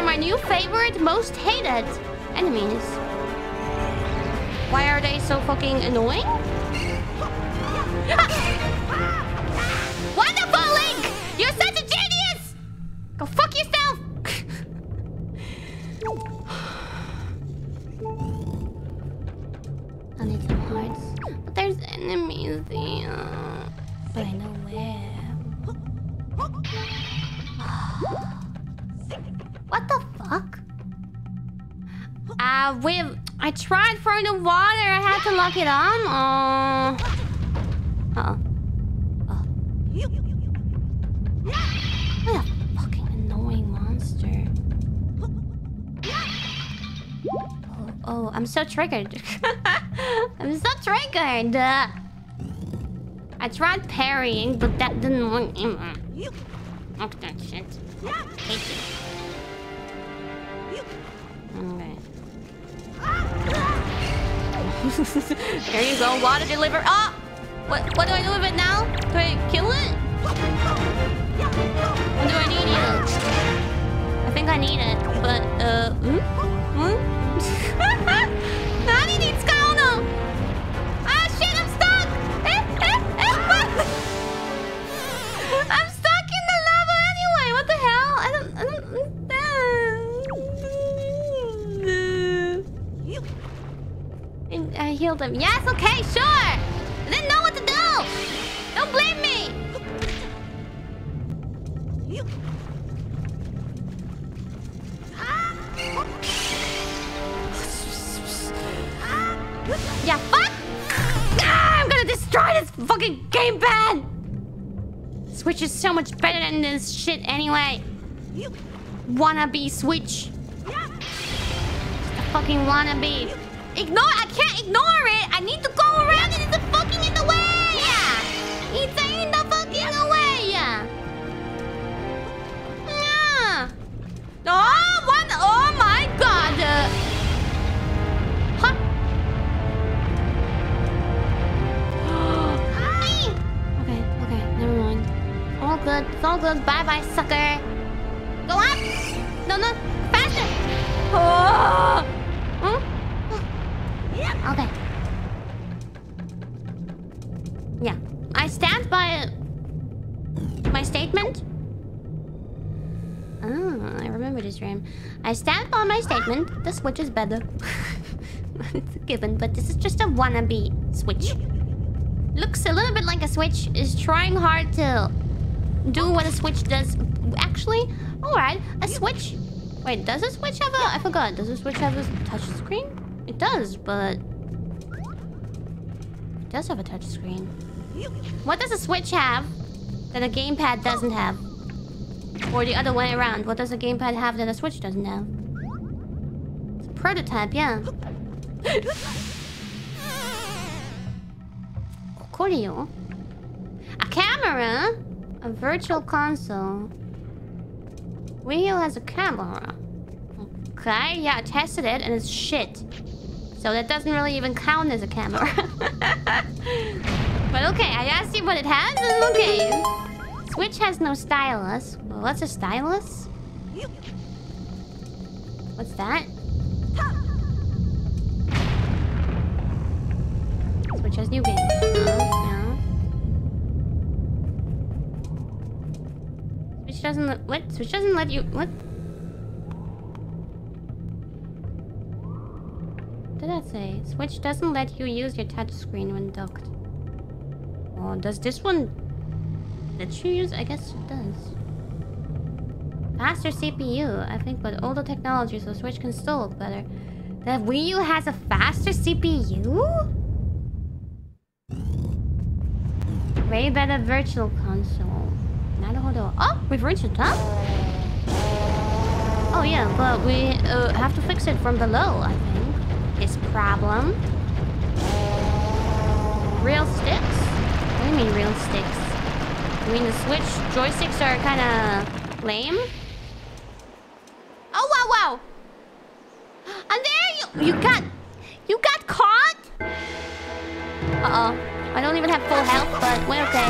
S1: are my new favorite, most hated enemies. Why are they so fucking annoying? Lock it on. Oh. Uh oh. Oh. What a fucking annoying monster. Oh, oh I'm so triggered. I'm so triggered. Uh, I tried parrying, but that didn't work. Fuck that shit. there you go, water deliver. Ah! What what do I do with it now? Do I kill it? Wannabe Switch. Fucking wannabe. Ignore. I can't ignore it. I need to go around it. It's fucking in the way. It's in the fucking way. Yeah. Oh, one. Oh my god. Uh, huh? okay. Okay. Never mind. All good. It's all good. Bye, bye, sucker. Switch is better. it's a given, but this is just a wannabe Switch. Looks a little bit like a Switch. Is trying hard to do what a Switch does. Actually, alright. A Switch... Wait, does a Switch have a... I forgot. Does a Switch have a touch screen? It does, but... It does have a touch screen. What does a Switch have that a gamepad doesn't have? Or the other way around. What does a gamepad have that a Switch doesn't have? Prototype, yeah. Cordio. A camera? A virtual console. U has a camera. Okay, yeah, I tested it and it's shit. So that doesn't really even count as a camera. but okay, I asked you what it has okay. Switch has no stylus. What's a stylus? What's that? Switch has new. Oh, yeah. Switch doesn't let... What? Switch doesn't let you... What? did that say? Switch doesn't let you use your touchscreen when docked. Oh, does this one let you use? I guess it does. Faster CPU, I think, but older technology, so Switch can still look better. The Wii U has a faster CPU? Way better virtual console. Naruhodo. Oh, we've reached the top? Oh yeah, but we uh, have to fix it from below, I think. His problem. Real sticks? What do you mean real sticks? I mean the Switch joysticks are kind of lame? Oh wow wow! And there you you got you got caught. Uh oh, I don't even have full health, but we're okay.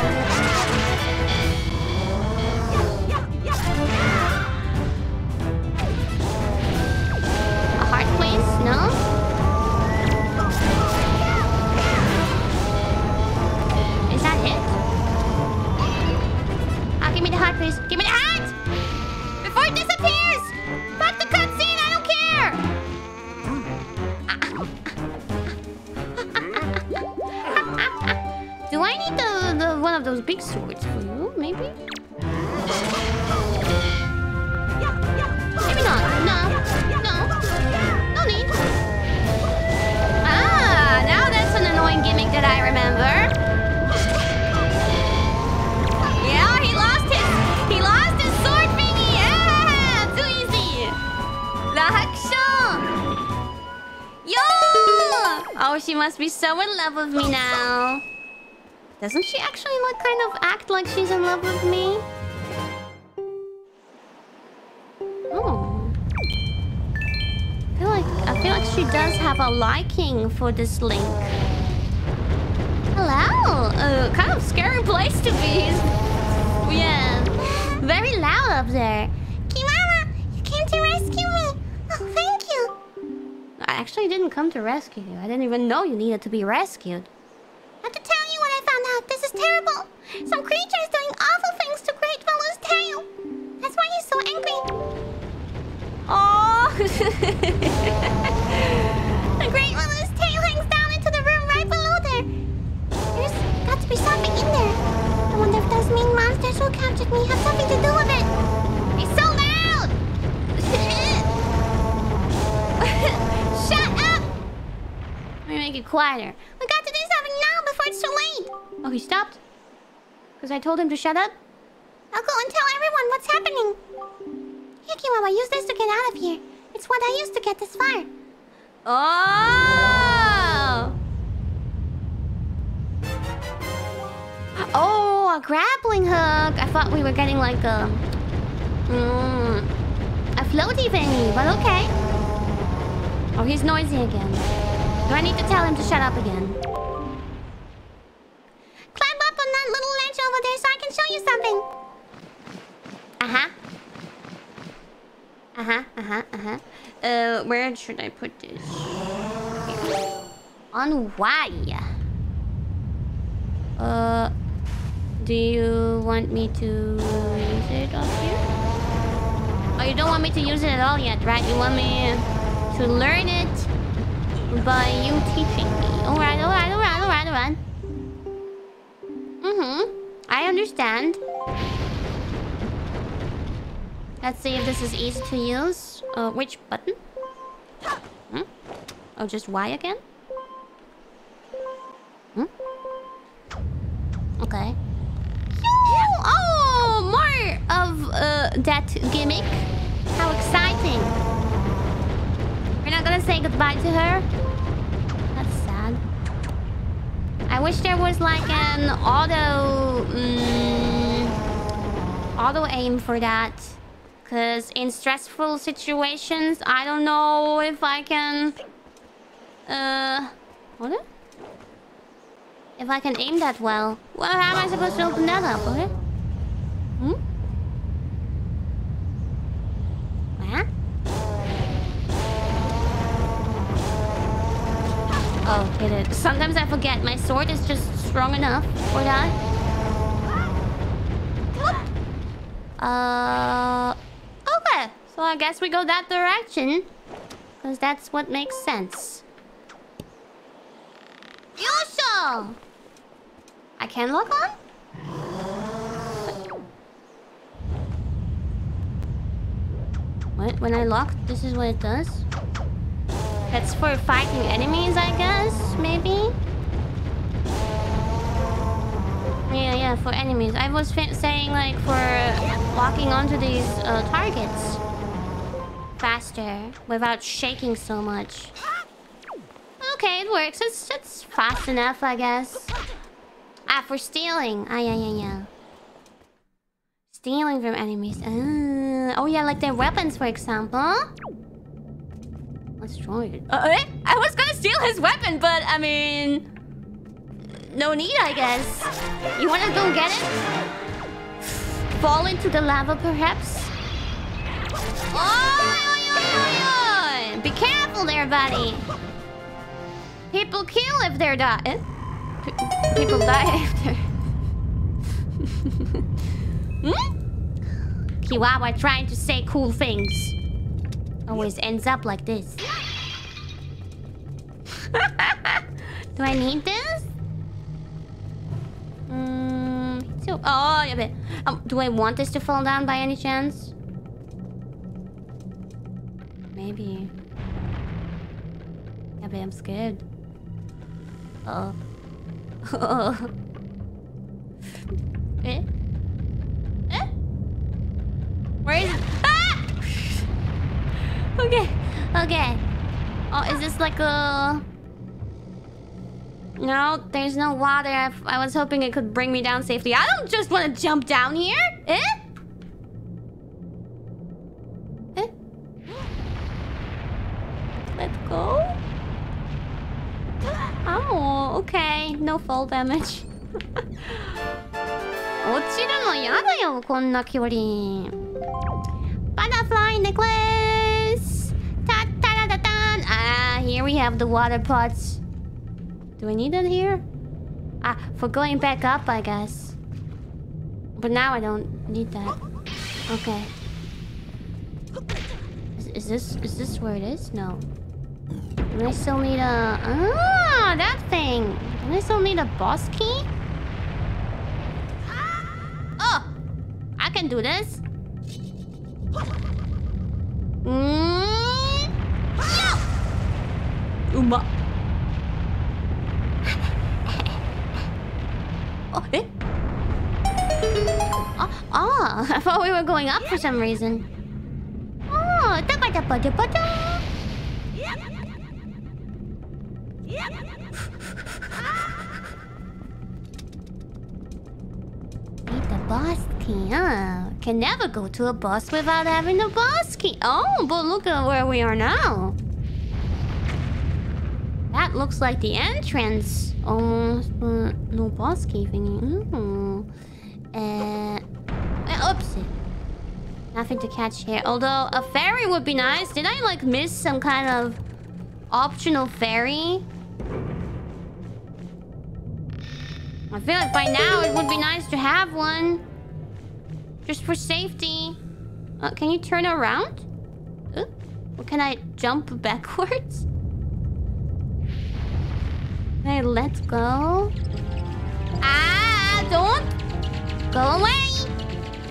S1: A heart, please? No. Is that it? Ah, give me the heart, please. Give the one of those big swords for you, maybe? Maybe not. No. No. No need. Ah, now that's an annoying gimmick that I remember. Yeah, he lost his he lost his sword thingy. Yeah, too easy. Action. Yo! Oh, she must be so in love with me now. Doesn't she actually like kind of act like she's in love with me? Oh. I feel like I feel like she does have a liking for this link. Hello. Uh, kind of scary place to be. Yeah. Very loud up there.
S5: Kiwawa, you came to rescue me. Oh, thank you.
S1: I actually didn't come to rescue you. I didn't even know you needed to be rescued.
S5: I have to tell is terrible. Some creature is doing awful things to Great Fellow's tail. That's why he's so angry.
S1: Oh.
S5: The Great Fellow's tail hangs down into the room right below there. There's got to be something in there. I wonder if those mean monsters who captured me have something to do with it.
S1: He's so loud.
S5: Shut up!
S1: Let me make it quieter.
S5: We got to do something now before it's too late.
S1: Oh, he stopped? Because I told him to shut up?
S5: I'll go and tell everyone what's happening. Here, Kiwawa, use this to get out of here. It's what I used to get this far.
S1: Oh! Oh, a grappling hook. I thought we were getting like a... Mm, a floaty thingy, but okay. Oh, he's noisy again. Do I need to tell him to shut up again?
S5: On that little ledge over there so I can show you something.
S1: Uh-huh. Uh-huh, uh-huh, uh-huh. Uh, where should I put this? On why? Uh, do you want me to use it up here? Oh, you don't want me to use it at all yet, right? You want me to learn it by you teaching me. Alright, alright, alright, alright, alright. Mm-hmm. I understand. Let's see if this is easy to use. Uh, which button? Hmm? Oh, just Y again? Hmm? Okay. Oh, more of uh, that gimmick. How exciting. We're not gonna say goodbye to her? I wish there was like an auto... mm, auto aim for that. Because in stressful situations, I don't know if I can... Uh... What? If I can aim that well. Well, how am I supposed to open that up, okay? Hmm? Oh, hit it. Sometimes I forget. My sword is just strong enough for that. Uh... Okay. So I guess we go that direction. Because that's what makes sense. Yosho! I can lock on? What? When I lock, this is what it does? That's for fighting enemies, I guess? Maybe? Yeah, yeah, for enemies. I was saying, like, for locking onto these uh, targets faster without shaking so much. Okay, it works. It's, it's fast enough, I guess. Ah, for stealing. Ah, yeah, yeah, yeah. Stealing from enemies. Oh, yeah, like their weapons, for example. It. Uh, eh? I was gonna steal his weapon, but I mean... No need, I guess. You wanna go get it? Fall into the lava, perhaps? Oh, Be careful there, buddy. People kill if they're die. Eh? people die if they're... hmm? Kiwawa trying to say cool things. Always ends up like this. Do I need this? Mm, oh, yeah, but, um, do I want this to fall down by any chance? Maybe. Yeah, but I'm scared. Oh. eh? Eh? Where is it? Ah! okay. Okay. Oh, is this like a... No, there's no water. I, I was hoping it could bring me down safely. I don't just want to jump down here. Eh? Eh? Let's go. Oh, okay. No fall damage. 落ちるのやだよ、こんな距離。Butterfly necklace! Ta ta da! Ah, here we have the water pots. Do I need that here? Ah, for going back up, I guess. But now I don't need that. Okay. Is, is this is this where it is? No. Do I still need a... Ah, that thing. Do I still need a boss key? Oh! I can do this. Mm. Uma. oh, eh? Oh, I thought we were going up for some reason. Oh, The boss key, huh? Can never go to a boss without having the boss key. Oh, but look at where we are now. That looks like the entrance. Almost, but no boss key thingy. Mm. Uh, oopsie. Nothing to catch here. Although a fairy would be nice. Did I like miss some kind of optional fairy? I feel like by now it would be nice to have one. Just for safety. Uh, can you turn around? Uh, can I jump backwards? Okay, let's go. Ah, don't go away.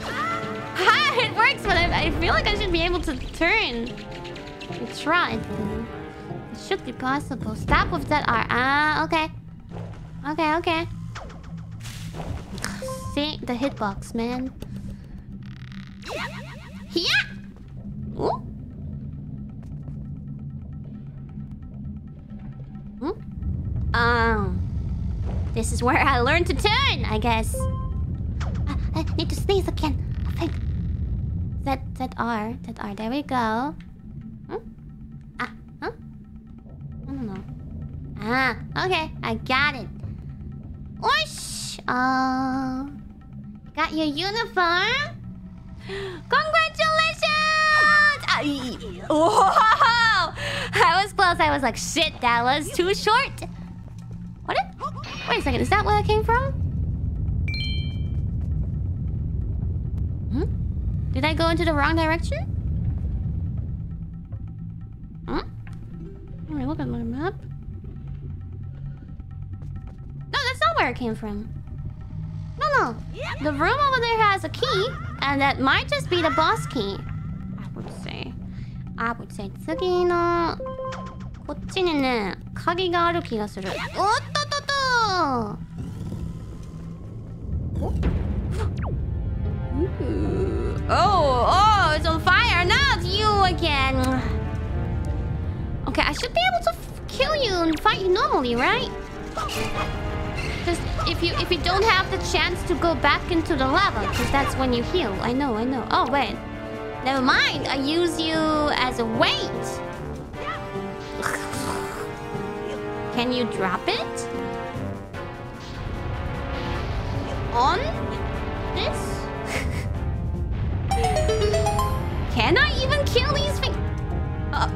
S1: Ah, it works, but I, I feel like I should be able to turn. I tried. It should be possible. Stop with that R. Ah, okay. Okay, okay. See? The hitbox, man. Yeah! Ooh. Um... This is where I learned to turn, I guess. I, I need to sneeze again. I think... Z, Z, R, Z, R. There we go. Hmm? Ah, huh? I don't know. Ah, okay. I got it. Whoosh! Oh... Got your uniform? Congratulations! Whoa! I was close. I was like, shit, that was too short. What? Wait a second. Is that where I came from? Hmm? Did I go into the wrong direction? Hmm? Alright, look at my map. where it came from. No, no. The room over there has a key, and that might just be the boss key. I would say. I would say 次のこっちにね鍵がある気がする。おっとっとっと。Ooh. Oh, oh, it's on fire. Not you again. Okay, I should be able to f- kill you and fight you normally, right? If you if you don't have the chance to go back into the lava, because that's when you heal. I know, I know. Oh wait, never mind. I use you as a weight. Can you drop it? On this? Can I even kill these things? Uh,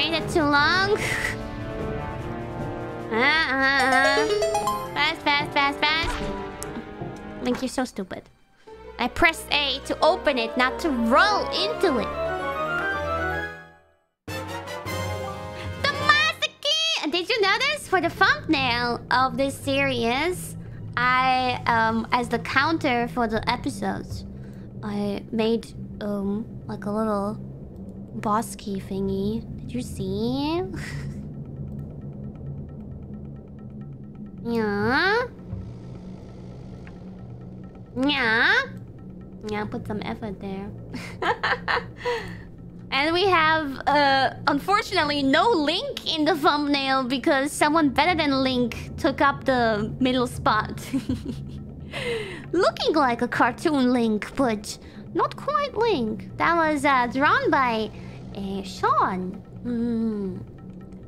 S1: waited too long. uh, uh. Fast, fast, fast, fast. Link, you're so stupid. I pressed A to open it, not to roll into it. The Masaki! Did you notice for the thumbnail of this series, I um as the counter for the episodes, I made um like a little boss key thingy. You see? yeah. Yeah. Yeah, put some effort there. and we have, uh, unfortunately, no Link in the thumbnail because someone better than Link took up the middle spot. Looking like a cartoon Link, but not quite Link. That was uh, drawn by uh, Sean. Mm.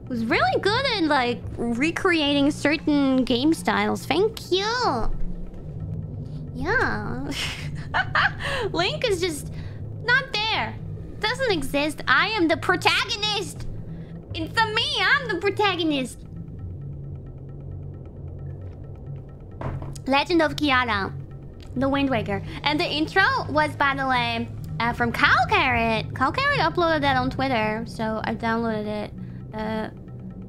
S1: Who's really good at like recreating certain game styles. Thank you. Yeah. Link is just not there. Doesn't exist. I am the protagonist. It's a me. I'm the protagonist. Legend of Kiara. The Wind Waker. And the intro was, by the way, uh, from Cow Carrot. Cow Carrot uploaded that on Twitter, so I downloaded it. Uh,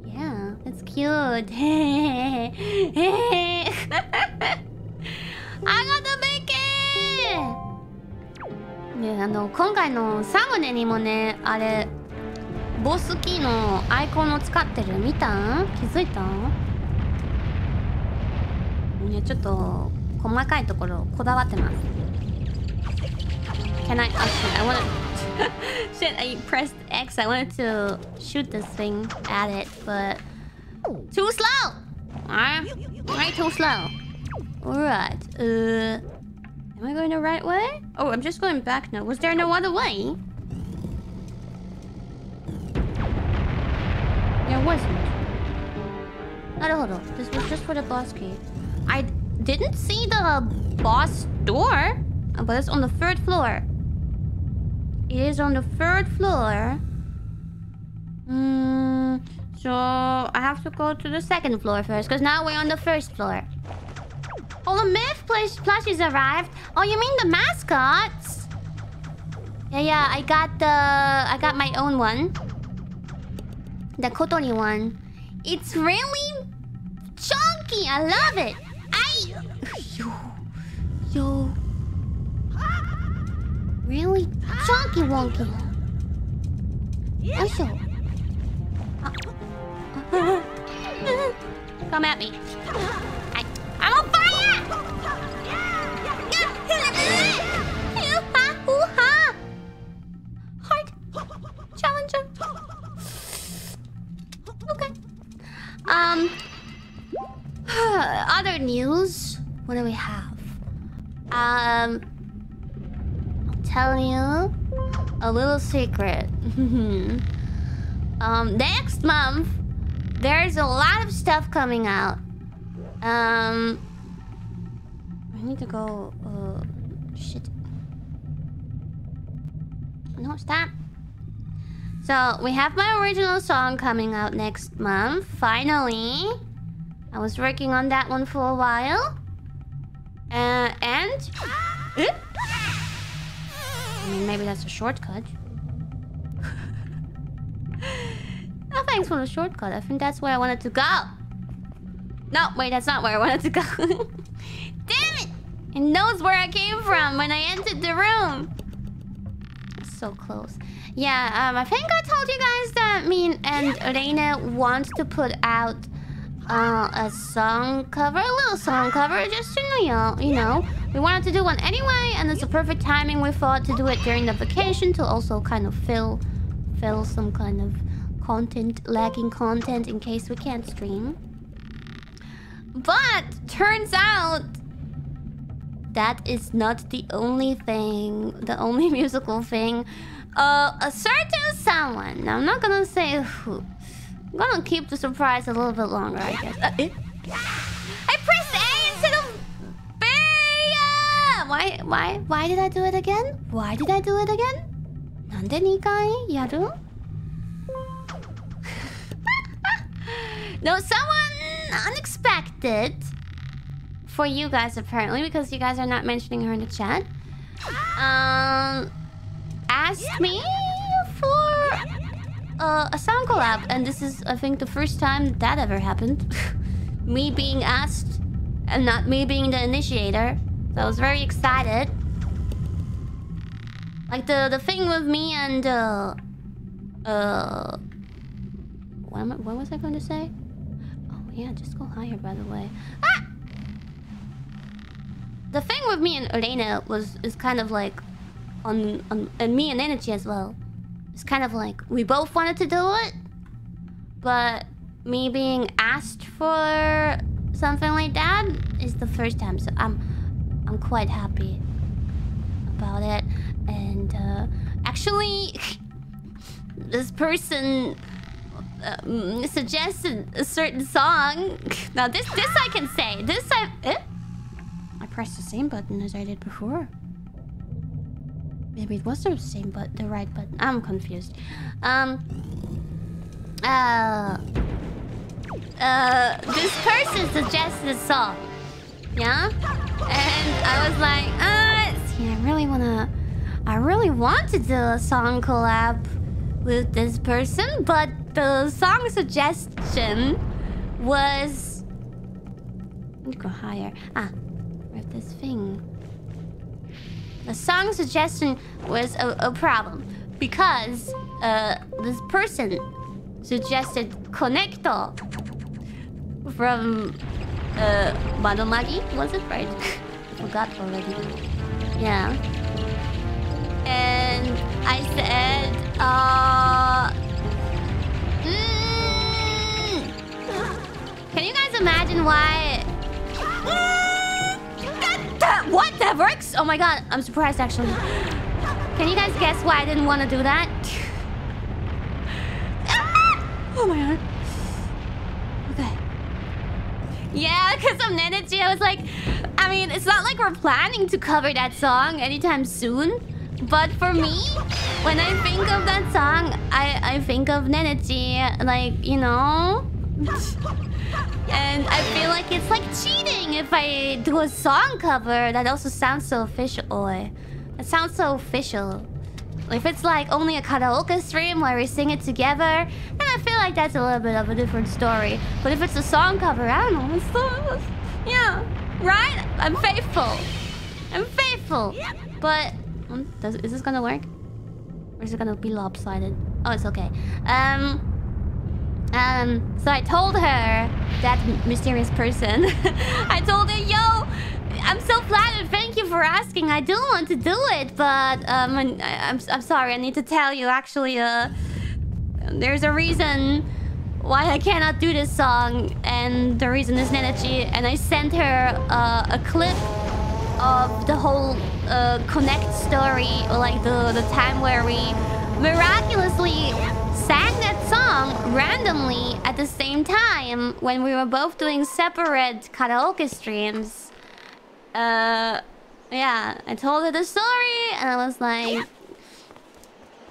S1: yeah, it's cute. I got the bacon! で、あの、今回のサムネにもね、あれ、ボスキーのアイコンを使ってる。見た気づいたね、ちょっと、細かいところこだわってます。Can I... Actually, I wanted... Shit, I pressed X. I wanted to shoot this thing at it, but... Too slow! Alright? Way too slow. Alright, uh... Am I going the right way? Oh, I'm just going back now. Was there no other way? There wasn't. Naruhodo. This was just for the boss key. I didn't see the boss door, but it's on the third floor. It is on the third floor. Hmm. So I have to go to the second floor first, because now we're on the first floor. Oh, the myth plush plushies arrived. Oh, you mean the mascots? Yeah, yeah. I got the. I got my own one. The Kotori one. It's really chunky. I love it. I. Yo, yo. Really chunky wonky. Also. Come at me. I, I'm on fire! Heart. Challenger. Okay. Um. Other news. What do we have? Um. Tell you a little secret. um, next month, there's a lot of stuff coming out. Um. I need to go. Uh, shit. No, stop. So we have my original song coming out next month. Finally, I was working on that one for a while. Uh, and... I mean, maybe that's a shortcut. oh, thanks for the shortcut. I think that's where I wanted to go. No, wait, that's not where I wanted to go. Damn it! It knows where I came from when I entered the room. So close. Yeah, um, I think I told you guys that me and Elena want to put out uh, a song cover, a little song cover, just to you know, you know. We wanted to do one anyway, and it's a perfect timing. We thought to do it during the vacation to also kind of fill, fill some kind of content, lacking content in case we can't stream. But turns out that is not the only thing, the only musical thing. Uh, a certain someone. I'm not gonna say who. I'm gonna keep the surprise a little bit longer, I guess. Uh, eh? I pressed A that? Why, why, why did I do it again? Why did I do it again? Nande nikai yaru? no, someone unexpected for you guys apparently because you guys are not mentioning her in the chat. Um, asked me for uh, a sound collab, and this is I think the first time that ever happened. me being asked and not me being the initiator. So I was very excited. Like the the thing with me and uh uh what am I, what was I going to say? Oh yeah, just go higher by the way. Ah! The thing with me and Elena was is kind of like on on and me and Energy as well. It's kind of like we both wanted to do it, but me being asked for something like that is the first time. So I'm I'm quite happy about it. And uh, actually, this person um, suggested a certain song. Now this this I can say. This I eh? I pressed the same button as I did before. Maybe it was the same but the right button. I'm confused. Um. Uh. Uh. This person suggested a song. Yeah. And I was like, uh, see, I really wanna, I really want to do a song collab with this person, but the song suggestion was. Let me go higher. Ah, with this thing. The song suggestion was a, a problem because uh, this person suggested Connecto from uh, Madomagi, was it right? I forgot already. Yeah. And I said, uh... mm, Can you guys imagine why... What? That works? Oh my god, I'm surprised actually. Can you guys guess why I didn't want to do that? oh my god. Okay. Yeah, because of Nenechi, I was like... I mean, it's not like we're planning to cover that song anytime soon. But for me, when I think of that song, I, I think of Nenechi. Like, you know? and I feel like it's like cheating if I do a song cover that also sounds so official. It sounds so official. If it's like only a karaoke stream where we sing it together, then I feel like that's a little bit of a different story. But if it's a song cover, I don't know. It's so, yeah, right? I'm faithful. I'm faithful. But um, does, is this gonna work? Or is it gonna be lopsided? Oh, it's okay. Um. Um, so I told her, that mysterious person, I told her, yo, I'm so flattered. Thank you for asking. I do want to do it, but um, I, I'm I'm sorry. I need to tell you. Actually, uh, there's a reason why I cannot do this song, and the reason is Nenechi. And I sent her uh, a clip of the whole uh, Connect story, like the the time where we miraculously sang that song randomly at the same time when we were both doing separate karaoke streams. Uh, yeah, I told her the story and I was like,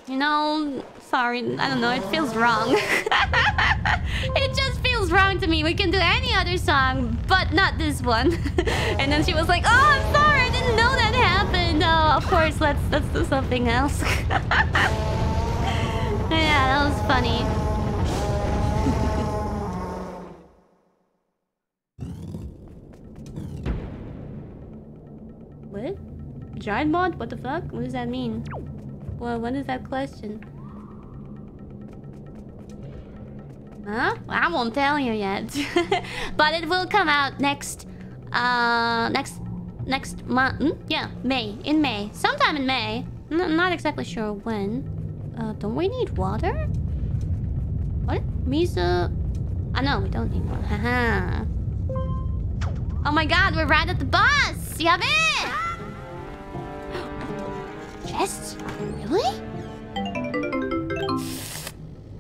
S1: you know, sorry, I don't know, it feels wrong. it just feels wrong to me. We can do any other song, but not this one. and then she was like, "Oh, I'm sorry. I didn't know that happened. Oh, of course. Let's let's do something else." yeah, that was funny. What? Giant mod? What the fuck? What does that mean? Well, what is that question? Huh? I won't tell you yet. but it will come out next... Uh... Next... Next month? Hmm? Yeah, May. In May. Sometime in May. Not exactly sure when. Uh, don't we need water? What? Misa... I know, we don't need one. Haha. Oh my god, we're right at the bus! You have it! Chests? Really?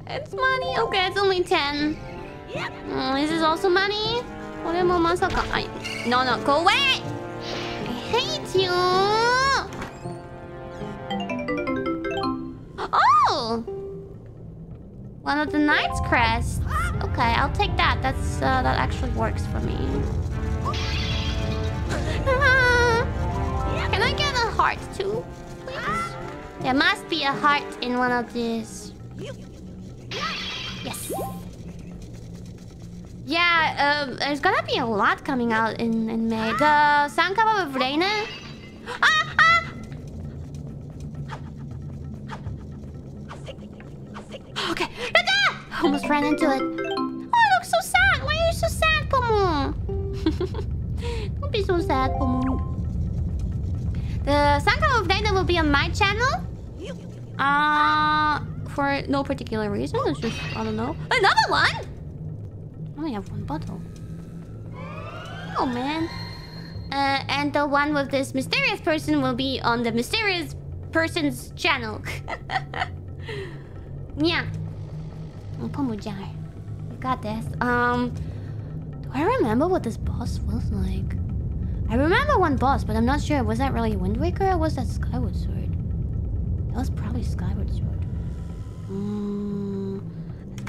S1: It's money. Okay, it's only 10. Mm, yep. This is also money. I... No, no, go away! I hate you! Oh! One of the Knight's Crests. Okay, I'll take that. That's uh, That actually works for me. Can I get a heart too, please? There must be a heart in one of these. Yes. Yeah, um, there's gonna be a lot coming out in, in May. The sun Sankaba with Reina. Ah, ah! Okay! Almost ran into it. Oh, I look so sad. Why are you so sad, Pomu? Don't be so sad, Pomu. The Sankaba of Reina will be on my channel. Uh, for no particular reason. It's just, I don't know. Another one? I only have one bottle. Oh, man. Uh, and the one with this mysterious person will be on the mysterious person's channel. yeah. Pomujar. You got this. Um, I remember what this boss was like? I remember one boss, but I'm not sure. Was that really Wind Waker or was that Skyward Sword? That was probably Skyward Sword. Mm,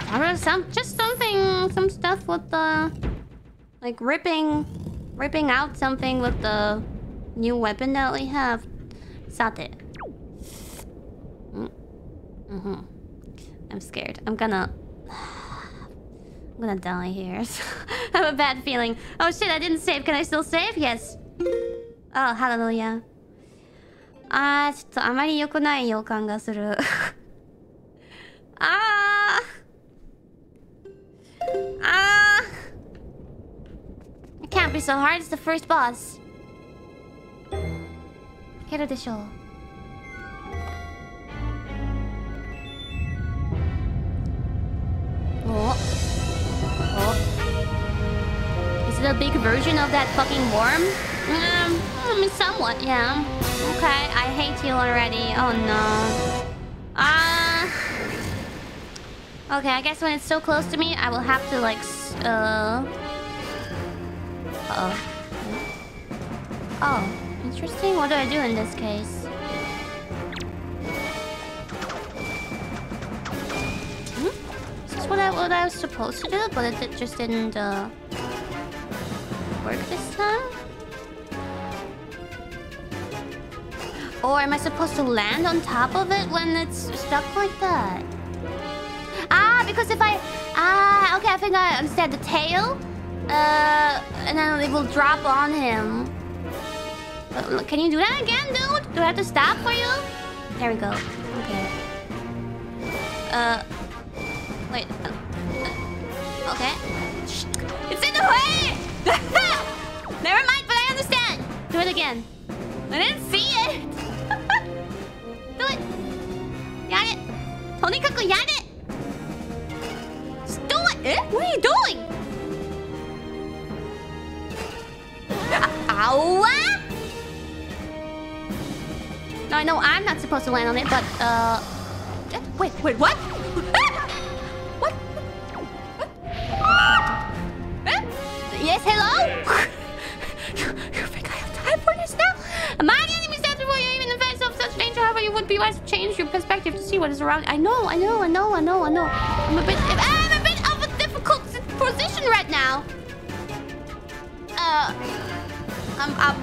S1: I don't know, some just something, some stuff with the like ripping, ripping out something with the new weapon that we have. Sate. Mm. Mm-hmm. I'm scared. I'm gonna. I'm gonna die here. I have a bad feeling. Oh shit! I didn't save. Can I still save? Yes. Oh, hallelujah. あー、ちょっとあまり良くない予感がする。あー。あー。It can't be so hard. It's the first boss. いけるでしょう。 A big version of that fucking worm? Um, I somewhat, yeah. Okay, I hate you already. Oh no. Ah. Uh, okay, I guess when it's so close to me, I will have to like, uh. Uh oh. Oh, interesting. What do I do in this case? Hmm? Is this what I what I was supposed to do, but it just didn't uh, Or am I supposed to land on top of it when it's stuck like that? Ah, because if I... Ah, okay, I think I understand. The tail? Uh, and then it will drop on him. Uh, can you do that again, dude? Do I have to stop for you? There we go. Okay. Uh... Wait. Uh, uh, okay. It's in the way! Never mind, but I understand. Do it again. I didn't see it. Do it. Got it. Tonikaku, got it. Do it. Eh? What are you doing? Ow! Now I know I'm not supposed to land on it, but uh, wait, wait, what? what? What? Eh? Yes, hello? you, you think I have time for this now? My enemy stands before you, even in such danger. However, you would be wise to change your perspective to see what is around. I know, I know, I know, I know, I know. I'm a bit, I'm a bit of a difficult position right now. Uh, I'm, I'm,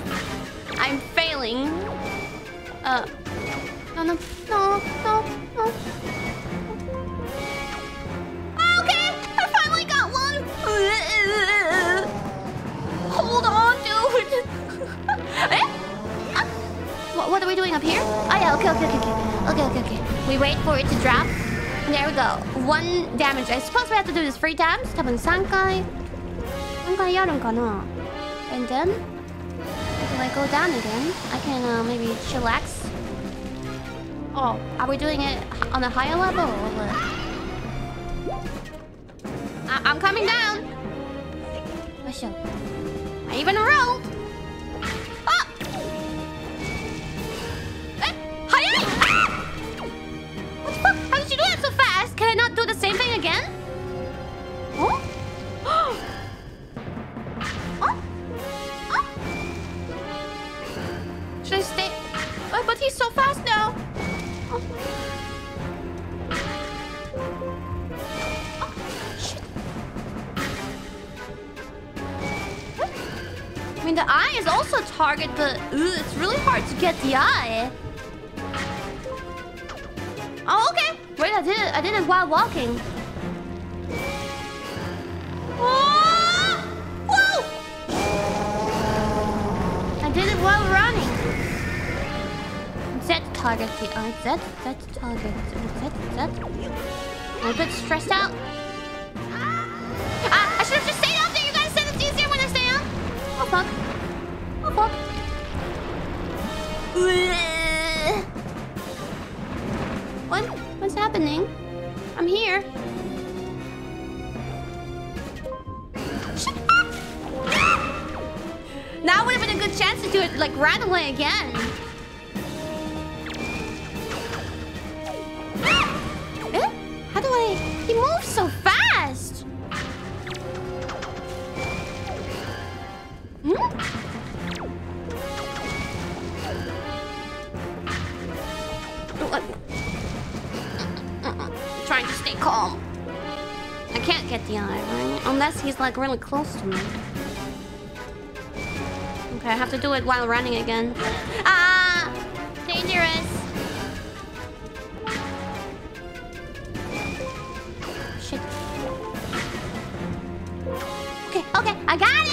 S1: I'm failing. Uh, no, no, no, no, no. Okay, I finally got one Hold on, dude. eh? Ah, What, what are we doing up here? Oh yeah, okay, okay, okay, okay, okay, okay, okay. We wait for it to drop. There we go. One damage. I suppose we have to do this three times. 多分3回3回やるんかな And then if I go down again, I can uh, maybe chillax. Oh, are we doing it on a higher level or what? I I'm coming down. What's up? I even rolled. Ah! Eh, hayai! Ah! What the fuck? How did you do that so fast? Can I not do the same thing again? Oh? Oh? Oh? Should I stay? Oh, but he's so fast now. Oh, mean, the eye is also a target, but ooh, it's really hard to get the eye. Oh, okay. Wait, I did it. I did it while walking. Whoa! Whoa! I did it while running. Z target the eye. Z, Z target. Z. I'm a little bit stressed out. Ah, I should have just Oh fuck. Oh fuck. What? What's happening? I'm here. Now would have been a good chance to do it like right away again. Eh? How do I? He moves so fast. Hmm? Trying to stay calm. I can't get the eye, right? Unless he's like really close to me. Okay, I have to do it while running again. Ah! Dangerous! Shit. Okay, okay, I got it!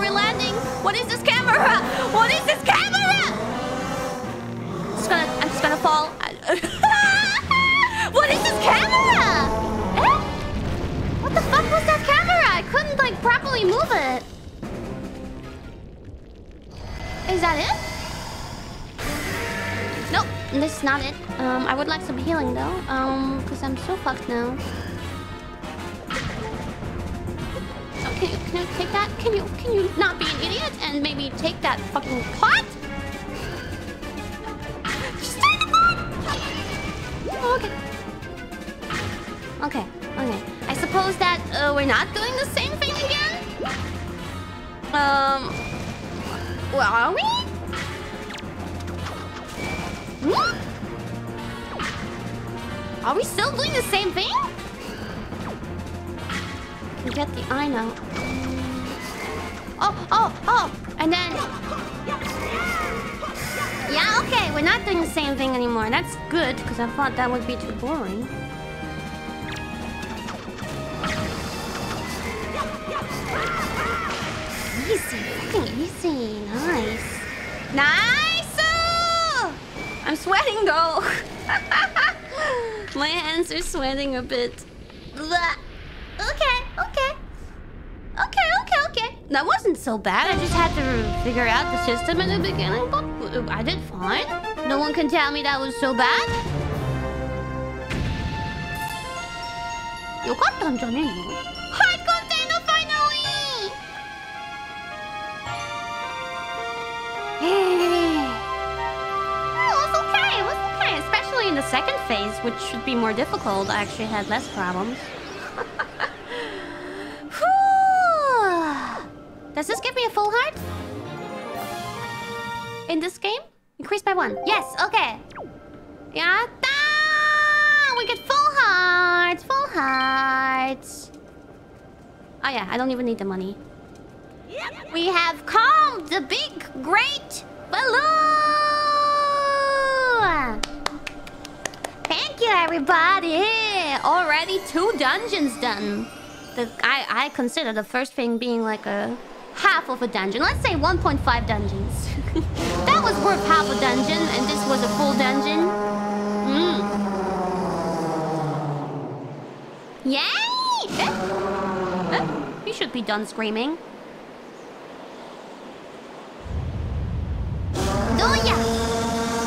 S1: The fuck are we landing? What is this camera? What is this camera? Just gonna, I'm just gonna fall. what is this camera? Eh? What the fuck was that camera? I couldn't like properly move it. Is that it? Nope, this is not it. Um, I would like some healing though. Um, because I'm so fucked now. Can you, can you take that? Can you, can you not be an idiot and maybe take that fucking pot? Oh, okay. Okay, okay. I suppose that uh, we're not doing the same thing again? Um... Well, are we? Hmm? Are we still doing the same thing? We get the eye now. Oh, oh, oh! And then... Yeah, okay, we're not doing the same thing anymore. That's good, because I thought that would be too boring. Easy, fucking easy. Nice. Nice! I'm sweating though. My hands are sweating a bit. Blah okay, okay. Okay, okay, okay. That wasn't so bad. I just had to figure out the system in the beginning, but I did fine. No one can tell me that was so bad. よかったんじゃねえの Heart Container finally! へえ。Well, oh, it's okay, it was okay. Especially in the second phase, which should be more difficult. I actually had less problems. Does this give me a full heart? In this game? Increase by one. Yes, okay. Yatta! We get full hearts, full hearts. Oh yeah, I don't even need the money. We have calmed the big, great balloon! Thank you, everybody! Already two dungeons done. The, I, I consider the first thing being like a half of a dungeon. Let's say 1.5 dungeons. that was worth half a dungeon, and this was a full dungeon. Mm. Yay! Eh? Eh? You should be done screaming. Doya!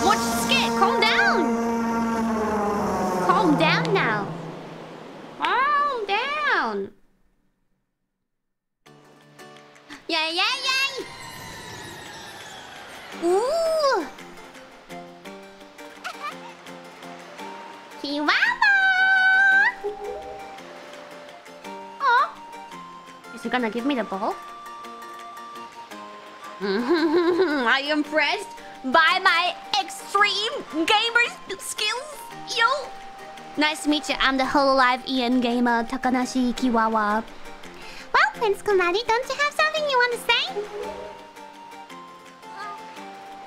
S1: Watch the skit! Calm down! Calm down now. Calm down. Yay, yay, yay! Ooh! Chihuahua! Oh! Is he gonna give me the ball? Are you impressed by my extreme gamer skills? Yo! Nice to meet you. I'm the Hololive EN gamer Takanashi Kiwawa. Well, Prince Komali, don't you have something you want to say?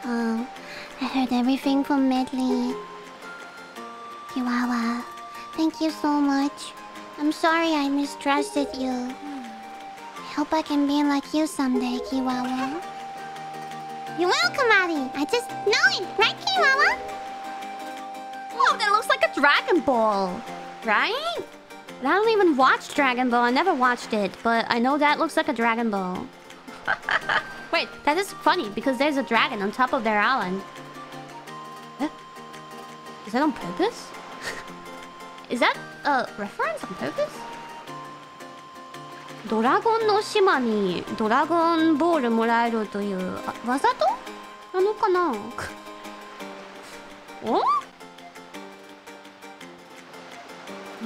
S1: Oh, I heard everything from Medli. Kiwawa, thank you so much. I'm sorry I mistrusted you. I hope I can be like you someday, Kiwawa. You will, Komali. I just know it, right, Kiwawa? Oh, that looks like a Dragon Ball, right? I don't even watch Dragon Ball. I never watched it, but I know that looks like a Dragon Ball. Wait, that is funny because there's a dragon on top of their island. Huh? Is that on purpose? is that a reference on purpose? ドラゴンの島にドラゴンボールもらえるというあわざとなのかなお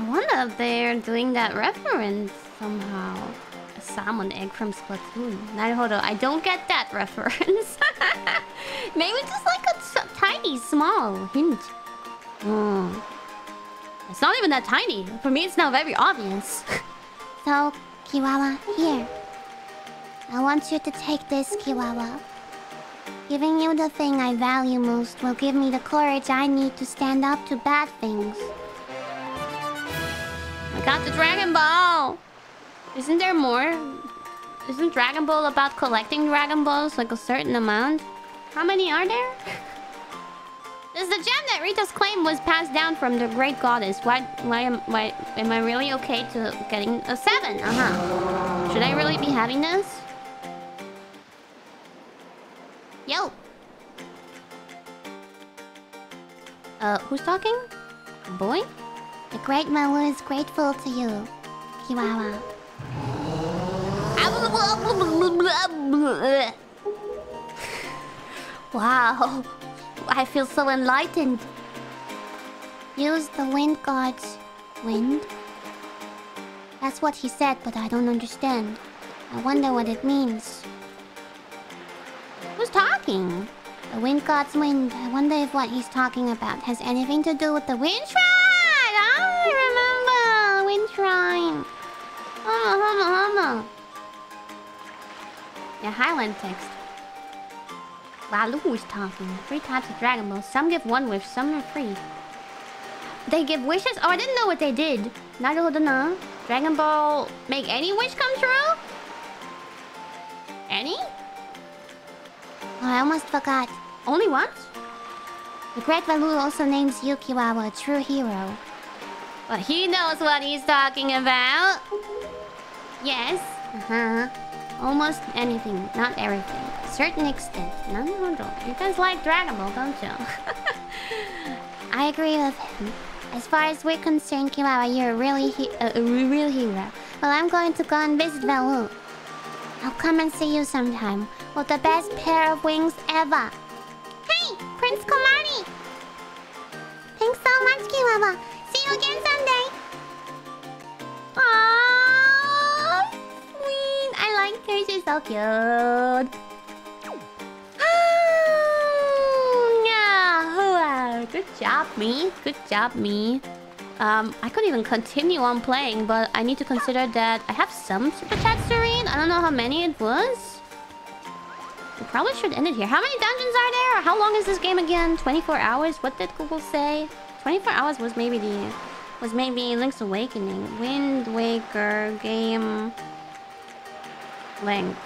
S1: I wonder if they're doing that reference somehow. A salmon egg from Splatoon. Naruhodo, I don't get that reference. Maybe just like a tiny, small hint. Hmm. It's not even that tiny. For me, it's now very obvious. so, Kiwawa, here. I want you to take this, Kiwawa. Giving you the thing I value most will give me the courage I need to stand up to bad things. I got the Dragon Ball! Isn't there more? Isn't Dragon Ball about collecting Dragon Balls, like a certain amount? How many are there? This is the gem that Rito's claim was passed down from the great goddess. Why, why am, why am I really okay to getting a seven? Uh huh. Should I really be having this? Yo. Uh, who's talking? Boy?
S5: The great Valoo is grateful to you, Kiwawa.
S1: Wow. I feel so enlightened.
S5: Use the wind god's wind? That's what he said, but I don't understand. I wonder what it means.
S1: Who's talking?
S5: The wind god's wind. I wonder if what he's talking about has anything to do with the wind shrine. Wind shrine.
S1: Humma, humma, humma. Yeah, Hylian text. Wow, look talking. Three types of Dragon Balls. Some give one wish, some are free. They give wishes? Oh, I didn't know what they did. Naruhodo na. Dragon Ball make any wish come true? Any?
S5: Oh, I almost forgot.
S1: Only once?
S5: The Great Valoo also names Yukiwawa a true hero.
S1: But he knows what he's talking about. Yes. Uh-huh. Almost anything, not everything. Certain extent. No. You guys like Dragon Ball, don't you?
S5: I agree with him. As far as we're concerned, Kiwawa, you're a really a real hero. Well, I'm going to go and visit Valoo. I'll come and see you sometime with the best pair of wings ever. Hey, Prince Komali! Thanks so much, Kiwawa. See you again someday.
S1: Aww, sweet. I like her. She's so cute. Good job, me. Good job, me. Um, I couldn't even continue on playing, but I need to consider that I have some super chats to read. I don't know how many it was. We probably should end it here. How many dungeons are there? How long is this game again? 24 hours? What did Google say? 24 hours was maybe the... Was maybe Link's Awakening. Wind Waker game... Length.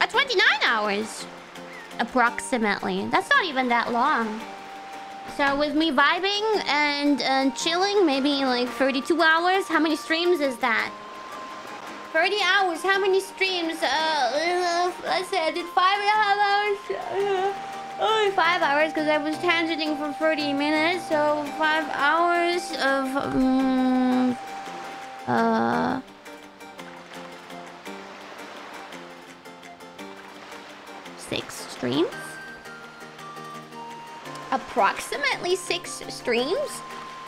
S1: Uh, 29 hours! Approximately. That's not even that long. So with me vibing and uh, chilling, maybe like 32 hours. How many streams is that? 30 hours. How many streams? Uh, let's say I did five and a half hours. Five hours because I was transiting for 30 minutes. So five hours of um, uh. Six streams? Approximately six streams?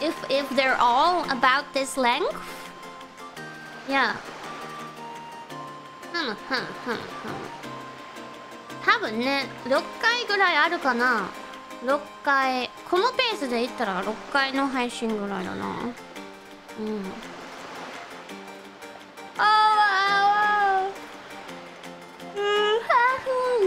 S1: If if they're all about this length? Yeah. 多分ね、6回ぐらいあるかな。6回。このペースでいったら6回の配信ぐらいだな。うん。Oh, wow, wow.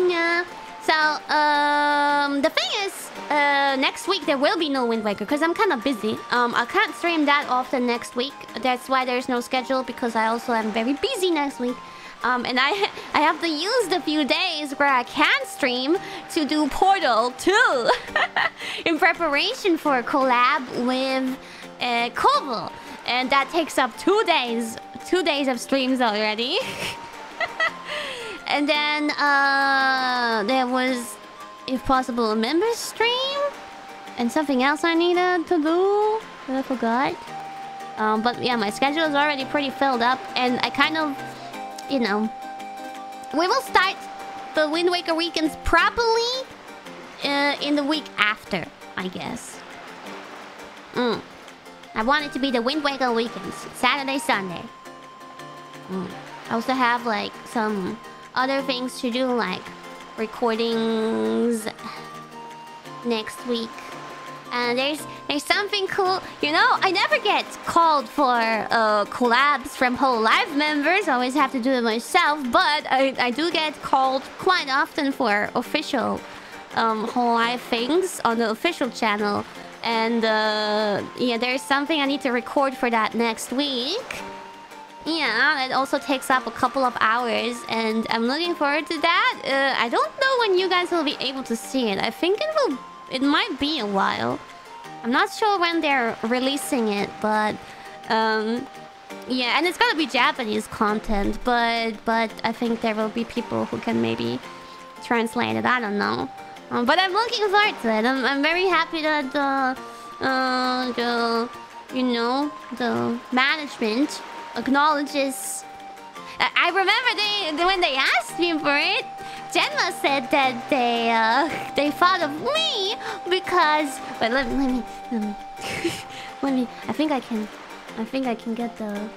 S1: Yeah. So, um, the thing is, uh, next week there will be no Wind Waker because I'm kind of busy. Um, I can't stream that often next week. That's why there's no schedule because I also am very busy next week. Um, and I I have to use the few days where I can stream to do Portal 2 in preparation for a collab with uh, Koval. And that takes up two days, two days of streams already. and then uh, there was, if possible, a member stream and something else I needed to do that I forgot. Um, but yeah, my schedule is already pretty filled up, and I kind of, you know, we will start the Wind Waker weekends properly uh, in the week after, I guess. Mm. I want it to be the Wind Waker weekends, Saturday, Sunday. Mm. I also have like some other things to do, like recordings next week. And there's there's something cool. You know, I never get called for uh, collabs from hololive members. I always have to do it myself. But I, I do get called quite often for official um, hololive things on the official channel. And uh, yeah, there's something I need to record for that next week. Yeah, it also takes up a couple of hours, and I'm looking forward to that. Uh, I don't know when you guys will be able to see it. I think it will. It might be a while. I'm not sure when they're releasing it, but um, yeah, and it's gonna be Japanese content, but but I think there will be people who can maybe translate it. I don't know, um, but I'm looking forward to it. I'm I'm very happy that the uh, the you know the management acknowledges. I, remember they when they asked me for it, Genma said that they uh, they thought of me because. Wait, let me let me let me let me. I think I can. I think I can get the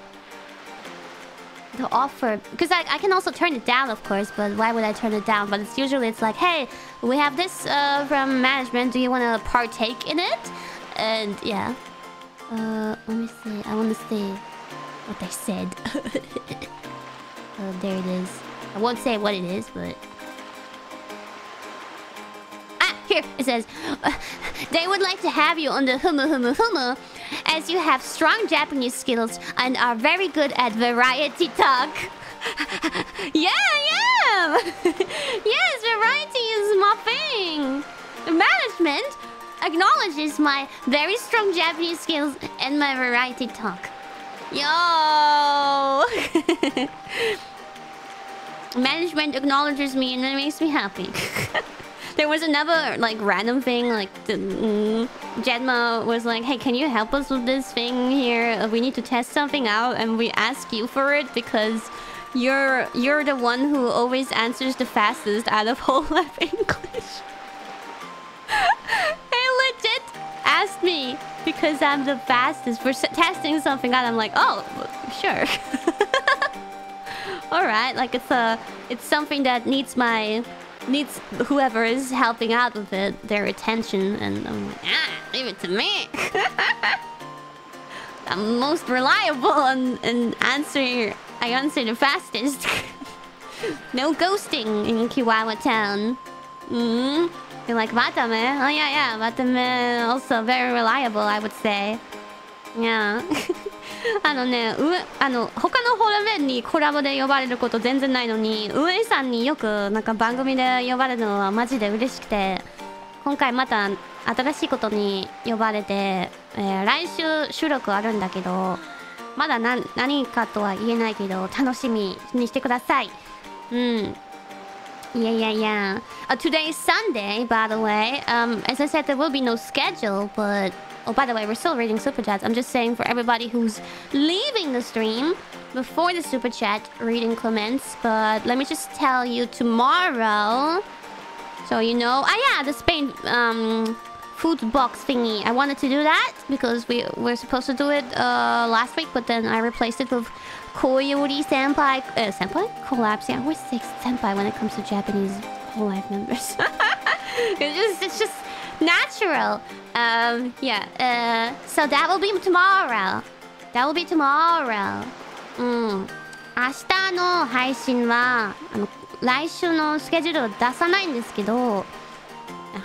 S1: the offer because I, I can also turn it down of course but why would i turn it down but it's usually it's like hey we have this uh, from management do you want to partake in it and yeah uh let me see i want to see what they said uh, there it is i won't say what it is but ah here it says they would like to have you on the humu humu humu as you have strong Japanese skills and are very good at variety talk. yeah, am! yes, variety is my thing! Management acknowledges my very strong Japanese skills and my variety talk. Yo! management acknowledges me and it makes me happy. there was another like random thing like the, mm, Jedma was like hey can you help us with this thing here we need to test something out and we ask you for it because you're you're the one who always answers the fastest out of hololive English he legit asked me because I'm the fastest for testing something out I'm like oh sure all right like it's a it's something that needs my needs whoever is helping out with it their attention, and I'm like, ah, leave it to me. I'm most reliable and and answer. I answer the fastest. no ghosting in Kiwawa Town. Mm. You're like Watame? Oh yeah, yeah. Watame also very reliable, I would say. Yeah. あのね、うあの他のホラメンにコラボで呼ばれること全然ないのに、上井さんによくなんか番組で呼ばれるのはマジで嬉しくて、今回また新しいことに呼ばれて、えー来週収録あるんだけど、まだ何何かとは言えないけど、楽しみにしてください。うん。Yeah, yeah, yeah. Uh, today is Sunday, by the way. Um, as I said, there will be no schedule, but oh, by the way, we're still reading super chats. I'm just saying for everybody who's leaving the stream before the super chat, reading comments. But let me just tell you tomorrow. So you know, ah yeah, the Spain um food box thingy. I wanted to do that because we were supposed to do it uh last week, but then I replaced it with Koyori Senpai... Uh, senpai? Collapse. Yeah, we're six senpai when it comes to Japanese hololive members. it's just... It's just natural. Um, yeah. Uh, so that will be tomorrow. That will be tomorrow. Mm. うん。明日の配信は、あの、来週のスケジュールを出さないんですけど、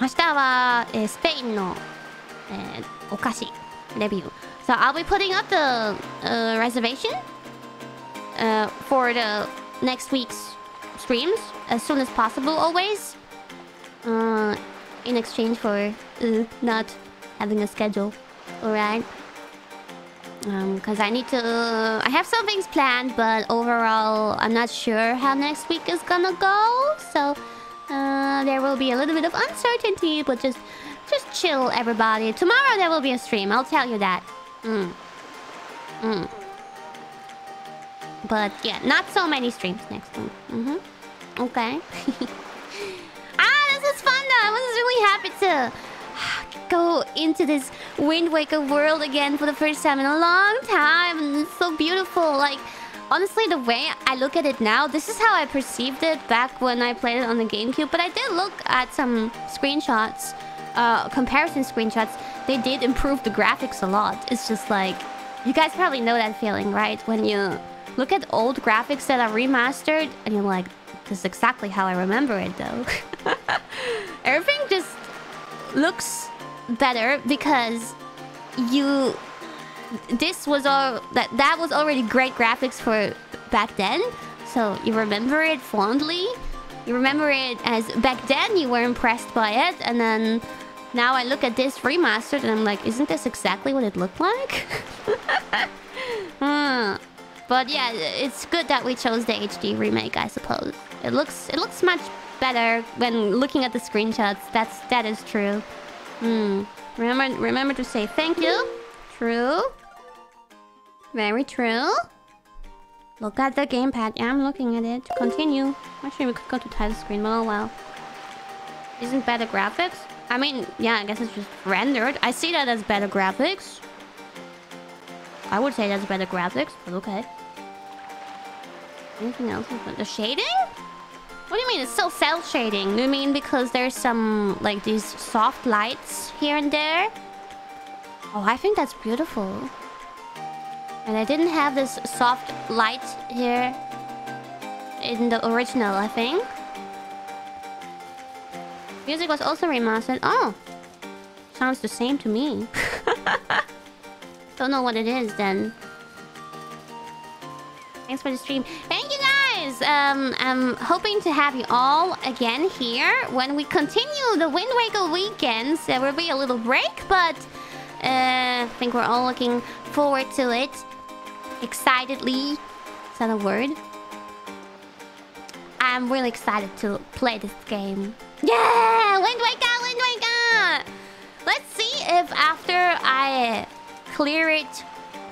S1: 明日は、えー、スペインの、えー、お菓子レビュー。So I'll be putting up the、uh, reservation uh, for the next week's streams as soon as possible, always. Uh, in exchange for uh, not having a schedule, alright? Um, because I need to. I have some things planned, but overall, I'm not sure how next week is gonna go. So, uh, there will be a little bit of uncertainty, but just, just chill, everybody. Tomorrow there will be a stream. I'll tell you that. Mm. Mm. But yeah, not so many streams next week. Mm-hmm. Okay. ah, this is fun though. I was really happy to go into this Wind Waker world again for the first time in a long time. And it's so beautiful. Like, honestly, the way I look at it now, this is how I perceived it back when I played it on the GameCube. But I did look at some screenshots, uh, comparison screenshots. They did improve the graphics a lot. It's just like, you guys probably know that feeling, right? When you look at old graphics that are remastered and you're like, this is exactly how I remember it though. Everything just looks better because you this was all that that was already great graphics for back then so you remember it fondly you remember it as back then you were impressed by it and then now i look at this remastered and i'm like isn't this exactly what it looked like Hmm. But yeah it's good that we chose the hd remake i suppose it looks it looks much better when looking at the screenshots that's that is true Hmm. Remember, remember to say thank you. True. Very true. Look at the gamepad. Yeah, I'm looking at it. Continue. Actually, we could go to title screen. but Oh well. Isn't better graphics? I mean, yeah, I guess it's just rendered. I see that as better graphics. I would say that's better graphics, but okay. Anything else? The shading? What do you mean? It's still cel shading. You mean because there's some, like, these soft lights here and there? Oh, I think that's beautiful. And I didn't have this soft light here in the original, I think. Music was also remastered. Oh! Sounds the same to me. Don't know what it is then. Thanks for the stream. Thank you guys! Um, I'm hoping to have you all again here when we continue the Wind Waker weekends. There will be a little break, but uh, I think we're all looking forward to it. Excitedly. Is that a word? I'm really excited to play this game. Yeah! Wind Waker! Wind Waker! Let's see if after I clear it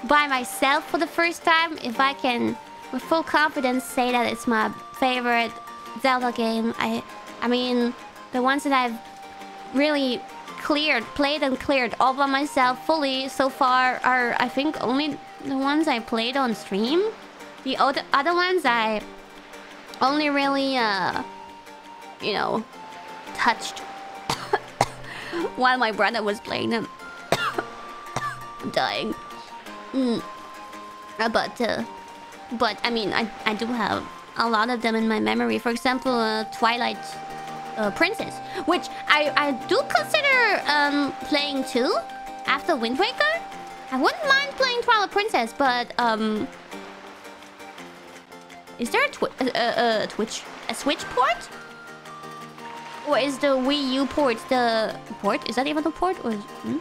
S1: by myself for the first time, if I can with full confidence say that it's my favorite Zelda game. I I mean, the ones that I've really cleared, played and cleared all by myself fully so far are I think only the ones I played on stream. The other other ones I only really uh you know, touched while my brother was playing them. Dying. Mm. But, uh, but I mean, I, I do have a lot of them in my memory. For example, uh, Twilight uh, Princess, which I, I do consider um, playing too after Wind Waker. I wouldn't mind playing Twilight Princess, but um, is there a, twi a, a, a Twitch a Switch port? Or is the Wii U port the port? Is that even the port? Or hmm?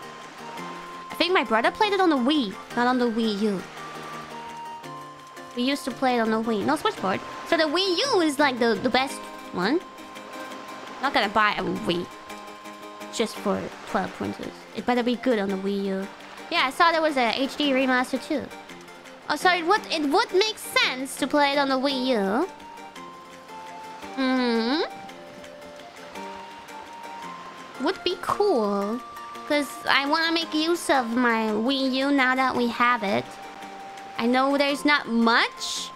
S1: I think my brother played it on the Wii, not on the Wii U. We used to play it on the Wii, no Switch port. So the Wii U is like the, the best one. Not gonna buy a Wii just for Twilight Princess. It better be good on the Wii U. Yeah, I saw there was a HD remaster too. Oh, so it would it would make sense to play it on the Wii U. Hmm. Would be cool. Because I want to make use of my Wii U now that we have it. I know there's not much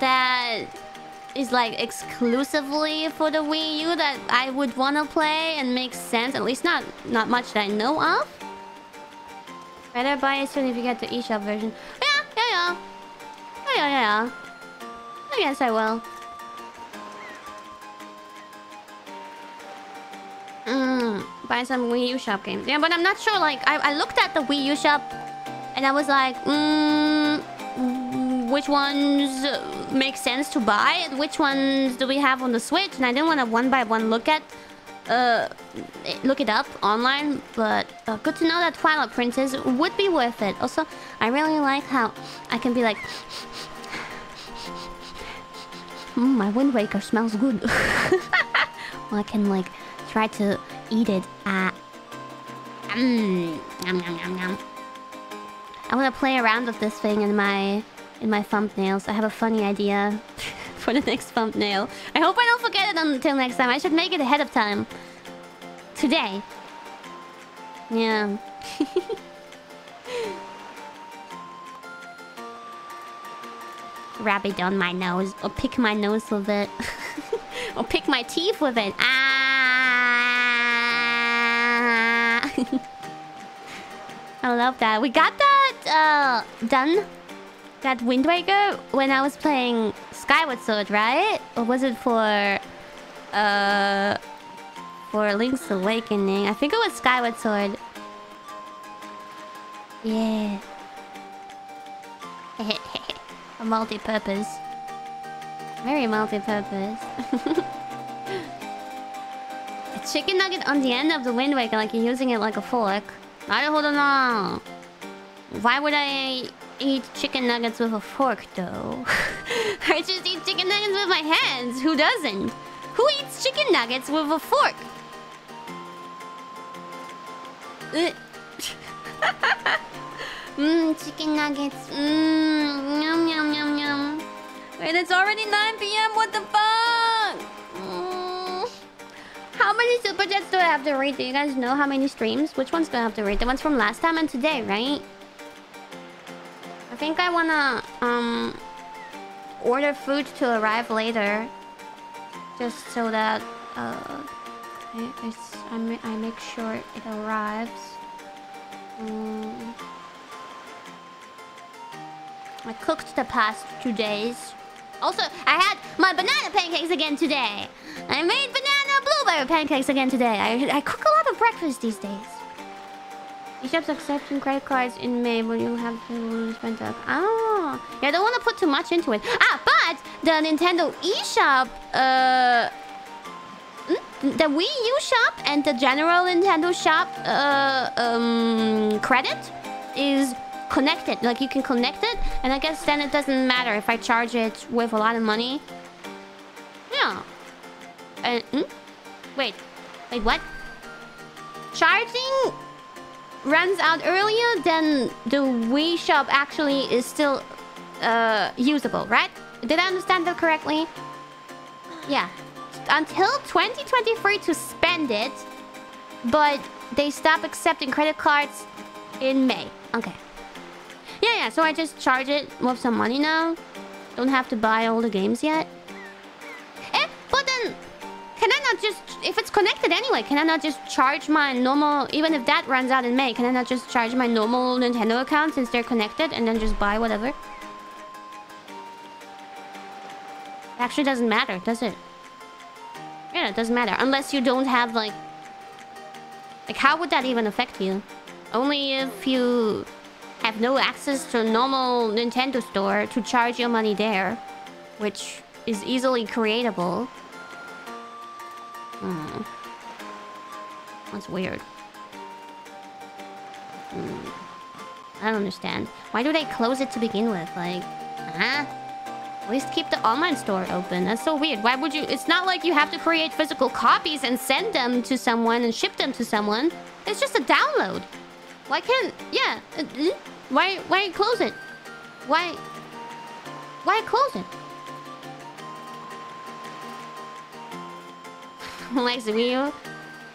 S1: that is like exclusively for the Wii U that I would want to play and makes sense. At least not not much that I know of. Better buy it soon if you get the eShop version. Yeah, yeah, yeah. Yeah, yeah, yeah. I guess I will. Mm, buy some Wii U shop games. Yeah, but I'm not sure. Like, I, I looked at the Wii U shop and I was like, mm, which ones make sense to buy which ones do we have on the Switch? And I didn't want to one by one look at, uh, look it up online. But uh, good to know that Twilight Princess would be worth it. Also, I really like how I can be like, mm, my Wind Waker smells good. well, I can like try to eat it. Yum yum. I want to play around with this thing in my in my thumbnails. I have a funny idea for the next thumbnail. I hope I don't forget it until next time. I should make it ahead of time. Today. Yeah. Rub it on my nose. Or pick my nose with it. or pick my teeth with it. Ah! I love that. We got that uh, done. That Wind Waker when I was playing Skyward Sword, right? Or was it for uh for Link's Awakening? I think it was Skyward Sword. Yeah. A multi-purpose. Very multi-purpose. chicken nugget on the end of the Wind Waker like you're using it like a fork. I don't know. Why would I eat chicken nuggets with a fork, though? I just eat chicken nuggets with my hands. Who doesn't? Who eats chicken nuggets with a fork? Mmm, chicken nuggets. Mmm, yum, yum, yum, yum. Wait, it's already 9 p.m. What the fuck? Many super chats do I have to read? Do you guys know how many streams? Which ones do I have to read? The ones from last time and today, right? I think I wanna um order food to arrive later, just so that uh I I, I make sure it arrives. Mm. I cooked the past two days. Also, I had my banana pancakes again today. I made banana blueberry pancakes again today. I, I cook a lot of breakfast these days. eShop's accepting credit cards in May, but you have to spend up. Oh, yeah, I don't want to put too much into it. Ah, but the Nintendo eShop, uh, mm, the Wii U shop and the general Nintendo shop, uh, um, credit is connected. Like you can connect it, and I guess then it doesn't matter if I charge it with a lot of money. Yeah. Uh, mm? Wait, wait, what? Charging runs out earlier, than the Wii shop actually is still uh, usable, right? Did I understand that correctly? Yeah. Until 2023 to spend it, but they stop accepting credit cards in May. Okay. Yeah, yeah, so I just charge it with some money now. Don't have to buy all the games yet. Eh, I not just if it's connected anyway? Can I not just charge my normal even if that runs out in May? Can I not just charge my normal Nintendo account since they're connected and then just buy whatever? It actually doesn't matter, does it? Yeah, it doesn't matter unless you don't have like like how would that even affect you? Only if you have no access to a normal Nintendo store to charge your money there, which is easily creatable. Hmm. That's weird. Hmm. I don't understand. Why do they close it to begin with? Like, huh? At least keep the online store open. That's so weird. Why would you... It's not like you have to create physical copies and send them to someone and ship them to someone. It's just a download. Why can't... Yeah. Uh, uh, why, why close it? Why... Why close it? like Wii U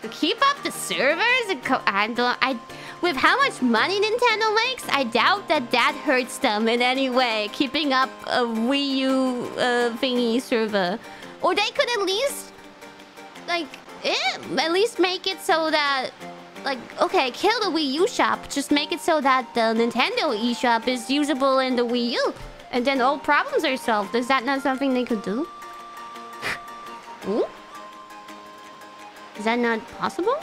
S1: Keep up the servers and I don't... I... With how much money Nintendo makes, I doubt that that hurts them in any way. Keeping up a Wii U uh, thingy server. Or they could at least... Like... Eh, at least make it so that like, okay, kill the Wii U shop. Just make it so that the Nintendo eShop is usable in the Wii U. And then all problems are solved. Is that not something they could do? Ooh? Is that not possible?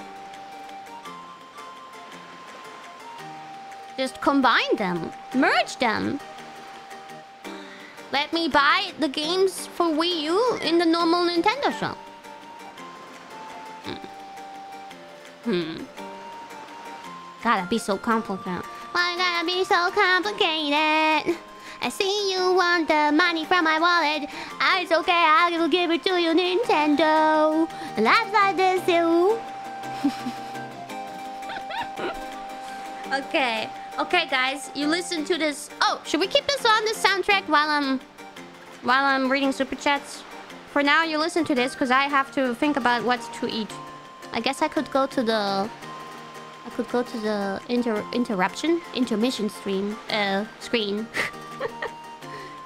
S1: Just combine them. Merge them. Let me buy the games for Wii U in the normal Nintendo shop. Hmm. Gotta be so complicated. Why gotta be so complicated? I see you want the money from my wallet. Ah, it's okay, I'll give it to you, Nintendo. Life like this, too. okay. Okay, guys, you listen to this. Oh, should we keep this on the soundtrack while I'm while I'm reading super chats? For now, you listen to this because I have to think about what to eat. I guess I could go to the I could go to the inter interruption intermission stream uh screen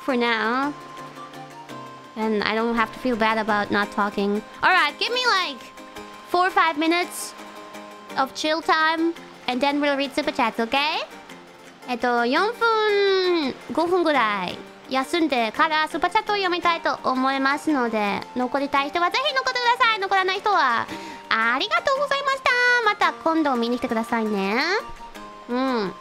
S1: for now. And I don't have to feel bad about not talking. Alright, give me like four or five minutes of chill time and then we'll read super chats, okay? えっと、4分、5分ぐらい休んでからスーパーチャットを読みたいと思いますので、残りたい人はぜひ残ってください。残らない人は、ありがとうございましたまた今度見に来てくださいねうん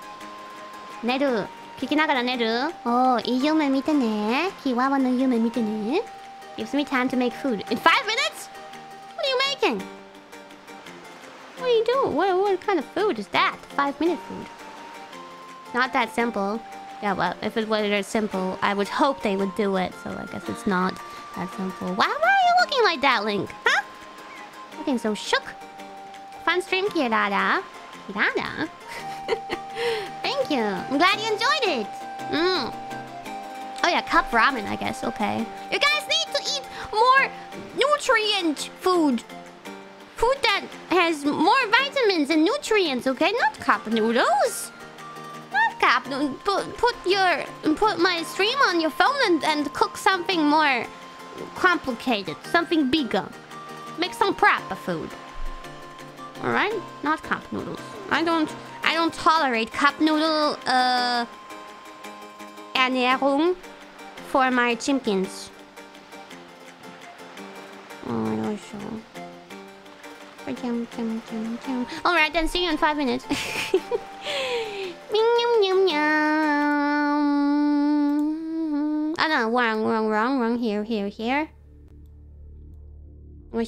S1: 寝る聞きながら寝るおおいい夢見てねキワワの夢見てね Gives me time to make food In five minutes? What are you making? What are you doing? What, what kind of food is that? Five minute food Not that simple Yeah, well, if it were simple, I would hope they would do it. So I guess it's not that simple. Why, why are you looking like that, Link? Huh? Looking so shook. Fun stream, Kirara. Kirara? Thank you. I'm glad you enjoyed it. Mm. Oh yeah, cup ramen, I guess. Okay. You guys need to eat more nutrient food. Food that has more vitamins and nutrients, okay? Not cup noodles. Not cup noodles. Put, put your... Put my stream on your phone and, and cook something more complicated. Something bigger. Make some proper food. Alright? Not cup noodles. I don't... I don't tolerate cup noodle, uh... Ernährung for my chimpkins. Oh, Alright, then see you in five minutes. Ah, no, wrong, wrong, wrong, wrong. Here, here, here. よい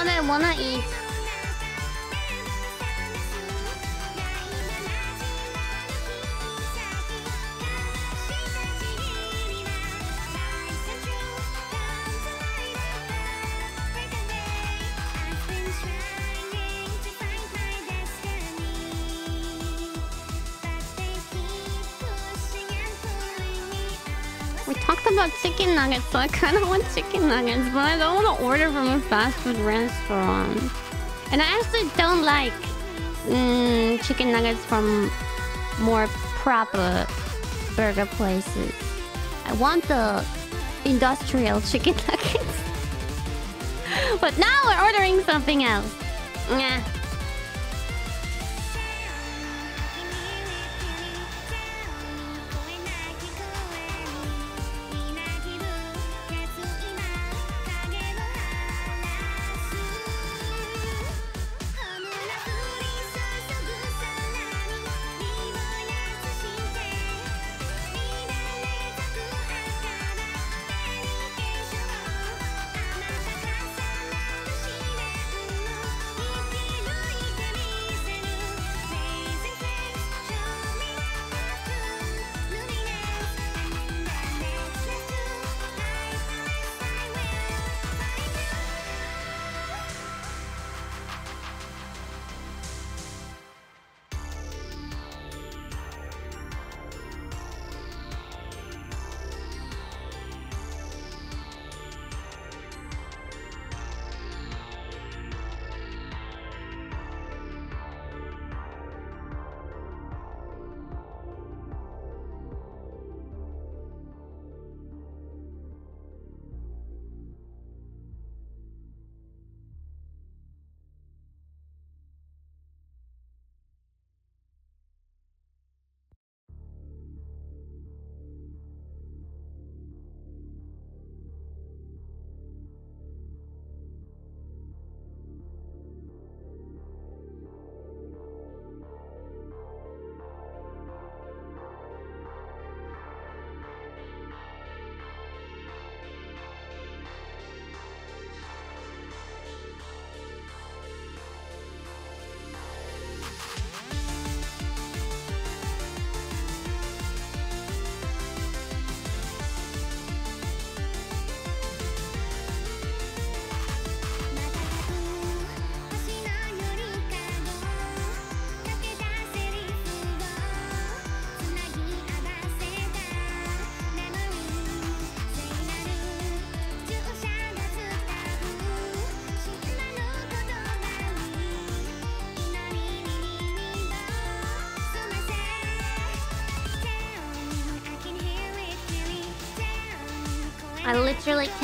S6: Don't know what I wanna eat. So I kind of want chicken nuggets, but I don't want to order from a fast food restaurant. And I actually don't like mm, chicken nuggets from more proper burger places. I want the industrial chicken nuggets. but now we're ordering something else.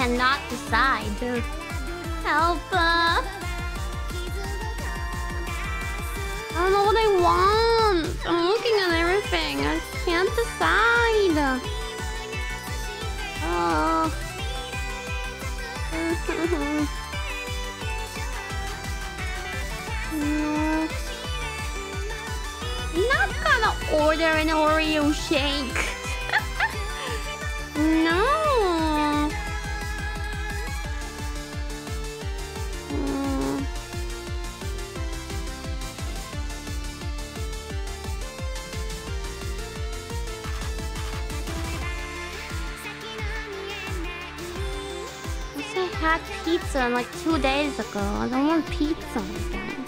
S6: Cannot decide. Help! uh. I don't know what I want. I'm looking at everything. I can't decide. Oh. no. I'm not gonna order an Oreo shake. Pizza like two days ago. I don't want pizza again.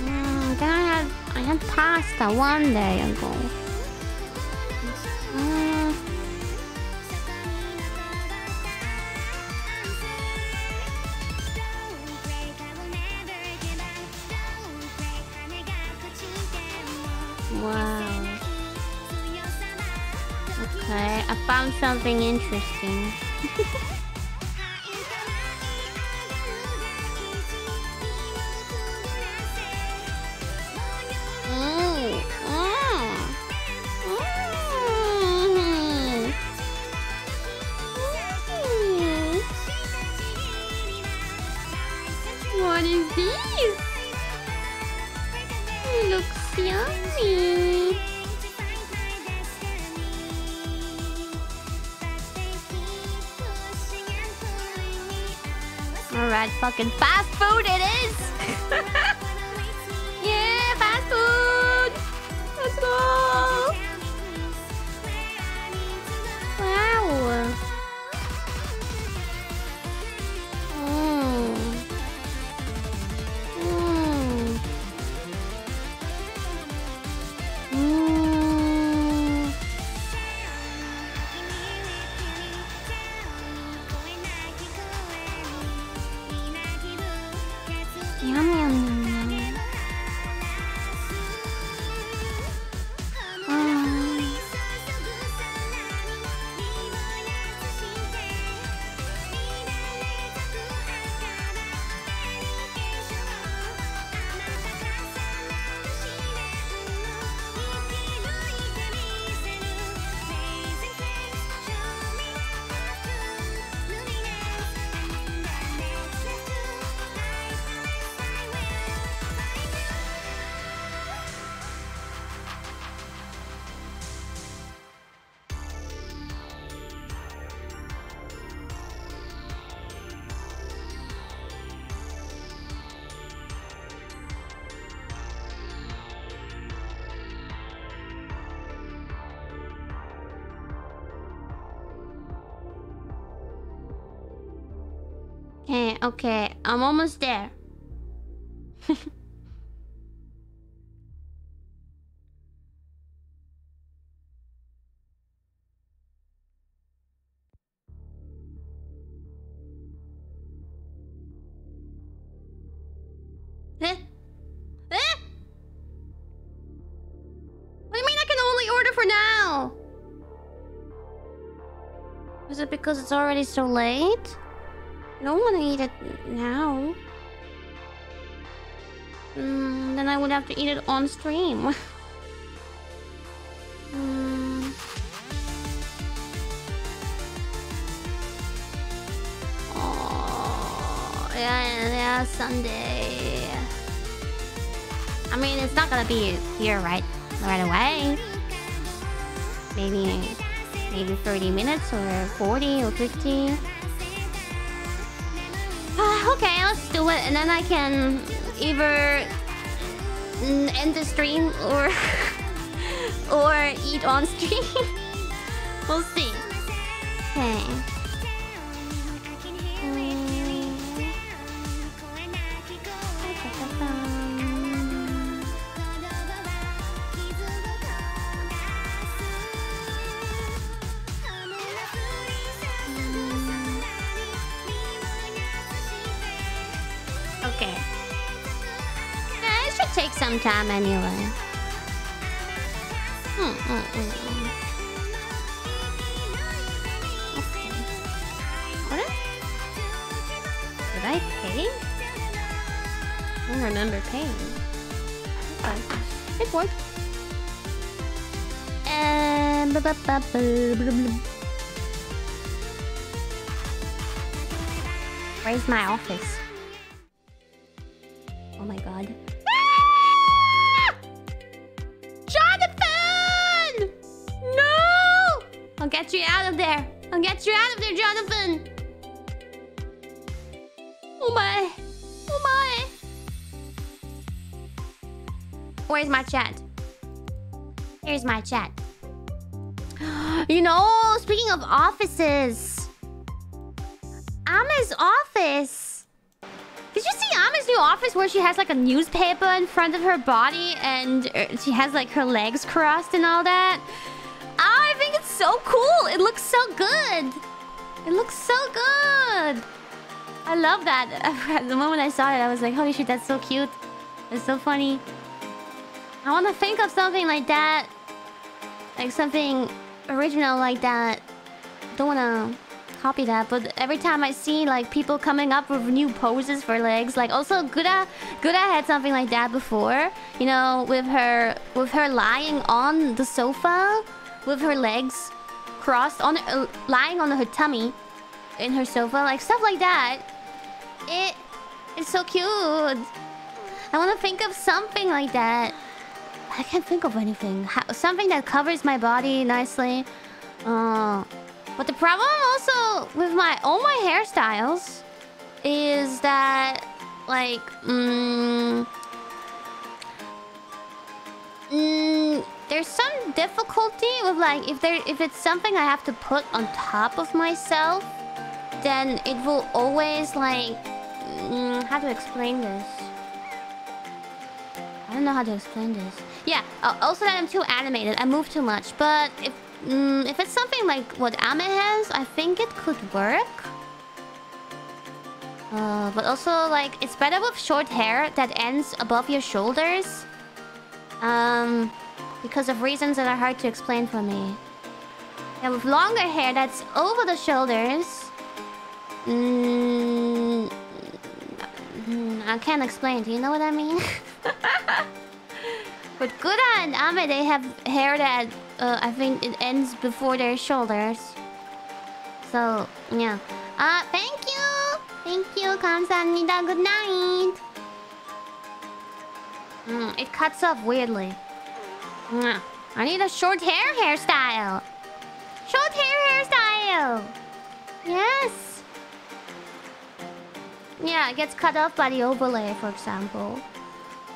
S6: Mm, I had I had pasta one day ago. Mm. Wow. Okay, I found something interesting.
S1: fucking fast food it is! I'm almost there. Eh? Eh? What do you mean I can only order for now? Is it because it's already so late? I don't want to eat it now. Mm, then I would have to eat it on stream. mm. Oh, yeah, yeah, Sunday. I mean, it's not gonna be here right right away. Maybe, maybe 30 minutes or 40 or 50. Okay, let's do it, and then I can either end the stream or or eat on stream. we'll see. Okay. Time anyway. Hmm, hmm, hmm. Okay. What? Did I pay? I don't remember paying. Okay. It worked. Ba- ba- ba- blah, blah. Where's my office? Of offices, Ame's office. Did you see Ame's new office where she has like a newspaper in front of her body and uh, she has like her legs crossed and all that? I think it's so cool. It looks so good. It looks so good. I love that. the moment I saw it, I was like, holy shit, that's so cute. It's so funny. I want to think of something like that. Like something original like that. Don't want to copy that, but every time I see like people coming up with new poses for legs, like also Gura, Gura had something like that before. You know, with her with her lying on the sofa, with her legs crossed on uh, lying on her tummy in her sofa, like stuff like that. It it's so cute. I want to think of something like that. I can't think of anything. Ha- something that covers my body nicely. Uh, but the problem also with my all my hairstyles is that like mm, mm, there's some difficulty with like if there if it's something I have to put on top of myself, then it will always like mm, how to explain this. I don't know how to explain this. Yeah. Also that I'm too animated. I move too much. But if mm, if it's something like what Ame has, I think it could work. Uh, but also like it's better with short hair that ends above your shoulders. Um, because of reasons that are hard to explain for me. And with longer hair that's over the shoulders. Mm, mm, I can't explain. Do you know what I mean? but Gura and Ame, they have hair that uh, I think it ends before their shoulders. So, yeah. Uh, thank you! Thank you, 감사합니다. Good night! Mm, it cuts off weirdly. Mm, I need a short hair hairstyle. Short hair hairstyle! Yes! Yeah, it gets cut off by the overlay, for example.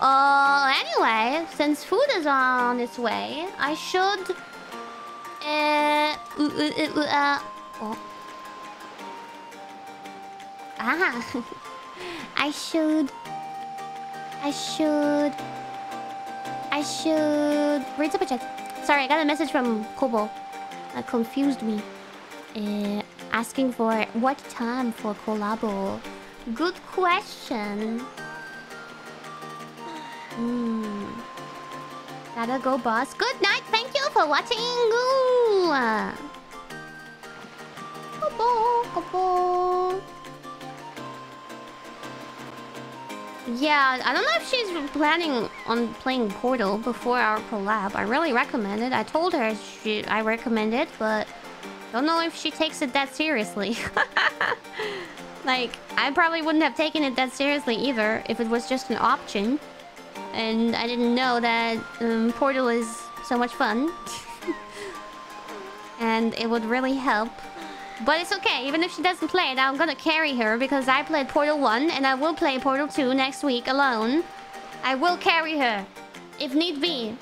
S1: Uh, anyway, since food is on its way, I should... Uh, uh, uh, uh, uh oh. Ah, I should... I should... I should... Read super chat. Sorry, I got a message from Kobo. That confused me. Uh, asking for what time for collabo. Good question. Hmm. Gotta go, boss. Good night. Thank you for watching. Ooh. Yeah, I don't know if she's planning on playing Portal before our collab. I really recommend it. I told her she, I recommend it, but don't know if she takes it that seriously. like, I probably wouldn't have taken it that seriously either if it was just an option. And I didn't know that um, Portal is so much fun. and it would really help. But it's okay, even if she doesn't play it, I'm gonna carry her because I played Portal 1 and I will play Portal 2 next week alone. I will carry her, if need be.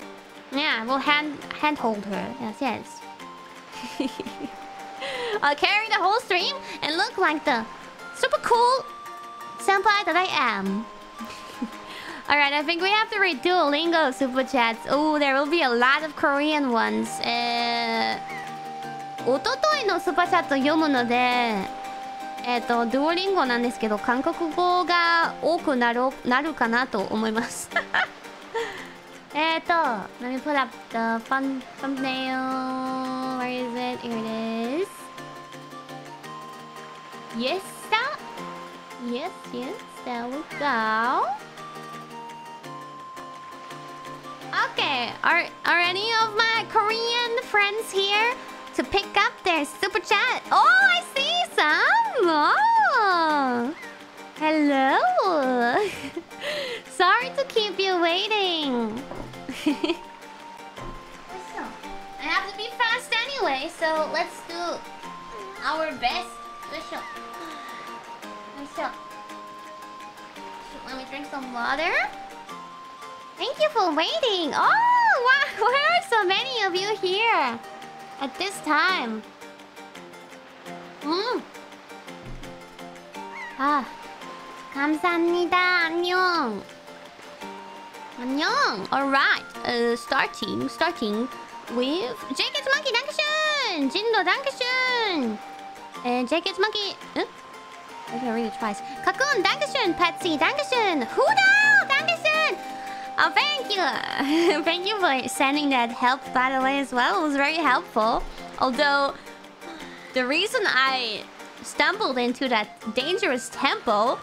S1: Yeah, we'll hand handhold her. Yes, yes. I'll carry the whole stream and look like the super cool senpai that I am. Alright, I think we have to read Duolingo super chats. Oh, there will be a lot of Korean ones. Uh, おとといのスーパーチャット読むので、えっ、ー、と、ドゥオリンゴなんですけど、韓国語が多くなるなるかなと思います。えっと、let me put up the fun thumbnail. Where is it? Here it is. Yes, that. Yes, yes. There we go. Okay, are are any of my Korean friends here? to pick up their super chat. Oh, I see some. Oh. Hello. Sorry to keep you waiting. I have to be fast anyway, so let's do our best. Let me drink some water. Thank you for waiting. Oh, wow. Why are so many of you here? At this time. 음. 아. 감사합니다. 안녕. 안녕. Alright. Uh, starting. Starting with Jacket's Monkey. Dankeschön. Jindo. Dankeschön. Uh, Jacket's Monkey. Huh? I can read it twice. Kakun. Dankeschön. Patsy. Dankeschön. Huda. Dankeschön. Oh, thank you. thank you for sending that help, by the way, as well. It was very helpful. Although, the reason I stumbled into that dangerous temple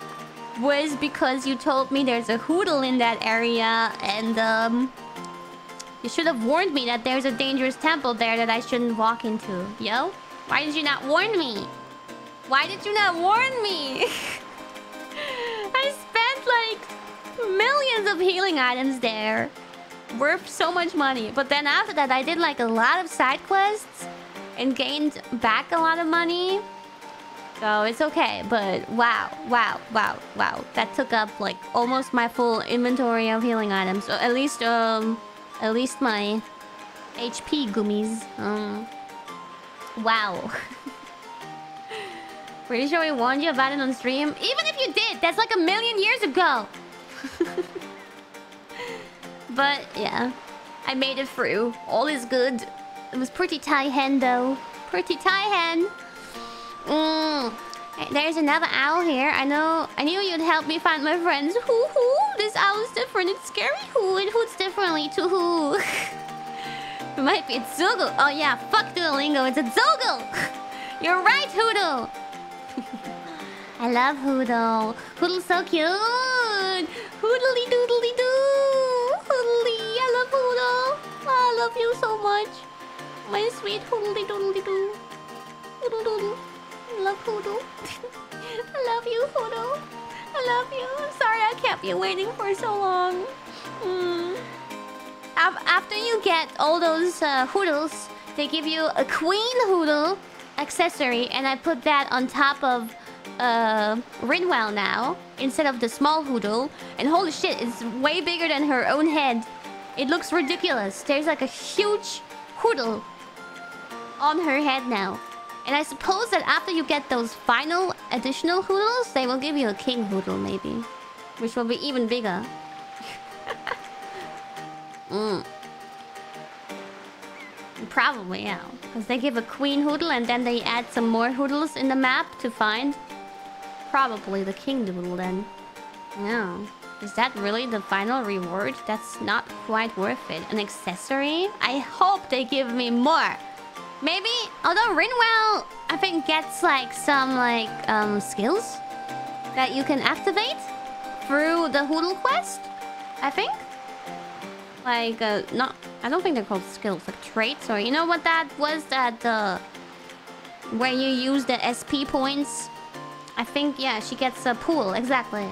S1: was because you told me there's a hoodle in that area and, um... You should have warned me that there's a dangerous temple there that I shouldn't walk into. Yo? Why did you not warn me? Why did you not warn me? I spent like millions of healing items there. Worth so much money. But then after that, I did like a lot of side quests and gained back a lot of money. So it's okay, but wow, wow, wow, wow. That took up like almost my full inventory of healing items. So at least um at least my HP gummies. Um Wow. Pretty sure we warned you about it on stream. Even if you did, that's like a million years ago. but yeah, I made it through. All is good. It was pretty tie hand though. Pretty tie hand. Mm. There's another owl here. I know. I knew you'd help me find my friends. Who who? This owl is different. It's scary. Who? It hoots differently to who? it might be a Zoogle. Oh yeah, fuck Duolingo. It's a Zoogle. You're right, Hoodle. I love Hoodle. Hoodle's so cute. Hoodly doodly doo. Hoodly. I love Hoodle. I love you so much. My sweet Hoodly doodly doo. Hoodle doodle. I love Hoodle. I love you, Hoodle. I love you. I'm sorry I kept you waiting for so long. Mm. After you get all those uh, Hoodles, they give you a Queen Hoodle accessory, and I put that on top of uh, Rinwell now instead of the small Hoodle. And holy shit, it's way bigger than her own head. It looks ridiculous. There's like a huge Hoodle on her head now. And I suppose that after you get those final additional Hoodles, they will give you a King Hoodle maybe. Which will be even bigger. mm. Probably, yeah. Because they give a Queen Hoodle and then they add some more Hoodles in the map to find. Probably the King Doodle then. Yeah. Is that really the final reward? That's not quite worth it. An accessory? I hope they give me more. Maybe, although Rinwell, I think gets like some like um skills that you can activate through the Hoodle quest. I think. Like uh, not, I don't think they're called skills, like traits or you know what that was that uh where you use the SP points. I think yeah, she gets a pool exactly.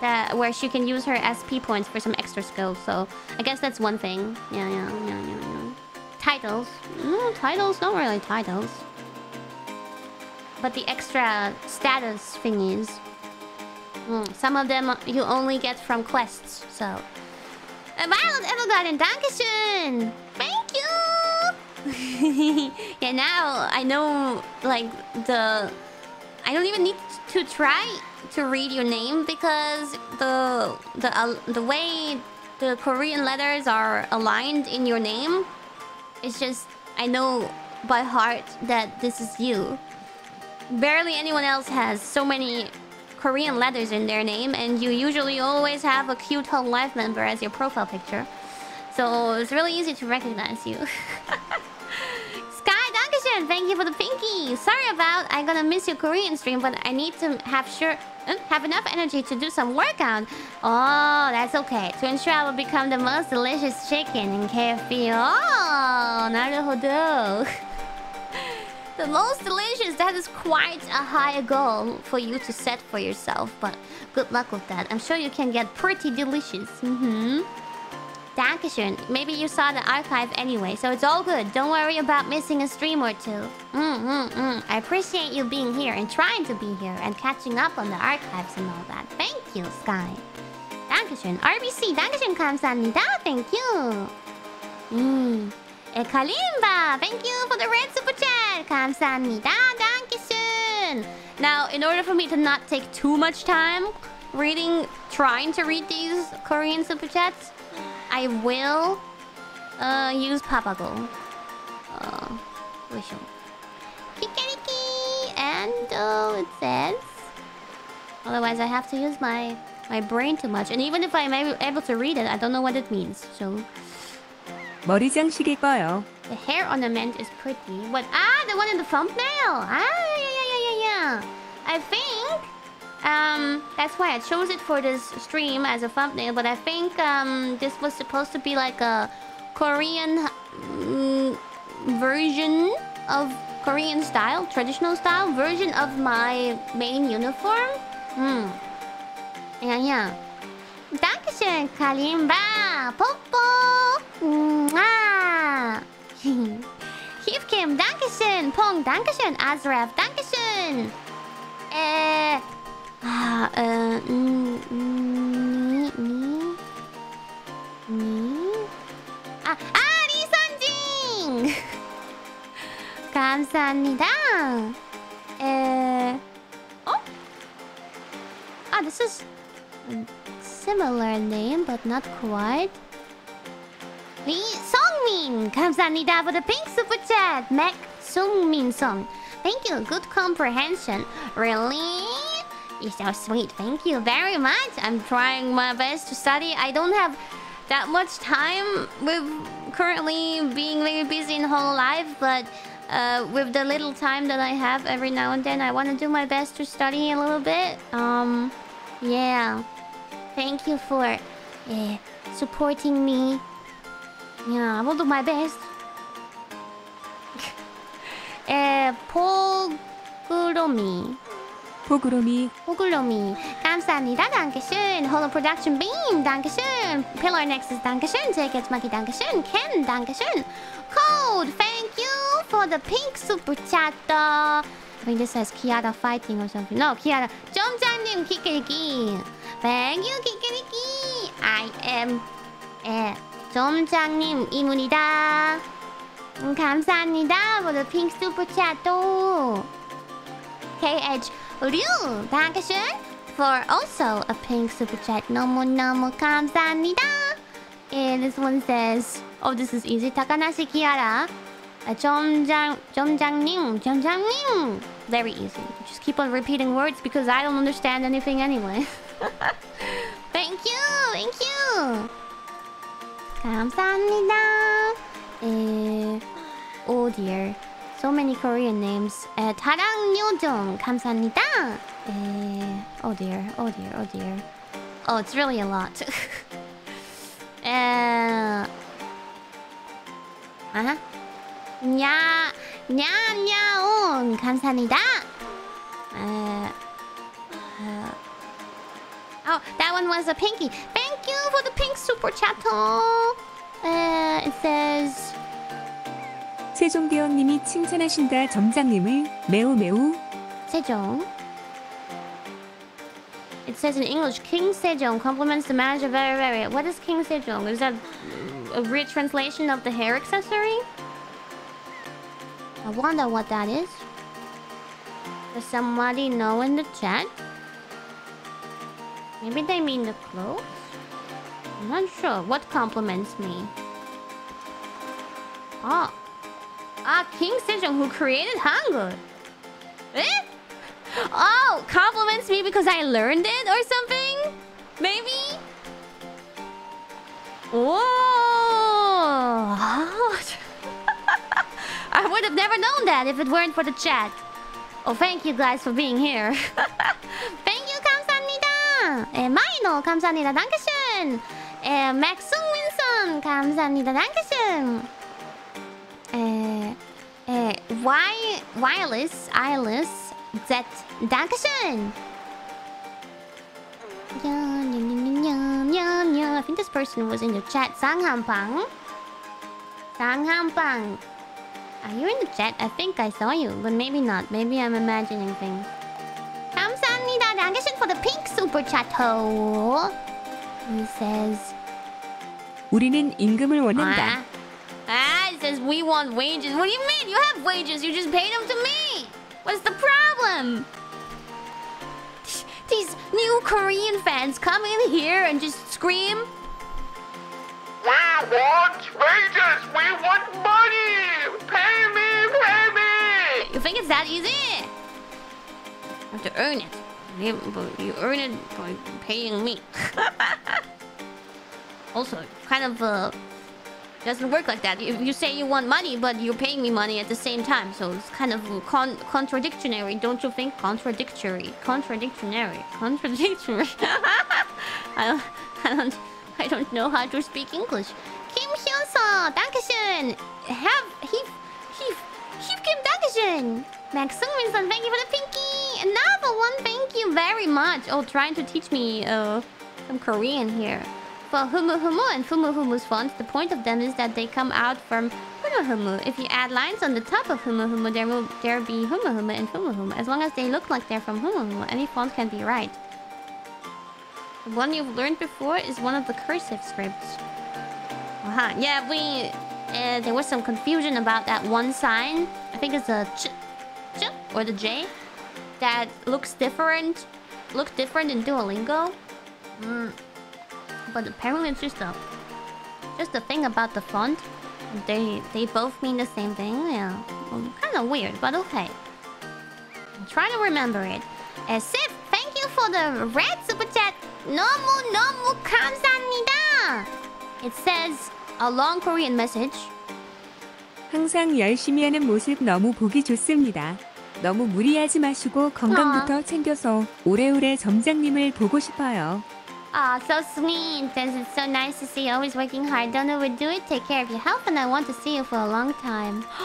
S1: That where she can use her SP points for some extra skills. So I guess that's one thing. Yeah, yeah, yeah, yeah, yeah. Titles. No, titles, not really titles. But the extra status thingies. Mm, some of them you only get from quests, so. Violet Evergarden, Dankeschön! Thank you! yeah, now I know, like, the... I don't even need to try to read your name because the the uh, the way the Korean letters are aligned in your name it's just I know by heart that this is you. Barely anyone else has so many Korean letters in their name, and you usually always have a cute hololive member as your profile picture. So it's really easy to recognize you. Sky thank you for the pinky. Sorry about I'm gonna miss your Korean stream, but I need to have sure uh, have enough energy to do some workout. Oh, that's okay. To ensure I will become the most delicious chicken in KFC. Oh, naruhodo. the most delicious. That is quite a high goal for you to set for yourself. But good luck with that. I'm sure you can get pretty delicious. Mm-hmm. Dankeschön. Maybe you saw the archive anyway, so it's all good. Don't worry about missing a stream or two. Mm, mm, mm. I appreciate you being here and trying to be here and catching up on the archives and all that. Thank you, Sky. Dankeschön. RBC, Dankeschön 감사합니다. Thank you. Mm. Eh, Kalimba, thank you for the red super chat. 감사합니다. Dankeschön. Now, in order for me to not take too much time reading, trying to read these Korean super chats, I will uh, use Papago. Uh, wish Kikeriki! And uh, it says... Otherwise, I have to use my my brain too much. And even if I'm able, able to read it, I don't know what it means. So
S7: 머리장식일 거요.
S1: the hair ornament is pretty. What? Ah, the one in the thumbnail. Ah, yeah, yeah, yeah, yeah, yeah. I think um that's why I chose it for this stream as a thumbnail. But I think um this was supposed to be like a Korean mm, version of Korean style, traditional style version of my main uniform. Hmm. Yeah, yeah. Dankeschön, Kalimba. Popo. Mwah. Heath Kim, Dankeschön. Pong, Dankeschön. Azraf, Dankeschön. 음, 음, 니, 니, 니. 아, 아, 리선징! 감사합니다. 에, 어? Ah, this is a similar name, but not quite. Lee Songmin! 감사합니다 for the pink super chat. Mac Sungmin Song. Thank you. Good comprehension. Really? You're so sweet. Thank you very much. I'm trying my best to study. I don't have that much time with currently being very busy in hololive, but uh, with the little time that I have every now and then, I want to do my best to study a little bit. Um, yeah. Thank you for uh, supporting me. Yeah, I will do my best. uh, Paul Kuromi.
S7: 호그로미
S1: 호글로미 감사합니다 단케슌 홀로 프로덕션 빔 단케슌 필러 넥스 단케슌 제게츠마기 단케슌 켄 단케슌 코드 thank you for the pink super chat I think this says Kiara fighting or something no Kiara 점장님 키키리키 thank you 키키리키 I am 예 점장님 이문이다 음, 감사합니다 for the pink super chat KH Ryu, dankeschön for also a pink super chat. 너무너무 감사합니다. And this one says, oh, this is easy. Takanashi Kiara. Uh, 점장, 점장님, 점장님. Very easy. Just keep on repeating words because I don't understand anything anyway. thank you, thank you. 감사합니다. 에, oh dear. So many Korean names. 에, 다랑요정 감사합니다. 에, oh dear, oh dear, oh dear. Oh, it's really a lot. 에, 아하. 냐, 냐냐온 감사합니다. 에, 에, Oh, that one was a pinky. Thank you for the pink super chat. Uh, it says
S7: 세종대왕님이 칭찬하신다 점장님을 매우 매우
S1: Sejong. It says in English, King Sejong compliments the manager very, very. What is King Sejong? Is that a retranslation of the hair accessory? I wonder what that is. Does somebody know in the chat? Maybe they mean the clothes? I'm not sure. What compliments me? Ah. Ah, King Sejong who created Hangul. Eh? Oh, compliments me because I learned it or something? Maybe? Whoa! I would have never known that if it weren't for the chat. Oh, thank you guys for being here. thank you, 감사합니다. 에, 마이노, 감사합니다. dankeschön. 에, 맥승윈선, 감사합니다. dankeschön. 에, 에, wi wireless, wireless, Z, dankeschön. Yum, yum, yum, yum, yum, yum. I think this person was in the chat. Sanghampang. Sanghampang. Are you in the chat? I think I saw you, but maybe not. Maybe I'm imagining things. 감사합니다. dankeschön for the pink super chat. Ho. He says.
S7: 우리는 임금을 원한다.
S1: Ah. it says we want wages. What do you mean? You have wages. You just paid them to me. What's the problem? These new Korean fans come in here and just scream.
S5: We want wages! We want money! Pay me! Pay me!
S1: You think it's that easy? You have to earn it. You, you earn it by paying me. also, kind of uh, doesn't work like that. You, you say you want money, but you're paying me money at the same time. So it's kind of con contradictory, don't you think? Contradictory, contradictory, contradictory. I don't, I don't, I don't know how to speak English. Kim Hyunso, dankeschön. Have he, he, he Kim dankeschön. Max Sungminson, thank you for the pinky. Another one, thank you very much. Oh, trying to teach me uh some Korean here. For Humu Humu and Fumu Humu's fonts, the point of them is that they come out from Humu Humu. If you add lines on the top of Humu Humu, there will there be Humu Humu and Fumu Humu. As long as they look like they're from Humu Humu, any font can be right. The one you've learned before is one of the cursive scripts. Uh-huh. Yeah, we... Uh, there was some confusion about that one sign. I think it's a ch, ch or the J. That looks different. Look different in Duolingo. Mm. But apparently it's just a... Just a thing about the font. They they both mean the same thing. Yeah. kind of weird, but okay. Try to remember it. Uh, Sif, thank you for the red super chat. 너무 너무 감사합니다. It says a long Korean message.
S7: 항상 열심히 하는 모습 너무 보기 좋습니다. 너무 무리하지 마시고 건강부터 챙겨서 오래오래 점장님을 보고 싶어요.
S1: Ah, so sweet. This is so nice to see you always working hard. Don't overdo it. Take care of your health, and I want to see you for a long time.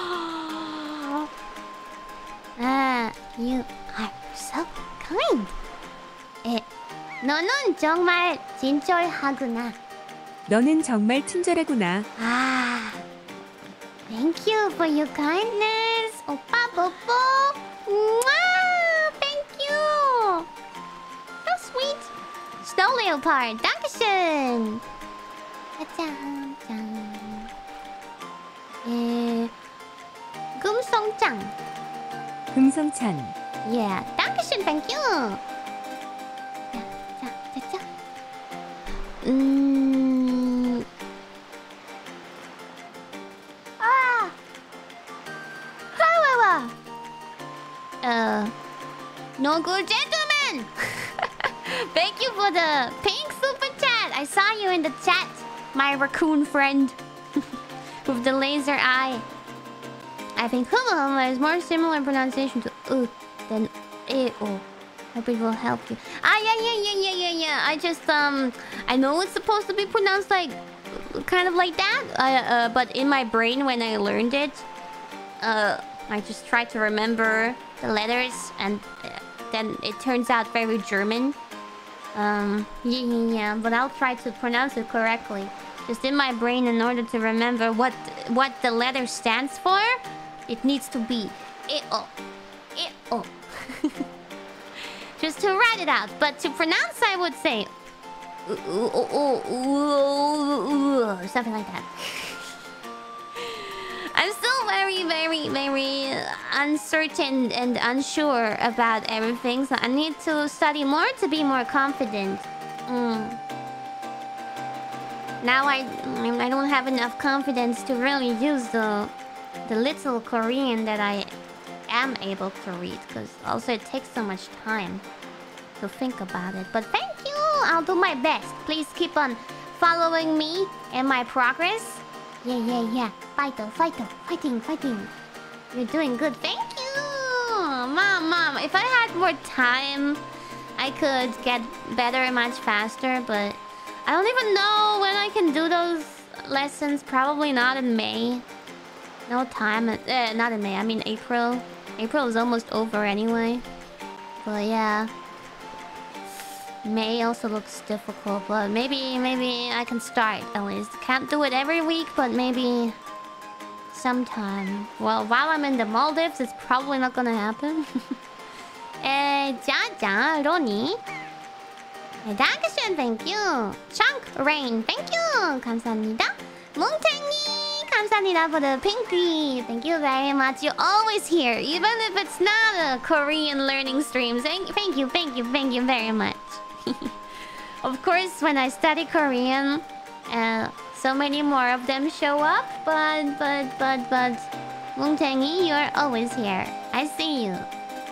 S1: ah, you are so kind. 에, 너는 정말 진솔하구나.
S7: 너는 정말 친절하구나.
S1: Ah, thank you for your kindness. 오빠 뽀뽀. Mwah! Thank you. So sweet. Snow Leopard, Dankeschön. 짜잔, 짠. 예, 금성장.
S7: 금성찬.
S1: Yeah, Dankeschön, thank you. 자, 자, 자, 자. 음. 아! 하와와! Uh, no good gentlemen! Thank you for the pink super chat. I saw you in the chat, my raccoon friend with the laser eye. I think Huma is more similar pronunciation to uh than e o. Hope it will help you. Ah, yeah, yeah, yeah, yeah, yeah, yeah. I just um, I know it's supposed to be pronounced like, kind of like that. Uh, uh but in my brain when I learned it, uh, I just tried to remember the letters, and uh, then it turns out very German. Um, yeah, yeah. But I'll try to pronounce it correctly. Just in my brain, in order to remember what what the letter stands for, it needs to be I-O. I-O. Just to write it out. But to pronounce, I would say... Something like that. I'm still very, very, very uncertain and unsure about everything, so I need to study more to be more confident. Mm. Now I, I don't have enough confidence to really use the, the little Korean that I am able to read, because also it takes so much time to think about it. But thank you! I'll do my best. Please keep on following me and my progress. Yeah, yeah, yeah. Fighter, fighter, fighting, fighting. You're doing good. Thank you! Mom, mom, if I had more time, I could get better much faster, but I don't even know when I can do those lessons. Probably not in May. No time. Uh, not in May. I mean April. April is almost over anyway. But yeah. May also looks difficult, but maybe maybe I can start at least. Can't do it every week, but maybe sometime. Well, while I'm in the Maldives, it's probably not gonna happen. 에, 짜자, 로니. 네, Dankeschön, thank you. Chunk Rain, thank you. 감사합니다. 뭉탱이, 감사합니다 for the pinky. Thank you very much. You're always here, even if it's not a Korean learning stream. Thank, thank you, thank you, thank you very much. of course, when I study Korean, uh, so many more of them show up. But, but, but, but, Mungtangi, you're always here. I see you.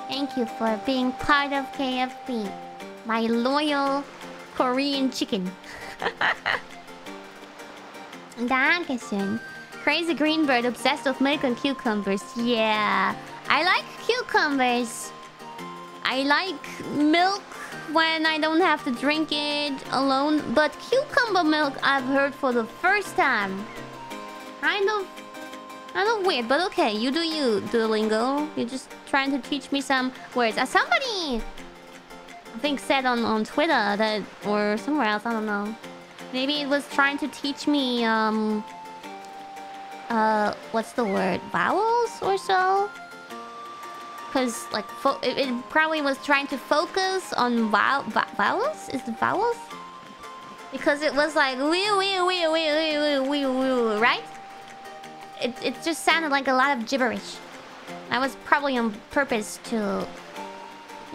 S1: Thank you for being part of KFP, my loyal Korean chicken. Dankeschön. Crazy green bird obsessed with milk and cucumbers. Yeah, I like cucumbers. I like milk when I don't have to drink it alone. But cucumber milk, I've heard for the first time. Kind of, kind of weird, but okay. You do you, Duolingo. You're just trying to teach me some words. Uh, somebody, I think, said on on Twitter that, or somewhere else. I don't know. Maybe it was trying to teach me um. Uh, what's the word? Vowels or so? because like it, it, probably was trying to focus on vowel vowels. Is it vowels? Because it was like wee wee wee wee wee wee wee right? It it just sounded like a lot of gibberish. That was probably on purpose to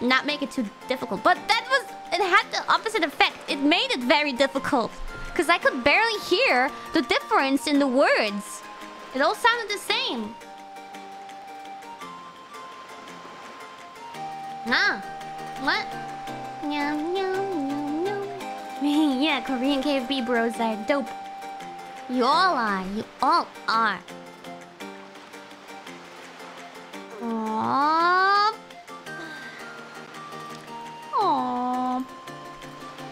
S1: not make it too difficult. But that was it had the opposite effect. It made it very difficult because I could barely hear the difference in the words. It all sounded the same. Ah, what? Yum, yum, yum, yum. yeah, Korean KFP bros are dope. You all are. You all are. Aww. Aww.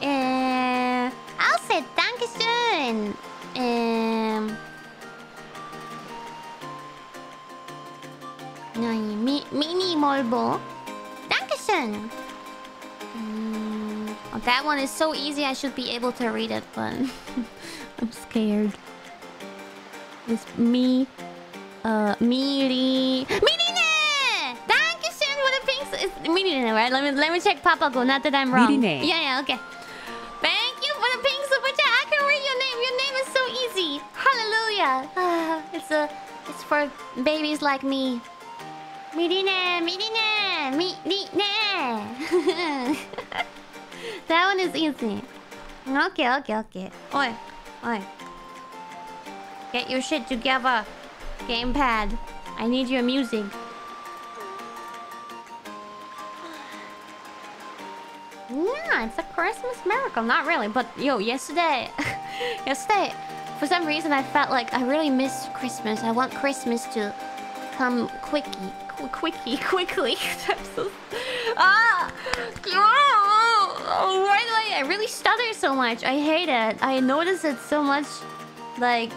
S1: Eh, I'll say Dankeschön. Um. Nani, mi, mini molbo. Dankeschön. Mm, oh, that one is so easy, I should be able to read it, but I'm scared. It's me. Uh, Miri. Mirine! Dankeschön for the pinks. It's Mirine, right? Let me let me check Papago. Not that I'm wrong.
S7: Mirine.
S1: Yeah, yeah, okay. Thank you for the pink super chat. I can read your name. Your name is so easy. Hallelujah. Ah, it's a, it's for babies like me. Mirine, Mirine, Mirine. that one is easy. Okay, okay, okay. Oi, oi. Get your shit together. Gamepad. I need your music. Yeah, it's a Christmas miracle. Not really, but yo, yesterday, yesterday, for some reason, I felt like I really missed Christmas. I want Christmas to come quicky, quickly. I'm so- ah, oh, why do I? I really stutter so much. I hate it. I notice it so much, like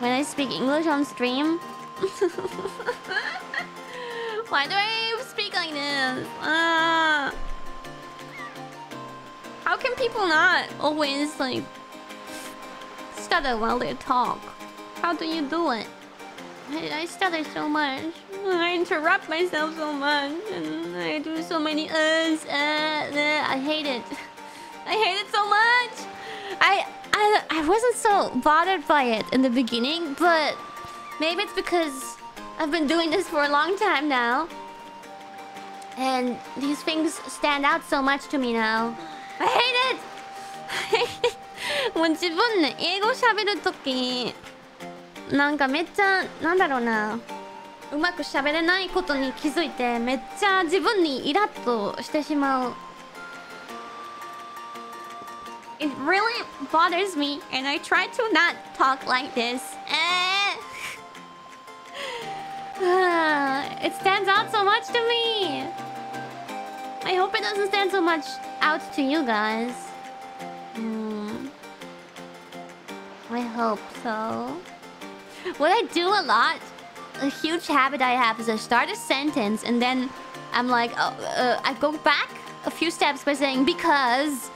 S1: when I speak English on stream. Why do I speak like this? Ah. How can people not always like stutter while they talk? How do you do it? I, I stutter so much. I interrupt myself so much, and I do so many uhs. Uh, uh, I hate it. I hate it so much. I I I wasn't so bothered by it in the beginning, but maybe it's because I've been doing this for a long time now. And these things stand out so much to me now. I hate it! I hate it! もう自分ね、英語喋るとき、 なんかめっちゃ、なんだろうな。うまく喋れないことに気づいて、めっちゃ自分にイラッとしてしまう。It really bothers me, and I try to not talk like this. Eh. it stands out so much to me. I hope it doesn't stand so much out to you guys. Hmm. I hope so. What I do a lot, a huge habit I have is I start a sentence and then I'm like, oh, uh, I go back a few steps by saying because.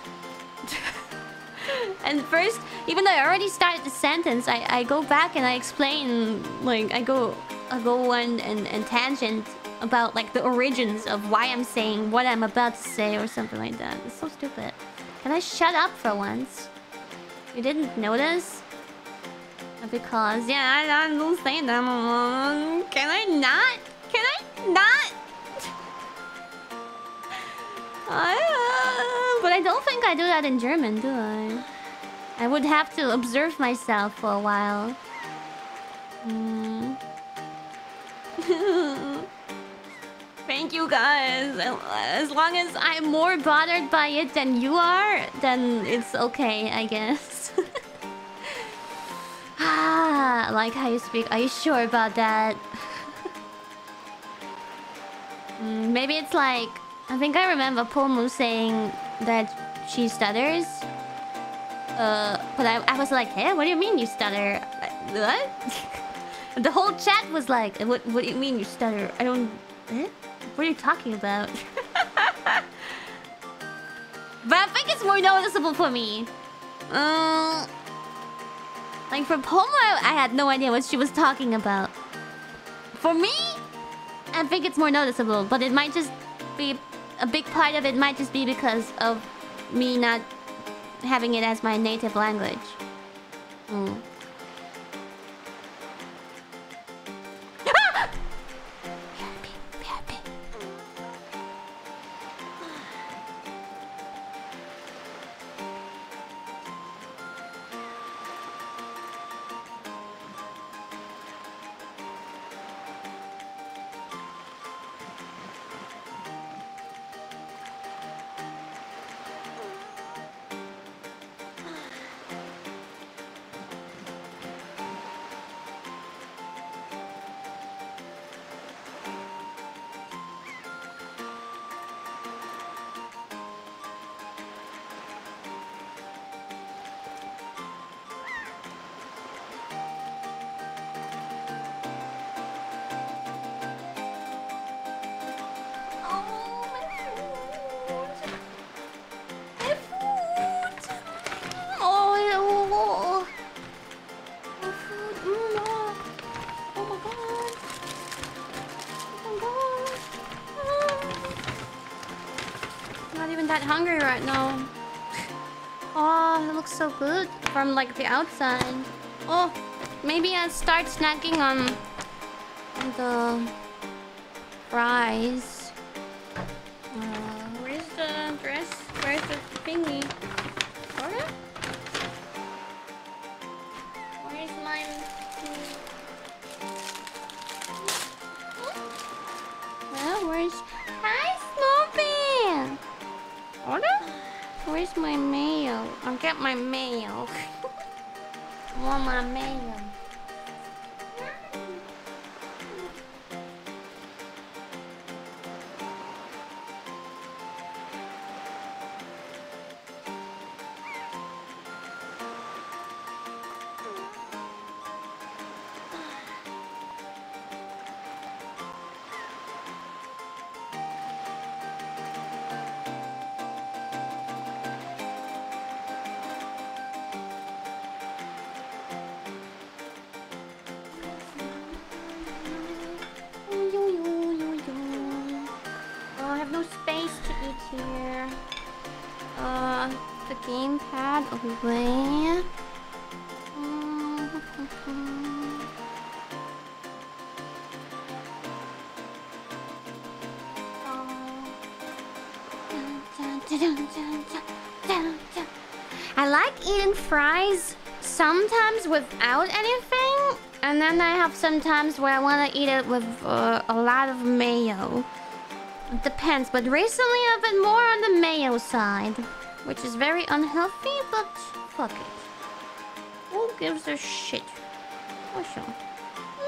S1: and first, even though I already started the sentence, I, I go back and I explain, like, I go, I go on and, and tangent about like the origins of why I'm saying what I'm about to say or something like that. It's so stupid. Can I shut up for once? You didn't notice? Because yeah, I, don't say them. Um, Can I not? Can I not? I, uh, but I don't think I do that in German, do I? I would have to observe myself for a while. Hmm. Thank you guys. As long as I'm more bothered by it than you are, then it's okay, I guess. ah, I like how you speak. Are you sure about that? Mm, Maybe it's like I think I remember Pomu saying that she stutters. Uh, but I, I was like, hey, what do you mean you stutter? What? the whole chat was like, what, what do you mean you stutter? I don't... Eh? What are you talking about? but I think it's more noticeable for me. Uh, like for Pomu, I, had no idea what she was talking about. For me, I think it's more noticeable, but it might just be a big part of it might just be because of me not having it as my native language. Mm. Outside. Oh, maybe I'll start snacking on the fries. Uh, where's the dress? Where's the thingy? Order? Where's my... Well, where's... Hi, Snoopy! Order? Where's my mail? I'll get my mail. I want my mail. Without anything, and then I have sometimes where I want to eat it with uh, a lot of mayo. It depends, but recently I've been more on the mayo side, which is very unhealthy, but fuck it. Who gives a shit? For sure.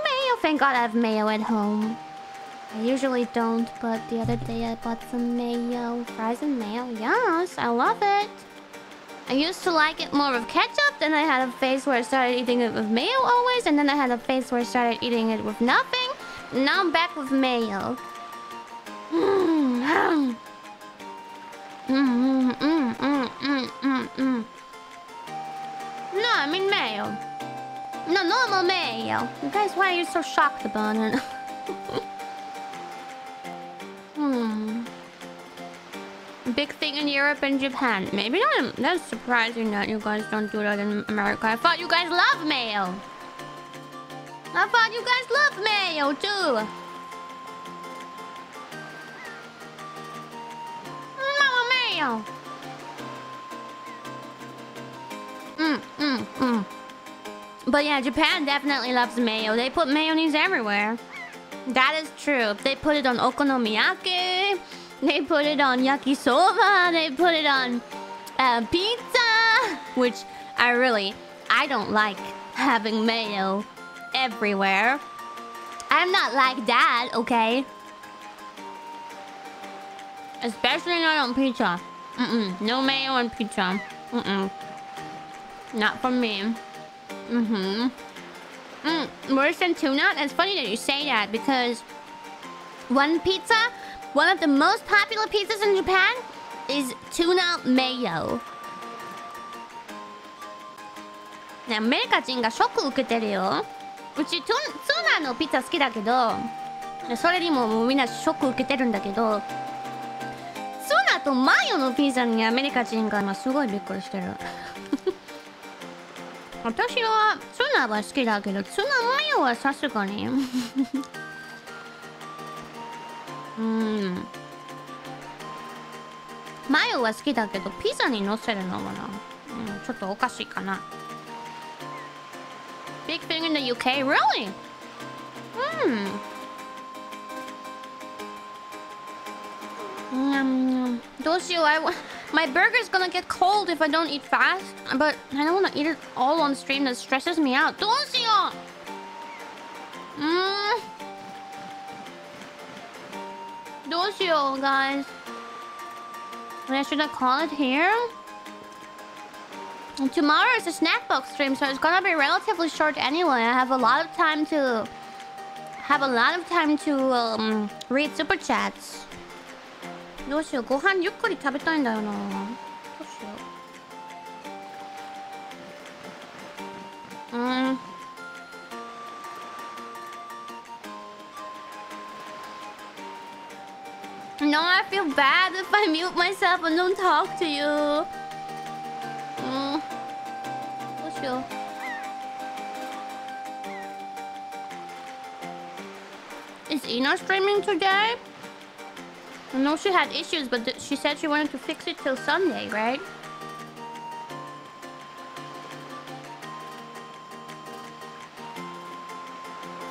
S1: Mayo, thank God I have mayo at home. I usually don't, but the other day I bought some mayo. Fries and mayo, yes, I love it. I used to like it more with ketchup, then I had a phase where I started eating it with mayo always, and then I had a phase where I started eating it with nothing. Now I'm back with mayo. Mm, mm, mm, mm, mm, mm, mm. No, I mean mayo. No, normal mayo. You guys, why are you so shocked about it? hmm. Big thing in Europe and Japan. Maybe not. That's surprising that you guys don't do that in America. I thought you guys love mayo. I thought you guys love mayo too. Mama mayo. Mm, mm, mm. But yeah, Japan definitely loves mayo. They put mayonnaise everywhere. That is true. They put it on okonomiyaki. They put it on yakisoba. They put it on uh, pizza. Which I really, I don't like having mayo everywhere. I'm not like that, okay? Especially not on pizza. Mm-mm. No mayo on pizza. Mm-mm. Not for me. Mm-hmm. Mm, worse than tuna? It's funny that you say that because one pizza, one of the most popular pizzas in Japan is tuna mayo. ね、アメリカ人がショック受けてるよ。うちトゥツナのピザ好きだけど、それにももうみんなショック受けてるんだけど、ツナとマヨのピザにアメリカ人が今すごいびっくりしてる私はツナは好きだけどツナマヨはさすがにうんマヨは好きだけどピザに乗せるのはな、うん、ちょっとおかしいかな Big thing in the UK? Really? Hmm. Um, どうしよう I, my burger's gonna get cold if I don't eat fast. But I don't wanna eat it all on stream. That stresses me out. どうしよううん どうしよう guys. Wait, should I call it here? Tomorrow is a snack box stream, so it's gonna be relatively short anyway. I have a lot of time to have a lot of time to um, read super chats. どうしようご飯ゆっくり食べたいんだよなどうしよううん No, I feel bad if I mute myself and don't talk to you. Mm. What's your... Is Ina streaming today? I know she had issues, but she said she wanted to fix it till Sunday, right?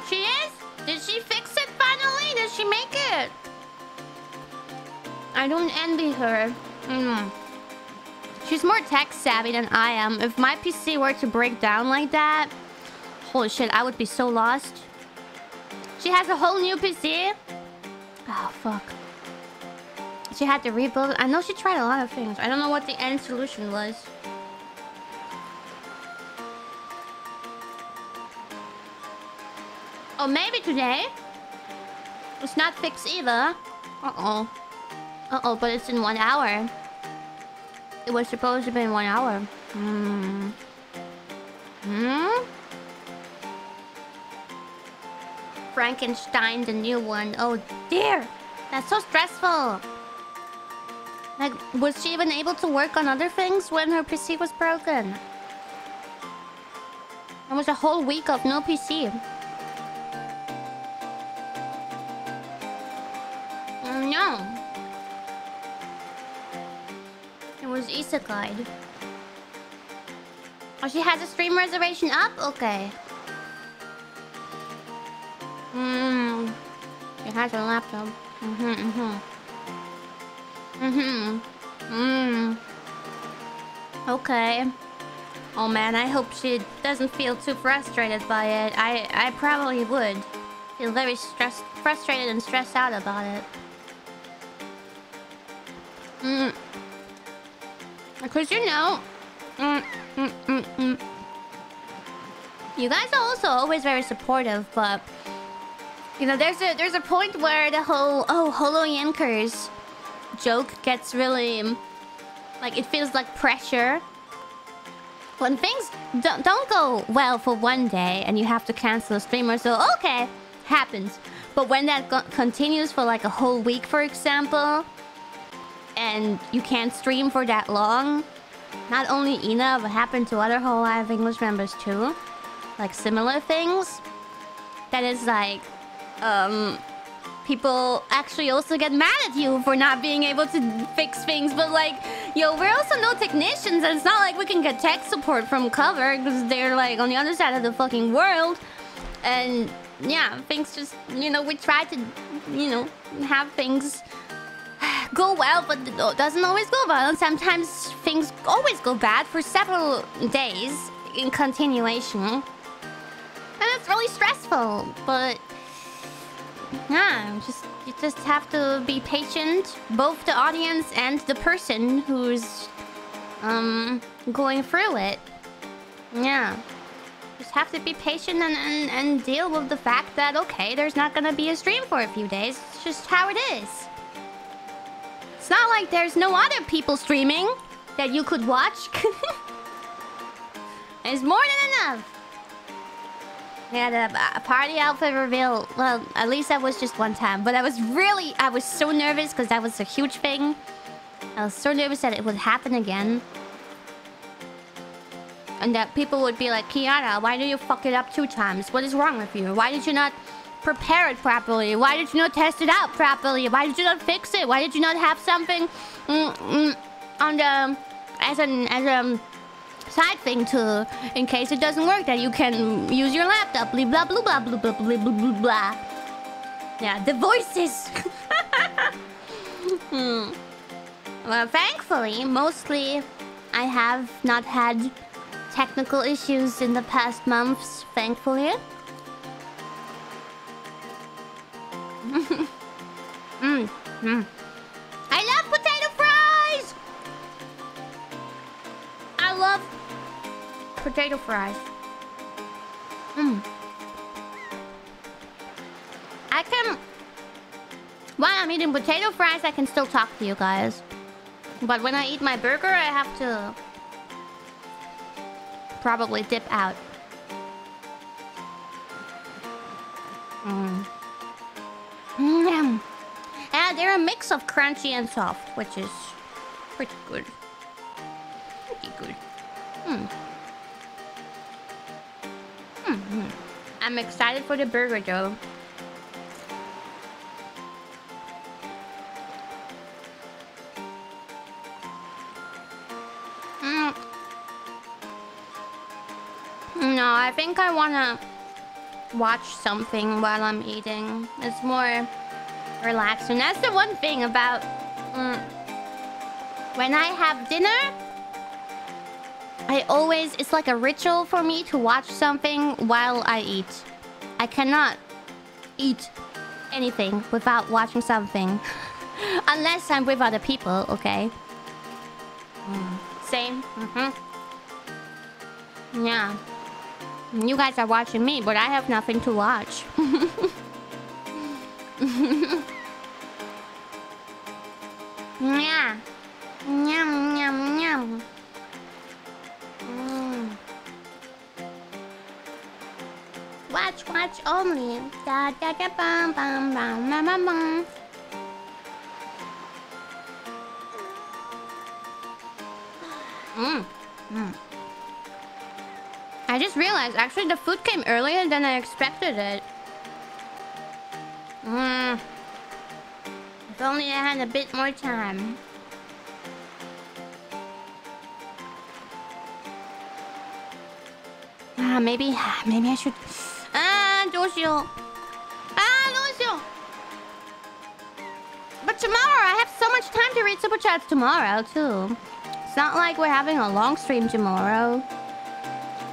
S1: She is? Did she fix it finally? Did she make it? I don't envy her. Mm. She's more tech savvy than I am. If my PC were to break down like that, holy shit, I would be so lost. She has a whole new PC? Oh, fuck. She had to rebuild. I know she tried a lot of things. I don't know what the end solution was. Oh, maybe today? It's not fixed either. Uh-oh. Uh-oh, but it's in one hour. It was supposed to be in one hour. Hmm. Hmm? Frankenstein, the new one. Oh, dear! That's so stressful! Like, was she even able to work on other things when her PC was broken? It was a whole week of no PC. Mm, No. It was Isekai. Oh, she has a stream reservation up? Okay. Hmm. She has a laptop. Mm-hmm, mm-hmm. Mm-hmm. Mm. Okay. Oh man, I hope she doesn't feel too frustrated by it. I I probably would feel very stressed, frustrated and stressed out about it. Mm. Because you know, mm, mm, mm, you guys are also always very supportive, but you know, there's a there's a point where the whole oh holo yankers joke gets really like it feels like pressure. When things don't, don't go well for one day and you have to cancel a stream or so, okay, happens. But when that continues for like a whole week, for example, and you can't stream for that long, not only Ina, but happened to other hololive English members too, like similar things. That is like, um, people actually also get mad at you for not being able to fix things. But like, yo, we're also no technicians, and it's not like we can get tech support from cover because they're like on the other side of the fucking world. And yeah, things just you know we try to you know have things go well, but it doesn't always go well. Sometimes things always go bad for several days in continuation. And it's really stressful, but yeah, just you just have to be patient, both the audience and the person who's um going through it. Yeah. Just have to be patient and, and, and deal with the fact that okay, there's not gonna be a stream for a few days. It's just how it is. It's not like there's no other people streaming that you could watch. it's more than enough. We had a, a party outfit reveal. Well, at least that was just one time. But I was really, I was so nervous because that was a huge thing. I was so nervous that it would happen again. And that people would be like, Kiara, why do you fuck it up two times? What is wrong with you? Why did you not prepare it properly? Why did you not test it out properly? Why did you not fix it? Why did you not have something mm, mm, on the as an as a side thing to in case it doesn't work that you can use your laptop? Blah blah blah blah blah blah blah blah blah blah. Yeah, the voices. hmm. Well, thankfully, mostly I have not had technical issues in the past months, thankfully. Mm, mm. I love potato fries! I love potato fries. Mm. I can... While I'm eating potato fries, I can still talk to you guys. But when I eat my burger, I have to... Probably dip out. Mm. Mm. They're a mix of crunchy and soft, which is pretty good. Pretty good. Hmm. Mm-hmm. I'm excited for the burger though. Mm. No, I think I wanna watch something while I'm eating. It's more relaxing. That's the one thing about mm, when I have dinner. I always it's like a ritual for me to watch something while I eat. I cannot eat anything without watching something. Unless I'm with other people, okay? Mm. Same. Mm-hmm. Yeah. You guys are watching me, but I have nothing to watch. yeah. Yum, yum, yum. Watch, watch only. Da da da bum bum bum bum bum bum. Mm. Mm. I just realized actually the food came earlier than I expected it. Mm. If only I had a bit more time. Ah, maybe, maybe I should. Ah, どうしよう. Ah, どうしよう. But tomorrow I have so much time to read super chats tomorrow too. It's not like we're having a long stream tomorrow.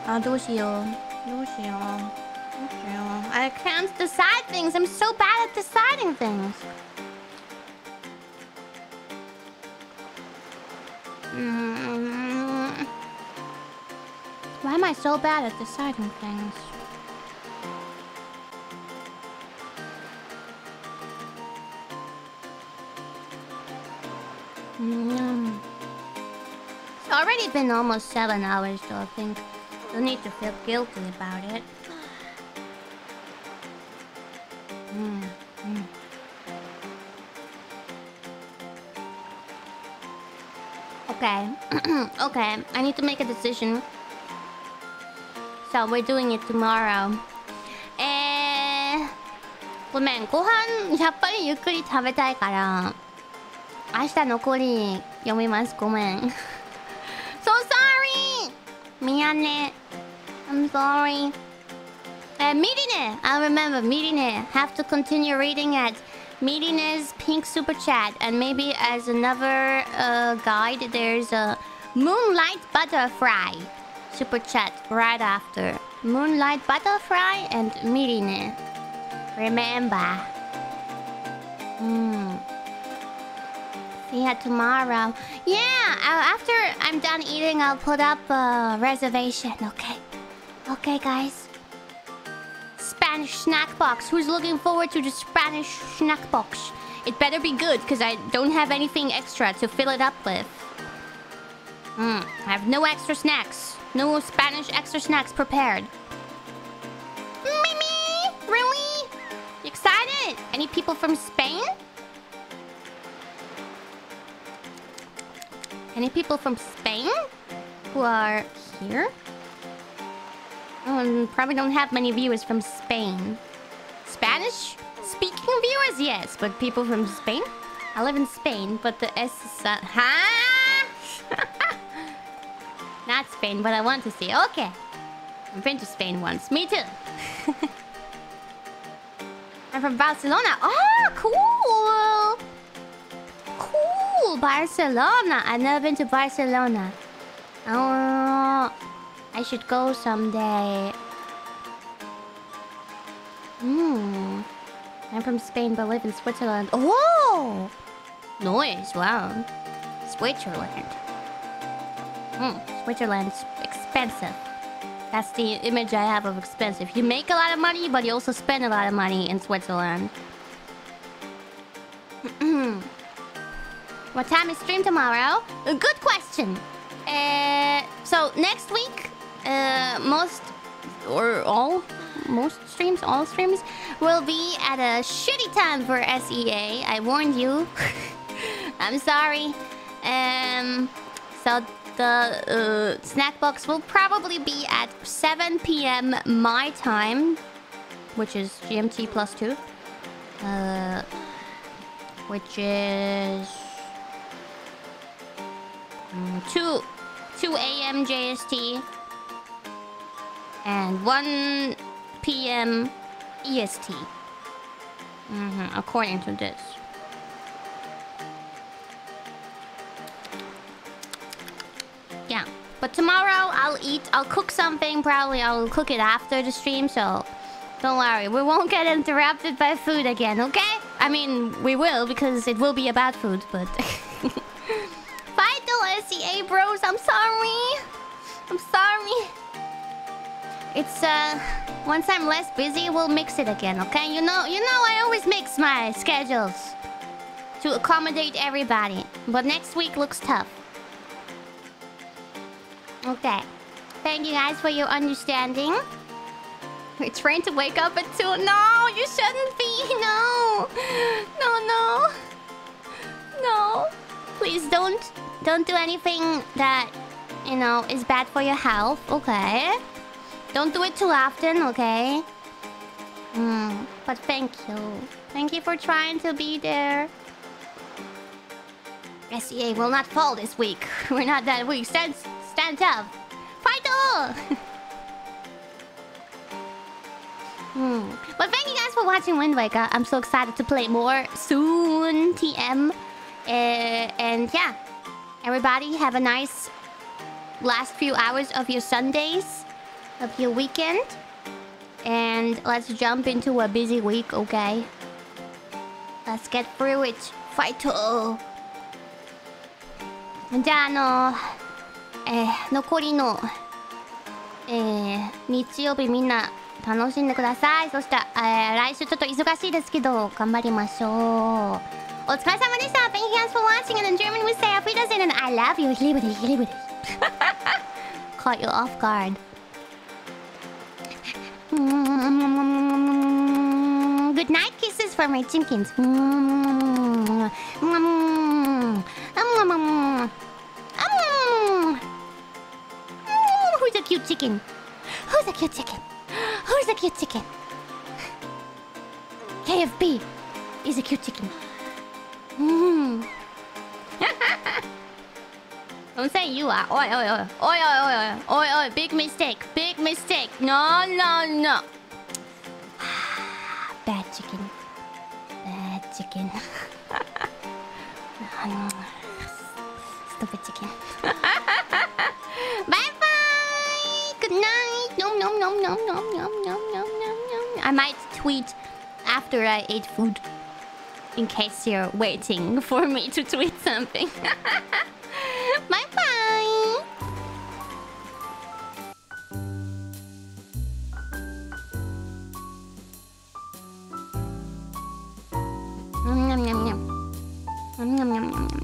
S1: Ah, どうしよう.どうしよう.どうしよう. I can't decide things. I'm so bad at deciding things. Mm. Why am I so bad at deciding things? Mm. It's already been almost seven hours, so I think don't need to feel guilty about it. Mm, mm. Okay. okay, I need to make a decision. So we're doing it tomorrow. えー、ごめん、ご飯やっぱりゆっくり食べたいから、明日残り読みます。ごめん。so sorry! 미안해. I'm sorry. Uh, Mirine! I remember, Mirine. Have to continue reading at Mirine's pink super chat. And maybe as another uh, guide, there's a Moonlight Butterfly super chat right after. Moonlight Butterfly and Mirine. Remember. Hmm. Ya tomorrow. Yeah, uh, after I'm done eating, I'll put up a reservation, okay? Okay, guys. Spanish snack box. Who's looking forward to the Spanish snack box? It better be good, because I don't have anything extra to fill it up with. Hmm, I have no extra snacks. No Spanish extra snacks prepared. Mimi! Really? You excited? Any people from Spain? Any people from Spain who are here? Um, probably don't have many viewers from Spain. Spanish speaking viewers, yes, but people from Spain? I live in Spain, but the S is. Uh, huh? Not Spain, but I want to see. Okay. I've been to Spain once. Me too. I'm from Barcelona. Oh, cool. Cool. Barcelona. I've never been to Barcelona. Oh, I should go someday. Hmm. I'm from Spain but live in Switzerland. Oh! Nice, wow. Switzerland. Hmm, Switzerland's expensive. That's the image I have of expensive. You make a lot of money, but you also spend a lot of money in Switzerland. what time is stream tomorrow? Good question. Uh, so next week, uh, most or all, most streams, all streams will be at a shitty time for SEA. I warned you. I'm sorry. Um, so the uh, snack box will probably be at 7 p.m. my time, which is GMT plus two. Uh, which is mm, 2 2 a.m. JST and 1 p.m. EST. Mhm, according to this. Yeah. But tomorrow I'll eat, I'll cook something. Probably I'll cook it after the stream, so don't worry. We won't get interrupted by food again, okay? I mean, we will because it will be about food, but. SEA bros, I'm sorry. I'm sorry. It's uh once I'm less busy, we'll mix it again, okay? You know, you know I always mix my schedules to accommodate everybody. But next week looks tough. Okay. Thank you guys for your understanding. We're trained to wake up at 2. No, you shouldn't be. No. No, no. No. Please don't don't do anything that, you know, is bad for your health, okay? Don't do it too often, okay? Hmm. But thank you. Thank you for trying to be there. SEA will not fall this week. We're not that weak. Stand, stand up. Fight all! hmm. But thank you guys for watching Wind Waker. I'm so excited to play more soon. TM. Uh, and yeah. Everybody have a nice last few hours of your Sundays. Of your weekend. And let's jump into a busy week, okay? Let's get through it. Fight! じゃあ、あのえー残りの、えー日曜日みんな楽しんでください。そして、えー来週ちょっと忙しいですけど、頑張りましょう。 Otsukaresama deshita. Thank you guys for watching. And in German, we say Auf Wiedersehen and I love you. Ich liebe dich, ich liebe dich. Caught you off guard. Good night kisses for my chinkins. Who's a cute chicken? Who's a cute chicken? Who's a cute chicken? KFP is a cute chicken. Mm. Don't say you are. Oi, oi, oi. Oi, oi, oi, oi. Oi, oi. Big mistake. Big mistake. No, no, no. Bad chicken. Bad chicken. Stupid chicken. bye bye. Good night. Nom nom nom nom nom nom nom nom nom. I might tweet after I ate food in case you're waiting for me to tweet something. bye bye! Nom, nom, nom, nom. Nom, nom, nom, nom.